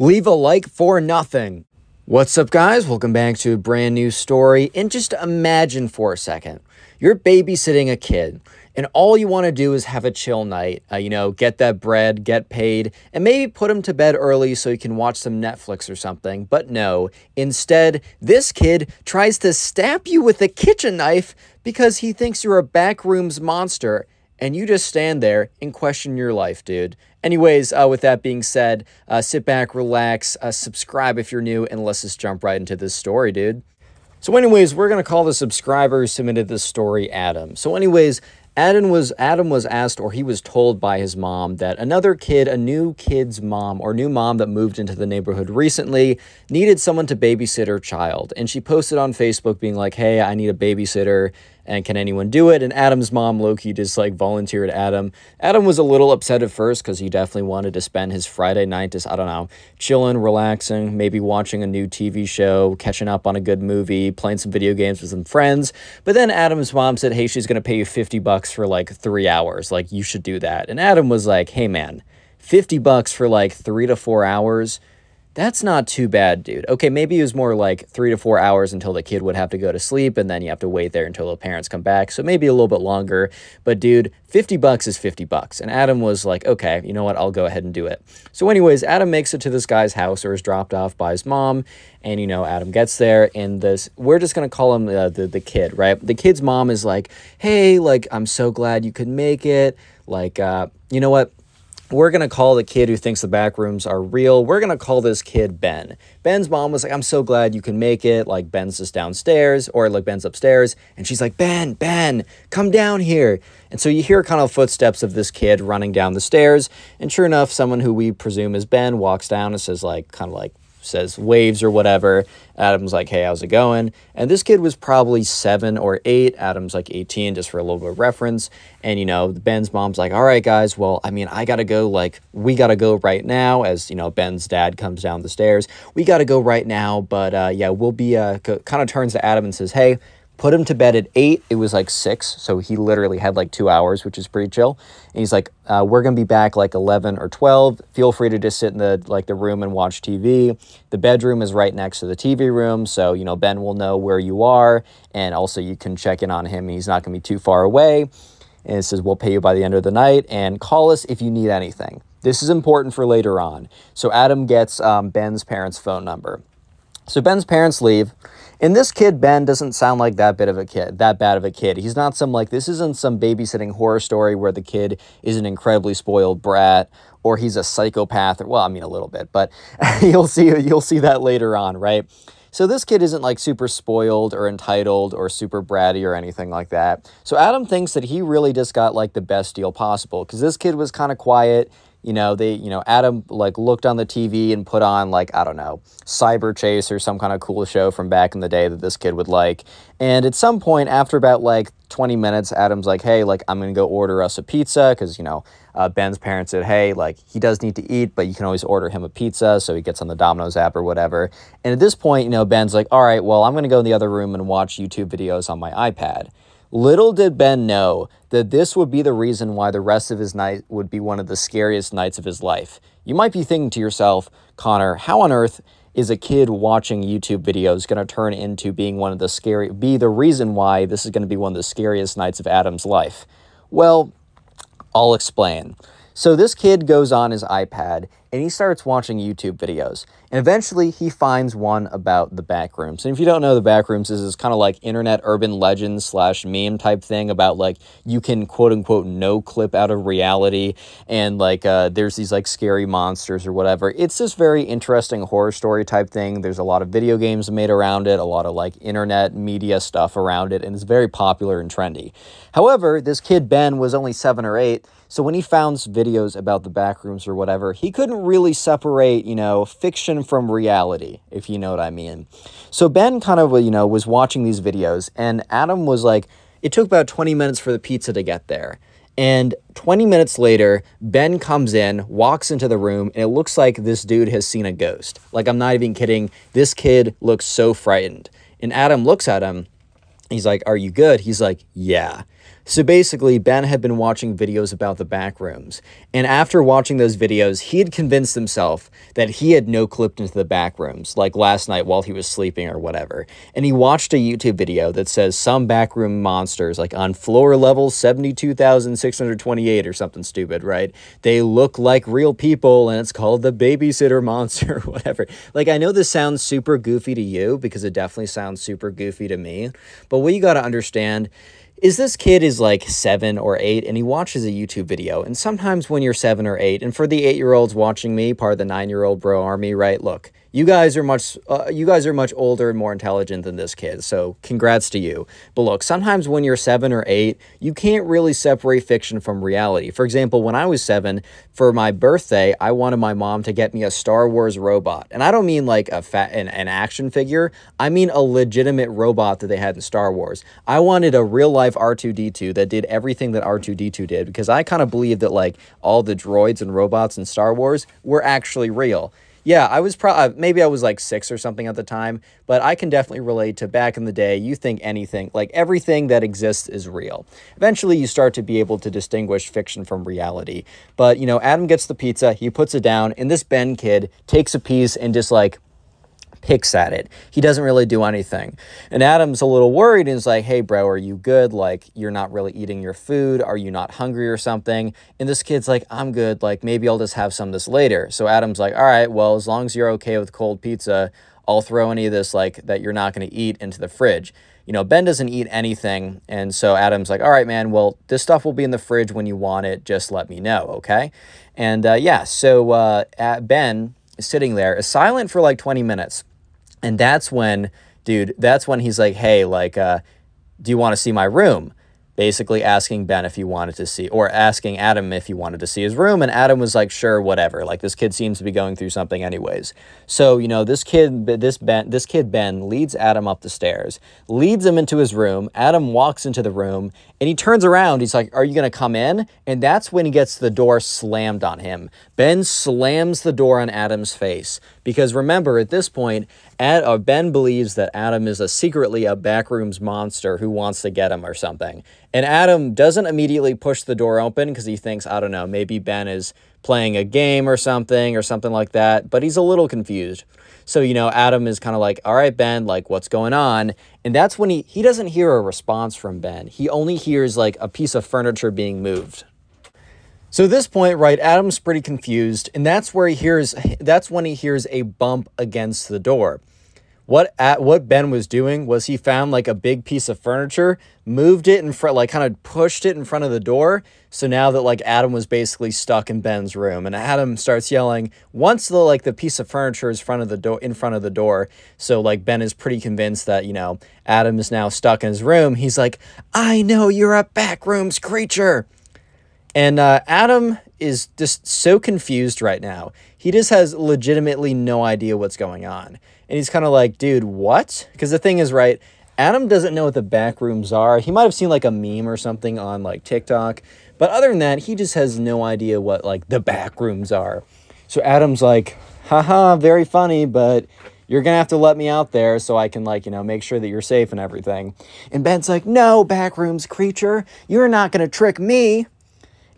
Leave a like for nothing. What's up, guys? Welcome back to a brand new story. And just imagine for a second you're babysitting a kid, and all you want to do is have a chill night. Uh, you know, get that bread, get paid, and maybe put him to bed early so you can watch some Netflix or something. But no, instead, this kid tries to stab you with a kitchen knife because he thinks you're a backrooms monster and you just stand there and question your life, dude. Anyways, uh, with that being said, uh, sit back, relax, uh, subscribe if you're new, and let's just jump right into this story, dude. So, anyways, we're gonna call the subscriber who submitted this story Adam. So, anyways, Adam was Adam was asked or he was told by his mom that another kid, a new kid's mom or new mom that moved into the neighborhood recently needed someone to babysit her child. And she posted on Facebook being like, "Hey, I need a babysitter and can anyone do it?" And Adam's mom Loki just like volunteered Adam. Adam was a little upset at first cuz he definitely wanted to spend his Friday night just I don't know, chilling, relaxing, maybe watching a new TV show, catching up on a good movie, playing some video games with some friends. But then Adam's mom said, "Hey, she's going to pay you 50 bucks bucks for like three hours. Like, you should do that. And Adam was like, hey, man, 50 bucks for like three to four hours. That's not too bad, dude. Okay, maybe it was more like three to four hours until the kid would have to go to sleep, and then you have to wait there until the parents come back. So maybe a little bit longer. But dude, 50 bucks is 50 bucks. And Adam was like, okay, you know what? I'll go ahead and do it. So, anyways, Adam makes it to this guy's house or is dropped off by his mom. And, you know, Adam gets there, and this, we're just going to call him uh, the, the kid, right? The kid's mom is like, hey, like, I'm so glad you could make it. Like, uh, you know what? We're going to call the kid who thinks the back rooms are real. We're going to call this kid Ben. Ben's mom was like, I'm so glad you can make it. Like, Ben's just downstairs, or like Ben's upstairs. And she's like, Ben, Ben, come down here. And so you hear kind of footsteps of this kid running down the stairs. And sure enough, someone who we presume is Ben walks down and says, like, kind of like, says waves or whatever. Adam's like, hey, how's it going? And this kid was probably seven or eight. Adam's like 18, just for a little bit of reference. And, you know, Ben's mom's like, all right, guys, well, I mean, I got to go, like, we got to go right now as, you know, Ben's dad comes down the stairs. We got to go right now. But, uh, yeah, we'll be, uh, kind of turns to Adam and says, hey, put him to bed at 8 it was like 6 so he literally had like two hours which is pretty chill. And he's like uh, we're gonna be back like 11 or 12 feel free to just sit in the like the room and watch tv the bedroom is right next to the tv room so you know ben will know where you are and also you can check in on him. He's not gonna be too far away. And it says we'll pay you by the end of the night and call us if you need anything. This is important for later on. So adam gets um, ben's parents phone number. So ben's parents leave and this kid, Ben, doesn't sound like that bit of a kid, that bad of a kid. He's not some like, this isn't some babysitting horror story where the kid is an incredibly spoiled brat or he's a psychopath or, well, I mean, a little bit, but you'll see, you'll see that later on, right? So this kid isn't like super spoiled or entitled or super bratty or anything like that. So Adam thinks that he really just got like the best deal possible because this kid was kind of quiet you know they you know adam like looked on the tv and put on like i don't know Cyberchase or some kind of cool show from back in the day that this kid would like. And at some point after about like 20 minutes adam's like hey like i'm gonna go order us a pizza because you know uh, ben's parents said hey like he does need to eat but you can always order him a pizza so he gets on the domino's app or whatever. And at this point you know ben's like all right well i'm gonna go in the other room and watch youtube videos on my ipad Little did Ben know that this would be the reason why the rest of his night would be one of the scariest nights of his life. You might be thinking to yourself, Connor, how on earth is a kid watching YouTube videos going to turn into being one of the scary, be the reason why this is going to be one of the scariest nights of Adam's life? Well, I'll explain. So this kid goes on his iPad and he starts watching YouTube videos. And eventually he finds one about the backrooms. And if you don't know the backrooms, this is kind of like internet urban legend slash meme type thing about like you can quote unquote no clip out of reality and like uh, there's these like scary monsters or whatever. It's this very interesting horror story type thing. There's a lot of video games made around it, a lot of like internet media stuff around it, and it's very popular and trendy. However, this kid Ben was only seven or eight. So when he found videos about the backrooms or whatever, he couldn't really separate, you know, fiction from reality, if you know what I mean. So Ben kind of, you know, was watching these videos, and Adam was like, it took about 20 minutes for the pizza to get there. And 20 minutes later, Ben comes in, walks into the room, and it looks like this dude has seen a ghost. Like, I'm not even kidding. This kid looks so frightened. And Adam looks at him. He's like, Are you good? He's like, Yeah. So basically, Ben had been watching videos about the back rooms. And after watching those videos, he had convinced himself that he had no clipped into the back rooms, like last night while he was sleeping or whatever. And he watched a YouTube video that says some backroom monsters, like on floor level 72,628 or something stupid, right? They look like real people and it's called the babysitter monster or whatever. Like, I know this sounds super goofy to you because it definitely sounds super goofy to me. But what you got to understand is this kid is like seven or eight and he watches a YouTube video. And sometimes when you're seven or eight, and for the eight year olds watching me, part of the nine year old bro army, right? Look, you guys are much uh, you guys are much older and more intelligent than this kid so congrats to you. But look sometimes when you're seven or eight you can't really separate fiction from reality. For example when i was seven for my birthday i wanted my mom to get me a star wars robot. And i don't mean like a fat an, an action figure. I mean a legitimate robot that they had in star wars. I wanted a real life r2d2 that did everything that r2d2 did because i kind of believe that like all the droids and robots in star wars were actually real yeah, I was probably uh, maybe I was like six or something at the time, but I can definitely relate to back in the day. You think anything, like everything that exists is real. Eventually, you start to be able to distinguish fiction from reality. But, you know, Adam gets the pizza, he puts it down, and this Ben kid takes a piece and just like picks at it. He doesn't really do anything. And Adam's a little worried and is like, hey, bro, are you good? Like, you're not really eating your food. Are you not hungry or something? And this kid's like, I'm good. Like, maybe I'll just have some of this later. So Adam's like, all right, well, as long as you're okay with cold pizza, I'll throw any of this, like, that you're not going to eat into the fridge. You know, Ben doesn't eat anything. And so Adam's like, all right, man, well, this stuff will be in the fridge when you want it. Just let me know, okay? And uh, yeah, so uh, Ben is sitting there, is silent for like 20 minutes. And that's when, dude, that's when he's like, hey, like, uh, do you want to see my room? basically asking Ben if he wanted to see, or asking Adam if he wanted to see his room. And Adam was like, sure, whatever. Like this kid seems to be going through something anyways. So, you know, this kid, this Ben, this kid Ben leads Adam up the stairs, leads him into his room. Adam walks into the room and he turns around. He's like, are you going to come in? And that's when he gets the door slammed on him. Ben slams the door on Adam's face because remember, at this point, Ad, uh, Ben believes that Adam is a secretly a backrooms monster who wants to get him or something. And Adam doesn't immediately push the door open because he thinks, I don't know, maybe Ben is playing a game or something or something like that, but he's a little confused. So, you know, Adam is kind of like, all right, Ben, like, what's going on? And that's when he, he doesn't hear a response from Ben. He only hears like a piece of furniture being moved. So at this point, right, Adam's pretty confused, and that's where he hears that's when he hears a bump against the door. What at what Ben was doing was he found like a big piece of furniture, moved it in front, like kind of pushed it in front of the door. So now that like Adam was basically stuck in Ben's room, and Adam starts yelling once the like the piece of furniture is front of the door in front of the door. So like Ben is pretty convinced that you know Adam is now stuck in his room. He's like, "I know you're a backrooms creature." And uh, Adam is just so confused right now. He just has legitimately no idea what's going on. And he's kind of like, dude, what? Because the thing is, right, Adam doesn't know what the back rooms are. He might have seen like a meme or something on like TikTok. But other than that, he just has no idea what like the back rooms are. So Adam's like, haha, very funny, but you're gonna have to let me out there so I can like, you know, make sure that you're safe and everything. And Ben's like, no, backrooms creature, you're not gonna trick me.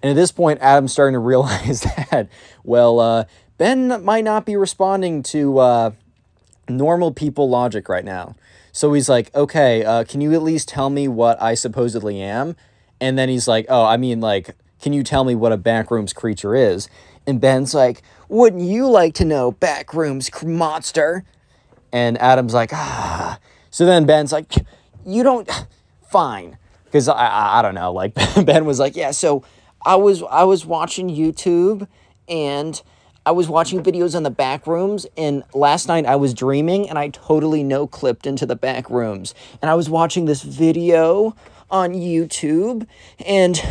And at this point, Adam's starting to realize that, well, uh, Ben might not be responding to uh, normal people logic right now. So he's like, okay, uh, can you at least tell me what I supposedly am? And then he's like, oh, I mean, like, can you tell me what a backrooms creature is? And Ben's like, wouldn't you like to know, backrooms monster? And Adam's like, ah. So then Ben's like, you don't, fine. Because I, I, I don't know, like, Ben was like, yeah, so I was I was watching YouTube and I was watching videos on the back rooms and last night I was dreaming and I totally no clipped into the back rooms and I was watching this video on YouTube and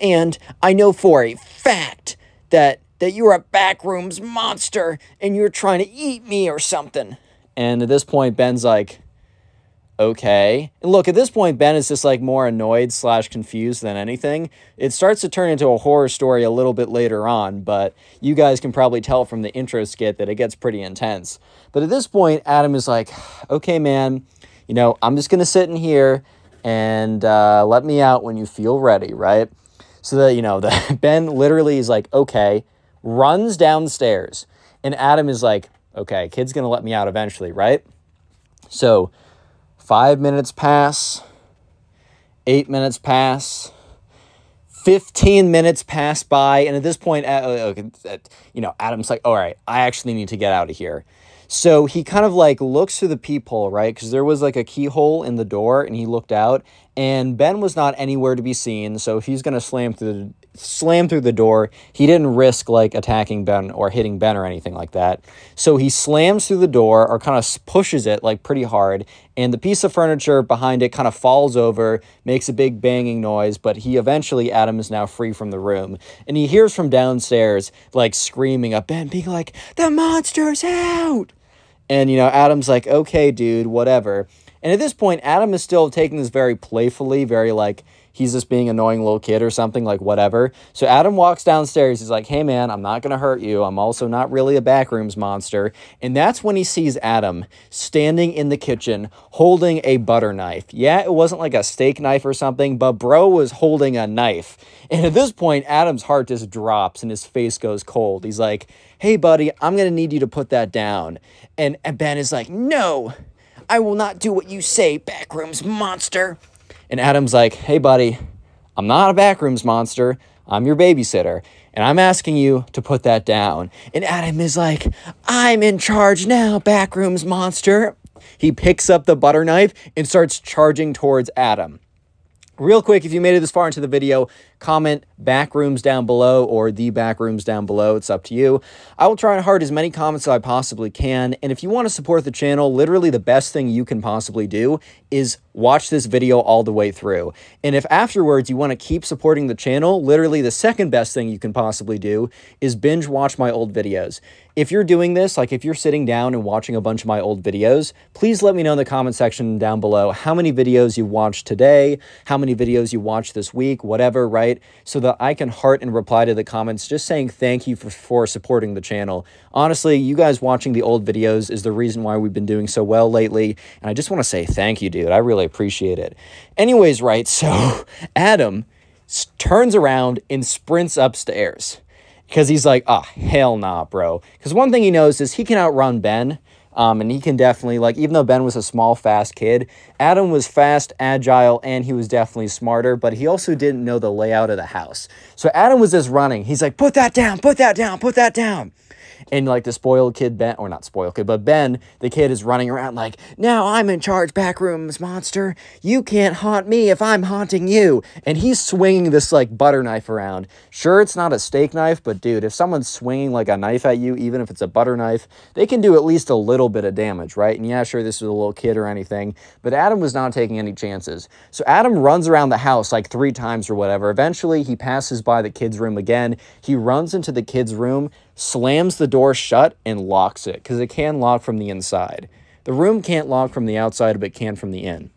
and I know for a fact that that you're a backrooms monster and you're trying to eat me or something. And at this point Ben's like okay. And look, at this point, Ben is just like more annoyed slash confused than anything. It starts to turn into a horror story a little bit later on, but you guys can probably tell from the intro skit that it gets pretty intense. But at this point, Adam is like, okay, man, you know, I'm just going to sit in here. and uh, let me out when you feel ready, right? So that, you know, the Ben literally is like, okay, runs downstairs. And Adam is like, okay, kid's gonna let me out eventually, right? So five minutes pass, eight minutes pass, 15 minutes pass by. And at this point, uh, uh, you know, Adam's like, all right, I actually need to get out of here. So he kind of like looks through the peephole, right? Because there was like a keyhole in the door and he looked out and Ben was not anywhere to be seen. So he's going to slam through the slam through the door, he didn't risk like attacking Ben or hitting Ben or anything like that. So he slams through the door or kind of pushes it like pretty hard and the piece of furniture behind it kind of falls over, makes a big banging noise, but he eventually Adam is now free from the room. And he hears from downstairs like screaming up Ben being like, "The monster's out!" And, you know, Adam's like, okay, dude, whatever. And at this point, Adam is still taking this very playfully, very like, he's just being annoying little kid or something, like whatever. So Adam walks downstairs. He's like, hey, man, I'm not going to hurt you. I'm also not really a backrooms monster. And that's when he sees Adam standing in the kitchen holding a butter knife. Yeah, it wasn't like a steak knife or something, but bro was holding a knife. And at this point, Adam's heart just drops and his face goes cold. He's like, hey, buddy, I'm going to need you to put that down. And, and Ben is like, no, I will not do what you say, backrooms monster. And Adam's like, hey, buddy, I'm not a backrooms monster. I'm your babysitter. And I'm asking you to put that down. And Adam is like, I'm in charge now, backrooms monster. He picks up the butter knife and starts charging towards Adam. Real quick, if you made it this far into the video, comment back rooms down below or the back rooms down below. It's up to you. I will try and hard as many comments as I possibly can. And if you want to support the channel, literally the best thing you can possibly do is watch this video all the way through. And if afterwards you want to keep supporting the channel, literally the second best thing you can possibly do is binge watch my old videos. If you're doing this, like if you're sitting down and watching a bunch of my old videos, please let me know in the comment section down below how many videos you watched today, how many videos you watched this week, whatever, right? So that I can heart and reply to the comments just saying thank you for, for supporting the channel. Honestly, you guys watching the old videos is the reason why we've been doing so well lately. And I just want to say thank you, dude. I really appreciate it. Anyways, right, so Adam turns around and sprints upstairs because he's like, ah, oh, hell nah, bro. Because one thing he knows is he can outrun Ben. Um, and he can definitely, like, even though Ben was a small, fast kid, Adam was fast, agile, and he was definitely smarter, but he also didn't know the layout of the house. So Adam was just running. He's like, put that down, put that down, put that down. And like the spoiled kid Ben, or not spoiled kid, but Ben, the kid is running around like, now I'm in charge, backrooms monster. You can't haunt me if I'm haunting you. And he's swinging this like butter knife around. Sure, it's not a steak knife, but dude, if someone's swinging like a knife at you, even if it's a butter knife, they can do at least a little bit of damage, right? And yeah, sure, this was a little kid or anything, but Adam was not taking any chances. So Adam runs around the house like three times or whatever. Eventually, he passes by the kid's room again. He runs into the kid's room, slams the door shut, and locks it because it can lock from the inside. The room can't lock from the outside, but it can from the in.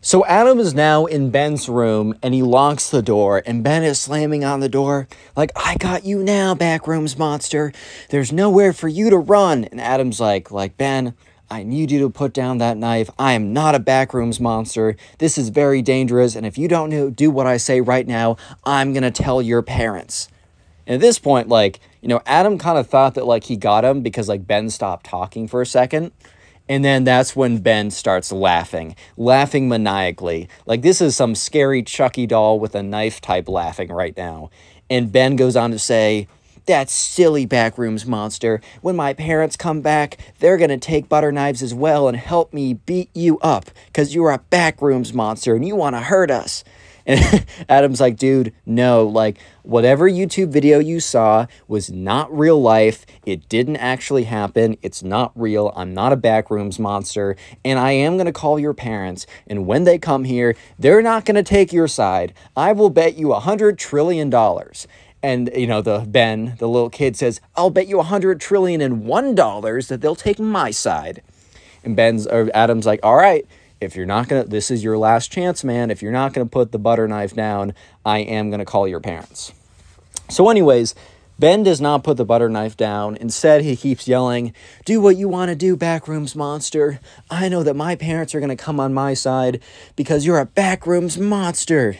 So Adam is now in Ben's room and he locks the door and Ben is slamming on the door like, I got you now, backrooms monster. There's nowhere for you to run. And Adam's like, like, Ben, I need you to put down that knife. I am not a backrooms monster. This is very dangerous. And if you don't do what I say right now, I'm going to tell your parents. And at this point, like, you know, Adam kind of thought that like he got him because like Ben stopped talking for a second. And then that's when Ben starts laughing, laughing maniacally. Like this is some scary Chucky doll with a knife type laughing right now. And Ben goes on to say, that silly backrooms monster. When my parents come back, they're gonna take butter knives as well and help me beat you up because you're a backrooms monster and you wanna hurt us. And Adam's like, dude, no, like, whatever YouTube video you saw was not real life. It didn't actually happen. It's not real. I'm not a backrooms monster. And I am going to call your parents. And when they come here, they're not going to take your side. I will bet you a $100 trillion. And, you know, the Ben, the little kid says, I'll bet you a $100 trillion and one dollars that they'll take my side. And Ben's, or Adam's like, all right if you're not going to, this is your last chance, man. If you're not going to put the butter knife down, I am going to call your parents. So, anyways, Ben does not put the butter knife down. Instead, he keeps yelling, Do what you want to do, Backrooms monster. I know that my parents are going to come on my side because you're a Backrooms monster.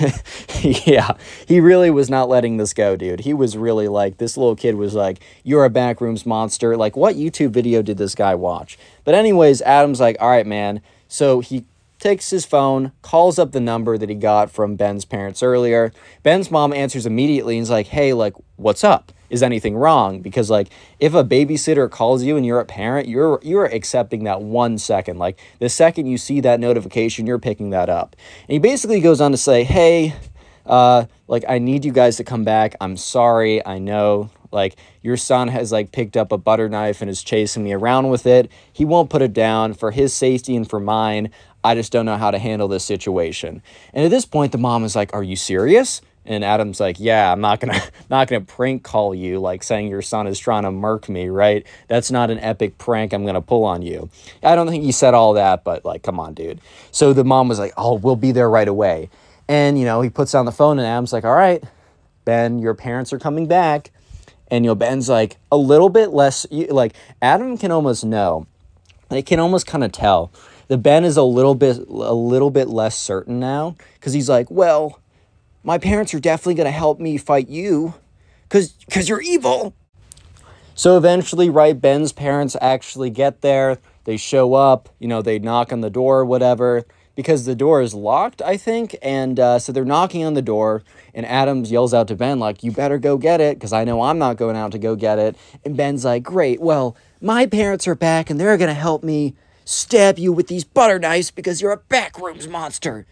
yeah, he really was not letting this go, dude. He was really like, this little kid was like, You're a Backrooms monster. Like, what YouTube video did this guy watch? But, anyways, Adam's like, All right, man. So he takes his phone, calls up the number that he got from Ben's parents earlier. Ben's mom answers immediately and is like, hey, like, what's up? Is anything wrong? Because like if a babysitter calls you and you're a parent, you're you're accepting that one second. Like the second you see that notification, you're picking that up. And he basically goes on to say, hey, uh, like I need you guys to come back. I'm sorry. I know like your son has like picked up a butter knife and is chasing me around with it. He won't put it down for his safety and for mine. I just don't know how to handle this situation. And at this point, the mom is like, Are you serious? And Adam's like, "Yeah, I'm not gonna, not gonna prank call you, like saying your son is trying to murk me, right? That's not an epic prank I'm gonna pull on you." I don't think he said all that, but like, come on, dude. So the mom was like, "Oh, we'll be there right away." And you know, he puts down the phone, and Adam's like, "All right, Ben, your parents are coming back." And you know, Ben's like a little bit less, like Adam can almost know, they can almost kind of tell the Ben is a little bit a little bit less certain now because he's like, well, my parents are definitely gonna help me fight you, cause cause you're evil. So eventually, right, Ben's parents actually get there. They show up, you know, they knock on the door, whatever, because the door is locked, I think. And uh, so they're knocking on the door, and Adams yells out to Ben, like, you better go get it, because I know I'm not going out to go get it. And Ben's like, great, well, my parents are back, and they're going to help me stab you with these butter knives because you're a backrooms monster.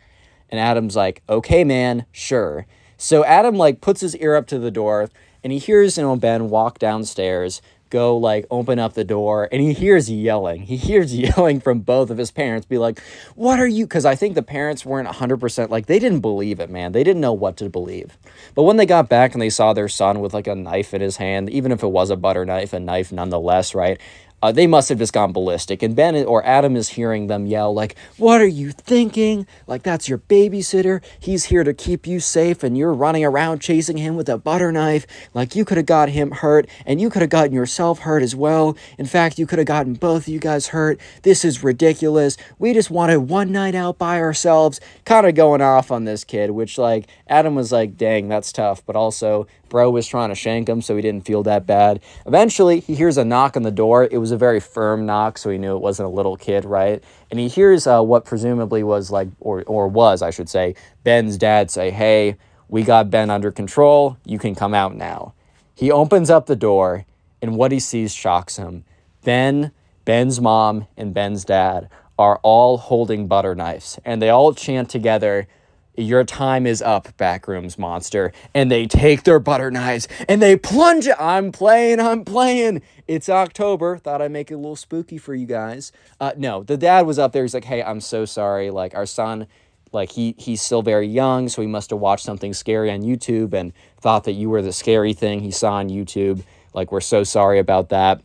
And Adam's like, okay, man, sure. So Adam like puts his ear up to the door and he hears you know Ben walk downstairs, go like open up the door, and he hears yelling. He hears yelling from both of his parents, be like, "What are you?" Because I think the parents weren't hundred percent like they didn't believe it, man. They didn't know what to believe. But when they got back and they saw their son with like a knife in his hand, even if it was a butter knife, a knife nonetheless, right? Uh, they must have just gone ballistic. And Ben or Adam is hearing them yell, like, What are you thinking? Like, that's your babysitter. He's here to keep you safe, and you're running around chasing him with a butter knife. Like, you could have got him hurt, and you could have gotten yourself hurt as well. In fact, you could have gotten both of you guys hurt. This is ridiculous. We just wanted one night out by ourselves. Kind of going off on this kid, which, like, Adam was like, Dang, that's tough. But also, Bro was trying to shank him, so he didn't feel that bad. Eventually, he hears a knock on the door. It was a very firm knock, so he knew it wasn't a little kid, right? And he hears uh, what presumably was like, or, or was, I should say, Ben's dad say, Hey, we got Ben under control. You can come out now. He opens up the door, and what he sees shocks him. Ben, Ben's mom, and Ben's dad are all holding butter knives, and they all chant together, your time is up, Backrooms Monster. And they take their butter knives and they plunge it. I'm playing, I'm playing. It's October. Thought I'd make it a little spooky for you guys. Uh, no, the dad was up there. He's like, hey, I'm so sorry. Like, our son, like, he he's still very young, so he must have watched something scary on YouTube and thought that you were the scary thing he saw on YouTube. Like, we're so sorry about that.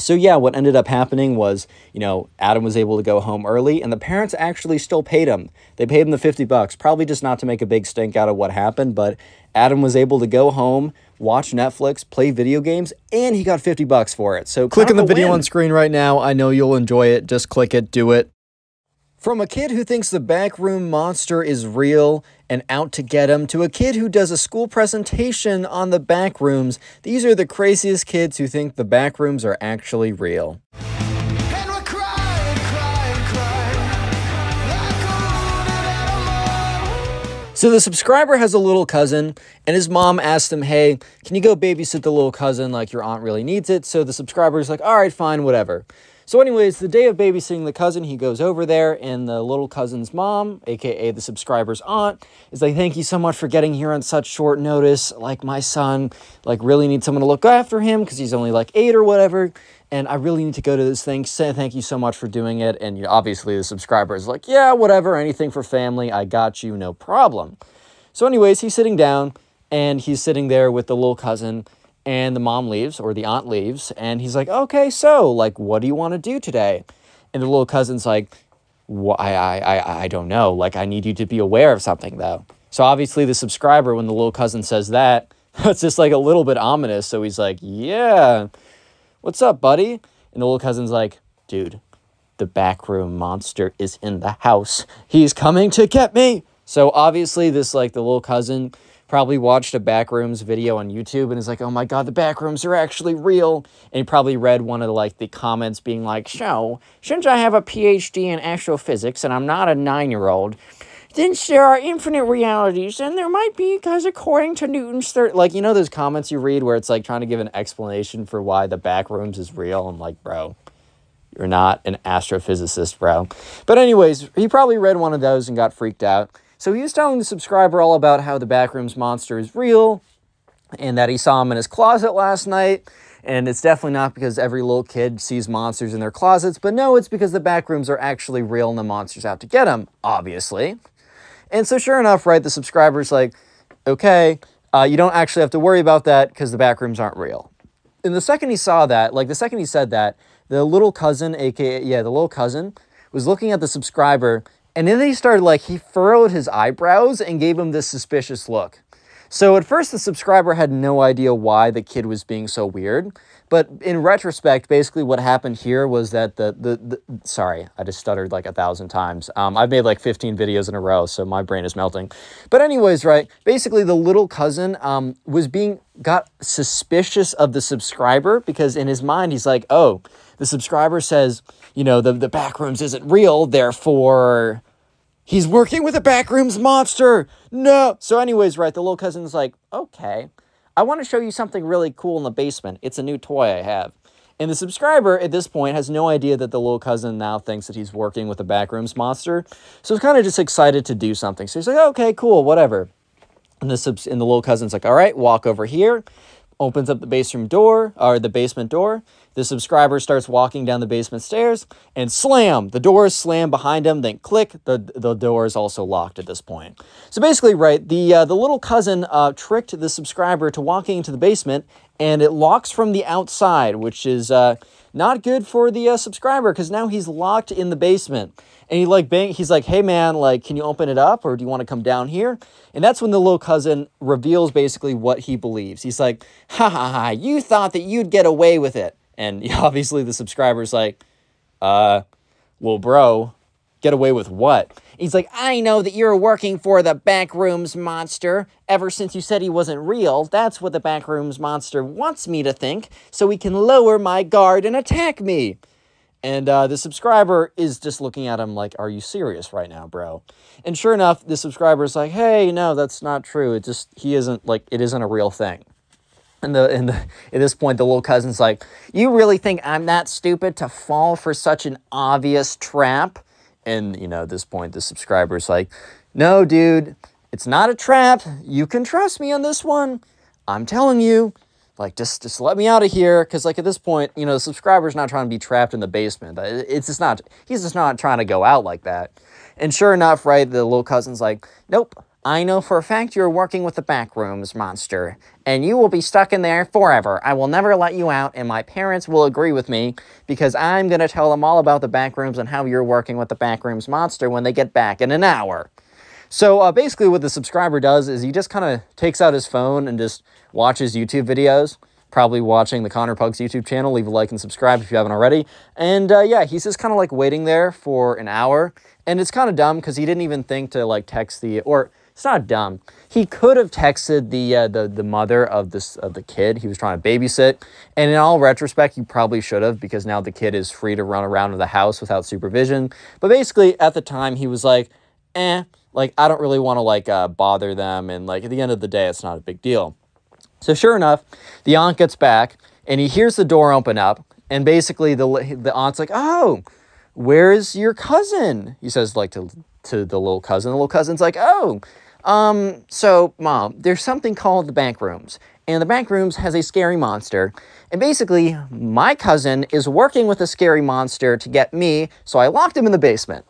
So yeah, what ended up happening was, you know, Adam was able to go home early and the parents actually still paid him. They paid him the 50 bucks, probably just not to make a big stink out of what happened, but Adam was able to go home, watch Netflix, play video games, and he got 50 bucks for it. So click on the video win. on screen right now. I know you'll enjoy it. Just click it, do it. From a kid who thinks the backroom monster is real and out to get him to a kid who does a school presentation on the back rooms. these are the craziest kids who think the back rooms are actually real. So the subscriber has a little cousin, and his mom asked him, Hey, can you go babysit the little cousin? Like, your aunt really needs it. So the subscriber's like, All right, fine, whatever. So, anyways, the day of babysitting the cousin, he goes over there, and the little cousin's mom, aka the subscriber's aunt, is like, "Thank you so much for getting here on such short notice. Like, my son, like, really needs someone to look after him because he's only like eight or whatever." and I really need to go to this thing. Say thank you so much for doing it. And obviously, the subscriber is like, yeah, whatever, anything for family. I got you, no problem. So, anyways, he's sitting down and he's sitting there with the little cousin, and the mom leaves or the aunt leaves and he's like okay so like what do you want to do today and the little cousin's like well, I, I, I don't know like i need you to be aware of something though so obviously the subscriber when the little cousin says that It's just like a little bit ominous. So he's like, Yeah, what's up, buddy? And the little cousin's like, Dude, the backroom monster is in the house. He's coming to get me. So obviously, this like the little cousin probably watched a backrooms video on YouTube and is like, oh my god, the backrooms are actually real. And he probably read one of like the comments being like, so, since I have a PhD in astrophysics and I'm not a nine year old, since there are infinite realities, and there might be because according to Newton's third, like you know those comments you read where it's like trying to give an explanation for why the backrooms is real. I'm like, bro, you're not an astrophysicist, bro. But anyways, he probably read one of those and got freaked out. So he was telling the subscriber all about how the backrooms monster is real, and that he saw him in his closet last night. And it's definitely not because every little kid sees monsters in their closets, but no, it's because the backrooms are actually real and the monster's out to get him, obviously. And so, sure enough, right, the subscriber's like, okay, uh, you don't actually have to worry about that because the backrooms aren't real. And the second he saw that, like the second he said that, the little cousin, aka, yeah, the little cousin, was looking at the subscriber and then he started like, he furrowed his eyebrows and gave him this suspicious look. So at first, the subscriber had no idea why the kid was being so weird. But in retrospect, basically what happened here was that the, the, the sorry, I just stuttered like a thousand times. Um, I've made like 15 videos in a row, so my brain is melting. But anyways, right, basically the little cousin um, was being, got suspicious of the subscriber because in his mind, he's like, oh, the subscriber says, you know, the, the backrooms isn't real, therefore he's working with a backrooms monster. No. So, anyways, right, the little cousin's like, okay, I want to show you something really cool in the basement. It's a new toy I have. And the subscriber at this point has no idea that the little cousin now thinks that he's working with a backrooms monster. So he's kind of just excited to do something. So he's like, okay, cool, whatever. And the, subs- and the little cousin's like, all right, walk over here opens up the basement door or the basement door. The subscriber starts walking down the basement stairs and slam, the door is slammed behind him, then click, the, the door is also locked at this point. So basically, right, the, uh, the little cousin uh, tricked the subscriber to walking into the basement and it locks from the outside, which is uh, not good for the uh, subscriber because now he's locked in the basement. And he like bang, he's like, hey man, like, can you open it up or do you want to come down here? And that's when the little cousin reveals basically what he believes. He's like, ha ha ha, you thought that you'd get away with it. And obviously the subscriber's like, uh, well, bro, get away with what? He's like, I know that you're working for the Backrooms Monster. Ever since you said he wasn't real, that's what the Backrooms Monster wants me to think, so he can lower my guard and attack me. And uh, the subscriber is just looking at him like, Are you serious right now, bro? And sure enough, the subscriber's like, Hey, no, that's not true. It just, he isn't like, it isn't a real thing. And the and the, at this point, the little cousin's like, "You really think I'm that stupid to fall for such an obvious trap?" And, you know, at this point, the subscriber's like, no, dude, it's not a trap. You can trust me on this one. I'm telling you. Like, just, just let me out of here. Because, like, at this point, you know, the subscriber's not trying to be trapped in the basement. It's just not, he's just not trying to go out like that. And sure enough, right, the little cousin's like, nope, I know for a fact you're working with the backrooms monster, and you will be stuck in there forever. I will never let you out, and my parents will agree with me because I'm going to tell them all about the backrooms and how you're working with the backrooms monster when they get back in an hour. So uh, basically, what the subscriber does is he just kind of takes out his phone and just watches YouTube videos. Probably watching the Connor Pugs YouTube channel. Leave a like and subscribe if you haven't already. And uh, yeah, he's just kind of like waiting there for an hour. And it's kind of dumb because he didn't even think to like text the, or it's not dumb. He could have texted the uh, the the mother of this of the kid he was trying to babysit, and in all retrospect, he probably should have because now the kid is free to run around in the house without supervision. But basically, at the time, he was like, "Eh, like I don't really want to like uh, bother them," and like at the end of the day, it's not a big deal. So sure enough, the aunt gets back and he hears the door open up, and basically the the aunt's like, "Oh." Where's your cousin? He says, like to to the little cousin. The little cousin's like, oh, um, so, mom, there's something called the bank rooms, and the bank rooms has a scary monster. And basically, my cousin is working with a scary monster to get me, so I locked him in the basement.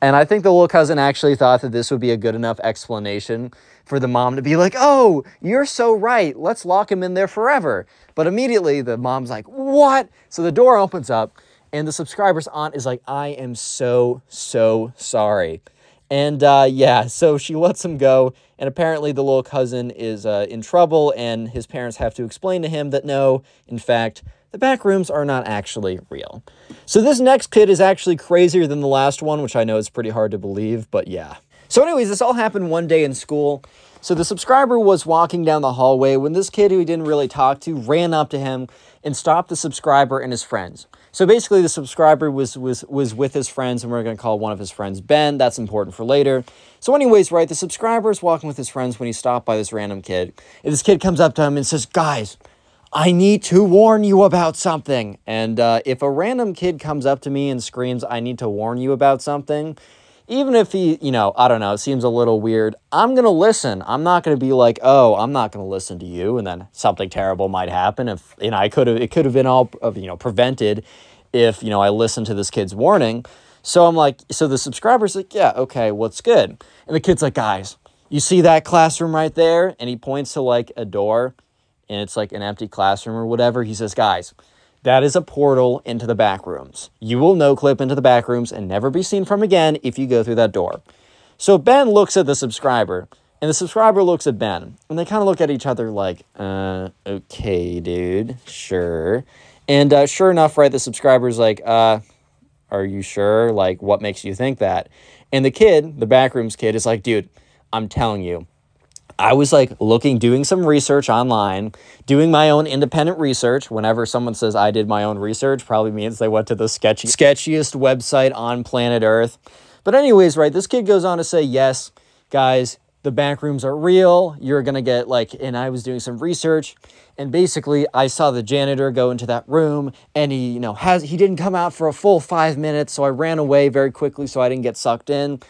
And I think the little cousin actually thought that this would be a good enough explanation for the mom to be like, oh, you're so right. Let's lock him in there forever. But immediately the mom's like, what? So the door opens up, and the subscriber's aunt is like, I am so, so sorry. And uh, yeah, so she lets him go. And apparently, the little cousin is uh, in trouble, and his parents have to explain to him that no, in fact, the back rooms are not actually real. So, this next kid is actually crazier than the last one, which I know is pretty hard to believe, but yeah. So, anyways, this all happened one day in school. So, the subscriber was walking down the hallway when this kid who he didn't really talk to ran up to him and stopped the subscriber and his friends. So basically, the subscriber was was was with his friends, and we're going to call one of his friends Ben. That's important for later. So, anyways, right, the subscriber is walking with his friends when he's stopped by this random kid. And this kid comes up to him and says, "Guys, I need to warn you about something." And uh, if a random kid comes up to me and screams, "I need to warn you about something," even if he, you know, I don't know, it seems a little weird, I'm going to listen. I'm not going to be like, oh, I'm not going to listen to you. And then something terrible might happen. If, you know, I could have, it could have been all, of you know, prevented if, you know, I listened to this kid's warning. So I'm like, so the subscriber's like, yeah, okay, what's good? And the kid's like, guys, you see that classroom right there? And he points to like a door and it's like an empty classroom or whatever. He says, guys, that is a portal into the back rooms. You will no clip into the back rooms and never be seen from again if you go through that door. So Ben looks at the subscriber, and the subscriber looks at Ben, and they kind of look at each other like, uh, okay, dude, sure. And uh, sure enough, right, the subscriber's like, uh, are you sure? Like, what makes you think that? And the kid, the backrooms kid, is like, dude, I'm telling you, I was like looking, doing some research online, doing my own independent research. Whenever someone says I did my own research, probably means they went to the sketchy, sketchiest website on planet Earth. But, anyways, right, this kid goes on to say, yes, guys, the back rooms are real. You're going to get like, and I was doing some research and basically I saw the janitor go into that room and he, you know, has, he didn't come out for a full five minutes. So I ran away very quickly so I didn't get sucked in.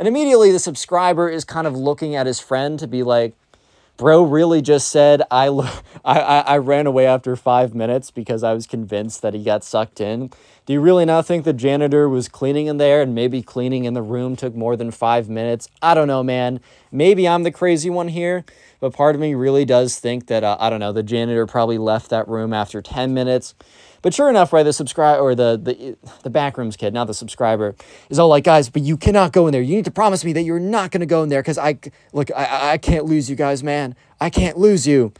And immediately the subscriber is kind of looking at his friend to be like, bro really just said I, I, I ran away after five minutes because I was convinced that he got sucked in. Do you really not think the janitor was cleaning in there and maybe cleaning in the room took more than five minutes? I don't know, man. Maybe I'm the crazy one here, but part of me really does think that, uh, I don't know, the janitor probably left that room after 10 minutes. But sure enough, right, the subscriber or the the the backrooms kid, not the subscriber, is all like, guys, but you cannot go in there. You need to promise me that you're not gonna go in there because I look, I I can't lose you guys, man. I can't lose you.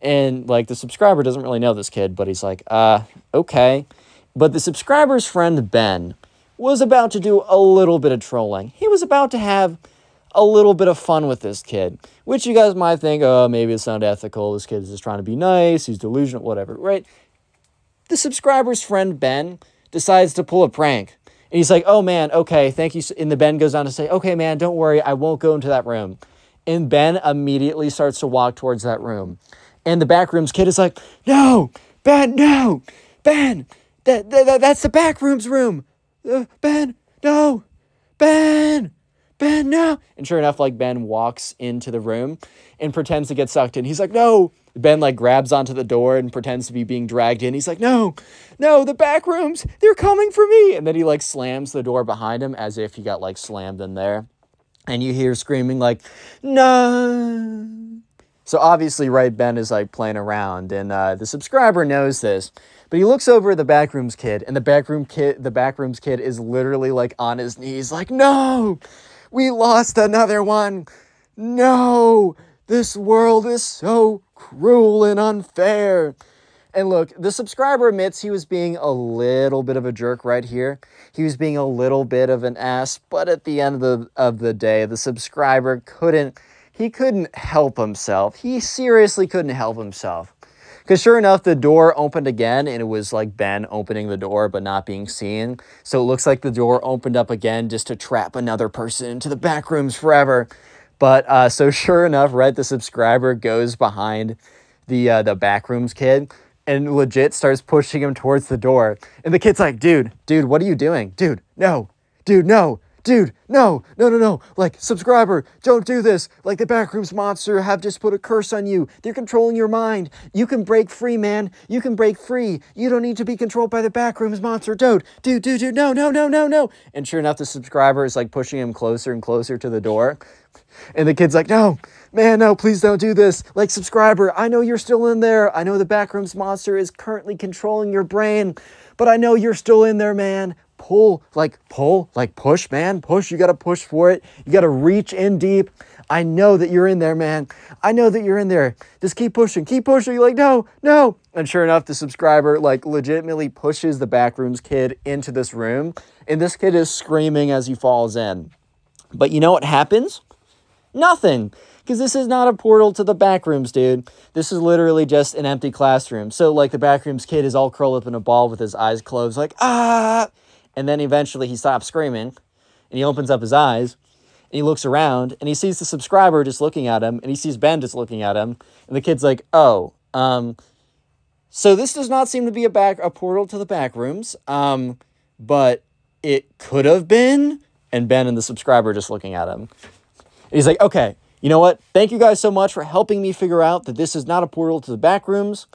And like the subscriber doesn't really know this kid, but he's like, uh, okay. But the subscriber's friend Ben was about to do a little bit of trolling. He was about to have a little bit of fun with this kid, which you guys might think, oh, maybe it's not ethical. This kid is just trying to be nice. He's delusional, whatever, right? The subscriber's friend Ben decides to pull a prank. And he's like, oh man, okay, thank you. And the Ben goes on to say, okay, man, don't worry, I won't go into that room. And Ben immediately starts to walk towards that room. And the back rooms kid is like, no, Ben, no, Ben, that, that, that's the back rooms room. Uh, ben, no, Ben, Ben, no. And sure enough, like Ben walks into the room and pretends to get sucked in. He's like, no, Ben like grabs onto the door and pretends to be being dragged in. He's like, "No, no, the back rooms, they're coming for me!" And then he like slams the door behind him as if he got like slammed in there. And you hear screaming like, "No!" So obviously, right, Ben is like playing around, and uh, the subscriber knows this. But he looks over at the backrooms kid, and the backroom kid, the backrooms kid, is literally like on his knees, like, "No, we lost another one. No, this world is so cruel and unfair. And look, the subscriber admits he was being a little bit of a jerk right here. He was being a little bit of an ass, but at the end of the, of the day, the subscriber couldn't, he couldn't help himself. He seriously couldn't help himself. Because sure enough, the door opened again, and it was like Ben opening the door but not being seen. So it looks like the door opened up again just to trap another person into the back rooms forever. But uh, so sure enough, right, the subscriber goes behind the uh, the backrooms kid and legit starts pushing him towards the door. And the kid's like, dude, dude, what are you doing? Dude, no, dude, no, dude, no, no, no, no. Like, subscriber, don't do this. Like, the backrooms monster have just put a curse on you. They're controlling your mind. You can break free, man. You can break free. You don't need to be controlled by the backrooms monster. Dude, dude, dude, dude, no, no, no, no, no. And sure enough, the subscriber is like pushing him closer and closer to the door. And the kid's like, no, man, no, please don't do this. Like, subscriber, I know you're still in there. I know the backrooms monster is currently controlling your brain, but I know you're still in there, man pull, like pull, like push, man, push. You got to push for it. You got to reach in deep. I know that you're in there, man. I know that you're in there. Just keep pushing, keep pushing. You're like, no, no. And sure enough, the subscriber like legitimately pushes the backrooms kid into this room. And this kid is screaming as he falls in. But you know what happens? Nothing. Because this is not a portal to the backrooms, dude. This is literally just an empty classroom. So, like, the backrooms kid is all curled up in a ball with his eyes closed, like, ah. And then eventually he stops screaming and he opens up his eyes and he looks around and he sees the subscriber just looking at him and he sees Ben just looking at him. And the kid's like, oh, um, so this does not seem to be a back a portal to the back rooms. Um, but it could have been. And Ben and the subscriber just looking at him. He's like, okay, you know what? Thank you guys so much for helping me figure out that this is not a portal to the back rooms.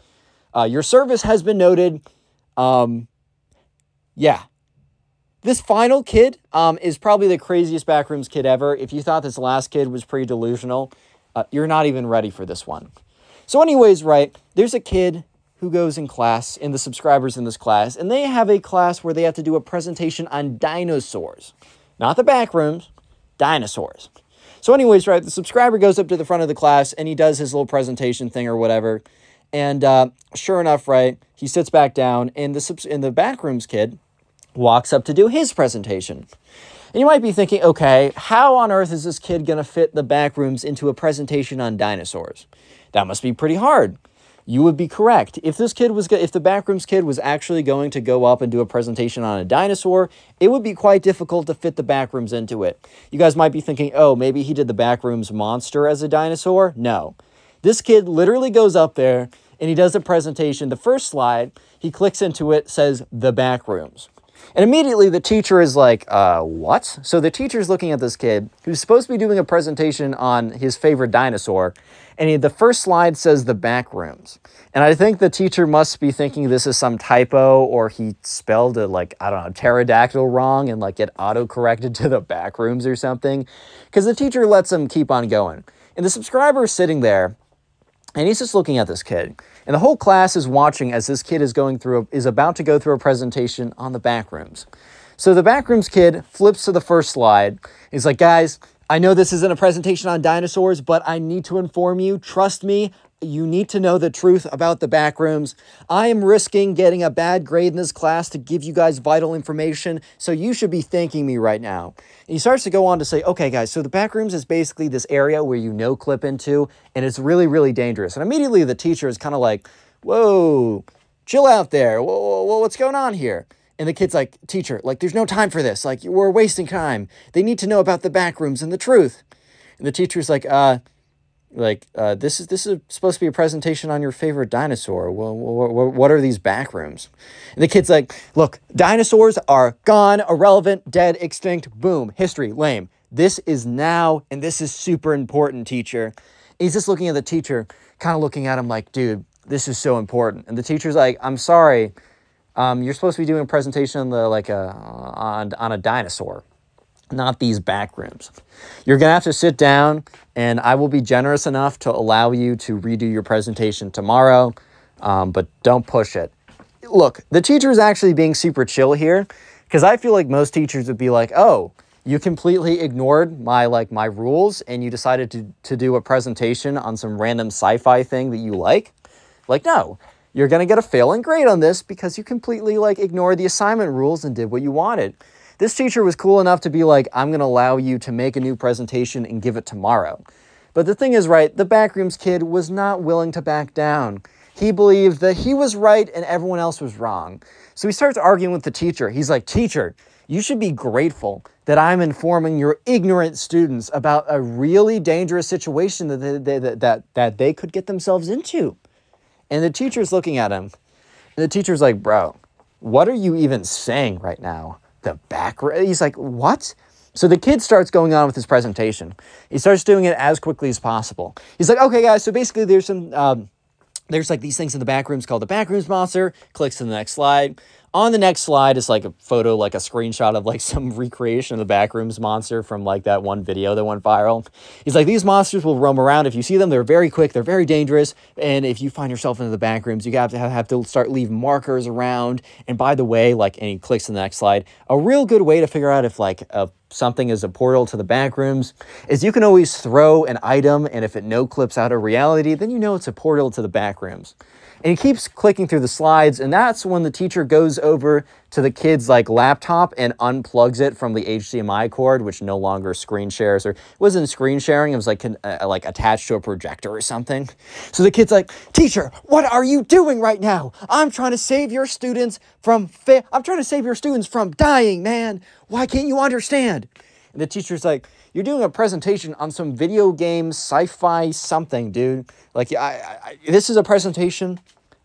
Uh, your service has been noted. Um, yeah. This final kid um, is probably the craziest backrooms kid ever. If you thought this last kid was pretty delusional, uh, you're not even ready for this one. So, anyways, right, there's a kid who goes in class, and the subscribers in this class, and they have a class where they have to do a presentation on dinosaurs. Not the backrooms, dinosaurs. So, anyways, right, the subscriber goes up to the front of the class and he does his little presentation thing or whatever. And uh, sure enough, right, he sits back down, and the subs- and the backrooms kid walks up to do his presentation. And you might be thinking, okay, how on earth is this kid going to fit the backrooms into a presentation on dinosaurs? That must be pretty hard you would be correct. If this kid was, if the backrooms kid was actually going to go up and do a presentation on a dinosaur, it would be quite difficult to fit the backrooms into it. You guys might be thinking, oh, maybe he did the backrooms monster as a dinosaur. No. This kid literally goes up there and he does a presentation. The first slide, he clicks into it, says the backrooms. And immediately the teacher is like, uh, what? So the teacher's looking at this kid who's supposed to be doing a presentation on his favorite dinosaur, and he, the first slide says the back rooms. And I think the teacher must be thinking this is some typo or he spelled it like, I don't know, pterodactyl wrong and like it auto corrected to the back rooms or something. Because the teacher lets him keep on going. And the subscriber is sitting there and he's just looking at this kid. And the whole class is watching as this kid is going through, a, is about to go through a presentation on the back rooms. So the backrooms kid flips to the first slide. He's like, guys, I know this isn't a presentation on dinosaurs, but I need to inform you. Trust me, you need to know the truth about the backrooms. I am risking getting a bad grade in this class to give you guys vital information, so you should be thanking me right now. And he starts to go on to say, okay, guys, so the backrooms is basically this area where you no clip into, and it's really, really dangerous. And immediately the teacher is kind of like, whoa, chill out there. Whoa, whoa, what's going on here? And the kid's like, teacher, like, there's no time for this. Like, we're wasting time. They need to know about the back rooms and the truth. And the teacher's like, uh, like, uh, this is this is supposed to be a presentation on your favorite dinosaur. Well, what, are these back rooms? And the kid's like, look, dinosaurs are gone, irrelevant, dead, extinct. Boom, history, lame. This is now, and this is super important, teacher. He's just looking at the teacher, kind of looking at him like, dude, this is so important. And the teacher's like, I'm sorry um, you're supposed to be doing a presentation on the like a on on a dinosaur, not these back rooms. You're gonna have to sit down, and I will be generous enough to allow you to redo your presentation tomorrow, um, but don't push it. Look, the teacher is actually being super chill here, because I feel like most teachers would be like, oh you completely ignored my like my rules and you decided to, to do a presentation on some random sci-fi thing that you like like no you're going to get a failing grade on this because you completely like ignored the assignment rules and did what you wanted. This teacher was cool enough to be like, I'm going to allow you to make a new presentation and give it tomorrow. But the thing is, right, the backrooms kid was not willing to back down. He believed that he was right and everyone else was wrong. So he starts arguing with the teacher. He's like, Teacher, you should be grateful that I'm informing your ignorant students about a really dangerous situation that they, that, that, that they could get themselves into. And the teacher's looking at him. And the teacher's like, bro, what are you even saying right now? The back. He's like, what? So the kid starts going on with his presentation. He starts doing it as quickly as possible. He's like, okay, guys, so basically there's some. Um, there's like these things in the back rooms called the backrooms monster. Clicks to the next slide. On the next slide is like a photo, like a screenshot of like some recreation of the backrooms monster from like that one video that went viral. He's like, these monsters will roam around. If you see them, they're very quick, they're very dangerous. And if you find yourself into the backrooms, you have to have, have to start leave markers around. And by the way, like, and he clicks to the next slide, a real good way to figure out if like a something is a portal to the back rooms is you can always throw an item and if it no clips out of reality then you know it's a portal to the back rooms and he keeps clicking through the slides, and that's when the teacher goes over to the kid's like laptop and unplugs it from the HDMI cord, which no longer screen shares or it wasn't screen sharing. It was like uh, like attached to a projector or something. So the kid's like, "Teacher, what are you doing right now? I'm trying to save your students from I'm trying to save your students from dying, man. Why can't you understand?" And the teacher's like, you're doing a presentation on some video game sci-fi something, dude. Like, I, I, this is a presentation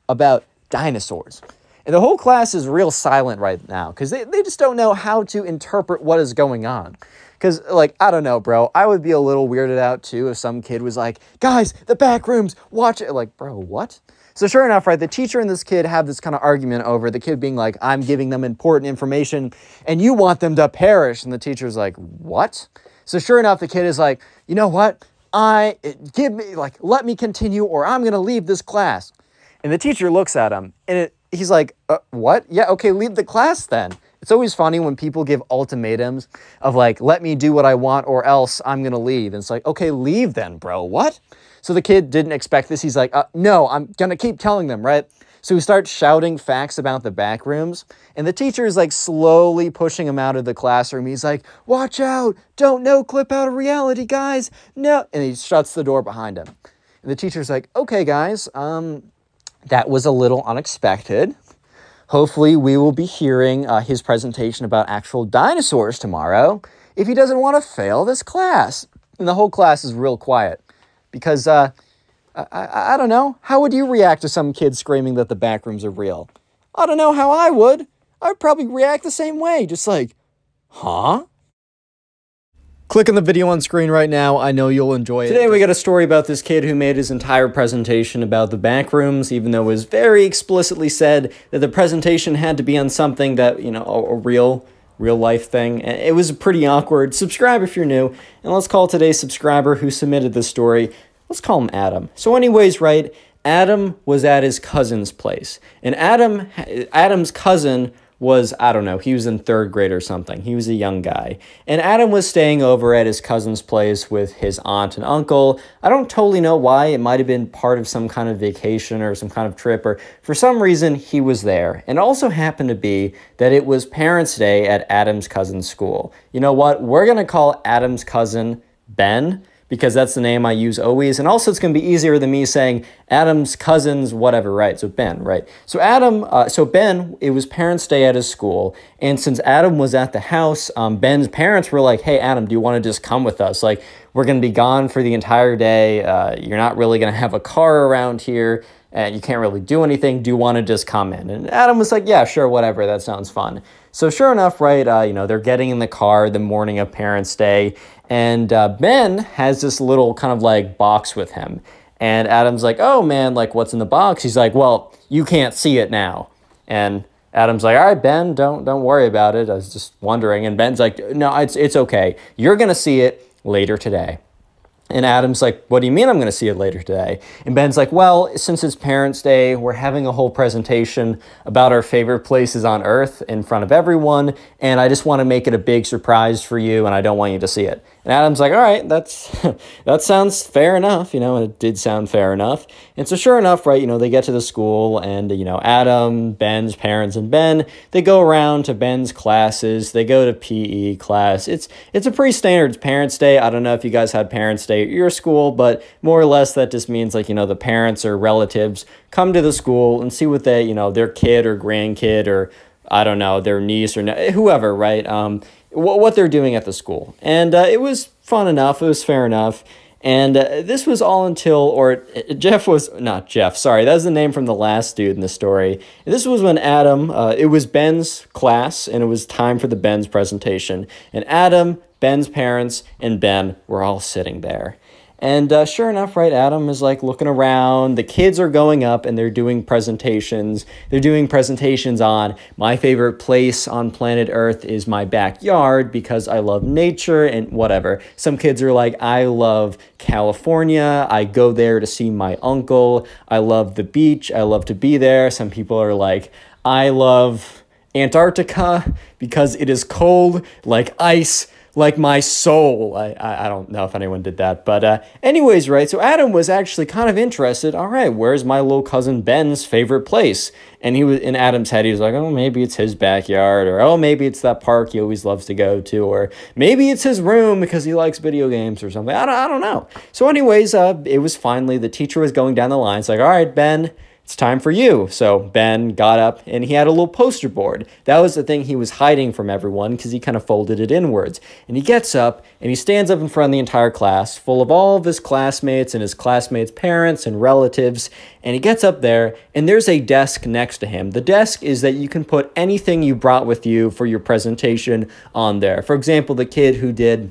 about dinosaurs. And the whole class is real silent right now because they, they just don't know how to interpret what is going on. Because, like, I don't know, bro. I would be a little weirded out too if some kid was like, guys, the back rooms, watch it. Like, bro, what? So, sure enough, right, the teacher and this kid have this kind of argument over the kid being like, I'm giving them important information and you want them to perish. And the teacher's like, what? So sure enough, the kid is like, you know what? I give me like let me continue or I'm gonna leave this class. And the teacher looks at him and it, he's like, uh, what? Yeah, okay, leave the class then. It's always funny when people give ultimatums of like, let me do what I want or else I'm gonna leave. And it's like, okay, leave then, bro. What? So the kid didn't expect this. He's like, uh, no, I'm gonna keep telling them, right? So he starts shouting facts about the back rooms, and the teacher is like slowly pushing him out of the classroom. He's like, Watch out! Don't no clip out of reality, guys! No! And he shuts the door behind him. And the teacher's like, Okay, guys, um, that was a little unexpected. Hopefully, we will be hearing uh, his presentation about actual dinosaurs tomorrow if he doesn't want to fail this class. And the whole class is real quiet because uh, I, I, I don't know. How would you react to some kid screaming that the back rooms are real? I don't know how I would. I'd probably react the same way, just like, huh? Click on the video on screen right now. I know you'll enjoy it. Today we got a story about this kid who made his entire presentation about the back rooms, even though it was very explicitly said that the presentation had to be on something that, you know, a, a real real life thing. It was pretty awkward. Subscribe if you're new, and let's call today's subscriber who submitted this story let's call him Adam. So, anyways, right, Adam was at his cousin's place, and Adam, Adam's cousin was I don't know, he was in third grade or something. He was a young guy. And Adam was staying over at his cousin's place with his aunt and uncle. I don't totally know why. It might have been part of some kind of vacation or some kind of trip, or for some reason he was there. And also happened to be that it was Parents' Day at Adam's cousin's school. You know what? We're going to call Adam's cousin Ben because that's the name I use always. And also, it's going to be easier than me saying Adam's cousins, whatever, right? So Ben, right? So Adam, uh, so Ben, it was Parents' Day at his school, and since Adam was at the house, um, Ben's parents were like, "Hey, Adam, do you want to just come with us? Like, we're going to be gone for the entire day. Uh, you're not really going to have a car around here." And you can't really do anything. Do you want to just come in? And Adam was like, Yeah, sure, whatever. That sounds fun. So sure enough, right, uh, you know, they're getting in the car the morning of Parents' Day, and uh, Ben has this little kind of like box with him. And Adam's like, oh man, like what's in the box? He's like, well, you can't see it now. And Adam's like, all right, Ben, don't don't worry about it. I was just wondering. And Ben's like, no, it's it's okay. You're gonna see it later today. And Adam's like, What do you mean I'm going to see it later today? And Ben's like, Well, since it's Parents' Day, we're having a whole presentation about our favorite places on earth in front of everyone. And I just want to make it a big surprise for you, and I don't want you to see it. And Adam's like, all right, that's that sounds fair enough. You know, and it did sound fair enough. And so sure enough, right, you know, they get to the school and you know, Adam, Ben's parents and Ben, they go around to Ben's classes. They go to PE class. It's it's a pretty standard Parents' Day. I don't know if you guys had Parents' Day at your school, but more or less that just means like, you know, the parents or relatives come to the school and see what they, you know, their kid or grandkid or I don't know, their niece or whoever, right? Um, what they're doing at the school. And uh, it was fun enough, it was fair enough. And uh, this was all until, or Jeff was, not Jeff, sorry, that's the name from the last dude in the story. And this was when Adam, uh, it was Ben's class, and it was time for the Ben's presentation. And Adam, Ben's parents, and Ben were all sitting there. And uh, sure enough, right, Adam is like looking around. The kids are going up and they're doing presentations. They're doing presentations on my favorite place on planet Earth is my backyard because I love nature and whatever. Some kids are like, I love California. I go there to see my uncle. I love the beach. I love to be there. Some people are like, I love Antarctica because it is cold like ice like my soul. I, I, I don't know if anyone did that. But, uh, anyways, right? So Adam was actually kind of interested. All right, where's my little cousin Ben's favorite place? And he was in Adam's head, he was like, oh, maybe it's his backyard, or oh, maybe it's that park he always loves to go to, or maybe it's his room because he likes video games or something. I don't, I don't know. So, anyways, uh, it was finally the teacher was going down the line. It's like, all right, Ben it's time for you. So Ben got up and he had a little poster board. That was the thing he was hiding from everyone because he kind of folded it inwards. And he gets up and he stands up in front of the entire class, full of all of his classmates and his classmates' parents and relatives. And he gets up there and there's a desk next to him. The desk is that you can put anything you brought with you for your presentation on there. For example, the kid who did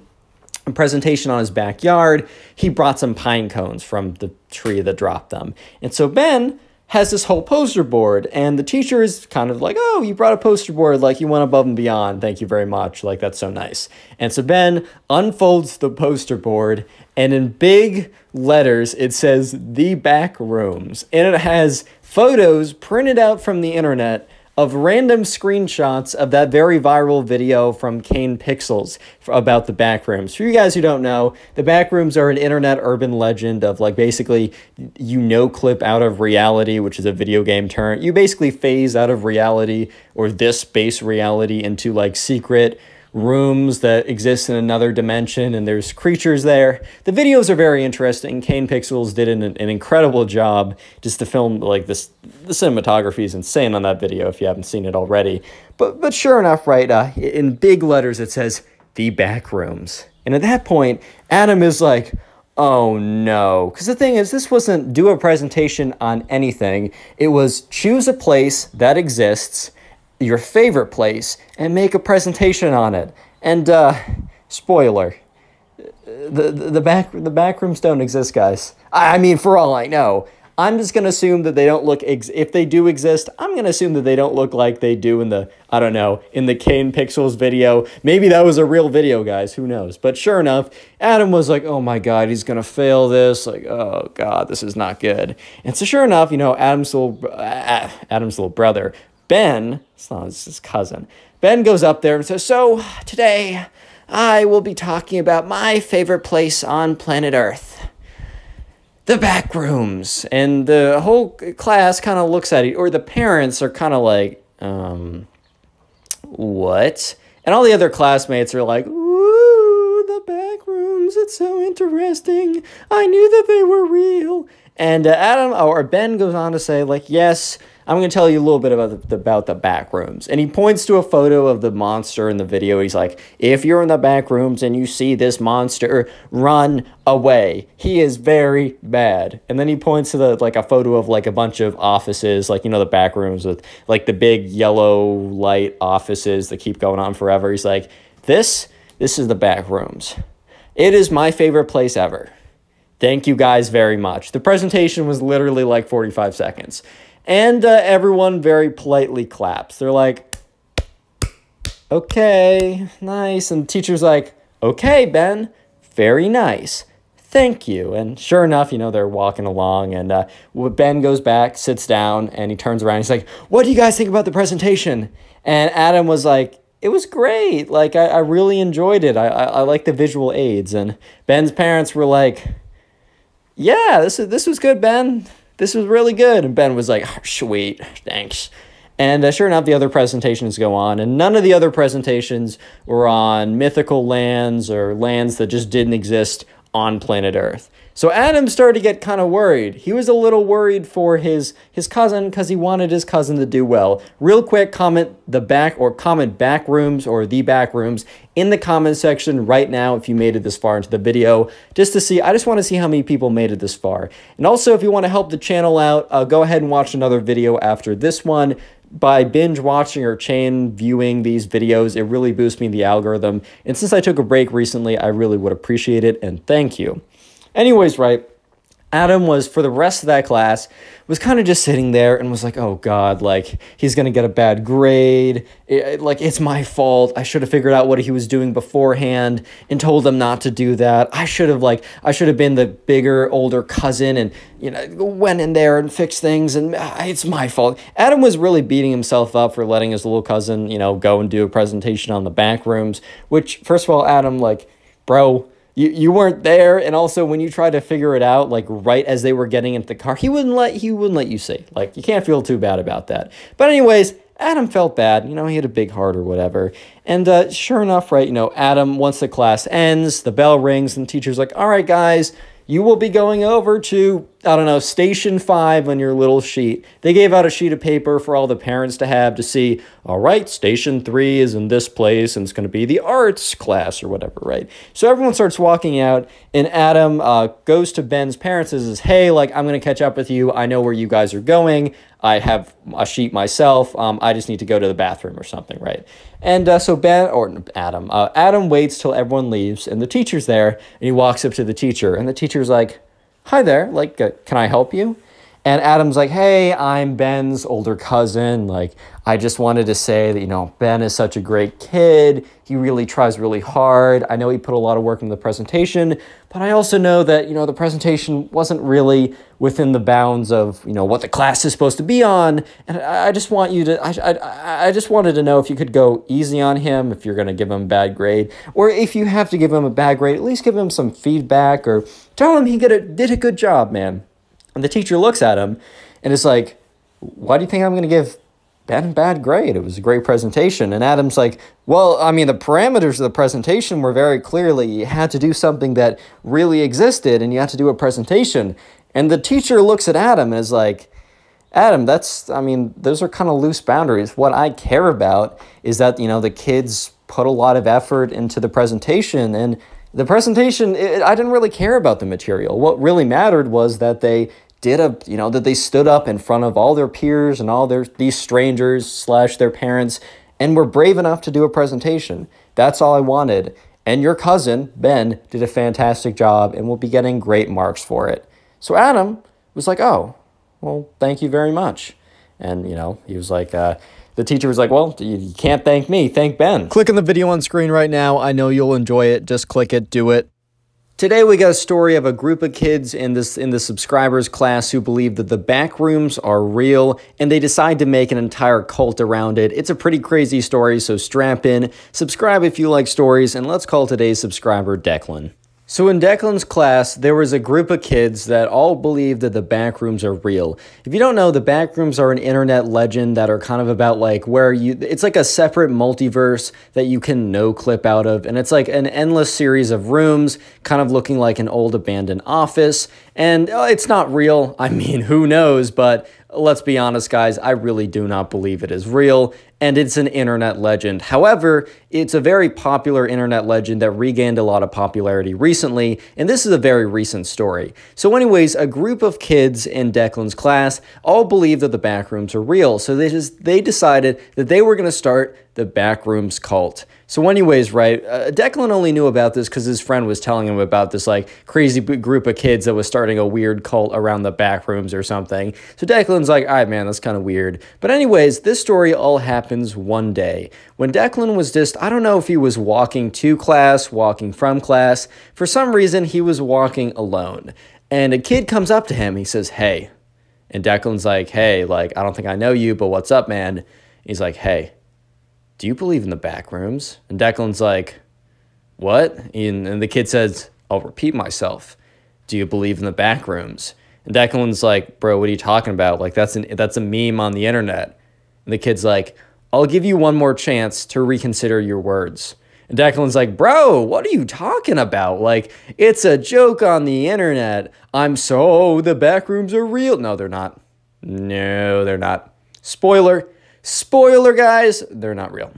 a presentation on his backyard, he brought some pine cones from the tree that dropped them. And so Ben has this whole poster board and the teacher is kind of like oh you brought a poster board like you went above and beyond. Thank you very much. Like that's so nice. And so ben unfolds the poster board and in big letters it says the back rooms. And it has photos printed out from the internet of random screenshots of that very viral video from Kane Pixels about the backrooms. For you guys who don't know, the backrooms are an internet urban legend of like basically you no clip out of reality, which is a video game term. You basically phase out of reality or this base reality into like secret rooms that exist in another dimension and there's creatures there. The videos are very interesting. Kane Pixels did an, an incredible job just to film like this. The cinematography is insane on that video if you haven't seen it already. But but sure enough, right, uh, in big letters it says the back rooms. And at that point, Adam is like, oh no. Because the thing is, this wasn't do a presentation on anything. It was choose a place that exists your favorite place and make a presentation on it. And uh, spoiler, the, the back the back rooms don't exist, guys. I, I mean, for all I know, I'm just gonna assume that they don't look. Ex- if they do exist, I'm gonna assume that they don't look like they do in the I don't know in the Kane Pixels video. Maybe that was a real video, guys. Who knows? But sure enough, Adam was like, "Oh my God, he's gonna fail this. Like, oh God, this is not good." And so sure enough, you know, Adam's little uh, Adam's little brother Ben, it's not his cousin, Ben goes up there and says, So today I will be talking about my favorite place on planet Earth the back rooms. And the whole class kind of looks at it, or the parents are kind of like, um, what? And all the other classmates are like, ooh, the back rooms, it's so interesting. I knew that they were real. And uh, Adam, or Ben goes on to say, like, yes, I'm going to tell you a little bit about the, about the back rooms. And he points to a photo of the monster in the video. He's like, if you're in the back rooms and you see this monster, er, run away. He is very bad. And then he points to the like a photo of like a bunch of offices, like you know the back rooms with like the big yellow light offices that keep going on forever. He's like, this this is the back rooms. It is my favorite place ever. Thank you guys very much. The presentation was literally like 45 seconds. And uh, everyone very politely claps. They're like, okay, nice. And the teacher's like, okay, Ben, very nice. Thank you. And sure enough, you know, they're walking along, and uh, Ben goes back, sits down, and he turns around. He's like, What do you guys think about the presentation? And Adam was like, it was great. Like I, I really enjoyed it. I, I, I like the visual aids. And Ben's parents were like, Yeah, this is this was good, Ben this was really good. And Ben was like, sweet, thanks. And uh, sure enough, the other presentations go on, and none of the other presentations were on mythical lands or lands that just didn't exist on planet Earth. So Adam started to get kind of worried. He was a little worried for his his cousin because he wanted his cousin to do well. Real quick, comment the back or comment back rooms or the back rooms in the comment section right now if you made it this far into the video, just to see. I just want to see how many people made it this far. And also, if you want to help the channel out, uh, go ahead and watch another video after this one by binge watching or chain viewing these videos, it really boosts me in the algorithm. And since I took a break recently, I really would appreciate it and thank you. Anyways, right. Adam was for the rest of that class was kind of just sitting there and was like, "Oh God, like he's gonna get a bad grade. It, like it's my fault. I should have figured out what he was doing beforehand and told him not to do that. I should have like I should have been the bigger, older cousin and you know went in there and fixed things. And uh, it's my fault." Adam was really beating himself up for letting his little cousin, you know, go and do a presentation on the back rooms. Which, first of all, Adam, like, bro you you weren't there and also when you tried to figure it out like right as they were getting into the car he wouldn't let he wouldn't let you see. Like you can't feel too bad about that. But anyways adam felt bad. You know he had a big heart or whatever. And uh, sure enough right you know adam once the class ends the bell rings and the teacher's like all right guys you will be going over to, I don't know, station five on your little sheet. They gave out a sheet of paper for all the parents to have to see, all right, station three is in this place and it's going to be the arts class or whatever, right? So everyone starts walking out and Adam uh, goes to Ben's parents and says, hey, like, I'm going to catch up with you. I know where you guys are going. I have a sheet myself. Um, I just need to go to the bathroom or something, right? And uh, so Ben, or Adam, uh, Adam waits till everyone leaves and the teacher's there and he walks up to the teacher and the teacher's like, hi there, like, uh, can I help you? And Adam's like, hey, I'm Ben's older cousin. Like, I just wanted to say that, you know, Ben is such a great kid. He really tries really hard. I know he put a lot of work into the presentation, but I also know that, you know, the presentation wasn't really within the bounds of, you know, what the class is supposed to be on. And I just want you to, I, I, I just wanted to know if you could go easy on him, if you're going to give him a bad grade, or if you have to give him a bad grade, at least give him some feedback or tell him he a, did a good job, man. And the teacher looks at him and is like, Why do you think I'm going to give Ben a bad grade? It was a great presentation. And Adam's like, Well, I mean, the parameters of the presentation were very clearly you had to do something that really existed and you had to do a presentation. And the teacher looks at Adam and is like, Adam, that's, I mean, those are kind of loose boundaries. What I care about is that, you know, the kids put a lot of effort into the presentation and the presentation, it, I didn't really care about the material. What really mattered was that they did a, you know, that they stood up in front of all their peers and all their these strangers slash their parents and were brave enough to do a presentation. That's all I wanted. And your cousin, Ben, did a fantastic job and will be getting great marks for it. So Adam was like, oh, well, thank you very much. And, you know, he was like, uh, the teacher was like, well, you can't thank me, thank Ben. Click on the video on screen right now. I know you'll enjoy it. Just click it, do it. Today we got a story of a group of kids in this in the subscribers class who believe that the back rooms are real and they decide to make an entire cult around it. It's a pretty crazy story, so strap in, subscribe if you like stories, and let's call today's subscriber Declan. So in Declan's class, there was a group of kids that all believed that the backrooms are real. If you don't know, the backrooms are an internet legend that are kind of about like where you it's like a separate multiverse that you can no clip out of and it's like an endless series of rooms kind of looking like an old abandoned office and uh, it's not real. I mean, who knows, but let's be honest, guys, I really do not believe it is real, and it's an internet legend. However, it's a very popular internet legend that regained a lot of popularity recently, and this is a very recent story. So, anyways, a group of kids in Declan's class all believe that the backrooms are real, so they just they decided that they were going to start the backrooms cult. So, anyways, right, uh, Declan only knew about this because his friend was telling him about this like crazy group of kids that was starting a weird cult around the backrooms or something. So Declan's like, all right, man, that's kind of weird. But anyways, this story all happens one day when Declan was just, I don't know if he was walking to class, walking from class. For some reason, he was walking alone. And a kid comes up to him. He says, hey. And Declan's like, hey, like, I don't think I know you, but what's up, man? He's like, hey do you believe in the back rooms? And Declan's like, what? And, the kid says, I'll repeat myself. Do you believe in the back rooms? And Declan's like, bro, what are you talking about? Like that's an that's a meme on the internet. And the kid's like, I'll give you one more chance to reconsider your words. And Declan's like, bro, what are you talking about? Like, it's a joke on the internet. I'm so the back rooms are real. No, they're not. No, they're not. Spoiler, Spoiler, guys, they're not real.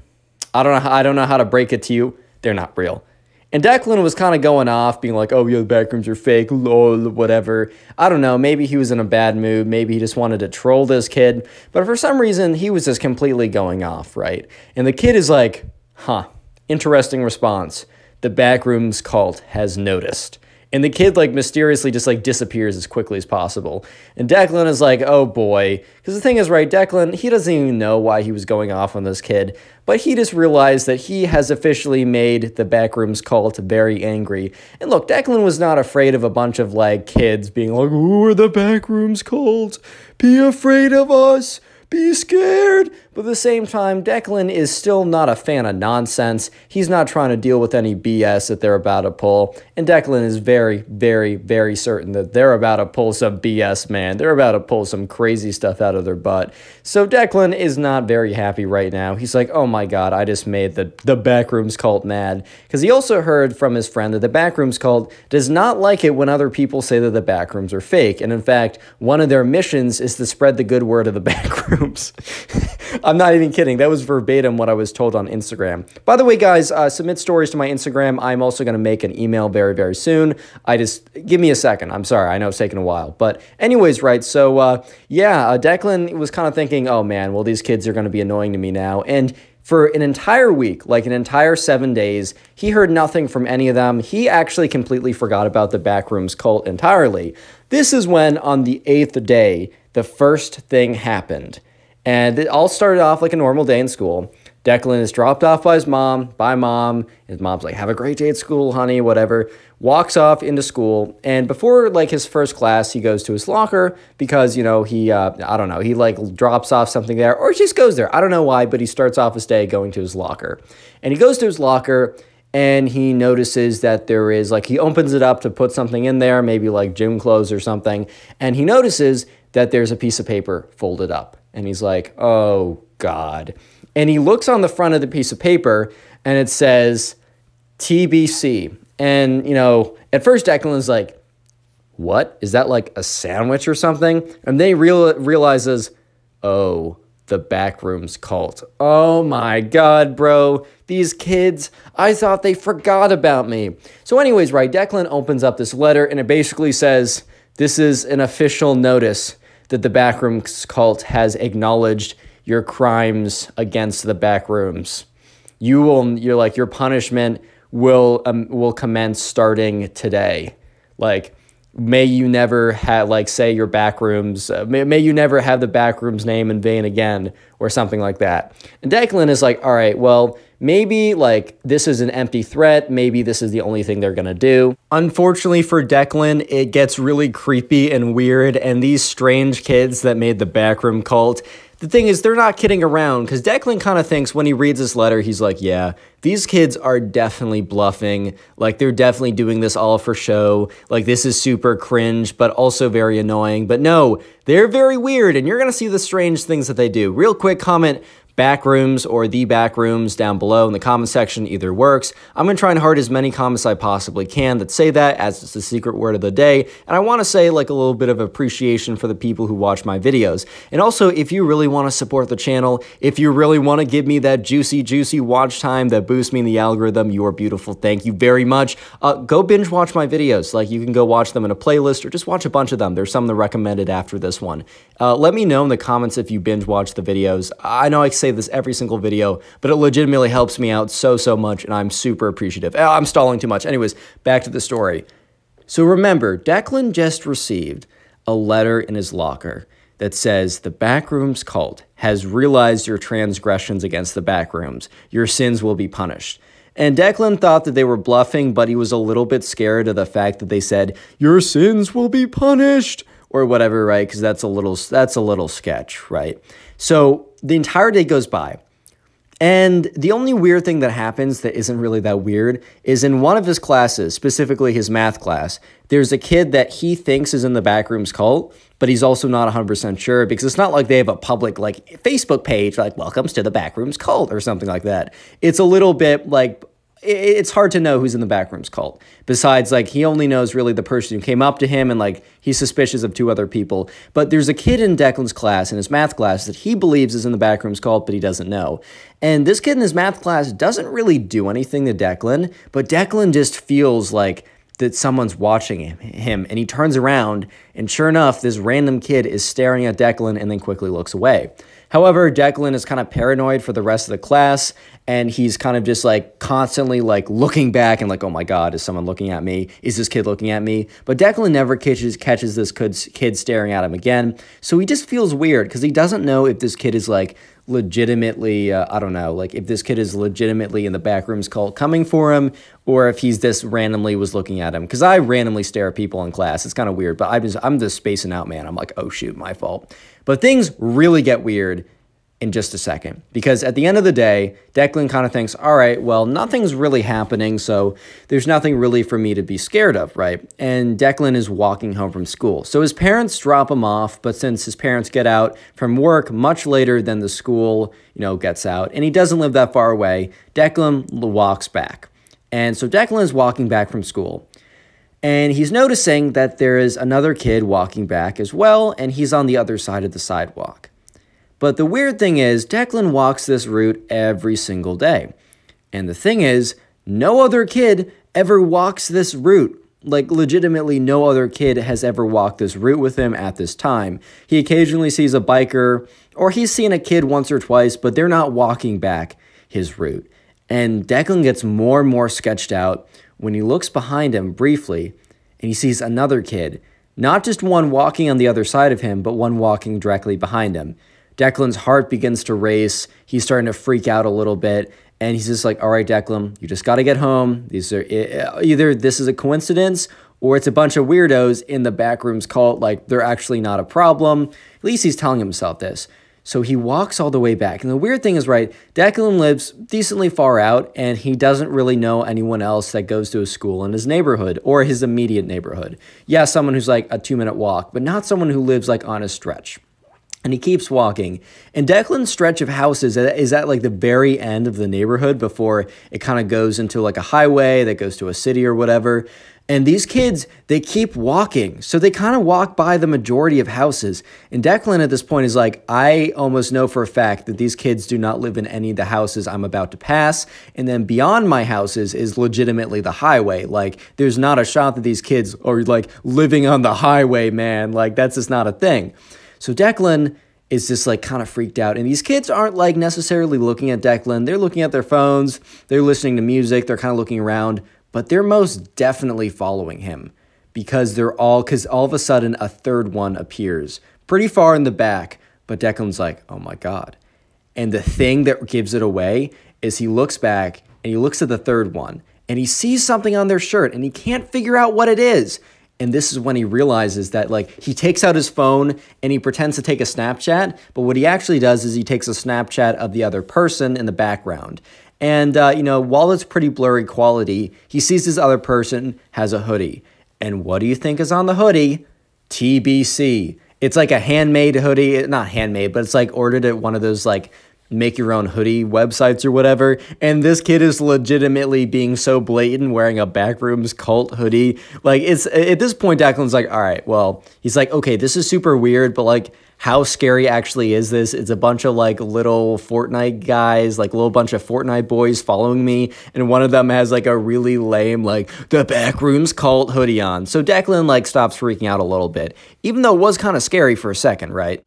I don't know. How, I don't know how to break it to you. They're not real. And Declan was kind of going off, being like, "Oh, yeah, the backrooms are fake, lol, whatever." I don't know. Maybe he was in a bad mood. Maybe he just wanted to troll this kid. But for some reason, he was just completely going off, right? And the kid is like, "Huh, interesting response. The backrooms cult has noticed." And the kid like mysteriously just like disappears as quickly as possible. And Declan is like, oh boy. Because the thing is, right, Declan, he doesn't even know why he was going off on this kid, but he just realized that he has officially made the backrooms cult very angry. And look, Declan was not afraid of a bunch of like kids being like, who are the backrooms cult? Be afraid of us be scared. But at the same time, Declan is still not a fan of nonsense. He's not trying to deal with any BS that they're about to pull. And Declan is very, very, very certain that they're about to pull some BS, man. They're about to pull some crazy stuff out of their butt. So Declan is not very happy right now. He's like, oh my God, I just made the, the Backrooms cult mad. Because he also heard from his friend that the Backrooms cult does not like it when other people say that the Backrooms are fake. And in fact, one of their missions is to spread the good word of the Backrooms rooms. I'm not even kidding. That was verbatim what I was told on Instagram. By the way, guys, uh, submit stories to my Instagram. I'm also going to make an email very, very soon. I just, give me a second. I'm sorry. I know it's taken a while. But, anyways, right. So, uh, yeah, uh, Declan was kind of thinking, oh man, well, these kids are going to be annoying to me now. And for an entire week, like an entire seven days, he heard nothing from any of them. He actually completely forgot about the Backrooms cult entirely. This is when, on the eighth day, the first thing happened. And it all started off like a normal day in school. Declan is dropped off by his mom, by mom. His mom's like, have a great day at school, honey, whatever. Walks off into school. And before like his first class, he goes to his locker because, you know, he, uh, I don't know, he like drops off something there or just goes there. I don't know why, but he starts off his day going to his locker. And he goes to his locker and he notices that there is like, he opens it up to put something in there, maybe like gym clothes or something. And he notices that there's a piece of paper folded up. And he's like, oh, God. And he looks on the front of the piece of paper and it says TBC. And, you know, at first Declan's like, what? Is that like a sandwich or something? And then he real- realizes, oh, the backrooms cult. Oh my God, bro. These kids, I thought they forgot about me. So, anyways, right, Declan opens up this letter and it basically says, This is an official notice that the Backrooms cult has acknowledged your crimes against the Backrooms. You will, you're like, your punishment will um, will commence starting today. Like, may you never have, like, say your Backrooms, uh, may, may you never have the Backrooms name in vain again, or something like that. And Declan is like, all right, well, maybe like this is an empty threat. Maybe this is the only thing they're going to do. Unfortunately for Declan, it gets really creepy and weird. And these strange kids that made the backroom cult, the thing is, they're not kidding around because Declan kind of thinks when he reads this letter, he's like, yeah, these kids are definitely bluffing. Like, they're definitely doing this all for show. Like, this is super cringe, but also very annoying. But no, they're very weird, and you're going to see the strange things that they do. Real quick comment backrooms or the backrooms down below in the comment section either works. I'm going to try and heart as many comments I possibly can that say that as it's the secret word of the day. And I want to say like a little bit of appreciation for the people who watch my videos. And also, if you really want to support the channel, if you really want to give me that juicy, juicy watch time that boosts me in the algorithm, you are beautiful. Thank you very much. Uh, go binge watch my videos. Like you can go watch them in a playlist or just watch a bunch of them. There's some that recommended after this one. Uh, let me know in the comments if you binge watch the videos. I know I say this every single video, but it legitimately helps me out so, so much, and I'm super appreciative. Oh, I'm stalling too much. Anyways, back to the story. So remember, Declan just received a letter in his locker that says the Backrooms cult has realized your transgressions against the Backrooms. Your sins will be punished. And Declan thought that they were bluffing, but he was a little bit scared of the fact that they said, Your sins will be punished, or whatever, right? Because that's a little that's a little sketch, right? So the entire day goes by. And the only weird thing that happens that isn't really that weird is in one of his classes, specifically his math class, there's a kid that he thinks is in the backrooms cult, but he's also not 100% sure because it's not like they have a public like Facebook page like welcomes to the backrooms cult or something like that. It's a little bit like it's hard to know who's in the backrooms cult. Besides, like, he only knows really the person who came up to him and, like, he's suspicious of two other people. But there's a kid in Declan's class, in his math class, that he believes is in the backrooms cult, but he doesn't know. And this kid in his math class doesn't really do anything to Declan, but Declan just feels like that someone's watching him. And he turns around, and sure enough, this random kid is staring at Declan and then quickly looks away. However, Declan is kind of paranoid for the rest of the class and he's kind of just like constantly like looking back and like, oh my God, is someone looking at me? Is this kid looking at me? But Declan never catches, catches this kid staring at him again. So he just feels weird because he doesn't know if this kid is like legitimately, uh, I don't know, like if this kid is legitimately in the back rooms cult coming for him or if he's just randomly was looking at him. Because I randomly stare at people in class. It's kind of weird, but I'm just, I'm just spacing out, man. I'm like, oh shoot, my fault. But things really get weird in just a second. Because at the end of the day, Declan kind of thinks, all right, well, nothing's really happening, so there's nothing really for me to be scared of, right? And Declan is walking home from school. So his parents drop him off, but since his parents get out from work much later than the school, you know, gets out, and he doesn't live that far away, Declan walks back. And so Declan is walking back from school. And he's noticing that there is another kid walking back as well, and he's on the other side of the sidewalk. But the weird thing is, Declan walks this route every single day. And the thing is, no other kid ever walks this route. Like, legitimately, no other kid has ever walked this route with him at this time. He occasionally sees a biker, or he's seen a kid once or twice, but they're not walking back his route. And Declan gets more and more sketched out when he looks behind him briefly and he sees another kid, not just one walking on the other side of him, but one walking directly behind him. Declan's heart begins to race. He's starting to freak out a little bit. And he's just like, all right, Declan, you just got to get home. These are either this is a coincidence or it's a bunch of weirdos in the back rooms cult. Like they're actually not a problem. At least he's telling himself this. So he walks all the way back. And the weird thing is, right, Declan lives decently far out and he doesn't really know anyone else that goes to a school in his neighborhood or his immediate neighborhood. Yeah, someone who's like a two minute walk, but not someone who lives like on a stretch. And he keeps walking. And Declan's stretch of houses is at like the very end of the neighborhood before it kind of goes into like a highway that goes to a city or whatever. And these kids, they keep walking. So they kind of walk by the majority of houses. And Declan at this point is like, I almost know for a fact that these kids do not live in any of the houses I'm about to pass. And then beyond my houses is legitimately the highway. Like, there's not a shot that these kids are like living on the highway, man. Like, that's just not a thing. So Declan is just like kind of freaked out. And these kids aren't like necessarily looking at Declan. They're looking at their phones, they're listening to music, they're kind of looking around, but they're most definitely following him because they're all, because all of a sudden a third one appears pretty far in the back. But Declan's like, oh my God. And the thing that gives it away is he looks back and he looks at the third one and he sees something on their shirt and he can't figure out what it is. And this is when he realizes that, like, he takes out his phone and he pretends to take a Snapchat, but what he actually does is he takes a Snapchat of the other person in the background. And, uh, you know, while it's pretty blurry quality, he sees this other person has a hoodie. And what do you think is on the hoodie? TBC. It's like a handmade hoodie, not handmade, but it's like ordered at one of those like make your own hoodie websites or whatever. And this kid is legitimately being so blatant wearing a backrooms cult hoodie. Like it's at this point, Declan's like, all right, well, he's like, okay, this is super weird, but like how scary actually is this? It's a bunch of like little Fortnite guys, like little bunch of Fortnite boys following me, and one of them has like a really lame like the backrooms cult hoodie on. So Declan like stops freaking out a little bit, even though it was kind of scary for a second, right?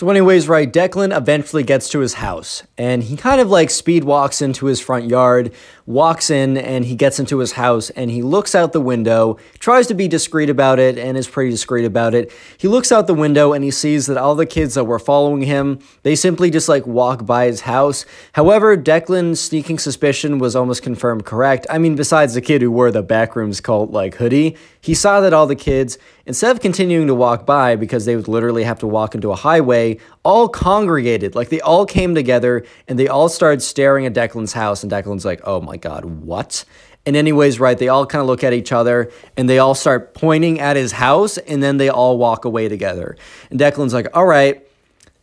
So, anyways, right, Declan eventually gets to his house and he kind of like speed walks into his front yard, walks in, and he gets into his house and he looks out the window, tries to be discreet about it, and is pretty discreet about it. He looks out the window and he sees that all the kids that were following him, they simply just like walk by his house. However, Declan's sneaking suspicion was almost confirmed correct. I mean, besides the kid who wore the backrooms cult like hoodie, he saw that all the kids, instead of continuing to walk by because they would literally have to walk into a highway, all congregated. Like they all came together and they all started staring at Declan's house. And Declan's like, oh my God, what? And, anyways, right, they all kind of look at each other and they all start pointing at his house and then they all walk away together. And Declan's like, all right,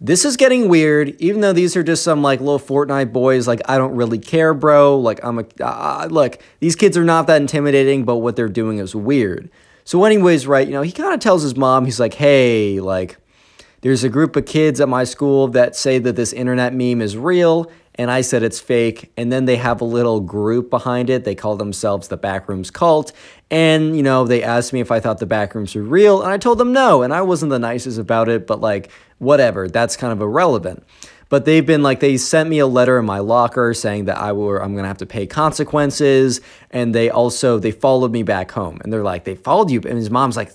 this is getting weird, even though these are just some like little Fortnite boys. Like, I don't really care, bro. Like, I'm a, uh, look, these kids are not that intimidating, but what they're doing is weird. So, anyways, right, you know, he kind of tells his mom, he's like, hey, like, there's a group of kids at my school that say that this internet meme is real And I said it's fake. And then they have a little group behind it. They call themselves the Backrooms Cult. And, you know, they asked me if I thought the backrooms were real. And I told them no. And I wasn't the nicest about it, but like, whatever. That's kind of irrelevant. But they've been like they sent me a letter in my locker saying that I will I'm gonna have to pay consequences, and they also they followed me back home, and they're like they followed you, and his mom's like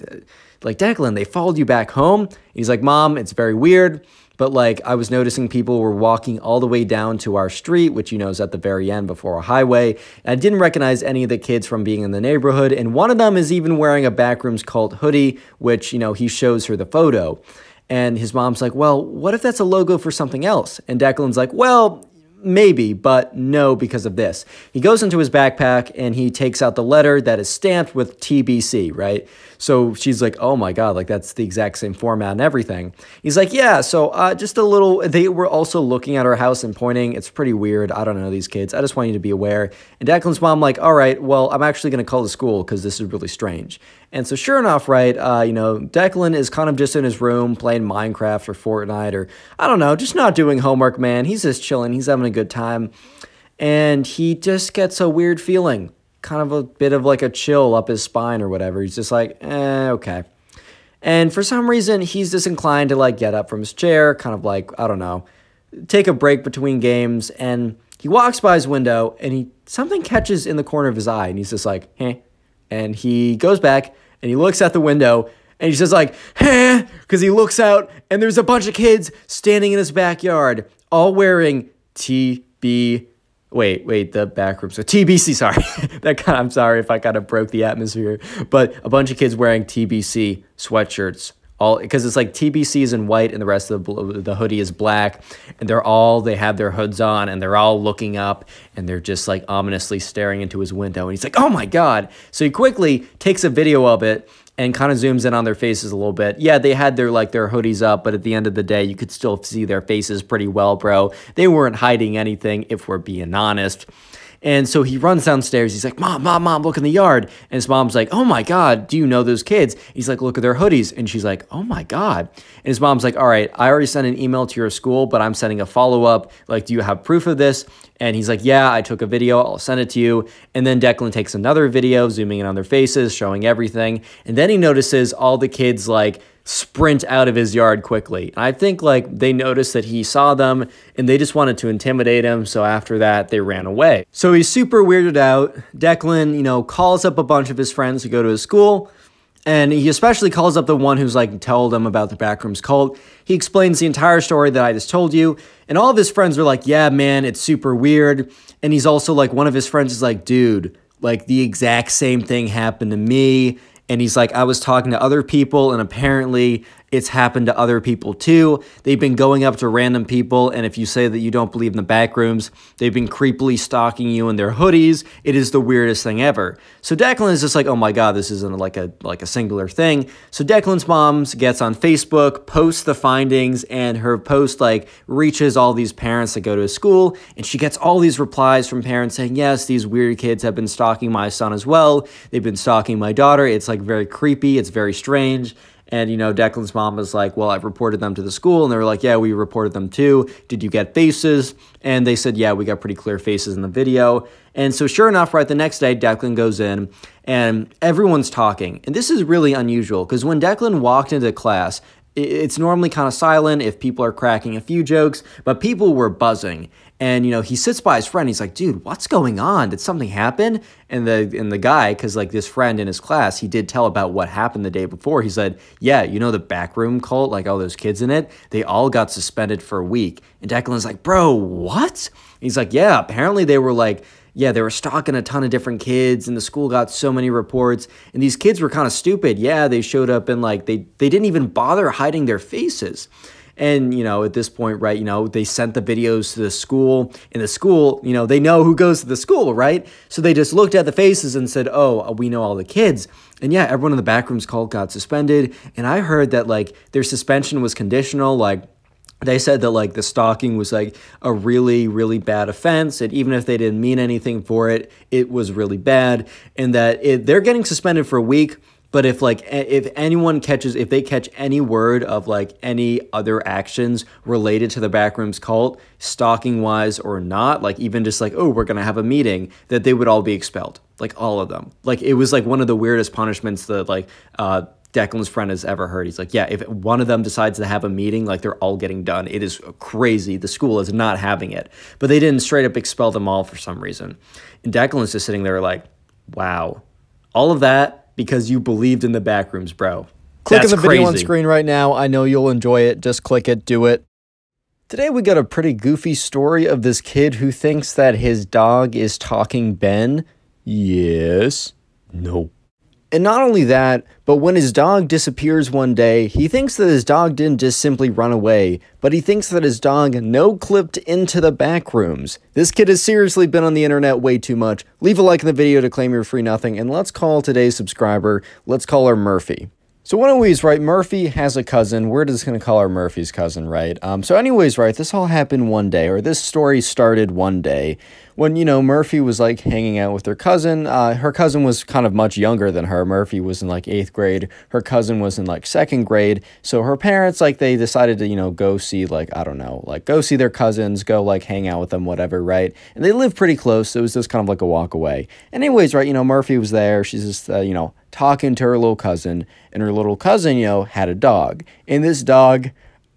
like Declan they followed you back home. He's like mom, it's very weird. But like I was noticing people were walking all the way down to our street, which you know is at the very end before a highway. I didn't recognize any of the kids from being in the neighborhood, and one of them is even wearing a backrooms cult hoodie, which you know he shows her the photo. And his mom's like, well, what if that's a logo for something else? And Declan's like, well, maybe, but no, because of this. He goes into his backpack and he takes out the letter that is stamped with TBC, right? So she's like, oh my God, like that's the exact same format and everything. He's like, yeah, so uh, just a little, they were also looking at our house and pointing. It's pretty weird. I don't know these kids. I just want you to be aware. And Declan's mom, like, all right, well, I'm actually going to call the school because this is really strange. And so, sure enough, right, uh, you know, Declan is kind of just in his room playing Minecraft or Fortnite or I don't know, just not doing homework, man. He's just chilling. He's having a good time. And he just gets a weird feeling kind of a bit of like a chill up his spine or whatever. He's just like, eh, okay. And for some reason, he's disinclined to like get up from his chair, kind of like, I don't know, take a break between games. And he walks by his window and he something catches in the corner of his eye and he's just like, eh. And he goes back and he looks at the window and he's just like, eh, because he looks out and there's a bunch of kids standing in his backyard, all wearing TB wait, wait, the back room. So TBC, sorry. that kind of, I'm sorry if I kind of broke the atmosphere, but a bunch of kids wearing TBC sweatshirts. All because it's like TBC is in white and the rest of the, the hoodie is black, and they're all they have their hoods on and they're all looking up and they're just like ominously staring into his window. And he's like, "Oh my god!" So he quickly takes a video of it and kind of zooms in on their faces a little bit. Yeah, they had their like their hoodies up, but at the end of the day, you could still see their faces pretty well, bro. They weren't hiding anything, if we're being honest. And so he runs downstairs. He's like, Mom, Mom, Mom, look in the yard. And his mom's like, Oh my God, do you know those kids? He's like, Look at their hoodies. And she's like, Oh my God. And his mom's like, All right, I already sent an email to your school, but I'm sending a follow up. Like, do you have proof of this? And he's like, Yeah, I took a video. I'll send it to you. And then Declan takes another video, zooming in on their faces, showing everything. And then he notices all the kids like, sprint out of his yard quickly. I think like they noticed that he saw them and they just wanted to intimidate him. So after that, they ran away. So he's super weirded out. Declan, you know, calls up a bunch of his friends to go to his school. And he especially calls up the one who's like told him about the backrooms cult. He explains the entire story that I just told you. And all of his friends are like, yeah, man, it's super weird. And he's also like, one of his friends is like, dude, like the exact same thing happened to me. And he's like, I was talking to other people, and apparently it's happened to other people too. They've been going up to random people, and if you say that you don't believe in the back rooms, they've been creepily stalking you in their hoodies. It is the weirdest thing ever. So Declan is just like, oh my god, this isn't like a like a singular thing. So Declan's mom gets on Facebook, posts the findings, and her post like reaches all these parents that go to school, and she gets all these replies from parents saying, yes, these weird kids have been stalking my son as well. They've been stalking my daughter. It's like very creepy. It's very strange. And, you know, Declan's mom was like, Well, I've reported them to the school. And they were like, Yeah, we reported them too. Did you get faces? And they said, Yeah, we got pretty clear faces in the video. And so, sure enough, right the next day, Declan goes in and everyone's talking. And this is really unusual because when Declan walked into class, it's normally kind of silent if people are cracking a few jokes, but people were buzzing. And you know, he sits by his friend. He's like, "Dude, what's going on? Did something happen?" And the and the guy, because like this friend in his class, he did tell about what happened the day before. He said, "Yeah, you know the backroom cult, like all those kids in it, they all got suspended for a week." And Declan's like, "Bro, what?" He's like, "Yeah, apparently they were like." yeah, they were stalking a ton of different kids, and the school got so many reports. And these kids were kind of stupid. Yeah, they showed up and like they they didn't even bother hiding their faces. And, you know, at this point, right, you know, they sent the videos to the school. In the school, you know, they know who goes to the school, right? So they just looked at the faces and said, oh, uh, we know all the kids. And yeah, everyone in the backrooms cult got suspended. And I heard that, like, their suspension was conditional. Like, they said that like the stalking was like a really really bad offense and even if they didn't mean anything for it it was really bad and that it, they're getting suspended for a week But if like if anyone catches if they catch any word of like any other actions related to the backrooms cult, stalking wise or not, like even just like oh we're gonna have a meeting, that they would all be expelled, like all of them. Like it was like one of the weirdest punishments that like uh, Declan's friend has ever heard. He's like, yeah, if one of them decides to have a meeting, like they're all getting done. It is crazy. The school is not having it, but they didn't straight up expel them all for some reason. And Declan's just sitting there like, wow, all of that because you believed in the backrooms, bro. Click on the video on screen right now. I know you'll enjoy it. Just click it, do it. Today we got a pretty goofy story of this kid who thinks that his dog is talking Ben. Yes. No. And not only that, but when his dog disappears one day, he thinks that his dog didn't just simply run away, but he thinks that his dog no clipped into the back rooms. This kid has seriously been on the internet way too much. Leave a like in the video to claim your free nothing, and let's call today's subscriber. Let's call her Murphy. So anyways, right, Murphy has a cousin. We're just going to call her Murphy's cousin, right? Um, so anyways, right, this all happened one day, or this story started one day when, you know, Murphy was, like, hanging out with her cousin. Uh, her cousin was kind of much younger than her. Murphy was in, like, eighth grade. Her cousin was in, like, second grade. So her parents, like, they decided to, you know, go see, like, I don't know, like, go see their cousins, go, like, hang out with them, whatever, right? And they live pretty close. So it was just kind of like a walk away. And anyways, right, you know, Murphy was there. She's just, uh, you know, talking to her little cousin, and her little cousin, you know, had a dog. And this dog,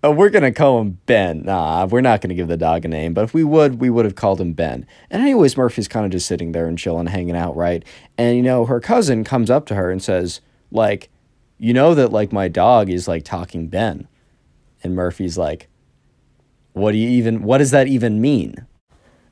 uh, we're to call him Ben. Nah, we're not to give the dog a name, but if we would, we would have called him Ben. And, anyways, Murphy's kind of just sitting there and chilling, hanging out, right? And, you know, her cousin comes up to her and says, like, you know that, like, my dog is, like, talking Ben. And Murphy's like, what do you even, what does that even mean?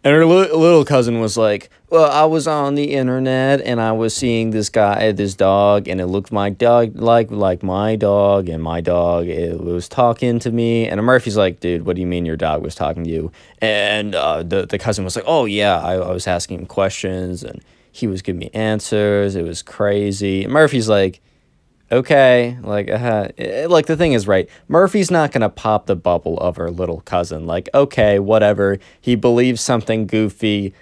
And her li- little cousin was like, Well, I was on the internet and I was seeing this guy, this dog, and it looked my dog like like my dog, and my dog it was talking to me. And Murphy's like, Dude, what do you mean your dog was talking to you? And uh, the, the cousin was like, Oh, yeah, I, I was asking him questions and he was giving me answers. It was crazy. And Murphy's like, okay like uh, like the thing is right murphy's not to pop the bubble of her little cousin. Like okay whatever. He believes something goofy.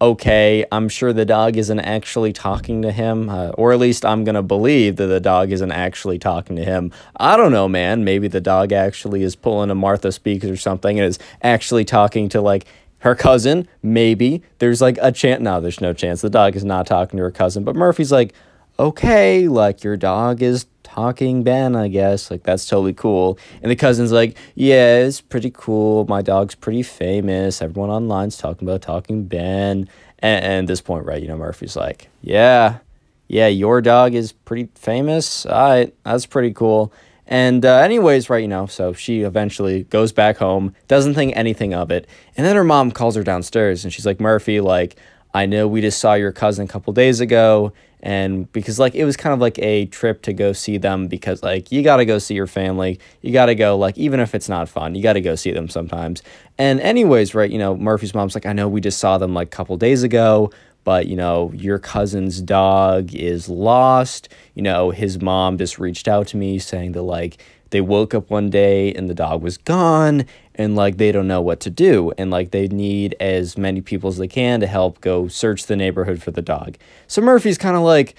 Okay i'm sure the dog isn't actually talking to him uh, or at least i'm to believe that the dog isn't actually talking to him. I don't know man. Maybe the dog actually is pulling a martha speaks or something and is actually talking to like her cousin. Maybe there's like a chance no there's no chance. The dog is not talking to her cousin. But murphy's like okay, like your dog is talking Ben, I guess. Like that's totally cool. And the cousin's like, yeah, it's pretty cool. My dog's pretty famous. Everyone online's talking about talking Ben. And, and at this point, right, you know, Murphy's like, yeah, yeah, your dog is pretty famous. All right, that's pretty cool. And uh, anyways, right, you know, so she eventually goes back home, doesn't think anything of it. And then her mom calls her downstairs and she's like, Murphy, like, I know we just saw your cousin a couple days ago and because like it was kind of like a trip to go see them because like you got to go see your family. You got to go like even if it's not fun you got to go see them sometimes. And anyways right you know murphy's mom's like i know we just saw them like a couple days ago but you know your cousin's dog is lost. You know his mom just reached out to me saying that like they woke up one day and the dog was gone and like they don't know what to do and like they need as many people as they can to help go search the neighborhood for the dog. So Murphy's kind of like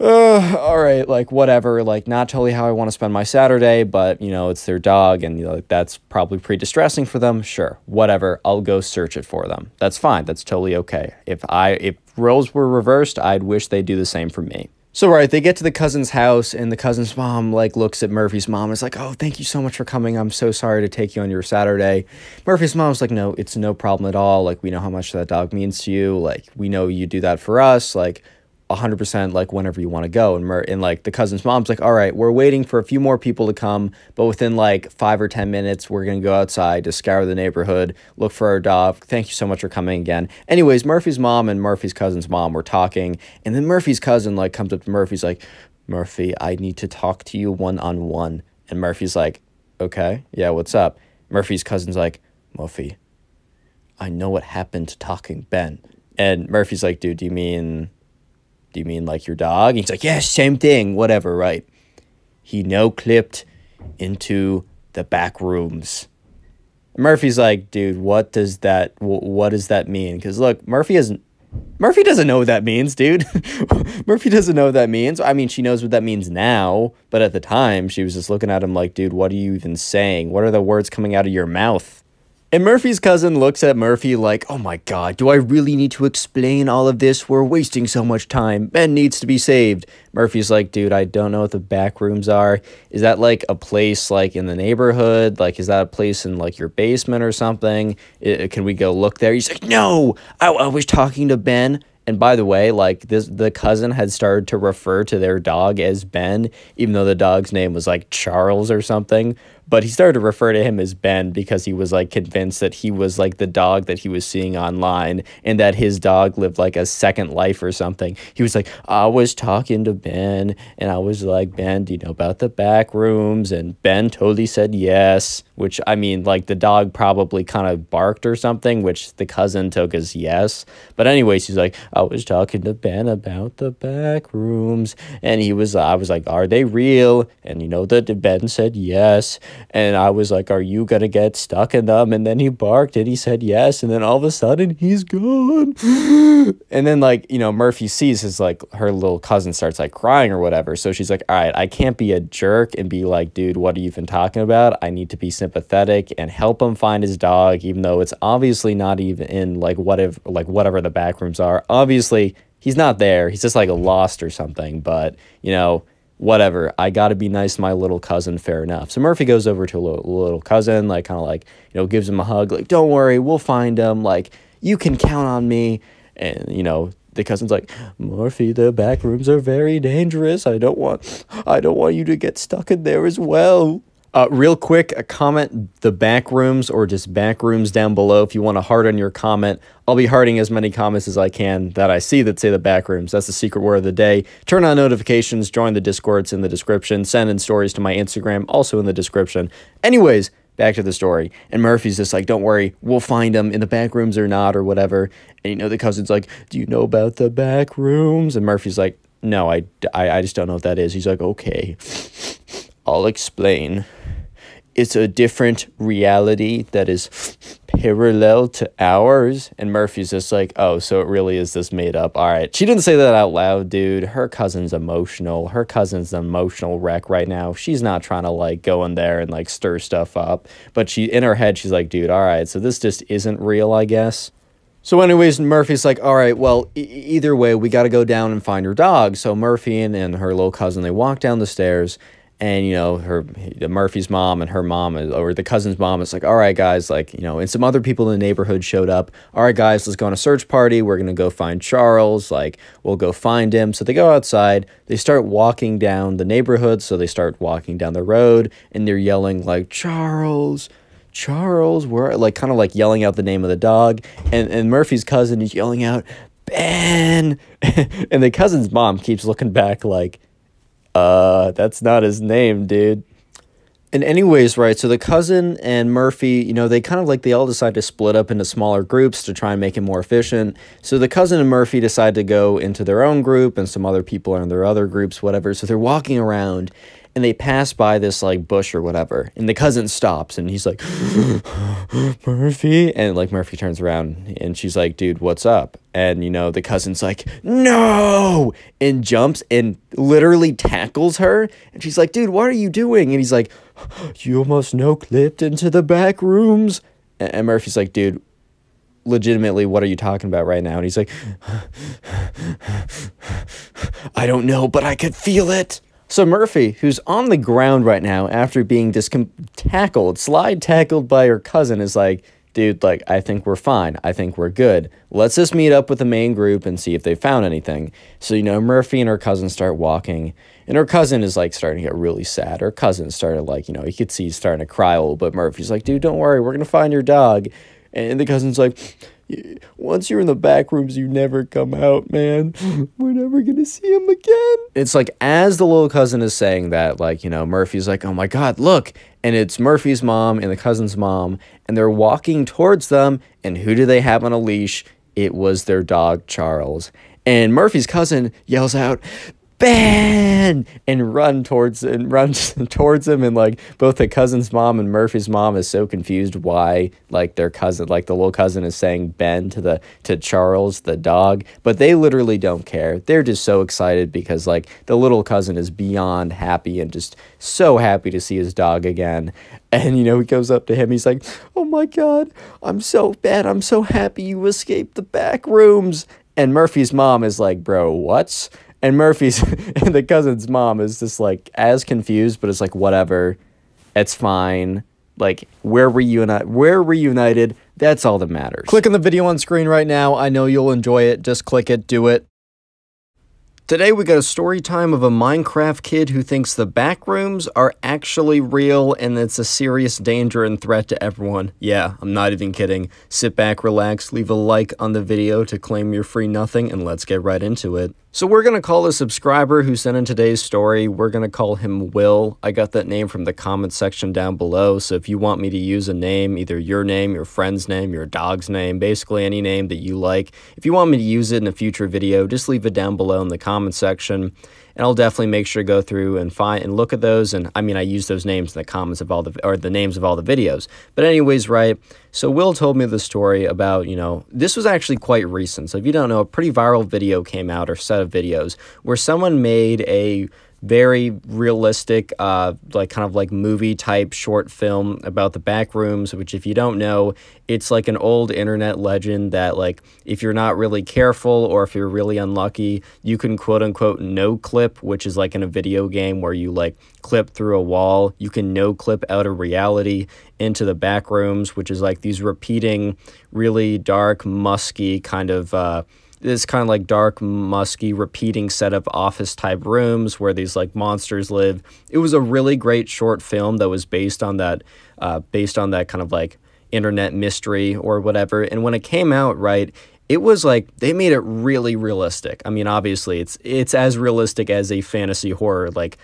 uh, all right, like whatever, like not totally how I want to spend my Saturday, but you know, it's their dog and you know, like, that's probably pretty distressing for them. Sure, whatever. I'll go search it for them. That's fine. That's totally okay. If I if roles were reversed, I'd wish they'd do the same for me. So right, they get to the cousin's house and the cousin's mom like looks at Murphy's mom and is like, "Oh, thank you so much for coming. I'm so sorry to take you on your Saturday." Murphy's mom's like, "No, it's no problem at all. Like we know how much that dog means to you. Like we know you do that for us. Like 100% like whenever you want to go. And, Mer- and like the cousin's mom's like all right we're waiting for a few more people to come but within like five or ten minutes we're going to go outside to scour the neighborhood look for our dog. Thank you so much for coming again. Anyways murphy's mom and murphy's cousin's mom were talking and then murphy's cousin like comes up to murphy's like murphy i need to talk to you one-on-one. And murphy's like okay yeah what's up? Murphy's cousin's like murphy i know what happened to talking ben. And murphy's like dude do you mean do you mean like your dog? And he's like, Yeah, same thing, whatever, right? He no clipped into the back rooms. Murphy's like, dude, what does that what does that mean? Because look, Murphy isn't Murphy doesn't know what that means, dude. Murphy doesn't know what that means. I mean, she knows what that means now, but at the time, she was just looking at him like, dude, what are you even saying? What are the words coming out of your mouth? And Murphy's cousin looks at Murphy like, oh my god, do I really need to explain all of this? We're wasting so much time. Ben needs to be saved. Murphy's like, dude, I don't know what the back rooms are. Is that like a place like in the neighborhood? Like, is that a place in like your basement or something? I, uh, can we go look there? He's like, no, I, I was talking to Ben. And by the way, like this, the cousin had started to refer to their dog as Ben, even though the dog's name was like Charles or something but he started to refer to him as Ben because he was like convinced that he was like the dog that he was seeing online and that his dog lived like a second life or something. He was like, I was talking to Ben and I was like, Ben, do you know about the back rooms? And Ben totally said yes, which I mean, like the dog probably kind of barked or something, which the cousin took as yes. But anyways, he's like, I was talking to Ben about the back rooms and he was, I was like, are they real? And you know that Ben said yes. And I was like, Are you going to get stuck in them? And then he barked and he said yes. And then all of a sudden he's gone. and then, like, you know, Murphy sees his, like, her little cousin starts, like, crying or whatever. So she's like, All right, I can't be a jerk and be like, Dude, what are you even talking about? I need to be sympathetic and help him find his dog, even though it's obviously not even in, like, what if, like, whatever the back rooms are. Obviously, he's not there. He's just, like, lost or something. But, you know, whatever. I got to be nice to my little cousin. Fair enough. So Murphy goes over to a little, little cousin, like kind of like you know gives him a hug, like don't worry, we'll find him. Like you can count on me. And you know the cousin's like Murphy, the back rooms are very dangerous. I don't want I don't want you to get stuck in there as well. Uh, real quick, a comment the back rooms or just back rooms down below. If you want to heart on your comment, I'll be hearting as many comments as I can that I see that say the back rooms. That's the secret word of the day. Turn on notifications, join the Discords in the description, send in stories to my Instagram, also in the description. Anyways, back to the story. And Murphy's just like, don't worry, we'll find them in the back rooms or not or whatever. And you know, the cousin's like, do you know about the back rooms? And Murphy's like, no, I, I, I just don't know what that is. He's like, okay, I'll explain it's a different reality that is parallel to ours. And Murphy's just like, oh, so it really is this made up. All right. She didn't say that out loud, dude. Her cousin's emotional. Her cousin's an emotional wreck right now. She's not trying to like go in there and like stir stuff up. But she, in her head, she's like, dude, all right. So this just isn't real, I guess. So, anyways, Murphy's like, all right, well, e either way, we got to go down and find your dog. So Murphy and, and her little cousin, they walk down the stairs and you know her Murphy's mom and her mom or the cousin's mom is like all right guys like you know and some other people in the neighborhood showed up. All right guys let's go on a search party. We're going to go find Charles. Like we'll go find him. So they go outside. They start walking down the neighborhood. So they start walking down the road and they're yelling like Charles Charles where like kind of like yelling out the name of the dog. And and Murphy's cousin is yelling out Ben and the cousin's mom keeps looking back like uh, that's not his name, dude. And anyways, right, so the cousin and Murphy, you know, they kind of like they all decide to split up into smaller groups to try and make it more efficient. So the cousin and Murphy decide to go into their own group and some other people are in their other groups, whatever. So they're walking around and they pass by this like bush or whatever and the cousin stops and he's like murphy? And like murphy turns around and she's like dude what's up? And you know the cousin's like no! and jumps and literally tackles her and she's like dude what are you doing? And he's like you almost no clipped into the back rooms. And murphy's like dude legitimately what are you talking about right now? And he's like i don't know but i could feel it so Murphy, who's on the ground right now after being discom- tackled, slide tackled by her cousin, is like, dude, like, I think we're fine. I think we're good. Let's just meet up with the main group and see if they found anything. So, you know, Murphy and her cousin start walking, and her cousin is like starting to get really sad. Her cousin started like, you know, you could see he's starting to cry a little bit. Murphy's like, dude, don't worry, we're gonna find your dog. And the cousin's like, once you're in the back rooms, you never come out, man. We're never gonna see him again. It's like as the little cousin is saying that, like, you know, Murphy's like, oh my god, look. And it's Murphy's mom and the cousin's mom, and they're walking towards them, and who do they have on a leash? It was their dog, Charles. And Murphy's cousin yells out, Ben and run towards and runs towards him. And like both the cousin's mom and Murphy's mom is so confused why like their cousin like the little cousin is saying Ben to the to Charles the dog. But they literally don't care. They're just so excited because like the little cousin is beyond happy and just so happy to see his dog again. And you know he goes up to him. He's like oh my god I'm so bad. I'm so happy you escaped the back rooms. And Murphy's mom is like, bro, what's? And Murphy's and the cousin's mom is just like as confused, but it's like whatever, it's fine. Like we're reunited, we're reunited. That's all that matters. Click on the video on screen right now. I know you'll enjoy it. Just click it, do it. Today we got a story time of a Minecraft kid who thinks the back rooms are actually real and it's a serious danger and threat to everyone. Yeah, I'm not even kidding. Sit back, relax, leave a like on the video to claim your free nothing, and let's get right into it. So we're going to call the subscriber who sent in today's story, we're going to call him Will. I got that name from the comment section down below, so if you want me to use a name, either your name, your friend's name, your dog's name, basically any name that you like, if you want me to use it in a future video, just leave it down below in the comment section and I'll definitely make sure to go through and find and look at those. And I mean, I use those names in the comments of all the or the names of all the videos. But anyways, right. So Will told me the story about you know this was actually quite recent. So if you don't know, a pretty viral video came out or set of videos where someone made a very realistic, uh, like kind of like movie type short film about the back rooms, which if you don't know, it's like an old internet legend that like if you're not really careful or if you're really unlucky, you can quote unquote no clip, which is like in a video game where you like clip through a wall. You can no clip out of reality into the back rooms, which is like these repeating, really dark, musky kind of uh, this kind of like dark, musky, repeating set of office type rooms where these like monsters live. It was a really great short film that was based on that, uh, based on that kind of like internet mystery or whatever. And when it came out, right, it was like they made it really realistic. I mean, obviously, it's it's as realistic as a fantasy horror like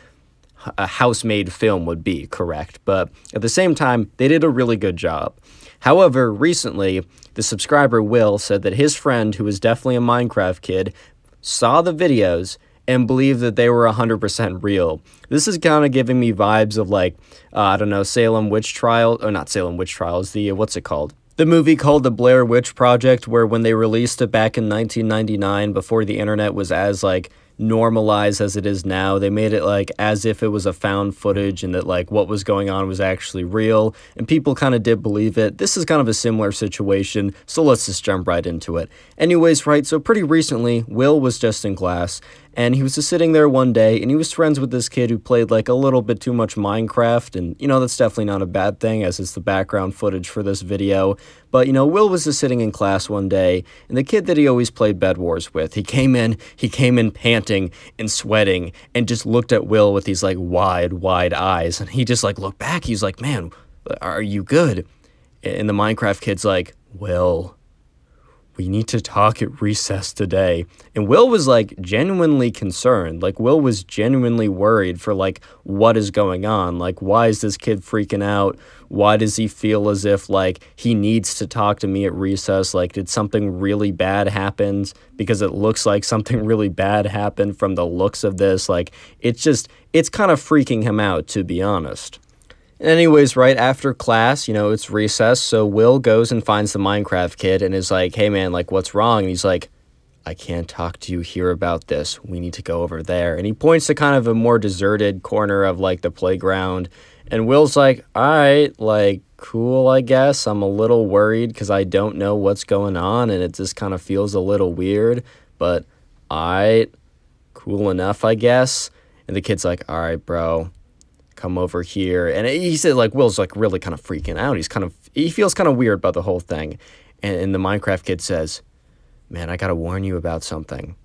a house-made film would be, correct? But at the same time, they did a really good job. However, recently, the subscriber Will said that his friend, who was definitely a Minecraft kid, saw the videos and believed that they were 100% real. This is kind of giving me vibes of like, uh, I don't know, Salem Witch Trial, or not Salem Witch Trials, the, uh, what's it called? The movie called The Blair Witch Project, where when they released it back in 1999, before the internet was as like normalized as it is now. They made it like as if it was a found footage and that like what was going on was actually real. And people kind of did believe it. This is kind of a similar situation, so let's just jump right into it. Anyways, right, so pretty recently, Will was just in class and he was just sitting there one day and he was friends with this kid who played like a little bit too much Minecraft. And, you know, that's definitely not a bad thing as it's the background footage for this video. But, you know, Will was just sitting in class one day and the kid that he always played Bed Wars with, he came in, he came in panting and sweating and just looked at Will with these like wide, wide eyes. And he just like looked back. He's like, man, are you good? And the Minecraft kid's like, Will we need to talk at recess today. And Will was like genuinely concerned. Like Will was genuinely worried for like what is going on? Like why is this kid freaking out? Why does he feel as if like he needs to talk to me at recess? Like did something really bad happen? Because it looks like something really bad happened from the looks of this. Like it's just it's kind of freaking him out to be honest. Anyways, right after class, you know, it's recess, so Will goes and finds the Minecraft kid and is like, hey man, like, what's wrong? And he's like, I can't talk to you here about this. We need to go over there. And he points to kind of a more deserted corner of like the playground. And Will's like, all right, like, cool, I guess. I'm a little worried because I don't know what's going on and it just kind of feels a little weird, but all right, cool enough, I guess. And the kid's like, all right, bro, come over here. And he said like Will's like really kind of freaking out. He's kind of he feels kind of weird about the whole thing. And, and the Minecraft kid says, "Man, I got to warn you about something."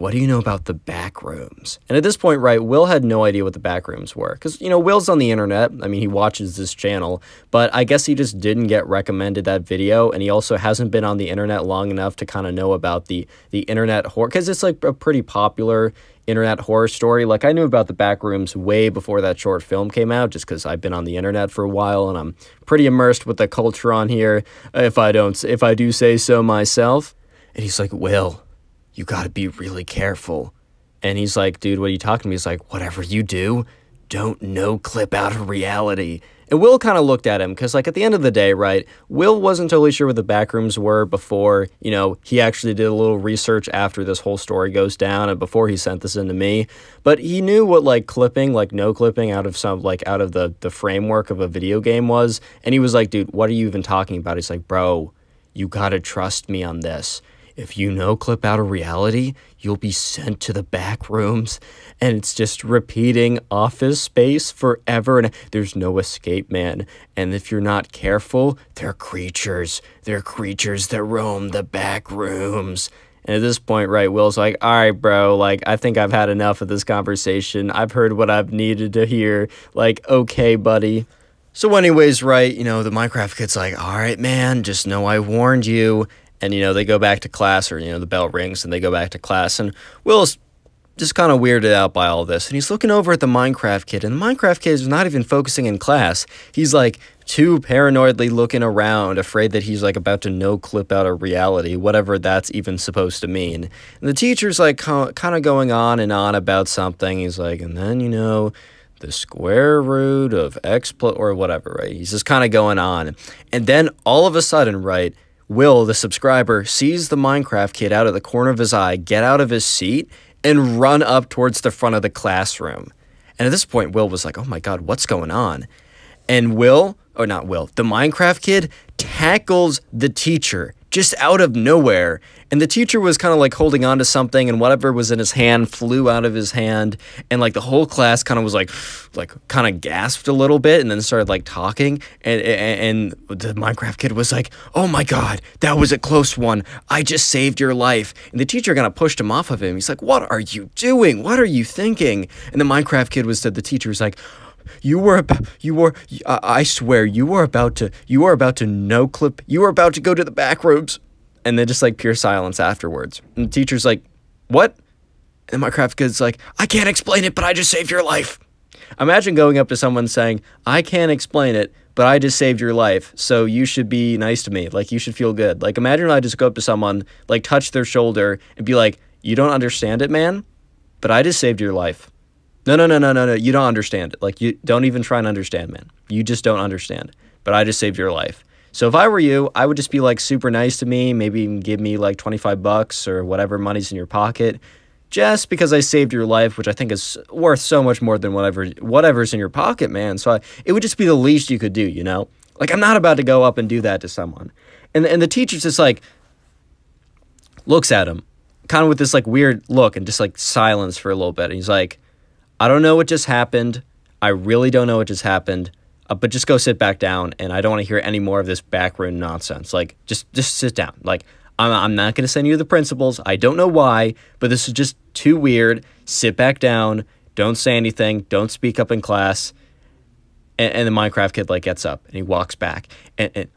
what do you know about the back rooms? And at this point, right, Will had no idea what the back rooms were. Because, you know, Will's on the internet. I mean, he watches this channel, but I guess he just didn't get recommended that video. And he also hasn't been on the internet long enough to kind of know about the, the internet horror. Because it's like a pretty popular internet horror story. Like, I knew about the back rooms way before that short film came out, just because I've been on the internet for a while and I'm pretty immersed with the culture on here, if I don't, if I do say so myself. And he's like, Will you got to be really careful. And he's like, dude, what are you talking to me? He's like, whatever you do, don't no clip out of reality. And Will kind of looked at him because, like, at the end of the day, right, Will wasn't totally sure what the backrooms were before, you know, he actually did a little research after this whole story goes down and before he sent this into me. But he knew what, like, clipping, like, no clipping out of some, like, out of the, the framework of a video game was. And he was like, dude, what are you even talking about? He's like, bro, you gotta trust me on this. If you no clip out of reality, you'll be sent to the back rooms and it's just repeating office space forever and there's no escape man. And if you're not careful they're creatures. They're creatures that roam the back rooms. And at this point right will's like all right bro like i think i've had enough of this conversation. I've heard what i've needed to hear. Like okay buddy. So anyways right you know the minecraft kid's like all right man just know i warned you and you know they go back to class or you know the bell rings and they go back to class and will's just kind of weirded out by all this and he's looking over at the minecraft kid and the minecraft kid is not even focusing in class. He's like too paranoidly looking around afraid that he's like about to no clip out of reality whatever that's even supposed to mean. And the teacher's like kind of going on and on about something. He's like and then you know the square root of x plus or whatever right? He's just kind of going on. And then all of a sudden right Will, the subscriber, sees the Minecraft kid out of the corner of his eye get out of his seat and run up towards the front of the classroom. And at this point, Will was like, oh my God, what's going on? And Will, or not Will, the Minecraft kid tackles the teacher just out of nowhere. And the teacher was kind of like holding on to something, and whatever was in his hand flew out of his hand. And like the whole class kind of was like, like kind of gasped a little bit, and then started like talking. And, and and the Minecraft kid was like, "Oh my God, that was a close one. I just saved your life." And the teacher kind of pushed him off of him. He's like, "What are you doing? What are you thinking?" And the Minecraft kid was said the teacher was like you were about you were I swear you were about to you were about to no clip you were about to go to the back rooms and then just like pure silence afterwards and the teacher's like what and Minecraft kid's like i can't explain it but i just saved your life imagine going up to someone saying i can't explain it but i just saved your life so you should be nice to me like you should feel good like imagine i just go up to someone like touch their shoulder and be like you don't understand it man but i just saved your life no, no, no, no, no, no. You don't understand it. Like you don't even try and understand, man. You just don't understand. But I just saved your life. So if I were you, I would just be like super nice to me, maybe even give me like 25 bucks or whatever money's in your pocket just because I saved your life, which I think is worth so much more than whatever whatever's in your pocket, man. So I, it would just be the least you could do, you know? Like I'm not about to go up and do that to someone. And and the teacher's just like looks at him kind of with this like weird look and just like silence for a little bit. And he's like, I don't know what just happened. I really don't know what just happened. Uh, but just go sit back down, and I don't want to hear any more of this backroom nonsense. Like, just just sit down. Like, I'm I'm not going to send you the principals. I don't know why, but this is just too weird. Sit back down. Don't say anything. Don't speak up in class. And, and the Minecraft kid like gets up and he walks back, and, and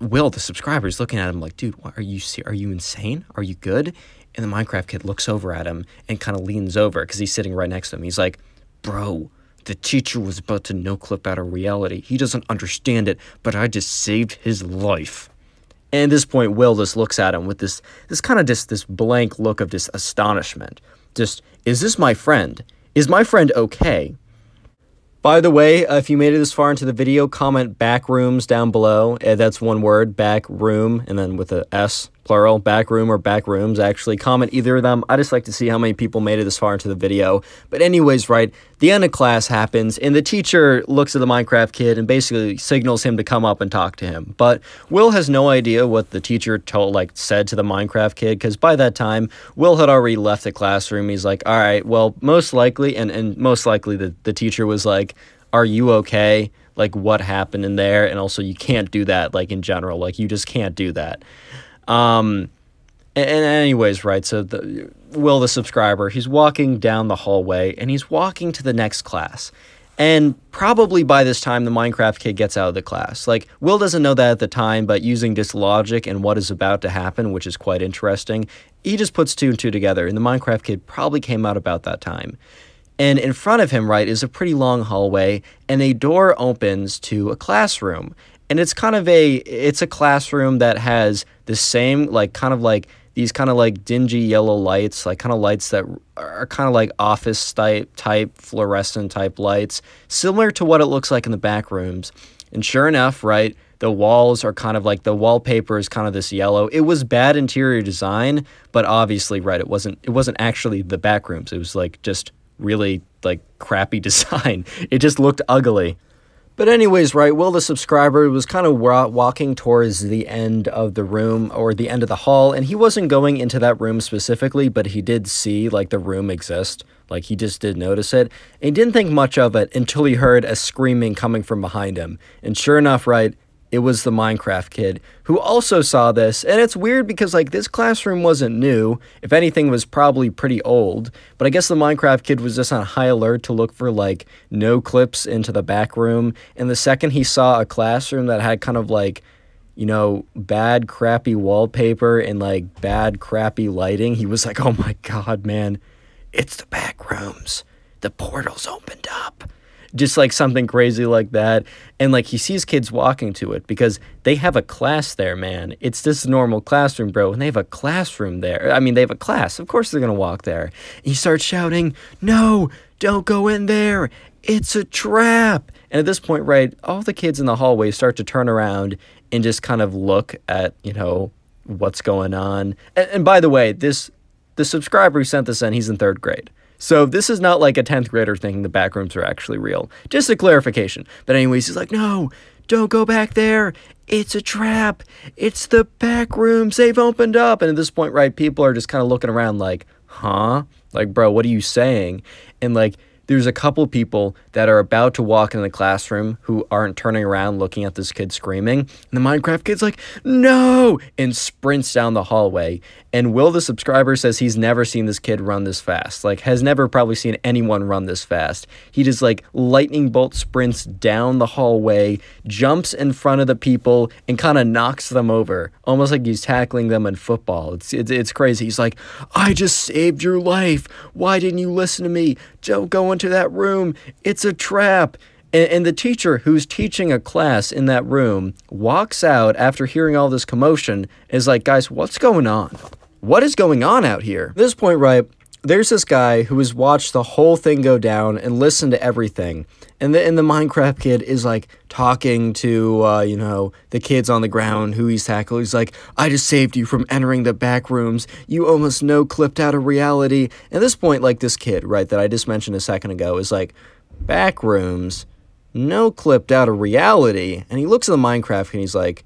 Will, the subscriber, is looking at him like, dude, are you are you insane? Are you good? And the Minecraft kid looks over at him and kind of leans over because he's sitting right next to him. He's like, Bro, the teacher was about to no clip out of reality. He doesn't understand it, but I just saved his life. And at this point, Will just looks at him with this this kind of just this blank look of just astonishment. Just, is this my friend? Is my friend okay? By the way, if you made it this far into the video, comment back rooms down below. Uh, that's one word, back room, and then with a S plural, back room or back rooms, actually. Comment either of them. I just like to see how many people made it this far into the video. But anyways, right, the end of class happens, and the teacher looks at the Minecraft kid and basically signals him to come up and talk to him. But Will has no idea what the teacher told, like, said to the Minecraft kid, because by that time, Will had already left the classroom. He's like, all right, well, most likely, and, and most likely the, the teacher was like, are you okay? Like, what happened in there? And also, you can't do that, like, in general. Like, you just can't do that. Um, and, anyways, right? So the Will, the subscriber, he's walking down the hallway and he's walking to the next class. And probably by this time, the Minecraft kid gets out of the class. Like, Will doesn't know that at the time, but using this logic and what is about to happen, which is quite interesting, he just puts two and two together. And the Minecraft kid probably came out about that time. And in front of him, right, is a pretty long hallway, and a door opens to a classroom and it's kind of a it's a classroom that has the same like kind of like these kind of like dingy yellow lights, like kind of lights that are kind of like office type type fluorescent type lights, similar to what it looks like in the back rooms. And sure enough, right, the walls are kind of like the wallpaper is kind of this yellow. It was bad interior design, but obviously, right, it wasn't it wasn't actually the back rooms. It was like just really like crappy design. It just looked ugly. But anyways, right, Will the subscriber was kind of walking towards the end of the room or the end of the hall and he wasn't going into that room specifically, but he did see like the room exist. Like he just did notice it. And didn't think much of it until he heard a screaming coming from behind him. And sure enough, right, it was the Minecraft kid who also saw this. And it's weird because, like, this classroom wasn't new. If anything, was probably pretty old. But I guess the Minecraft kid was just on high alert to look for, like, no clips into the back room. And the second he saw a classroom that had kind of like, you know, bad, crappy wallpaper and like bad, crappy lighting, he was like, oh my God, man, it's the back rooms. The portal's opened up just like something crazy like that. And like he sees kids walking to it because they have a class there man. It's this normal classroom bro and they have a classroom there. I mean they have a class. Of course they're gonna walk there. And he starts shouting no don't go in there. It's a trap. And at this point right all the kids in the hallway start to turn around and just kind of look at you know what's going on. And, and by the way this the subscriber who sent this in he's in third grade so this is not like a 10th grader thinking the back rooms are actually real. Just a clarification. But anyways, he's like, no, don't go back there. It's a trap. It's the back rooms. They've opened up. And at this point, right, people are just kind of looking around like, huh? Like, bro, what are you saying? And like, there's a couple people that are about to walk in the classroom who aren't turning around looking at this kid screaming. And the Minecraft kid's like, no, and sprints down the hallway. And Will, the subscriber, says he's never seen this kid run this fast. Like, has never probably seen anyone run this fast. He just like lightning bolt sprints down the hallway, jumps in front of the people, and kind of knocks them over, almost like he's tackling them in football. It's, it's, it's crazy. He's like, I just saved your life. Why didn't you listen to me? Don't go into that room. It's a trap. And, and, the teacher who's teaching a class in that room walks out after hearing all this commotion is like, guys, what's going on? What is going on out here? At this point, right, there's this guy who has watched the whole thing go down and listened to everything. And the, and the Minecraft kid is like talking to, uh, you know, the kids on the ground who he's tackled. He's like, I just saved you from entering the back rooms. You almost no clipped out of reality. At this point, like this kid, right, that I just mentioned a second ago is like, back rooms? no clipped out of reality. And he looks at the Minecraft kid and he's like,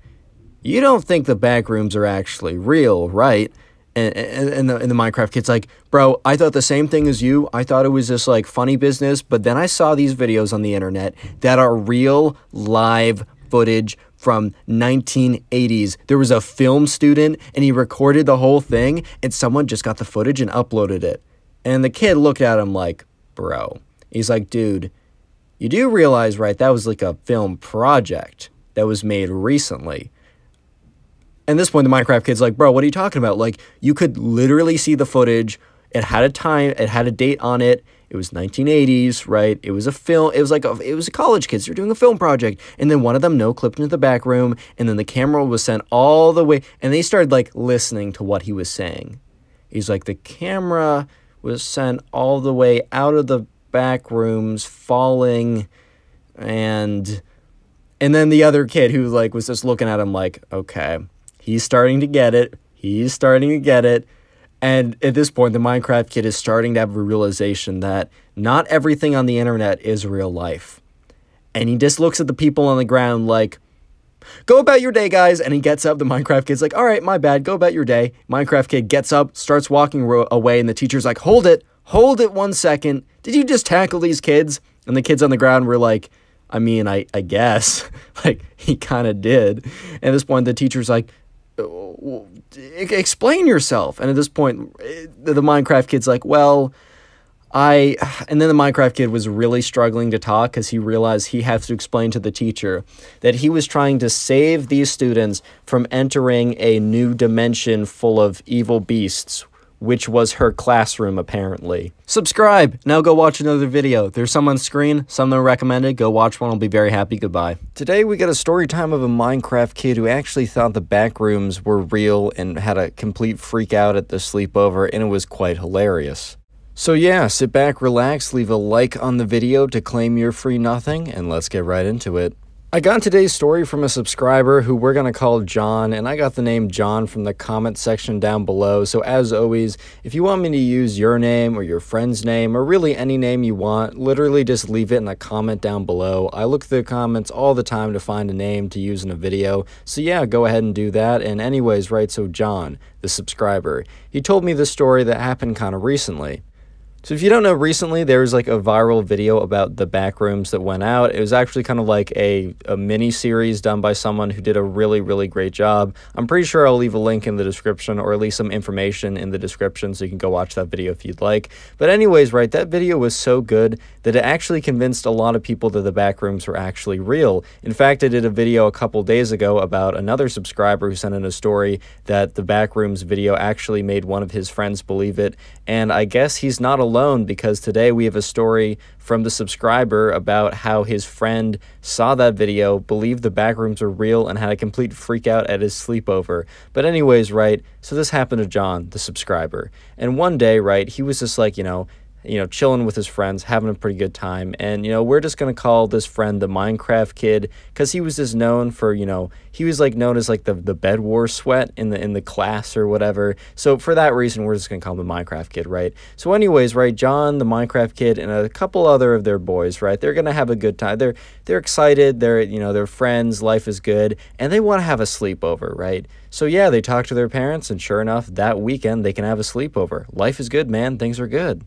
You don't think the back rooms are actually real, right? And, and, the, and the Minecraft kid's like, Bro, I thought the same thing as you. I thought it was just like funny business. But then I saw these videos on the internet that are real live footage from 1980s. There was a film student and he recorded the whole thing and someone just got the footage and uploaded it. And the kid looked at him like, bro. He's like, dude, you do realize, right, that was like a film project that was made recently. And this point, the Minecraft kid's like, bro, what are you talking about? Like, you could literally see the footage. It had a time, it had a date on it. It was 1980s, right? It was a film. It was like a, it was a college kids. They're doing a film project, and then one of them no clipped into the back room, and then the camera was sent all the way, and they started like listening to what he was saying. He's like, the camera was sent all the way out of the back rooms falling and and then the other kid who like was just looking at him like okay he's starting to get it he's starting to get it and at this point the minecraft kid is starting to have a realization that not everything on the internet is real life and he just looks at the people on the ground like go about your day guys and he gets up the minecraft kid's like all right my bad go about your day minecraft kid gets up starts walking ro- away and the teacher's like hold it hold it one second. Did you just tackle these kids? And the kids on the ground were like, I mean, I, I guess. like, he kind of did. And at this point, the teacher's like, Uh, explain yourself. And at this point, the, Minecraft kid's like, well, I. And then the Minecraft kid was really struggling to talk because he realized he had to explain to the teacher that he was trying to save these students from entering a new dimension full of evil beasts which was her classroom apparently. Subscribe. Now go watch another video. There's some on screen, some that are recommended. Go watch one. I'll be very happy. Goodbye. Today we got a story time of a Minecraft kid who actually thought the back rooms were real and had a complete freak out at the sleepover and it was quite hilarious. So yeah, sit back, relax, leave a like on the video to claim your free nothing, and let's get right into it. I got today's story from a subscriber who we're going to call John, and I got the name John from the comment section down below. So, as always, if you want me to use your name or your friend's name or really any name you want, literally just leave it in a comment down below. I look through the comments all the time to find a name to use in a video. So, yeah, go ahead and do that. And, anyways, right, so John, the subscriber, he told me the story that happened kind of recently. So if you don't know, recently there was like a viral video about the back rooms that went out. It was actually kind of like a, a mini series done by someone who did a really, really great job. I'm pretty sure I'll leave a link in the description or at least some information in the description so you can go watch that video if you'd like. But anyways, right, that video was so good that it actually convinced a lot of people that the back rooms were actually real. In fact, I did a video a couple days ago about another subscriber who sent in a story that the back rooms video actually made one of his friends believe it. And I guess he's not alone alone because today we have a story from the subscriber about how his friend saw that video, believed the backrooms were real, and had a complete freak out at his sleepover. But, anyways, right, so this happened to John, the subscriber. And one day, right, he was just like, you know, you know, chilling with his friends, having a pretty good time. And, you know, we're just going to call this friend the Minecraft kid because he was just known for, you know, he was like known as like the, the bed war sweat in the, in the class or whatever. So for that reason, we're just going to call him the Minecraft kid, right? So anyways, right, John, the Minecraft kid and a couple other of their boys, right? They're going to have a good time. They're, they're excited. They're, you know, they're friends. Life is good. And they want to have a sleepover, right? So yeah, they talk to their parents and sure enough, that weekend they can have a sleepover. Life is good, man. Things are good.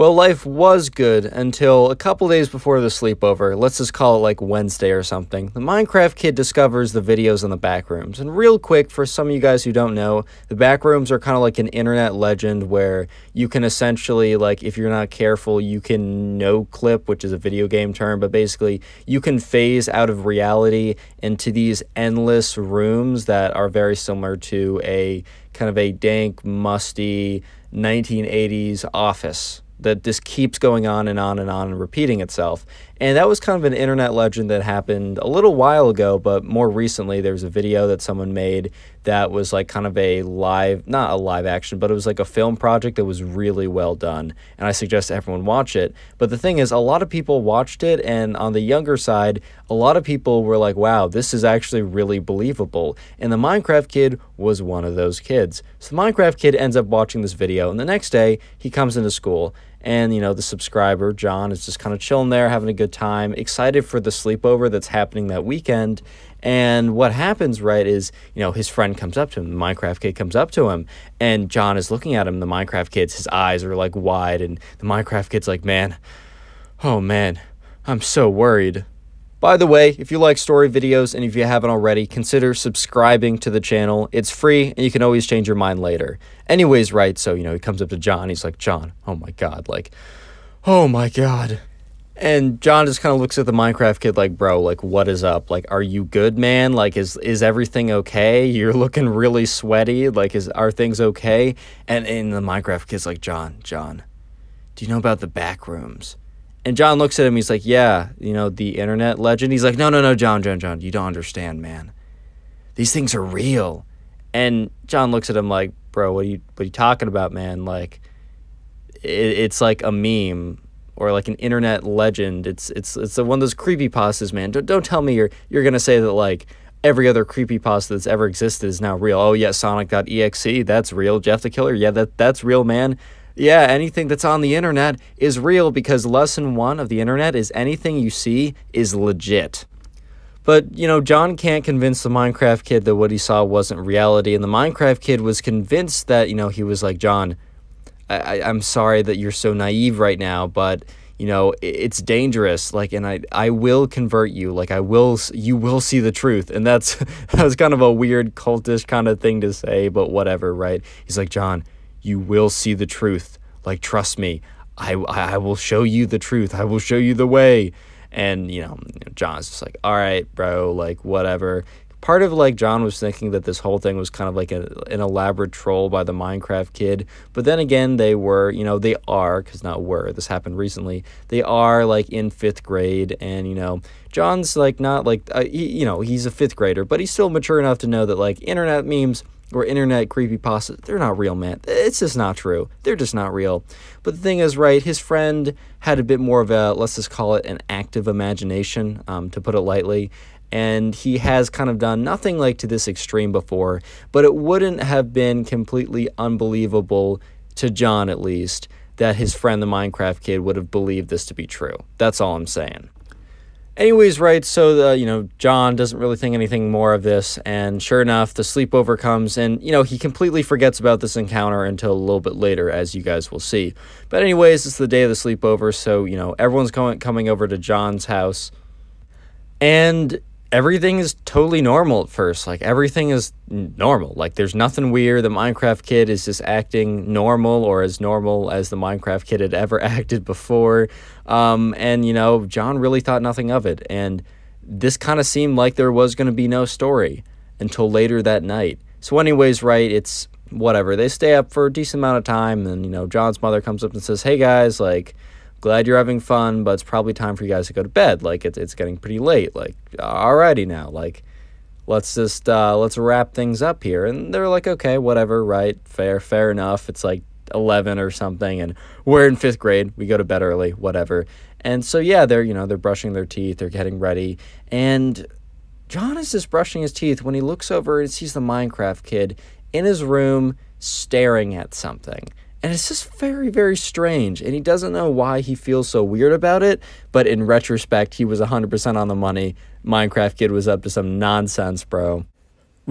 Well, life was good until a couple days before the sleepover. Let's just call it like Wednesday or something. The Minecraft kid discovers the videos in the back rooms. And real quick, for some of you guys who don't know, the back rooms are kind of like an internet legend where you can essentially, like, if you're not careful, you can no clip, which is a video game term, but basically you can phase out of reality into these endless rooms that are very similar to a kind of a dank, musty 1980s office that this keeps going on and on and on and repeating itself. And that was kind of an internet legend that happened a little while ago, but more recently there was a video that someone made that was like kind of a live, not a live action, but it was like a film project that was really well done. And I suggest everyone watch it. But the thing is, a lot of people watched it, and on the younger side, a lot of people were like, wow, this is actually really believable. And the Minecraft kid was one of those kids. So the Minecraft kid ends up watching this video, and the next day he comes into school and you know the subscriber john is just kind of chilling there having a good time excited for the sleepover that's happening that weekend. And what happens right is you know his friend comes up to him the minecraft kid comes up to him and john is looking at him the minecraft kid's his eyes are like wide and the minecraft kid's like man oh man i'm so worried by the way, if you like story videos and if you haven't already, consider subscribing to the channel. It's free and you can always change your mind later. Anyways, right, so, you know, he comes up to John. He's like, John, oh my God, like, oh my God. And John just kind of looks at the Minecraft kid like, bro, like, what is up? Like, are you good, man? Like, is is everything okay? You're looking really sweaty. Like, is are things okay? And in the Minecraft kid's like, John, John, do you know about the back rooms? And John looks at him. He's like, "Yeah, you know the internet legend." He's like, "No, no, no, John, John, John. You don't understand, man. These things are real." And John looks at him like, "Bro, what are you what are you talking about, man? Like, it, it's like a meme or like an internet legend. It's it's it's one of those creepy pastas, man. Don't don't tell me you're you're gonna say that like." Every other creepy pasta that's ever existed is now real. Oh yeah, Sonic.exe, that's real. Jeff the Killer, yeah, that that's real, man yeah, anything that's on the internet is real because lesson one of the internet is anything you see is legit. But, you know, John can't convince the Minecraft kid that what he saw wasn't reality. And the Minecraft kid was convinced that, you know, he was like, John, I, I'm sorry that you're so naive right now, but, you know, it's dangerous. Like, and I, I will convert you. Like, I will, you will see the truth. And that's, that was kind of a weird cultish kind of thing to say, but whatever, right? He's like, John, you will see the truth. Like, trust me, I, I will show you the truth. I will show you the way. And, you know, John's just like, all right, bro, like, whatever. part of like John was thinking that this whole thing was kind of like a, an elaborate troll by the Minecraft kid. But then again, they were, you know, they are, because not were, this happened recently, they are like in fifth grade. And, you know, John's like not like, uh, he, you know, he's a fifth grader, but he's still mature enough to know that like internet memes or internet creepypasta, they're not real, man. It's just not true. They're just not real. But the thing is, right, his friend had a bit more of a, let's just call it an active imagination, um, to put it lightly. And he has kind of done nothing like to this extreme before, but it wouldn't have been completely unbelievable to John, at least, that his friend, the Minecraft kid, would have believed this to be true. That's all I'm saying. Anyways, right, so the, you know, John doesn't really think anything more of this, and sure enough, the sleepover comes, and, you know, he completely forgets about this encounter until a little bit later, as you guys will see. But anyways, it's the day of the sleepover, so, you know, everyone's coming, coming over to John's house, and everything is totally normal at first. Like everything is normal. Like there's nothing weird. The Minecraft kid is just acting normal or as normal as the Minecraft kid had ever acted before. Um, and you know, John really thought nothing of it. And this kind of seemed like there was going to be no story until later that night. So, anyways, right? It's whatever. They stay up for a decent amount of time, and you know, John's mother comes up and says, "Hey guys, like." Glad you're having fun, but it's probably time for you guys to go to bed. Like it's it's getting pretty late. Like alrighty now. Like let's just uh, let's wrap things up here. And they're like, okay, whatever, right? Fair, fair enough. It's like eleven or something, and we're in fifth grade. We go to bed early, whatever. And so yeah, they're you know they're brushing their teeth, they're getting ready, and John is just brushing his teeth when he looks over and sees the Minecraft kid in his room staring at something. And it's just very, very strange. And he doesn't know why he feels so weird about it. But in retrospect, he was 100% on the money. Minecraft Kid was up to some nonsense, bro.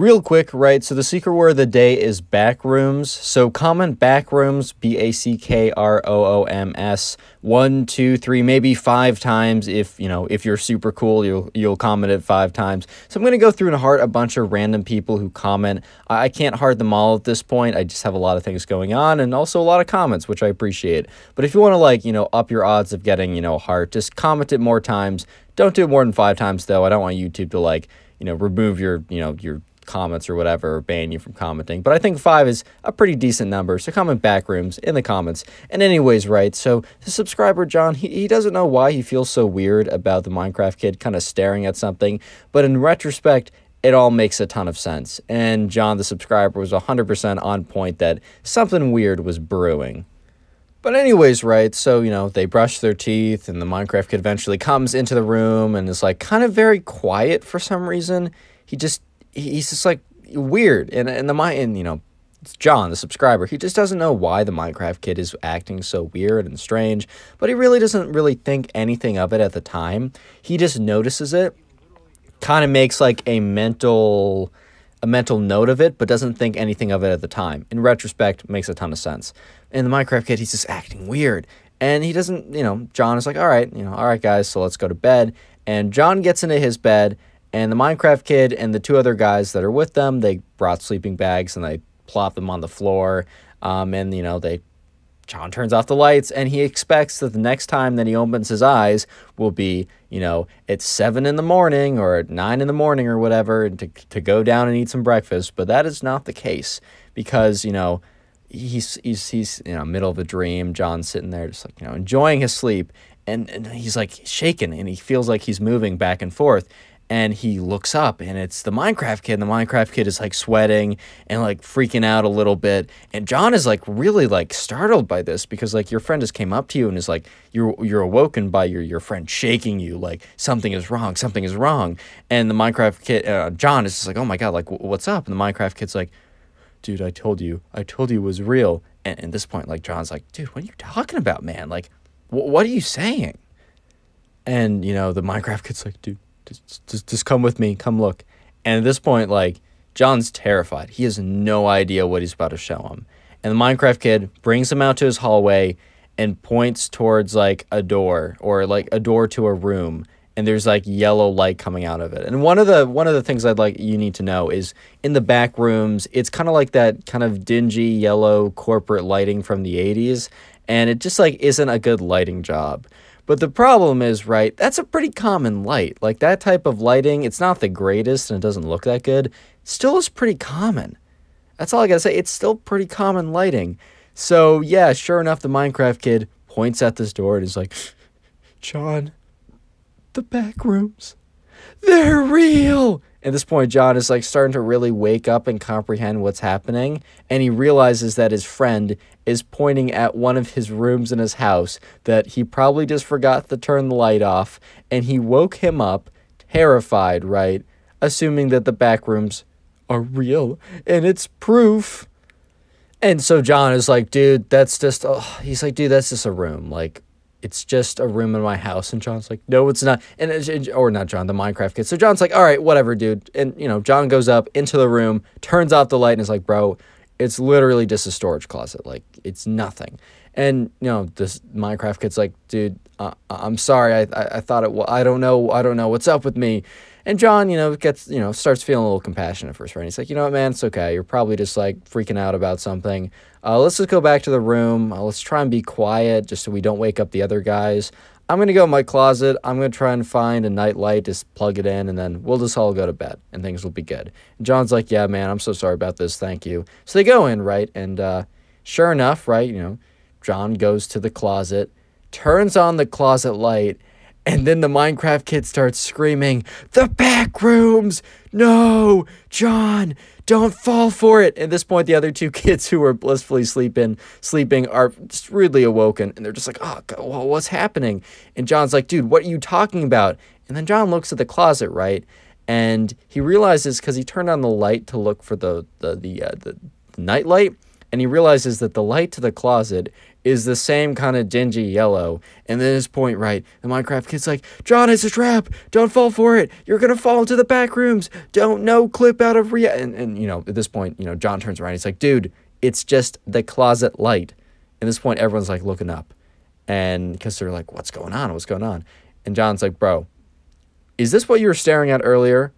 Real quick, right? So the secret word of the day is backrooms. So comment backrooms, B A C K R O O M S, one, two, three, maybe five times. If you know, if you're super cool, you'll you'll comment it five times. So I'm gonna go through and heart a bunch of random people who comment. I can't heart them all at this point. I just have a lot of things going on and also a lot of comments, which I appreciate. But if you want to like you know up your odds of getting you know a heart, just comment it more times. Don't do it more than five times though. I don't want YouTube to like you know remove your you know your comments or whatever, or ban you from commenting. But I think five is a pretty decent number. So comment backrooms in the comments. And anyways, right, so the subscriber, John, he, he doesn't know why he feels so weird about the Minecraft kid kind of staring at something. But in retrospect, it all makes a ton of sense. And John, the subscriber, was 100% on point that something weird was brewing. But anyways, right, so, you know, they brush their teeth and the Minecraft kid eventually comes into the room and is like kind of very quiet for some reason. He just he's just like weird and and the mind and you know John, the subscriber, he just doesn't know why the Minecraft kid is acting so weird and strange, but he really doesn't really think anything of it at the time. He just notices it, kind of makes like a mental a mental note of it, but doesn't think anything of it at the time. In retrospect, makes a ton of sense. And the Minecraft kid, he's just acting weird. And he doesn't, you know, John is like, all right, you know, all right, guys, so let's go to bed. And John gets into his bed and the Minecraft kid and the two other guys that are with them, they brought sleeping bags and they plop them on the floor. Um, and, you know, they John turns off the lights and he expects that the next time that he opens his eyes will be, you know, at seven in the morning or at nine in the morning or whatever and to, to go down and eat some breakfast. But that is not the case because, you know, he's, he's, he's, you know, middle of a dream. John's sitting there just like, you know, enjoying his sleep and, and he's like shaking and he feels like he's moving back and forth and he looks up and it's the Minecraft kid and the Minecraft kid is like sweating and like freaking out a little bit and John is like really like startled by this because like your friend just came up to you and is like you're you're awoken by your your friend shaking you like something is wrong something is wrong and the Minecraft kid uh, John is just like oh my god like what's up? And the Minecraft kid's like dude I told you I told you it was real. And at this point like John's like dude what are you talking about man? Like wh- what are you saying? And you know the Minecraft kid's like dude just, just, just come with me, come look. And at this point, like, John's terrified. He has no idea what he's about to show him. And the Minecraft kid brings him out to his hallway and points towards like a door or like a door to a room and there's like yellow light coming out of it. And one of the one of the things I'd like you need to know is in the back rooms, it's kind of like that kind of dingy yellow corporate lighting from the 80s and it just like isn't a good lighting job. But the problem is, right, that's a pretty common light. Like that type of lighting, it's not the greatest and it doesn't look that good. Still is pretty common. That's all I gotta say. It's still pretty common lighting. So yeah, sure enough, the Minecraft kid points at this door and is like, John, the back rooms, they're real. At this point, John is like starting to really wake up and comprehend what's happening, and he realizes that his friend is pointing at one of his rooms in his house that he probably just forgot to turn the light off, and he woke him up, terrified, right? Assuming that the back rooms are real, and it's proof. And so John is like, dude, that's just, oh, he's like, dude, that's just a room. Like, it's just a room in my house. And John's like, no, it's not. And it's, or not John, the Minecraft kid. So John's like, all right, whatever, dude. And you know, John goes up into the room, turns off the light, and is like, bro, it's literally just a storage closet. Like it's nothing. And you know, this Minecraft kid's like, dude, uh, I'm sorry. I, I I thought it. I don't know. I don't know what's up with me. And John, you know, gets, you know, starts feeling a little compassionate for his friend. He's like, you know what, man, it's okay. You're probably just like freaking out about something. Uh, let's just go back to the room. Uh, let's try and be quiet just so we don't wake up the other guys. I'm going to go in my closet. I'm going to try and find a night light, just plug it in, and then we'll just all go to bed and things will be good. And John's like, yeah, man, I'm so sorry about this. Thank you. So they go in, right? And uh, sure enough, right, you know, John goes to the closet, turns on the closet light, and then the Minecraft kid starts screaming, The back rooms! No! John, don't fall for it! At this point, the other two kids who were blissfully sleeping, sleeping are just rudely awoken, and they're just like, Oh, God, what's happening? And John's like, Dude, what are you talking about? And then John looks at the closet, right? And he realizes because he turned on the light to look for the the the, uh, the, the night light, and he realizes that the light to the closet is the same kind of dingy yellow. And then his point right, the Minecraft kid's like, John, it's a trap. Don't fall for it. You're gonna fall into the back rooms. Don't no clip out of rea. And and you know, at this point, you know, John turns around. He's like, dude, it's just the closet light. At this point, everyone's like looking up, and because they're like, what's going on? What's going on? And John's like, bro, is this what you were staring at earlier?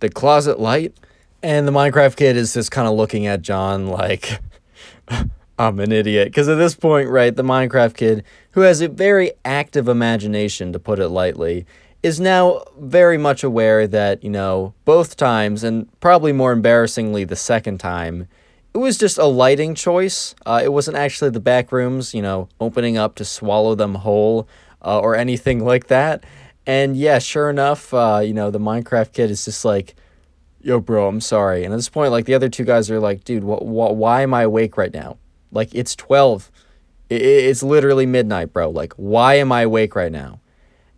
The closet light? And the Minecraft kid is just kind of looking at John like, I'm an idiot. Because at this point, right, the Minecraft kid, who has a very active imagination, to put it lightly, is now very much aware that, you know, both times, and probably more embarrassingly the second time, it was just a lighting choice. Uh, it wasn't actually the back rooms, you know, opening up to swallow them whole uh, or anything like that. And yeah, sure enough, uh, you know, the Minecraft kid is just like, yo, bro, I'm sorry. And at this point, like, the other two guys are like, dude, wh- wh- why am I awake right now? Like, it's 12. It's literally midnight, bro. Like, why am I awake right now?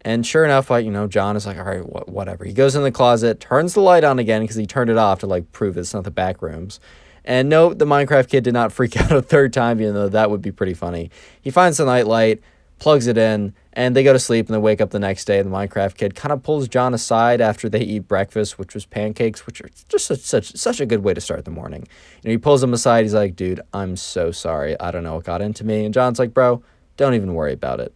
And sure enough, like, you know, John is like, all right, wh- whatever. He goes in the closet, turns the light on again because he turned it off to, like, prove it's not the back rooms. And no, the Minecraft kid did not freak out a third time, even though that would be pretty funny. He finds the night light, plugs it in, and they go to sleep and they wake up the next day. And the Minecraft kid kind of pulls John aside after they eat breakfast, which was pancakes, which are just such, such, such a good way to start the morning. You know, he pulls him aside. He's like, dude, I'm so sorry. I don't know what got into me. And John's like, bro, don't even worry about it.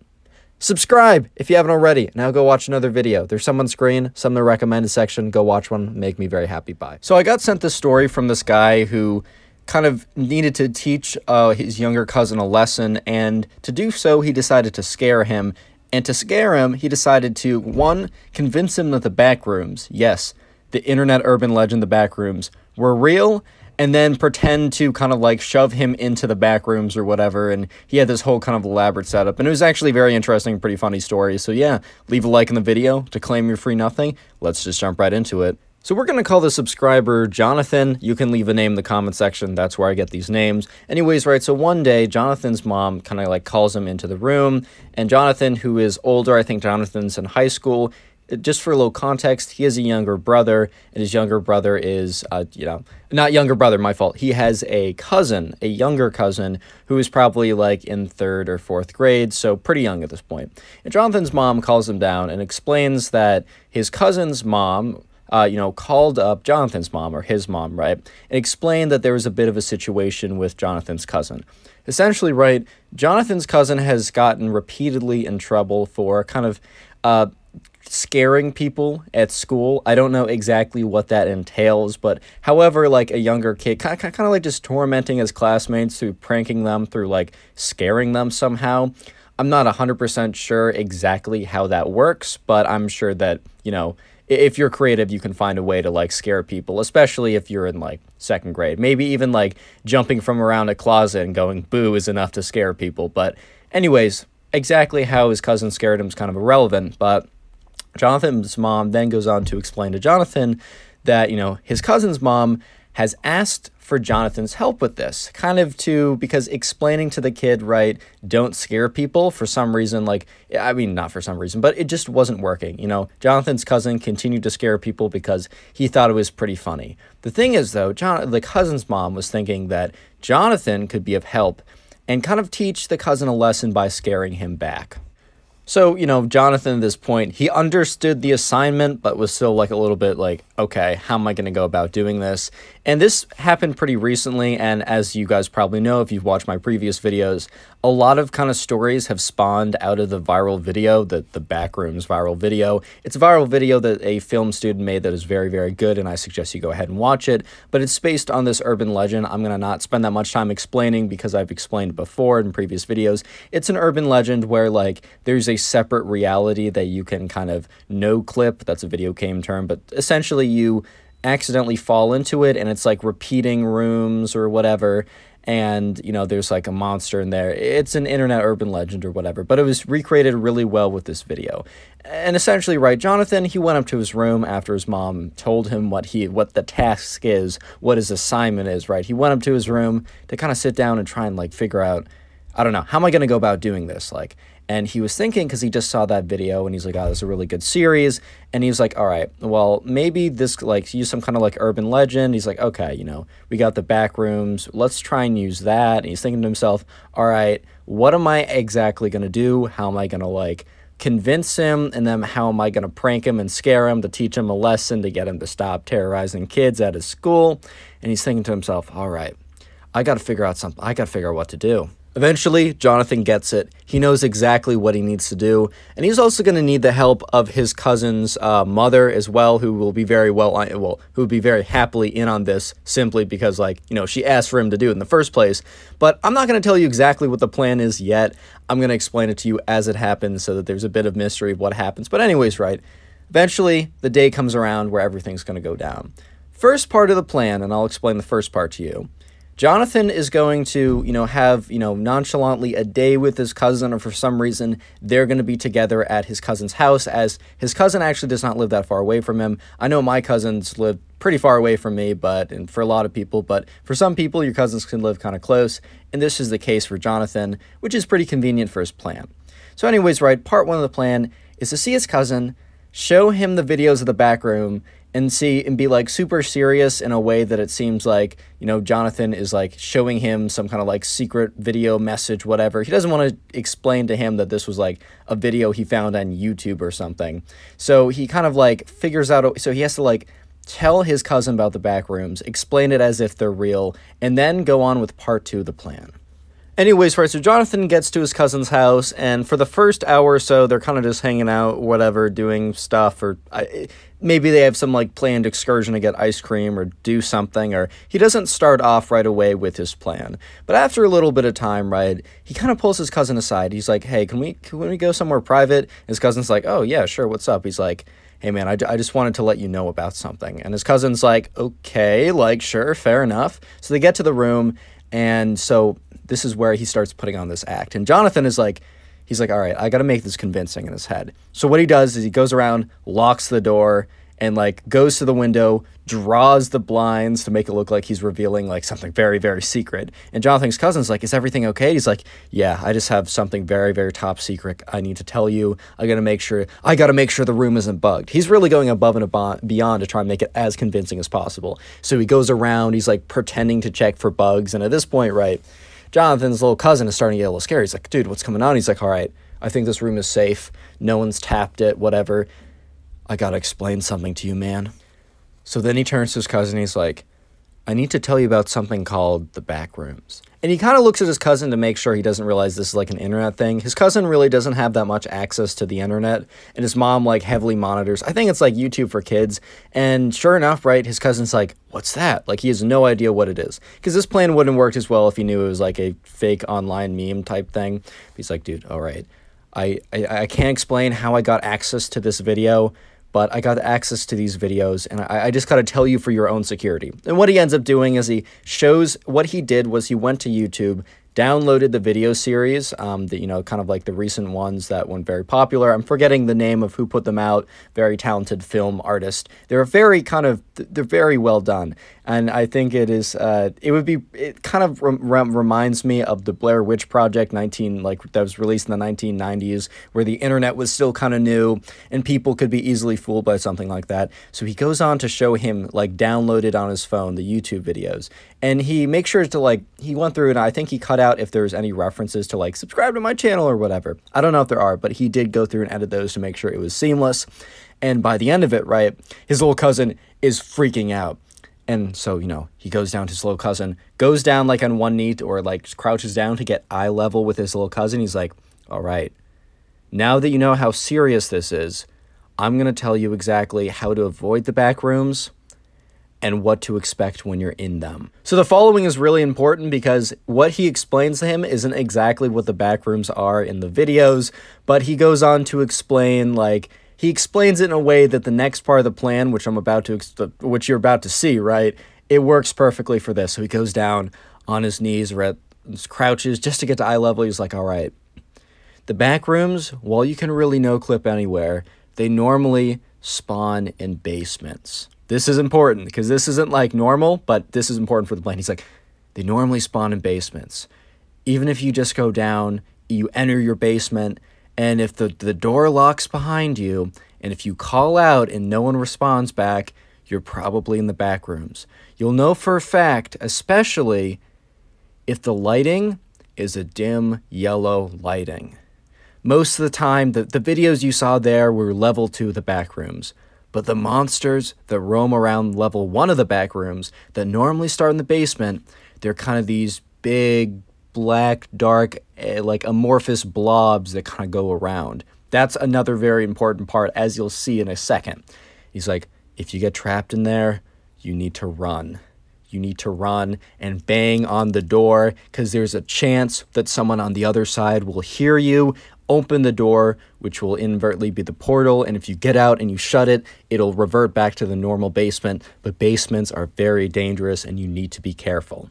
Subscribe if you haven't already. Now go watch another video. There's some on screen, some in the recommended section. Go watch one. Make me very happy. Bye. So I got sent this story from this guy who kind of needed to teach uh, his younger cousin a lesson, and to do so, he decided to scare him. And to scare him, he decided to one convince him that the back rooms, yes, the internet urban legend, the back rooms, were real, and then pretend to kind of like shove him into the back rooms or whatever. And he had this whole kind of elaborate setup. And it was actually very interesting, pretty funny story. So yeah, leave a like in the video to claim your free nothing. Let's just jump right into it. So we're going to call the subscriber Jonathan. You can leave a name in the comment section. That's where I get these names. Anyways, right, so one day Jonathan's mom kind of like calls him into the room. And Jonathan, who is older, I think Jonathan's in high school, just for a little context, he has a younger brother, and his younger brother is, uh, you know, not younger brother, my fault. He has a cousin, a younger cousin, who is probably like in third or fourth grade, so pretty young at this point. And Jonathan's mom calls him down and explains that his cousin's mom, uh, you know, called up Jonathan's mom or his mom, right, and explained that there was a bit of a situation with Jonathan's cousin. Essentially, right, Jonathan's cousin has gotten repeatedly in trouble for kind of uh, scaring people at school. I don't know exactly what that entails, but however, like a younger kid, kind of, kind of like just tormenting his classmates through pranking them, through like scaring them somehow. I'm not 100% sure exactly how that works, but I'm sure that, you know, if you're creative, you can find a way to like scare people, especially if you're in like second grade. Maybe even like jumping from around a closet and going boo is enough to scare people. But, anyways, exactly how his cousin scared him is kind of irrelevant. But Jonathan's mom then goes on to explain to Jonathan that, you know, his cousin's mom has asked for Jonathan's help with this, kind of to because explaining to the kid, right, don't scare people for some reason, like, I mean, not for some reason, but it just wasn't working. You know, Jonathan's cousin continued to scare people because he thought it was pretty funny. The thing is, though, John, the cousin's mom was thinking that Jonathan could be of help and kind of teach the cousin a lesson by scaring him back. So, you know, Jonathan at this point, he understood the assignment, but was still like a little bit like, okay, how am I going to go about doing this? And this happened pretty recently. And as you guys probably know, if you've watched my previous videos, a lot of kind of stories have spawned out of the viral video, the, the Backrooms viral video. It's a viral video that a film student made that is very, very good. And I suggest you go ahead and watch it. But it's based on this urban legend. I'm going to not spend that much time explaining because I've explained before in previous videos. It's an urban legend where like there's a separate reality that you can kind of no clip. That's a video game term, but essentially you accidentally fall into it and it's like repeating rooms or whatever and you know there's like a monster in there. It's an internet urban legend or whatever but it was recreated really well with this video. And essentially right jonathan he went up to his room after his mom told him what he what the task is what his assignment is right? He went up to his room to kind of sit down and try and like figure out i don't know how am i going to go about doing this? Like and he was thinking, because he just saw that video and he's like, oh, this is a really good series. And he was like, all right, well, maybe this, like, use some kind of like urban legend. He's like, okay, you know, we got the back rooms. Let's try and use that. And he's thinking to himself, all right, what am I exactly going to do? How am I going to like convince him? And then how am I going to prank him and scare him to teach him a lesson to get him to stop terrorizing kids at his school? And he's thinking to himself, all right, I got to figure out something. I got to figure out what to do. Eventually, Jonathan gets it. He knows exactly what he needs to do, and he's also going to need the help of his cousin's uh, mother as well, who will be very well, uh, well, who will be very happily in on this, simply because, like, you know, she asked for him to do it in the first place. But I'm not going to tell you exactly what the plan is yet. I'm going to explain it to you as it happens, so that there's a bit of mystery of what happens. But anyways, right? Eventually, the day comes around where everything's going to go down. First part of the plan, and I'll explain the first part to you Jonathan is going to, you know, have, you know, nonchalantly a day with his cousin, or for some reason they're going to be together at his cousin's house, as his cousin actually does not live that far away from him. I know my cousins live pretty far away from me, but, and for a lot of people, but for some people, your cousins can live kind of close, and this is the case for Jonathan, which is pretty convenient for his plan. So, anyways, right, part one of the plan is to see his cousin, show him the videos of the back room, and see and be like super serious in a way that it seems like you know jonathan is like showing him some kind of like secret video message whatever. He doesn't want to explain to him that this was like a video he found on youtube or something. So he kind of like figures out so he has to like tell his cousin about the back rooms explain it as if they're real and then go on with part two of the plan. Anyways, right, so Jonathan gets to his cousin's house, and for the first hour or so, they're kind of just hanging out, whatever, doing stuff, or I, maybe they have some like planned excursion to get ice cream or do something, or he doesn't start off right away with his plan. But after a little bit of time, right, he kind of pulls his cousin aside. He's like, hey, can we, can we go somewhere private? His cousin's like, oh, yeah, sure, what's up? He's like, hey man, I, I just wanted to let you know about something. And his cousin's like, okay, like, sure, fair enough. So they get to the room, and so this is where he starts putting on this act. And Jonathan is like, he's like, all right, I got to make this convincing in his head. So what he does is he goes around, locks the door, and like goes to the window, draws the blinds to make it look like he's revealing like something very, very secret. And Jonathan's cousin's like, Is everything okay? He's like, Yeah, I just have something very, very top secret I need to tell you. I gotta make sure I gotta make sure the room isn't bugged. He's really going above and beyond to try and make it as convincing as possible. So he goes around, he's like pretending to check for bugs, and at this point, right, Jonathan's little cousin is starting to get a little scared. He's like, dude, what's coming on? He's like, all right, I think this room is safe. No one's tapped it, whatever. I gotta explain something to you, man. So then he turns to his cousin. He's like, I need to tell you about something called the back rooms. And he kind of looks at his cousin to make sure he doesn't realize this is like an internet thing. His cousin really doesn't have that much access to the internet, and his mom like heavily monitors. I think it's like YouTube for kids. And sure enough, right, his cousin's like, "What's that?" Like he has no idea what it is because this plan wouldn't worked as well if he knew it was like a fake online meme type thing. He's like, "Dude, all right, I I, I can't explain how I got access to this video." But I got access to these videos and I, I just got to tell you for your own security. And what he ends up doing is he shows what he did was he went to YouTube, downloaded the video series, um, that you know, kind of like the recent ones that went very popular. I'm forgetting the name of who put them out. Very talented film artist. They're very kind of they're very well done, and I think it is. Uh, it would be. It kind of rem reminds me of the Blair Witch Project, 19 like that was released in the 1990s, where the internet was still kind of new and people could be easily fooled by something like that. So he goes on to show him like downloaded on his phone the YouTube videos, and he makes sure to like he went through and I think he cut out if there's any references to like subscribe to my channel or whatever. I don't know if there are, but he did go through and edit those to make sure it was seamless. And by the end of it, right, his little cousin is freaking out. And so, you know, he goes down to his little cousin, goes down like on one knee or like crouches down to get eye level with his little cousin. He's like, all right, now that you know how serious this is, I'm going to tell you exactly how to avoid the back rooms and what to expect when you're in them. So the following is really important because what he explains to him isn't exactly what the back rooms are in the videos, but he goes on to explain like he explains it in a way that the next part of the plan, which I'm about to which you're about to see, right? It works perfectly for this. So he goes down on his knees or at crouches just to get to eye level. He's like, "All right. The back rooms, while you can really no clip anywhere, they normally spawn in basements." This is important because this isn't like normal, but this is important for the plane. He's like, they normally spawn in basements. Even if you just go down, you enter your basement, and if the, the door locks behind you, and if you call out and no one responds back, you're probably in the back rooms. You'll know for a fact, especially if the lighting is a dim yellow lighting. Most of the time, the, the videos you saw there were level two of the back rooms. But the monsters that roam around level one of the back rooms that normally start in the basement, they're kind of these big, black, dark, eh, like amorphous blobs that kind of go around. That's another very important part, as you'll see in a second. He's like, if you get trapped in there, you need to run. You need to run and bang on the door because there's a chance that someone on the other side will hear you open the door, which will inadvertently be the portal. And if you get out and you shut it, it'll revert back to the normal basement. But basements are very dangerous and you need to be careful.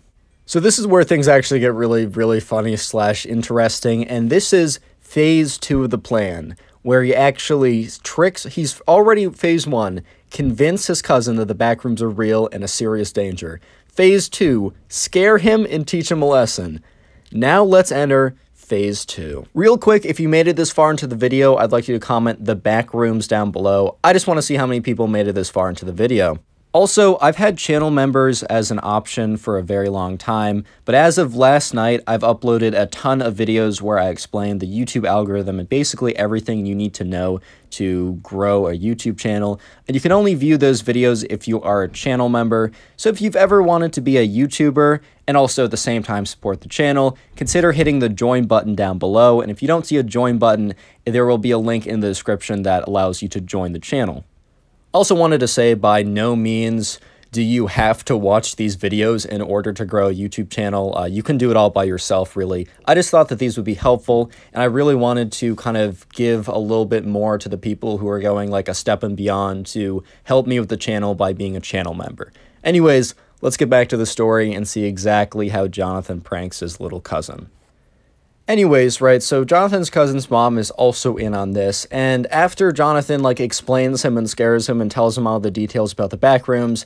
So this is where things actually get really, really funny slash interesting. And this is phase two of the plan, where he actually tricks, he's already phase one, convince his cousin that the backrooms are real and a serious danger. Phase two, scare him and teach him a lesson. Now let's enter phase two. Real quick, if you made it this far into the video, I'd like you to comment the back rooms down below. I just want to see how many people made it this far into the video. Also, I've had channel members as an option for a very long time, but as of last night, I've uploaded a ton of videos where I explain the YouTube algorithm and basically everything you need to know to grow a YouTube channel. And you can only view those videos if you are a channel member. So if you've ever wanted to be a YouTuber and also at the same time support the channel, consider hitting the join button down below. And if you don't see a join button, there will be a link in the description that allows you to join the channel. Also wanted to say by no means do you have to watch these videos in order to grow a YouTube channel. Uh, you can do it all by yourself, really. I just thought that these would be helpful, and I really wanted to kind of give a little bit more to the people who are going like a step and beyond to help me with the channel by being a channel member. Anyways, let's get back to the story and see exactly how Jonathan pranks his little cousin. Anyways, right, so Jonathan's cousin's mom is also in on this, and after Jonathan, like, explains him and scares him and tells him all the details about the back rooms,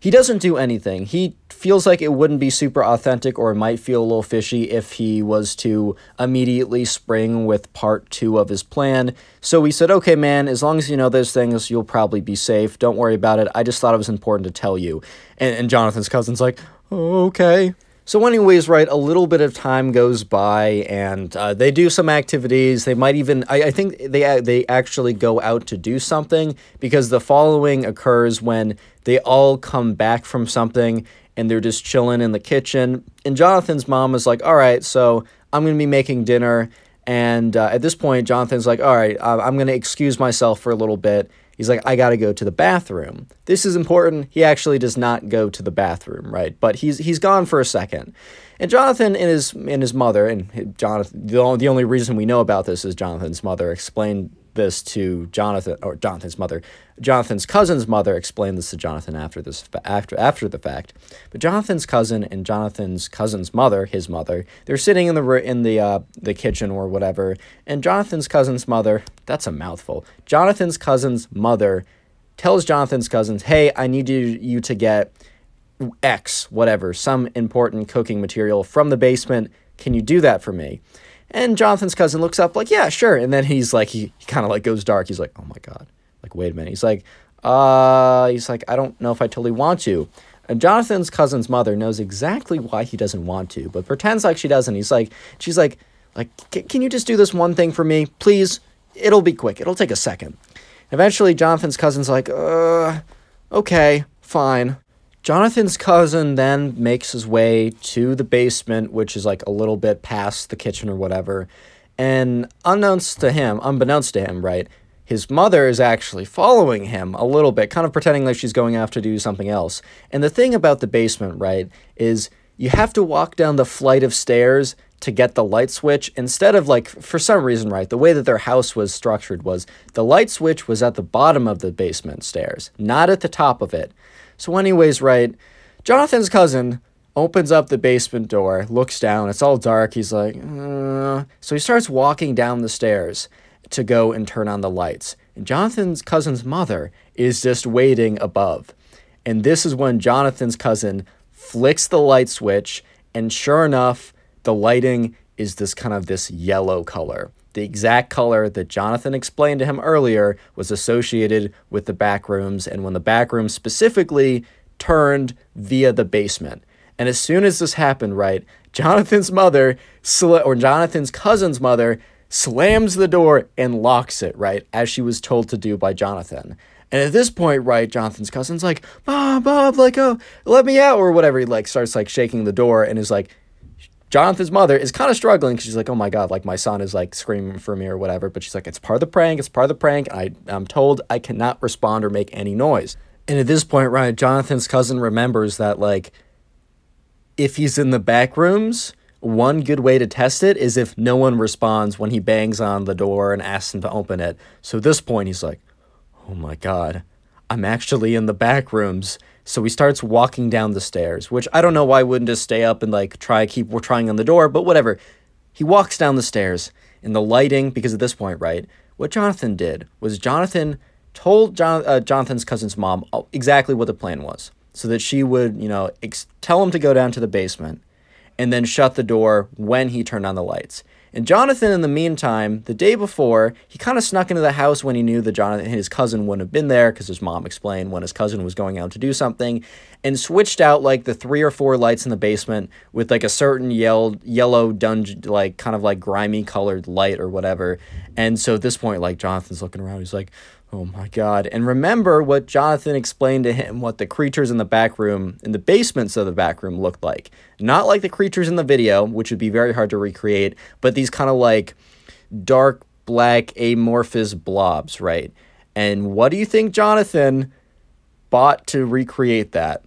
he doesn't do anything. He feels like it wouldn't be super authentic or it might feel a little fishy if he was to immediately spring with part two of his plan. So we said, okay, man, as long as you know those things, you'll probably be safe. Don't worry about it. I just thought it was important to tell you. And, and Jonathan's cousin's like, okay. So, anyways, right, a little bit of time goes by, and uh, they do some activities. They might even, I, I think they they actually go out to do something because the following occurs when they all come back from something, and they're just chilling in the kitchen. And Jonathan's mom is like, All right, so I'm going to be making dinner. And uh, at this point, Jonathan's like, All right, I'm going to excuse myself for a little bit. He's like, I got to go to the bathroom. This is important. He actually does not go to the bathroom, right? But he's he's gone for a second. And Jonathan and his and his mother and Jonathan the only, the only reason we know about this is Jonathan's mother explained this to Jonathan or Jonathan's mother. Jonathan's cousin's mother explained this to Jonathan after this after after the fact. But Jonathan's cousin and Jonathan's cousin's mother, his mother, they're sitting in the in the uh, the kitchen or whatever, and Jonathan's cousin's mother, that's a mouthful. Jonathan's cousin's mother tells Jonathan's cousins, "Hey, I need you you to get X, whatever, some important cooking material from the basement. Can you do that for me?" And Jonathan's cousin looks up like, yeah, sure. And then he's like, he, he kind of like goes dark. He's like, oh my God. Like, wait a minute. He's like, uh, he's like, I don't know if I totally want to. And Jonathan's cousin's mother knows exactly why he doesn't want to, but pretends like she doesn't. He's like, she's like, like, can you just do this one thing for me, please? It'll be quick. It'll take a second. Eventually, Jonathan's cousin's like, uh, okay, fine. Jonathan's cousin then makes his way to the basement, which is like a little bit past the kitchen or whatever. And unknowns to him, unbeknownst to him, right, his mother is actually following him a little bit, kind of pretending like she's going off to do something else. And the thing about the basement, right, is you have to walk down the flight of stairs to get the light switch instead of like for some reason right the way that their house was structured was the light switch was at the bottom of the basement stairs not at the top of it so, anyways, right, Jonathan's cousin opens up the basement door, looks down, it's all dark. He's like, uh. so he starts walking down the stairs to go and turn on the lights. And Jonathan's cousin's mother is just waiting above. And this is when Jonathan's cousin flicks the light switch, and sure enough, the lighting is this kind of this yellow color the exact color that Jonathan explained to him earlier was associated with the back rooms and when the back rooms specifically turned via the basement. And as soon as this happened, right, Jonathan's mother or Jonathan's cousin's mother slams the door and locks it, right, as she was told to do by Jonathan. And at this point, right, Jonathan's cousin's like, Mom, Bob, like, oh, let me out, or whatever. He like starts like shaking the door and is like, Jonathan's mother is kind of struggling because she's like, oh my God, like my son is like screaming for me or whatever. But she's like, it's part of the prank. It's part of the prank. I, I'm told I cannot respond or make any noise. And at this point, right, Jonathan's cousin remembers that like if he's in the back rooms, one good way to test it is if no one responds when he bangs on the door and asks him to open it. So at this point, he's like, oh my God, I'm actually in the back rooms so he starts walking down the stairs, which I don't know why wouldn't just stay up and like try keep we're trying on the door, but whatever. He walks down the stairs in the lighting because at this point, right? What Jonathan did was Jonathan told John, uh, Jonathan's cousin's mom exactly what the plan was, so that she would, you know, ex- tell him to go down to the basement, and then shut the door when he turned on the lights. And Jonathan, in the meantime, the day before, he kind of snuck into the house when he knew that Jonathan, and his cousin, wouldn't have been there because his mom explained when his cousin was going out to do something, and switched out like the three or four lights in the basement with like a certain yelled, yellow dungeon, like kind of like grimy colored light or whatever. And so at this point, like Jonathan's looking around, he's like, Oh my God. And remember what Jonathan explained to him what the creatures in the back room, in the basements of the back room, looked like. Not like the creatures in the video, which would be very hard to recreate, but these kind of like dark, black, amorphous blobs, right? And what do you think Jonathan bought to recreate that?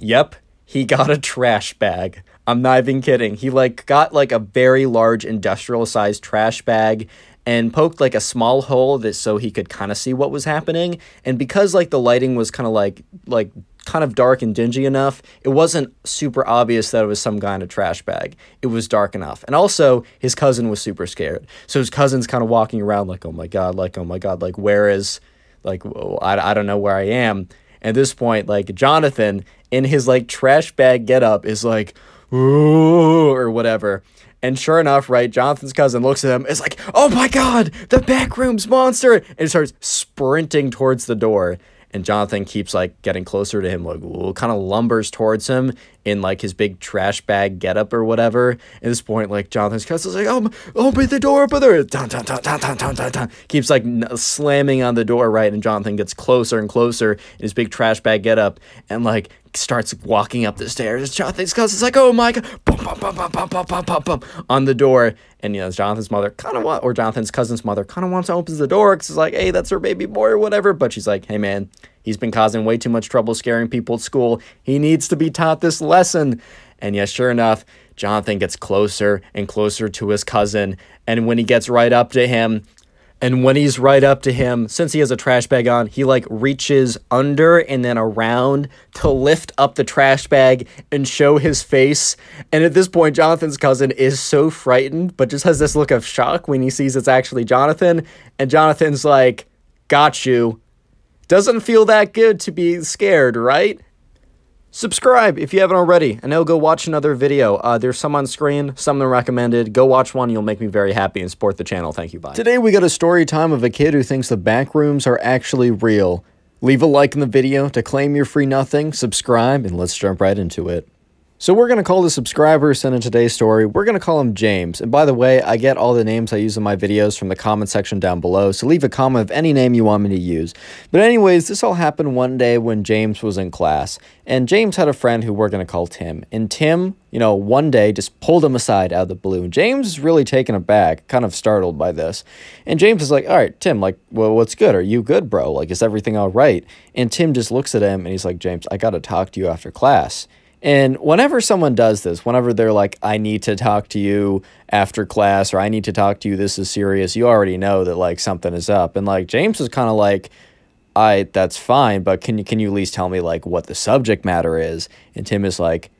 Yep, he got a trash bag. I'm not even kidding. He like got like a very large industrial sized trash bag and poked like a small hole that so he could kind of see what was happening. And because like the lighting was kind of like like kind of dark and dingy enough, it wasn't super obvious that it was some guy in a trash bag. It was dark enough. And also his cousin was super scared. So his cousin's kind of walking around like, "Oh my god, like oh my god, like where is like I, I don't know where I am." At this point, like Jonathan in his like trash bag getup is like, "Ooh," or whatever. And sure enough, right, Jonathan's cousin looks at him, is like, oh my god, the backrooms monster! And starts sprinting towards the door. And Jonathan keeps like getting closer to him, like kind of lumbers towards him in like his big trash bag getup or whatever. At this point, like Jonathan's cousin's like, "Oh, open the door, open the door!" Dun, dun, dun, dun, dun, dun. Keeps like slamming on the door, right? And Jonathan gets closer and closer in his big trash bag getup, and like starts walking up the stairs. Jonathan's cousin's like, "Oh my god!" Bum, bum, bum, bum, bum, bum, bum, bum, on the door, and you know Jonathan's mother kind of want, or Jonathan's cousin's mother kind of wants to open the door because it's like, "Hey, that's her baby boy or whatever," but she's like, "Hey, man." He's been causing way too much trouble scaring people at school. He needs to be taught this lesson. And yes, sure enough, Jonathan gets closer and closer to his cousin. And when he gets right up to him, and when he's right up to him, since he has a trash bag on, he like reaches under and then around to lift up the trash bag and show his face. And at this point, Jonathan's cousin is so frightened, but just has this look of shock when he sees it's actually Jonathan. And Jonathan's like, Got you. Doesn't feel that good to be scared, right? Subscribe if you haven't already, and now go watch another video. Uh, there's some on screen, some are recommended. Go watch one, you'll make me very happy and support the channel. Thank you, bye. Today we got a story time of a kid who thinks the back rooms are actually real. Leave a like in the video to claim your free nothing, subscribe, and let's jump right into it. So we're going to call the subscriber sent in today's story, we're going to call him James. And by the way, I get all the names I use in my videos from the comment section down below, so leave a comment of any name you want me to use. But anyways, this all happened one day when James was in class. And James had a friend who we're going to call Tim. And Tim, you know, one day just pulled him aside out of the blue. And James is really taken aback, kind of startled by this. And James is like, all right, Tim, like, well, what's good? Are you good, bro? Like, is everything all right? And Tim just looks at him and he's like, James, I got to talk to you after class. And whenever someone does this, whenever they're like, I need to talk to you after class or I need to talk to you, this is serious, you already know that like something is up. And like James is kind of like, I that's fine, but can you can you at least tell me like what the subject matter is? And Tim is like,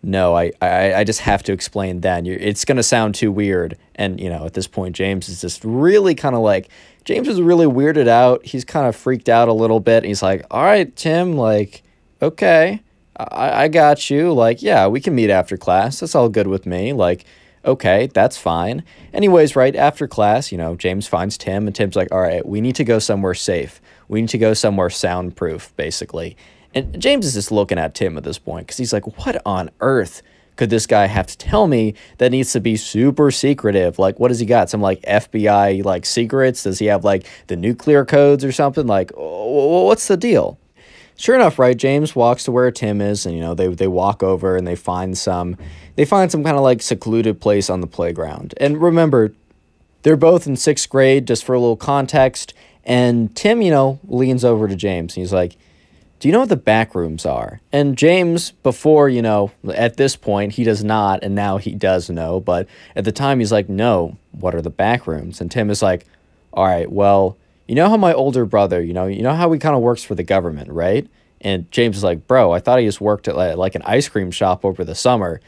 No, I I, I just have to explain then. You're, it's gonna sound too weird. And you know, at this point, James is just really kind of like James is really weirded out. He's kind of freaked out a little bit. He's like, All right, Tim, like, okay. I, I got you. Like, yeah, we can meet after class. That's all good with me. Like, okay, that's fine. Anyways, right after class, you know, James finds Tim, and Tim's like, all right, we need to go somewhere safe. We need to go somewhere soundproof, basically. And James is just looking at Tim at this point because he's like, what on earth? could this guy have to tell me that needs to be super secretive? Like, what does he got? Some like FBI like secrets? Does he have like the nuclear codes or something? Like, what's the deal? Sure enough, right? James walks to where Tim is, and you know they they walk over and they find some, they find some kind of like secluded place on the playground. And remember, they're both in sixth grade. Just for a little context, and Tim, you know, leans over to James and he's like, "Do you know what the back rooms are?" And James, before you know, at this point, he does not, and now he does know. But at the time, he's like, "No, what are the back rooms?" And Tim is like, "All right, well." You know how my older brother, you know, you know how he kind of works for the government, right? And James is like, bro, I thought he just worked at like an ice cream shop over the summer.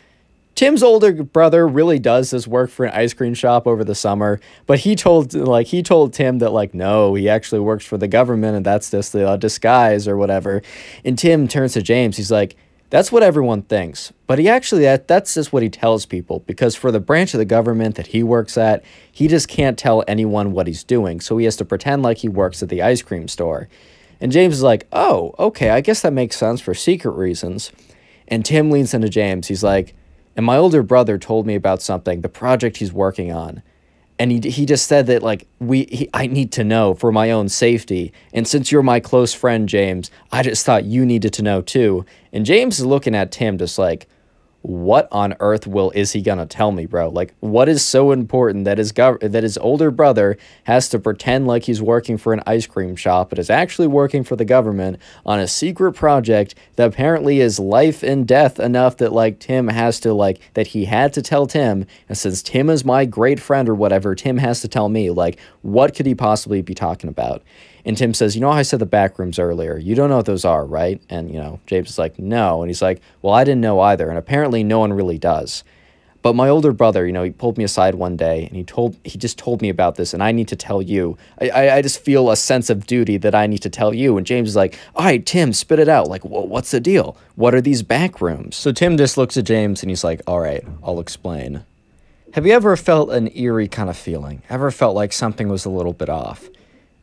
Tim's older brother really does this work for an ice cream shop over the summer, but he told like he told Tim that like no, he actually works for the government and that's just the uh, disguise or whatever. And Tim turns to James. He's like, that's what everyone thinks. But he actually, that, that's just what he tells people because for the branch of the government that he works at, he just can't tell anyone what he's doing. So he has to pretend like he works at the ice cream store. And James is like, oh, okay, I guess that makes sense for secret reasons. And Tim leans into James. He's like, and my older brother told me about something, the project he's working on and he, he just said that like we he, i need to know for my own safety. And since you're my close friend james i just thought you needed to know too. And james is looking at tim just like what on earth will is he gonna tell me, bro? Like, what is so important that his gov- that his older brother has to pretend like he's working for an ice cream shop, but is actually working for the government on a secret project that apparently is life and death enough that like Tim has to like that he had to tell Tim, and since Tim is my great friend or whatever, Tim has to tell me. Like, what could he possibly be talking about? And Tim says, You know, I said the back rooms earlier. You don't know what those are, right? And, you know, James is like, No. And he's like, Well, I didn't know either. And apparently no one really does. But my older brother, you know, he pulled me aside one day and he told he just told me about this and I need to tell you. I, I, I just feel a sense of duty that I need to tell you. And James is like, all right, Tim, spit it out. Like, well, what's the deal? What are these back rooms? So Tim just looks at James and he's like, all right, I'll explain. Have you ever felt an eerie kind of feeling? Ever felt like something was a little bit off?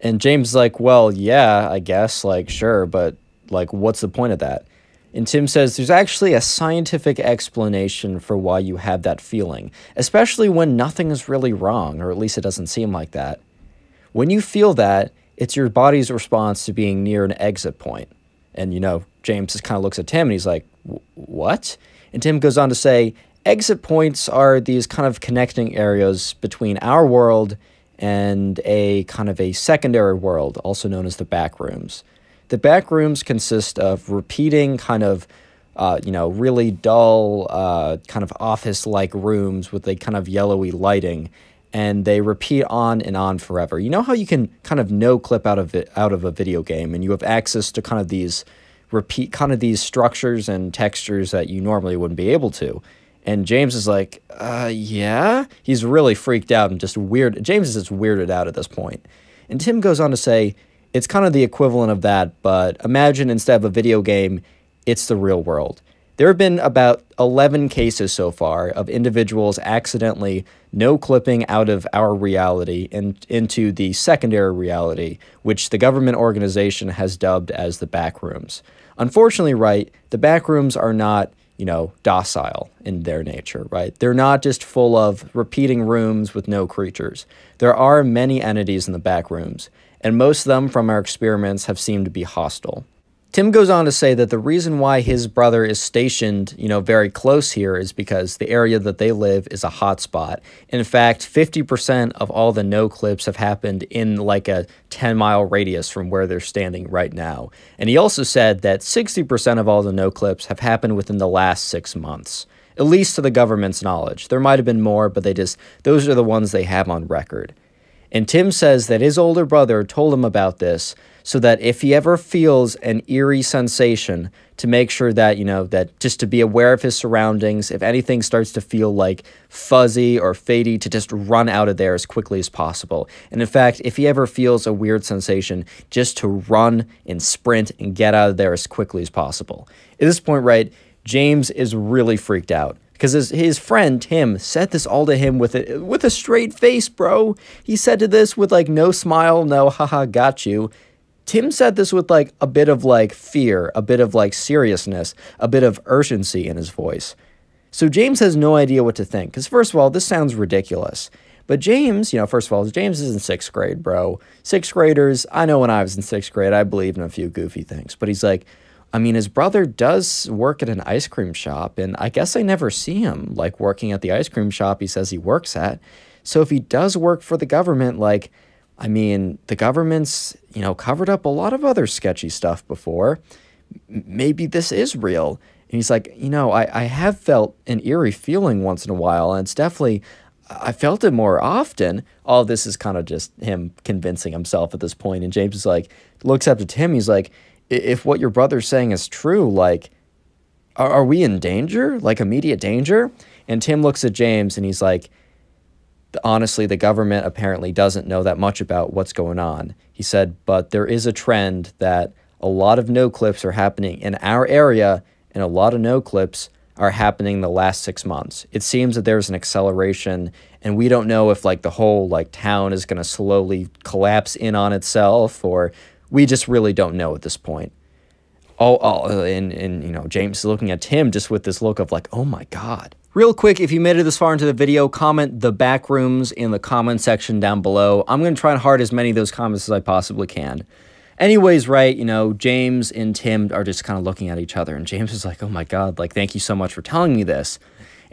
And James is like, well, yeah, I guess, like, sure, but like, what's the point of that? And Tim says there's actually a scientific explanation for why you have that feeling, especially when nothing is really wrong, or at least it doesn't seem like that. When you feel that, it's your body's response to being near an exit point. And, you know, James just kind of looks at Tim and he's like, What? And Tim goes on to say, Exit points are these kind of connecting areas between our world and a kind of a secondary world, also known as the back rooms. The back rooms consist of repeating kind of, uh, you know, really dull, uh, kind of office like rooms with a kind of yellowy lighting. And they repeat on and on forever. You know how you can kind of no clip out of it out of a video game, and you have access to kind of these repeat kind of these structures and textures that you normally wouldn't be able to. And James is like, uh, yeah. He's really freaked out and just weird. James is just weirded out at this point. And Tim goes on to say, it's kind of the equivalent of that, but imagine instead of a video game, it's the real world. There have been about 11 cases so far of individuals accidentally no clipping out of our reality and into the secondary reality, which the government organization has dubbed as the backrooms. Unfortunately, right, the backrooms are not you know, docile in their nature, right? They're not just full of repeating rooms with no creatures. There are many entities in the back rooms, and most of them from our experiments have seemed to be hostile. Tim goes on to say that the reason why his brother is stationed, you know, very close here is because the area that they live is a hotspot. In fact, 50% of all the no clips have happened in like a 10 mile radius from where they're standing right now. And he also said that 60% of all the no clips have happened within the last six months, at least to the government's knowledge. There might have been more, but they just, those are the ones they have on record. And Tim says that his older brother told him about this so that if he ever feels an eerie sensation, to make sure that, you know, that just to be aware of his surroundings, if anything starts to feel like fuzzy or fadey, to just run out of there as quickly as possible. And in fact, if he ever feels a weird sensation, just to run and sprint and get out of there as quickly as possible. At this point, right, James is really freaked out because his, his friend Tim said this all to him with a with a straight face, bro. He said to this with like no smile, no haha, got you. Tim said this with like a bit of like fear, a bit of like seriousness, a bit of urgency in his voice. So James has no idea what to think because first of all, this sounds ridiculous. But James, you know, first of all, James is in sixth grade, bro. Sixth graders, I know when I was in sixth grade, I believed in a few goofy things. But he's like, I mean, his brother does work at an ice cream shop, and I guess I never see him like working at the ice cream shop he says he works at. So if he does work for the government, like, I mean, the government's, you know, covered up a lot of other sketchy stuff before. M- maybe this is real. And he's like, you know, I, I have felt an eerie feeling once in a while, and it's definitely, I felt it more often. All this is kind of just him convincing himself at this point. And James is like, looks up to Tim. He's like, if what your brother's saying is true, like, are, are we in danger? Like immediate danger? And Tim looks at James and he's like, honestly, the government apparently doesn't know that much about what's going on. He said, but there is a trend that a lot of no clips are happening in our area, and a lot of no clips are happening the last six months. It seems that there's an acceleration, and we don't know if like the whole like town is going to slowly collapse in on itself, or we just really don't know at this point. Oh, oh and, and, you know, James is looking at Tim just with this look of like, oh my God. Real quick, if you made it this far into the video, comment the back rooms in the comment section down below. I'm going to try and heart as many of those comments as I possibly can. Anyways, right, you know, James and Tim are just kind of looking at each other, and James is like, oh my God, like, thank you so much for telling me this.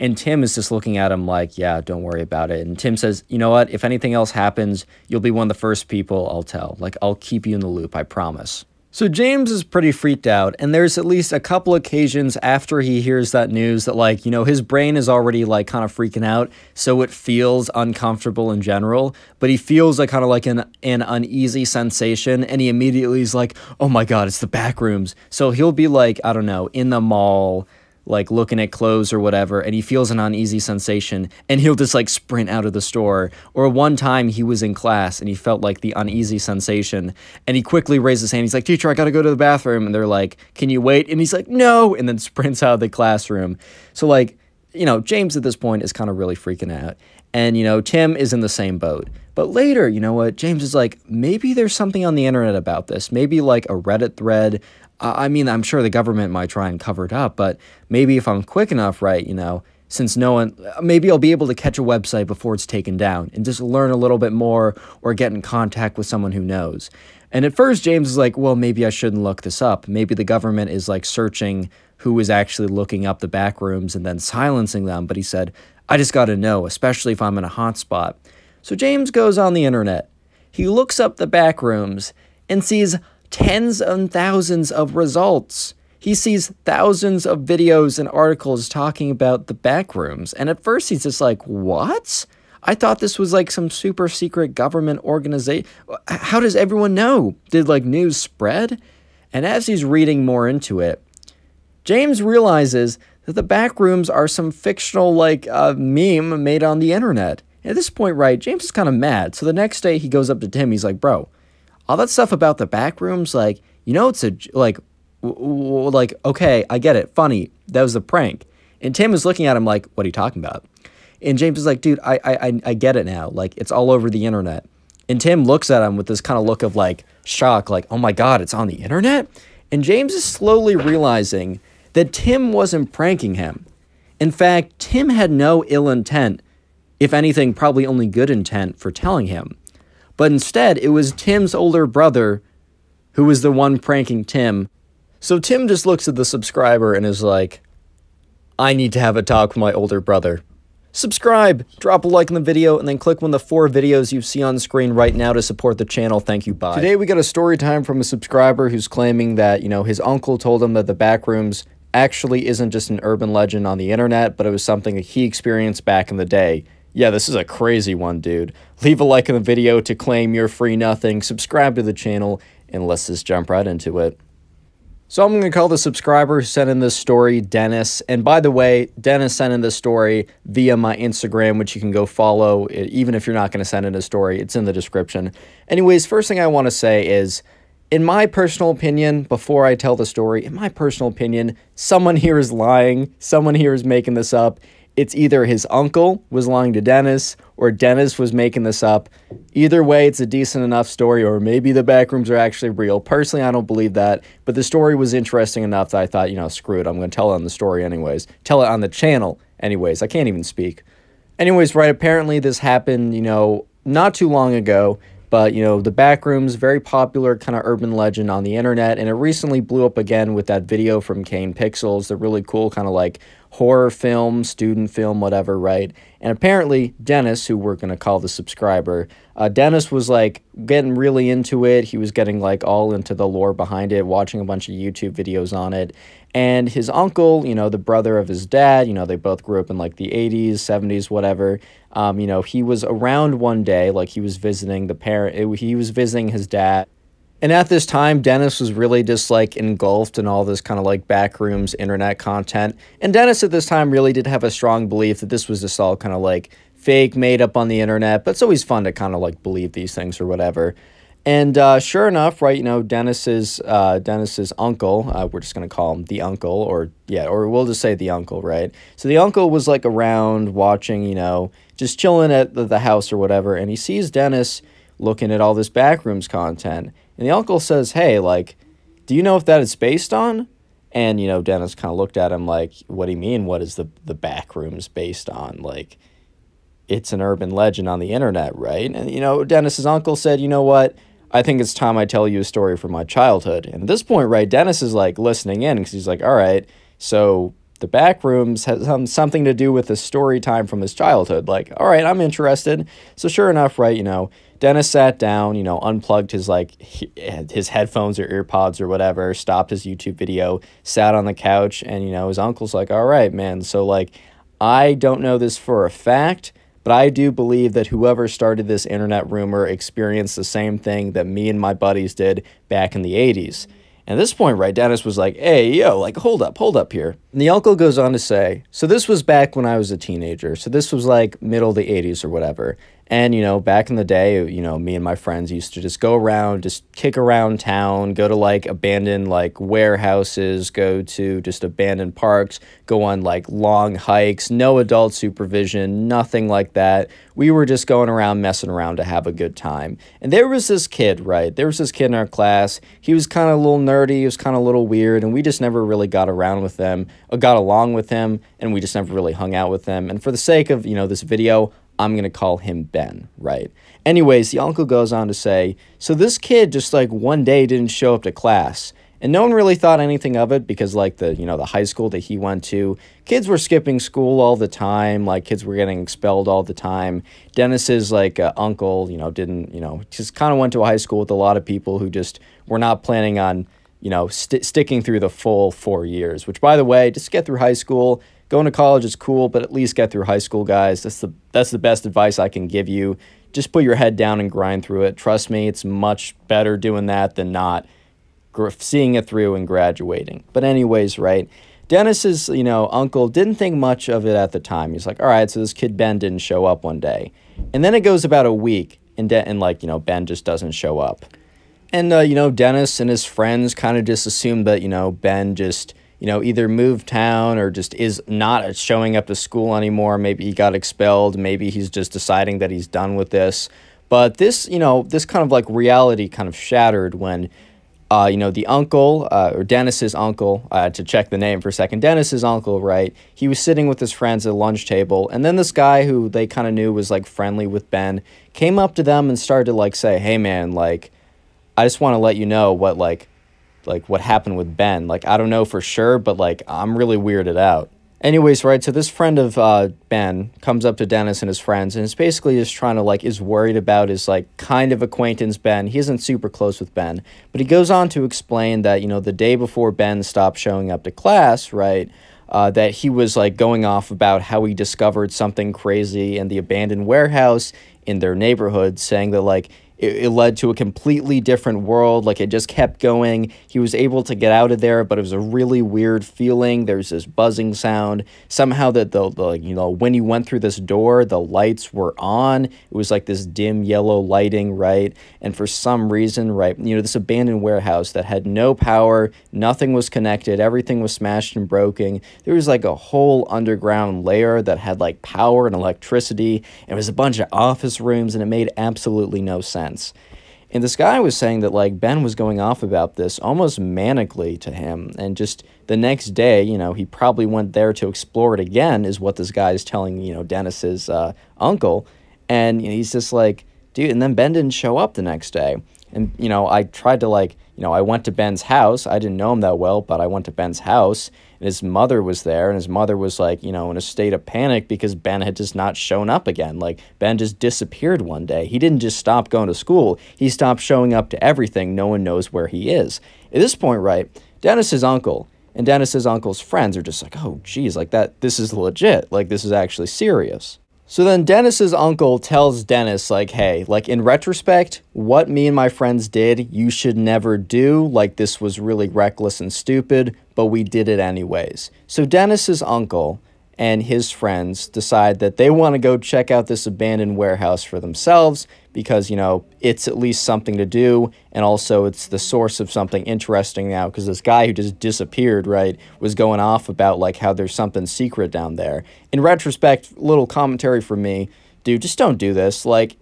And Tim is just looking at him like, yeah, don't worry about it. And Tim says, you know what? If anything else happens, you'll be one of the first people I'll tell. Like, I'll keep you in the loop, I promise. So James is pretty freaked out, and there's at least a couple occasions after he hears that news that, like, you know, his brain is already, like, kind of freaking out, so it feels uncomfortable in general, but he feels, like, kind of like an, an uneasy sensation, and he immediately is like, oh my god, it's the back rooms. So he'll be, like, I don't know, in the mall, like looking at clothes or whatever and he feels an uneasy sensation and he'll just like sprint out of the store. Or one time he was in class and he felt like the uneasy sensation and he quickly raised his hand. He's like teacher i gotta go to the bathroom. And they're like can you wait? And he's like no! And then sprints out of the classroom. So like you know james at this point is kind of really freaking out and you know tim is in the same boat. But later you know what? James is like maybe there's something on the internet about this. Maybe like a reddit thread I mean, I'm sure the government might try and cover it up, but maybe if I'm quick enough, right, you know, since no one, maybe I'll be able to catch a website before it's taken down and just learn a little bit more or get in contact with someone who knows. And at first, James is like, well, maybe I shouldn't look this up. Maybe the government is like searching who is actually looking up the back rooms and then silencing them. But he said, I just got to know, especially if I'm in a hotspot. So James goes on the internet. He looks up the back rooms and sees tens and thousands of results. He sees thousands of videos and articles talking about the back rooms. And at first, he's just like, what? I thought this was like some super secret government organization. How does everyone know? Did like news spread? And as he's reading more into it, James realizes that the back rooms are some fictional like uh, meme made on the internet. At this point, right, James is kind of mad. So the next day he goes up to Tim. He's like, "Bro, all that stuff about the back rooms, like, you know, it's a like, like, okay, I get it, funny. That was a prank." And Tim is looking at him like, "What are you talking about?" And James is like, dude, I, I, I get it now. Like, it's all over the internet. And Tim looks at him with this kind of look of like shock, like, oh my God, it's on the internet? And James is slowly realizing that Tim wasn't pranking him. In fact, Tim had no ill intent, if anything, probably only good intent for telling him. But instead, it was Tim's older brother who was the one pranking Tim. So Tim just looks at the subscriber and is like, I need to have a talk with my older brother. Subscribe, drop a like on the video, and then click one of the four videos you see on screen right now to support the channel. Thank you, bye. Today we got a story time from a subscriber who's claiming that, you know, his uncle told him that the backrooms actually isn't just an urban legend on the internet, but it was something that he experienced back in the day. Yeah, this is a crazy one, dude. Leave a like on the video to claim your free nothing, subscribe to the channel, and let's just jump right into it. So I'm going to call the subscriber who sent in this story Dennis. And by the way, Dennis sent in this story via my Instagram, which you can go follow. Even if you're not going to send in a story, it's in the description. Anyways, first thing I want to say is, in my personal opinion, before I tell the story, in my personal opinion, someone here is lying. Someone here is making this up. It's either his uncle was lying to Dennis or Dennis was making this up. Either way, it's a decent enough story, or maybe the backrooms are actually real. Personally, I don't believe that, but the story was interesting enough that I thought, you know, screw it, I'm going to tell it on the story anyways. Tell it on the channel anyways. I can't even speak. Anyways, right, apparently this happened, you know, not too long ago. But, you know, the Backrooms, very popular kind of urban legend on the internet. And it recently blew up again with that video from Kane Pixels, the really cool kind of like horror film, student film, whatever, right? And apparently, Dennis, who we're going to call the subscriber, uh, Dennis was like getting really into it. He was getting like all into the lore behind it, watching a bunch of YouTube videos on it. And his uncle, you know, the brother of his dad, you know, they both grew up in like the 80s, 70s, whatever. Um, you know, he was around one day, like he was visiting the parent, it, he was visiting his dad. And at this time, Dennis was really just like engulfed in all this kind of like backrooms internet content. And Dennis at this time really did have a strong belief that this was just all kind of like fake, made up on the internet. But it's always fun to kind of like believe these things or whatever. And uh, sure enough, right, you know, Dennis's uh, Dennis's uncle, uh, we're just gonna call him the uncle, or yeah, or we'll just say the uncle, right? So the uncle was like around watching, you know, just chilling at the, the house or whatever, and he sees Dennis looking at all this backrooms content, and the uncle says, "Hey, like, do you know if that is based on?" And you know, Dennis kind of looked at him like, "What do you mean? What is the the backrooms based on?" Like, it's an urban legend on the internet, right? And you know, Dennis's uncle said, "You know what?" I think it's time I tell you a story from my childhood. And at this point, right, Dennis is like listening in because he's like, all right, so the back rooms has some, something to do with the story time from his childhood. Like, all right, I'm interested. So sure enough, right, you know, Dennis sat down, you know, unplugged his like his headphones or earpods or whatever, stopped his YouTube video, sat on the couch, and you know, his uncle's like, all right, man. So like, I don't know this for a fact but I do believe that whoever started this internet rumor experienced the same thing that me and my buddies did back in the 80s. And at this point, right, Dennis was like, hey, yo, like, hold up, hold up here. And the uncle goes on to say, so this was back when I was a teenager. So this was like middle of the 80s or whatever. And, you know, back in the day, you know, me and my friends used to just go around, just kick around town, go to like abandoned like warehouses, go to just abandoned parks, go on like long hikes, no adult supervision, nothing like that. We were just going around messing around to have a good time. And there was this kid, right? There was this kid in our class. He was kind of a little nerdy. He was kind of a little weird, and we just never really got around with him, or got along with him, and we just never really hung out with him. And for the sake of you know this video, I'm gonna call him Ben, right? Anyways, the uncle goes on to say, so this kid just like one day didn't show up to class. And no one really thought anything of it because like the, you know, the high school that he went to, kids were skipping school all the time, like kids were getting expelled all the time. Dennis's like uh, uncle, you know, didn't, you know, just kind of went to a high school with a lot of people who just were not planning on, you know, st- sticking through the full 4 years, which by the way, just get through high school, going to college is cool, but at least get through high school, guys. That's the that's the best advice I can give you just put your head down and grind through it. Trust me, it's much better doing that than not seeing it through and graduating. But anyways, right? Dennis's, you know, uncle didn't think much of it at the time. He's like, all right, so this kid Ben didn't show up one day. And then it goes about a week and, De- and like, you know, Ben just doesn't show up. And, uh, you know, Dennis and his friends kind of just assumed that, you know, Ben just you know, either moved town or just is not showing up to school anymore. Maybe he got expelled. Maybe he's just deciding that he's done with this. But this, you know, this kind of like reality kind of shattered when, uh, you know, the uncle, uh, or Dennis's uncle, uh, to check the name for a second, Dennis's uncle, right? He was sitting with his friends at a lunch table. And then this guy who they kind of knew was like friendly with Ben came up to them and started to like say, hey, man, like, I just want to let you know what, like, like what happened with Ben. Like I don't know for sure, but like I'm really weirded out. Anyways, right, so this friend of uh, Ben comes up to Dennis and his friends and is basically just trying to like is worried about his like kind of acquaintance Ben. He isn't super close with Ben, but he goes on to explain that, you know, the day before Ben stopped showing up to class, right, uh, that he was like going off about how he discovered something crazy in the abandoned warehouse in their neighborhood, saying that like it, it led to a completely different world. Like it just kept going. He was able to get out of there, but it was a really weird feeling. There's this buzzing sound. Somehow that the, the you know when you went through this door, the lights were on. It was like this dim yellow lighting, right? And for some reason, right, you know, this abandoned warehouse that had no power, nothing was connected, everything was smashed and broken. There was like a whole underground layer that had like power and electricity. It was a bunch of office rooms, and it made absolutely no sense sense. And this guy was saying that like Ben was going off about this almost manically to him. And just the next day, you know, he probably went there to explore it again, is what this guy is telling, you know, Dennis's uh, uncle. And you know, he's just like, dude, and then Ben didn't show up the next day. And, you know, I tried to like, you know, I went to Ben's house. I didn't know him that well, but I went to Ben's house and his mother was there and his mother was like, you know, in a state of panic because Ben had just not shown up again. Like Ben just disappeared one day. He didn't just stop going to school. He stopped showing up to everything. No one knows where he is. At this point, right, Dennis's uncle and Dennis's uncle's friends are just like, "Oh, geez, like that this is legit. Like this is actually serious." So then Dennis's uncle tells Dennis, like, hey, like in retrospect, what me and my friends did, you should never do. Like, this was really reckless and stupid, but we did it anyways. So Dennis's uncle and his friends decide that they want to go check out this abandoned warehouse for themselves because, you know, it's at least something to do. And also, it's the source of something interesting now because this guy who just disappeared, right, was going off about like how there's something secret down there. In retrospect, little commentary from me, dude, just don't do this. Like,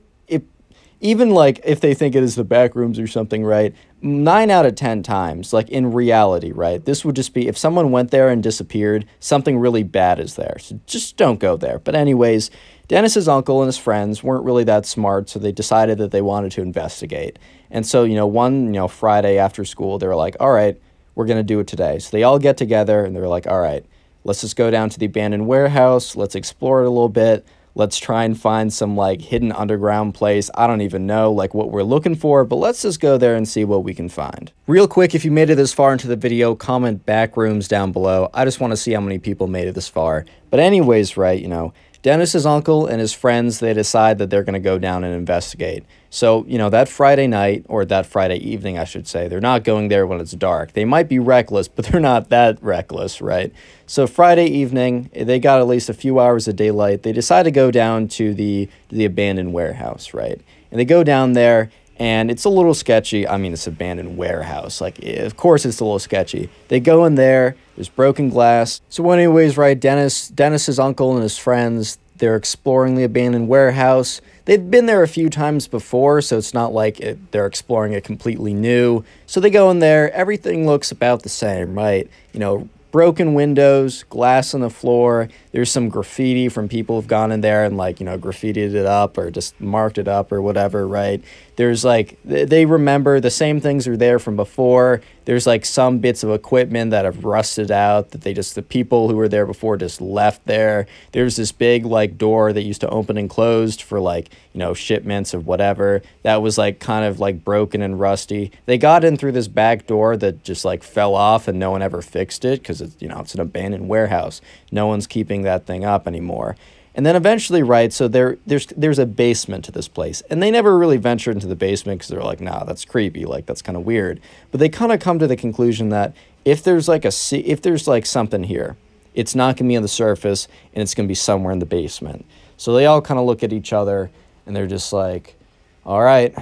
even like if they think it is the back rooms or something, right? Nine out of ten times, like in reality, right? This would just be if someone went there and disappeared, something really bad is there. So just don't go there. But, anyways, Dennis's uncle and his friends weren't really that smart, so they decided that they wanted to investigate. And so, you know, one, you know, Friday after school, they were like, all right, we're going to do it today. So they all get together and they're like, all right, let's just go down to the abandoned warehouse, let's explore it a little bit Let's try and find some like hidden underground place. I don't even know like what we're looking for, but let's just go there and see what we can find. Real quick, if you made it this far into the video, comment back rooms down below. I just want to see how many people made it this far. But anyways, right, you know, Dennis's uncle and his friends, they decide that they're going to go down and investigate. So, you know, that Friday night, or that Friday evening, I should say, they're not going there when it's dark. They might be reckless, but they're not that reckless, right? So, Friday evening, they got at least a few hours of daylight. They decide to go down to the, the abandoned warehouse, right? And they go down there, and it's a little sketchy. I mean, it's abandoned warehouse. Like, eh, of course, it's a little sketchy. They go in there. There's broken glass. So, anyways, right, Dennis, Dennis's uncle and his friends, they're exploring the abandoned warehouse. they've been there a few times before, so it's not like it, they're exploring it completely new. So they go in there, everything looks about the same, right? You know, broken windows, glass on the floor. There's some graffiti from people who've gone in there and like, you know, graffitied it up or just marked it up or whatever, right? There's like they remember the same things are there from before. There's like some bits of equipment that have rusted out that they just the people who were there before just left there. There's this big like door that used to open and closed for like, you know, shipments of whatever. That was like kind of like broken and rusty. They got in through this back door that just like fell off and no one ever fixed it cuz it's, you know, it's an abandoned warehouse. No one's keeping that thing up anymore. And then eventually, right, so there there's there's a basement to this place. And they never really ventured into the basement because they're like, nah, that's creepy, like that's kind of weird. But they kind of come to the conclusion that if there's like a if there's like something here, it's not gonna be on the surface and it's gonna be somewhere in the basement. So they all kind of look at each other and they're just like, all right,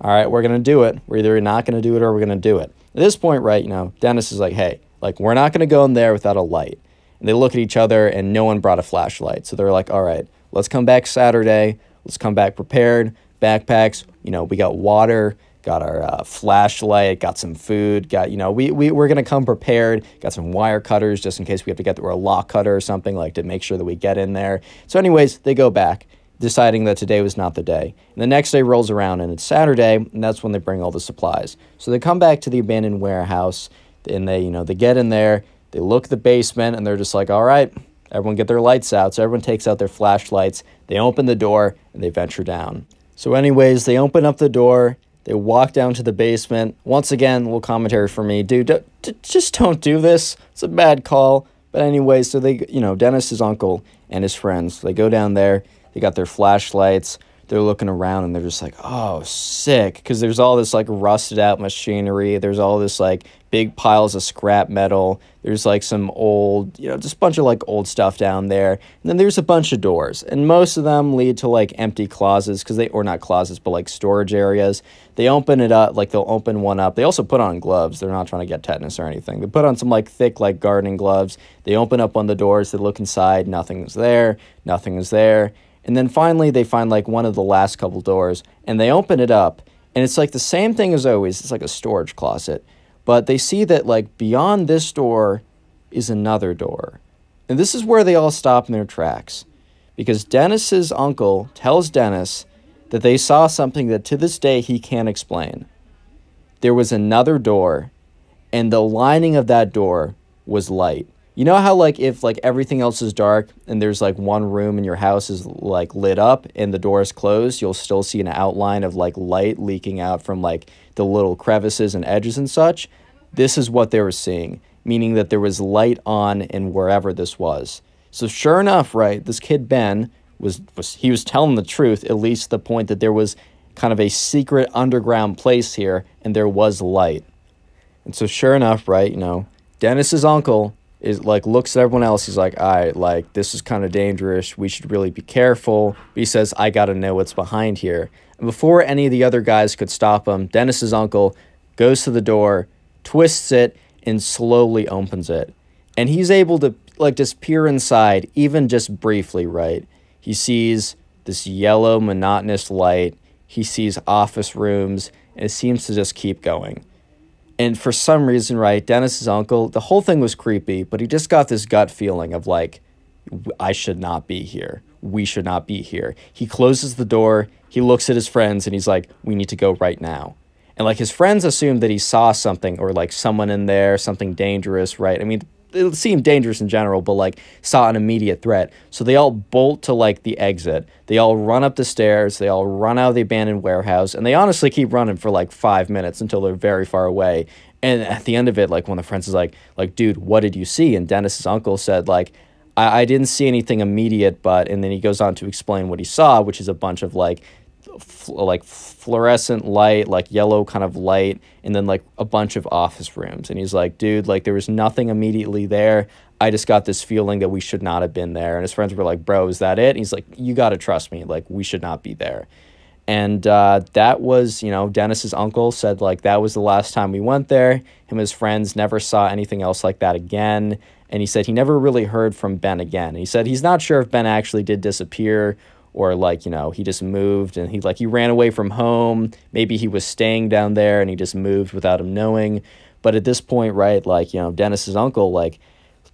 all right, we're gonna do it. We're either not gonna do it or we're gonna do it. At this point, right, you know, Dennis is like, hey, like we're not gonna go in there without a light. And they look at each other, and no one brought a flashlight. So they're like, all right, let's come back Saturday. Let's come back prepared. Backpacks, you know, we got water, got our uh, flashlight, got some food, got, you know, we, we, we're going to come prepared, got some wire cutters just in case we have to get or a lock cutter or something, like to make sure that we get in there. So, anyways, they go back deciding that today was not the day. And the next day rolls around and it's Saturday, and that's when they bring all the supplies. So they come back to the abandoned warehouse and they, you know, they get in there, they look the basement and they're just like, all right, everyone get their lights out. So everyone takes out their flashlights. They open the door and they venture down. So, anyways, they open up the door. They walk down to the basement. Once again, little commentary for me. Dude, d- just don't do this. It's a bad call. But, anyways, so they, you know, Dennis's uncle and his friends, they go down there. They got their flashlights they're looking around and they're just like, oh, sick. Because there's all this like rusted out machinery. There's all this like big piles of scrap metal. There's like some old, you know, just a bunch of like old stuff down there. And then there's a bunch of doors. And most of them lead to like empty closets because they, or not closets, but like storage areas. They open it up, like they'll open one up. They also put on gloves. They're not trying to get tetanus or anything. They put on some like thick, like gardening gloves. They open up of the doors. They look inside. Nothing's there. Nothing is there. And then finally, they find like one of the last couple doors and they open it up. And it's like the same thing as always. It's like a storage closet. But they see that like beyond this door is another door. And this is where they all stop in their tracks. Because Dennis's uncle tells Dennis that they saw something that to this day he can't explain. There was another door, and the lining of that door was light. You know how like if like everything else is dark and there's like one room in your house is like lit up and the door is closed, you'll still see an outline of like light leaking out from like the little crevices and edges and such. This is what they were seeing, meaning that there was light on in wherever this was. So sure enough, right, this kid Ben was was he was telling the truth, at least the point that there was kind of a secret underground place here and there was light. And so sure enough, right, you know, Dennis's uncle is like looks at everyone else. He's like, right, like this is kind of dangerous. We should really be careful. But he says, I got to know what's behind here. And before any of the other guys could stop him, Dennis's uncle goes to the door, twists it, and slowly opens it. And he's able to like just peer inside, even just briefly, right? He sees this yellow, monotonous light. He sees office rooms, and it seems to just keep going. And for some reason, right, Dennis's uncle, the whole thing was creepy, but he just got this gut feeling of like, I should not be here. We should not be here. He closes the door, he looks at his friends, and he's like, we need to go right now. And like his friends assumed that he saw something or like someone in there, something dangerous, right? I mean, it seemed dangerous in general, but like saw an immediate threat. So they all bolt to like the exit. They all run up the stairs. They all run out of the abandoned warehouse, and they honestly keep running for like five minutes until they're very far away. And at the end of it, like one of the friends is like, like, dude, what did you see? And Dennis's uncle said, like, I, I didn't see anything immediate, but and then he goes on to explain what he saw, which is a bunch of like like fluorescent light, like yellow kind of light, and then like a bunch of office rooms. And he's like, dude, like there was nothing immediately there. I just got this feeling that we should not have been there. And his friends were like, bro, is that it? And he's like, you got to trust me. Like, we should not be there. And uh, that was, you know, Dennis's uncle said, like, that was the last time we went there. Him and his friends never saw anything else like that again. And he said he never really heard from Ben again. he said he's not sure if Ben actually did disappear or like, you know, he just moved and he like he ran away from home. Maybe he was staying down there and he just moved without him knowing. But at this point, right, like, you know, Dennis's uncle like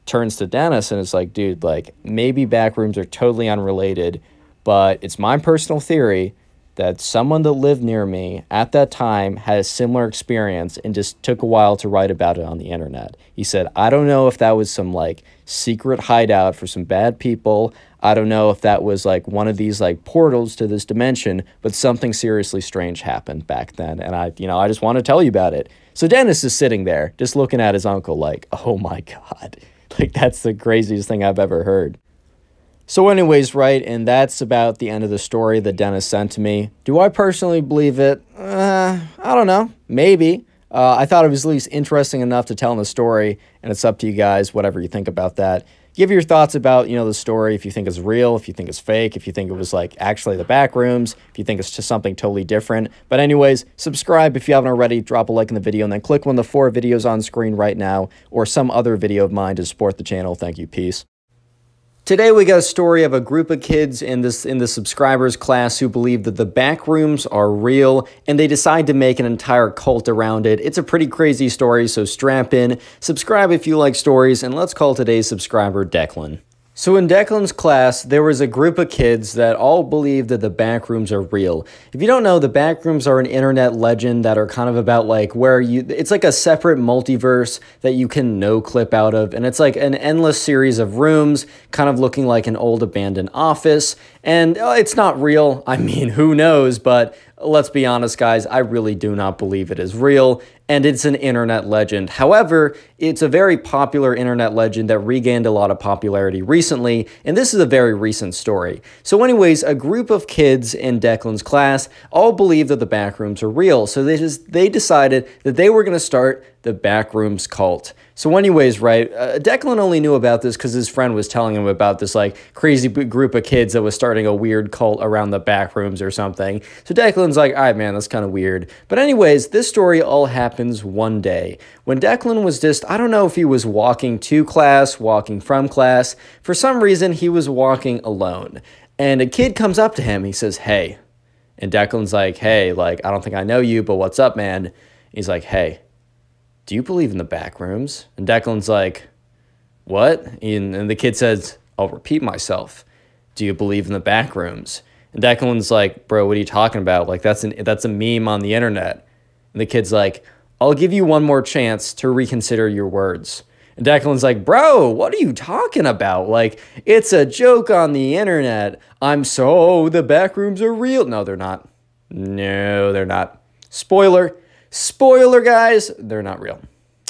turns to Dennis and is like, dude, like maybe back rooms are totally unrelated, but it's my personal theory that someone that lived near me at that time had a similar experience and just took a while to write about it on the internet. He said, I don't know if that was some like secret hideout for some bad people. I don't know if that was like one of these like portals to this dimension, but something seriously strange happened back then. And I, you know, I just want to tell you about it. So Dennis is sitting there just looking at his uncle like, oh my God. Like, that's the craziest thing I've ever heard. So, anyways, right, and that's about the end of the story that Dennis sent to me. Do I personally believe it? Uh, I don't know. Maybe. Uh, I thought it was at least interesting enough to tell in the story, and it's up to you guys, whatever you think about that. Give your thoughts about, you know, the story, if you think it's real, if you think it's fake, if you think it was like actually the back rooms, if you think it's just something totally different. But anyways, subscribe if you haven't already, drop a like in the video, and then click one of the four videos on screen right now, or some other video of mine to support the channel. Thank you. Peace. Today we got a story of a group of kids in this in the subscribers class who believe that the back rooms are real and they decide to make an entire cult around it. It's a pretty crazy story, so strap in, subscribe if you like stories, and let's call today's subscriber Declan. So in Declan's class, there was a group of kids that all believed that the backrooms are real. If you don't know, the backrooms are an internet legend that are kind of about like where you it's like a separate multiverse that you can no clip out of and it's like an endless series of rooms kind of looking like an old abandoned office and uh, it's not real. I mean, who knows, but let's be honest, guys, I really do not believe it is real, and it's an internet legend. However, it's a very popular internet legend that regained a lot of popularity recently, and this is a very recent story. So, anyways, a group of kids in Declan's class all believe that the backrooms are real, so they just they decided that they were going to start the backrooms cult. So, anyways, right, uh, Declan only knew about this because his friend was telling him about this like crazy group of kids that was starting a weird cult around the back rooms or something. So Declan's like, all right, man, that's kind of weird. But anyways, this story all happens one day when Declan was just, I don't know if he was walking to class, walking from class. For some reason, he was walking alone. And a kid comes up to him. He says, hey. And Declan's like, hey, like, I don't think I know you, but what's up, man? He's like, hey do you believe in the back rooms? And Declan's like, what? And, the kid says, I'll repeat myself. Do you believe in the back rooms? And Declan's like, bro, what are you talking about? Like that's an that's a meme on the internet. And the kid's like, I'll give you one more chance to reconsider your words. And Declan's like, bro, what are you talking about? Like, it's a joke on the internet. I'm so the back rooms are real. No, they're not. No, they're not. Spoiler, Spoiler, guys, they're not real.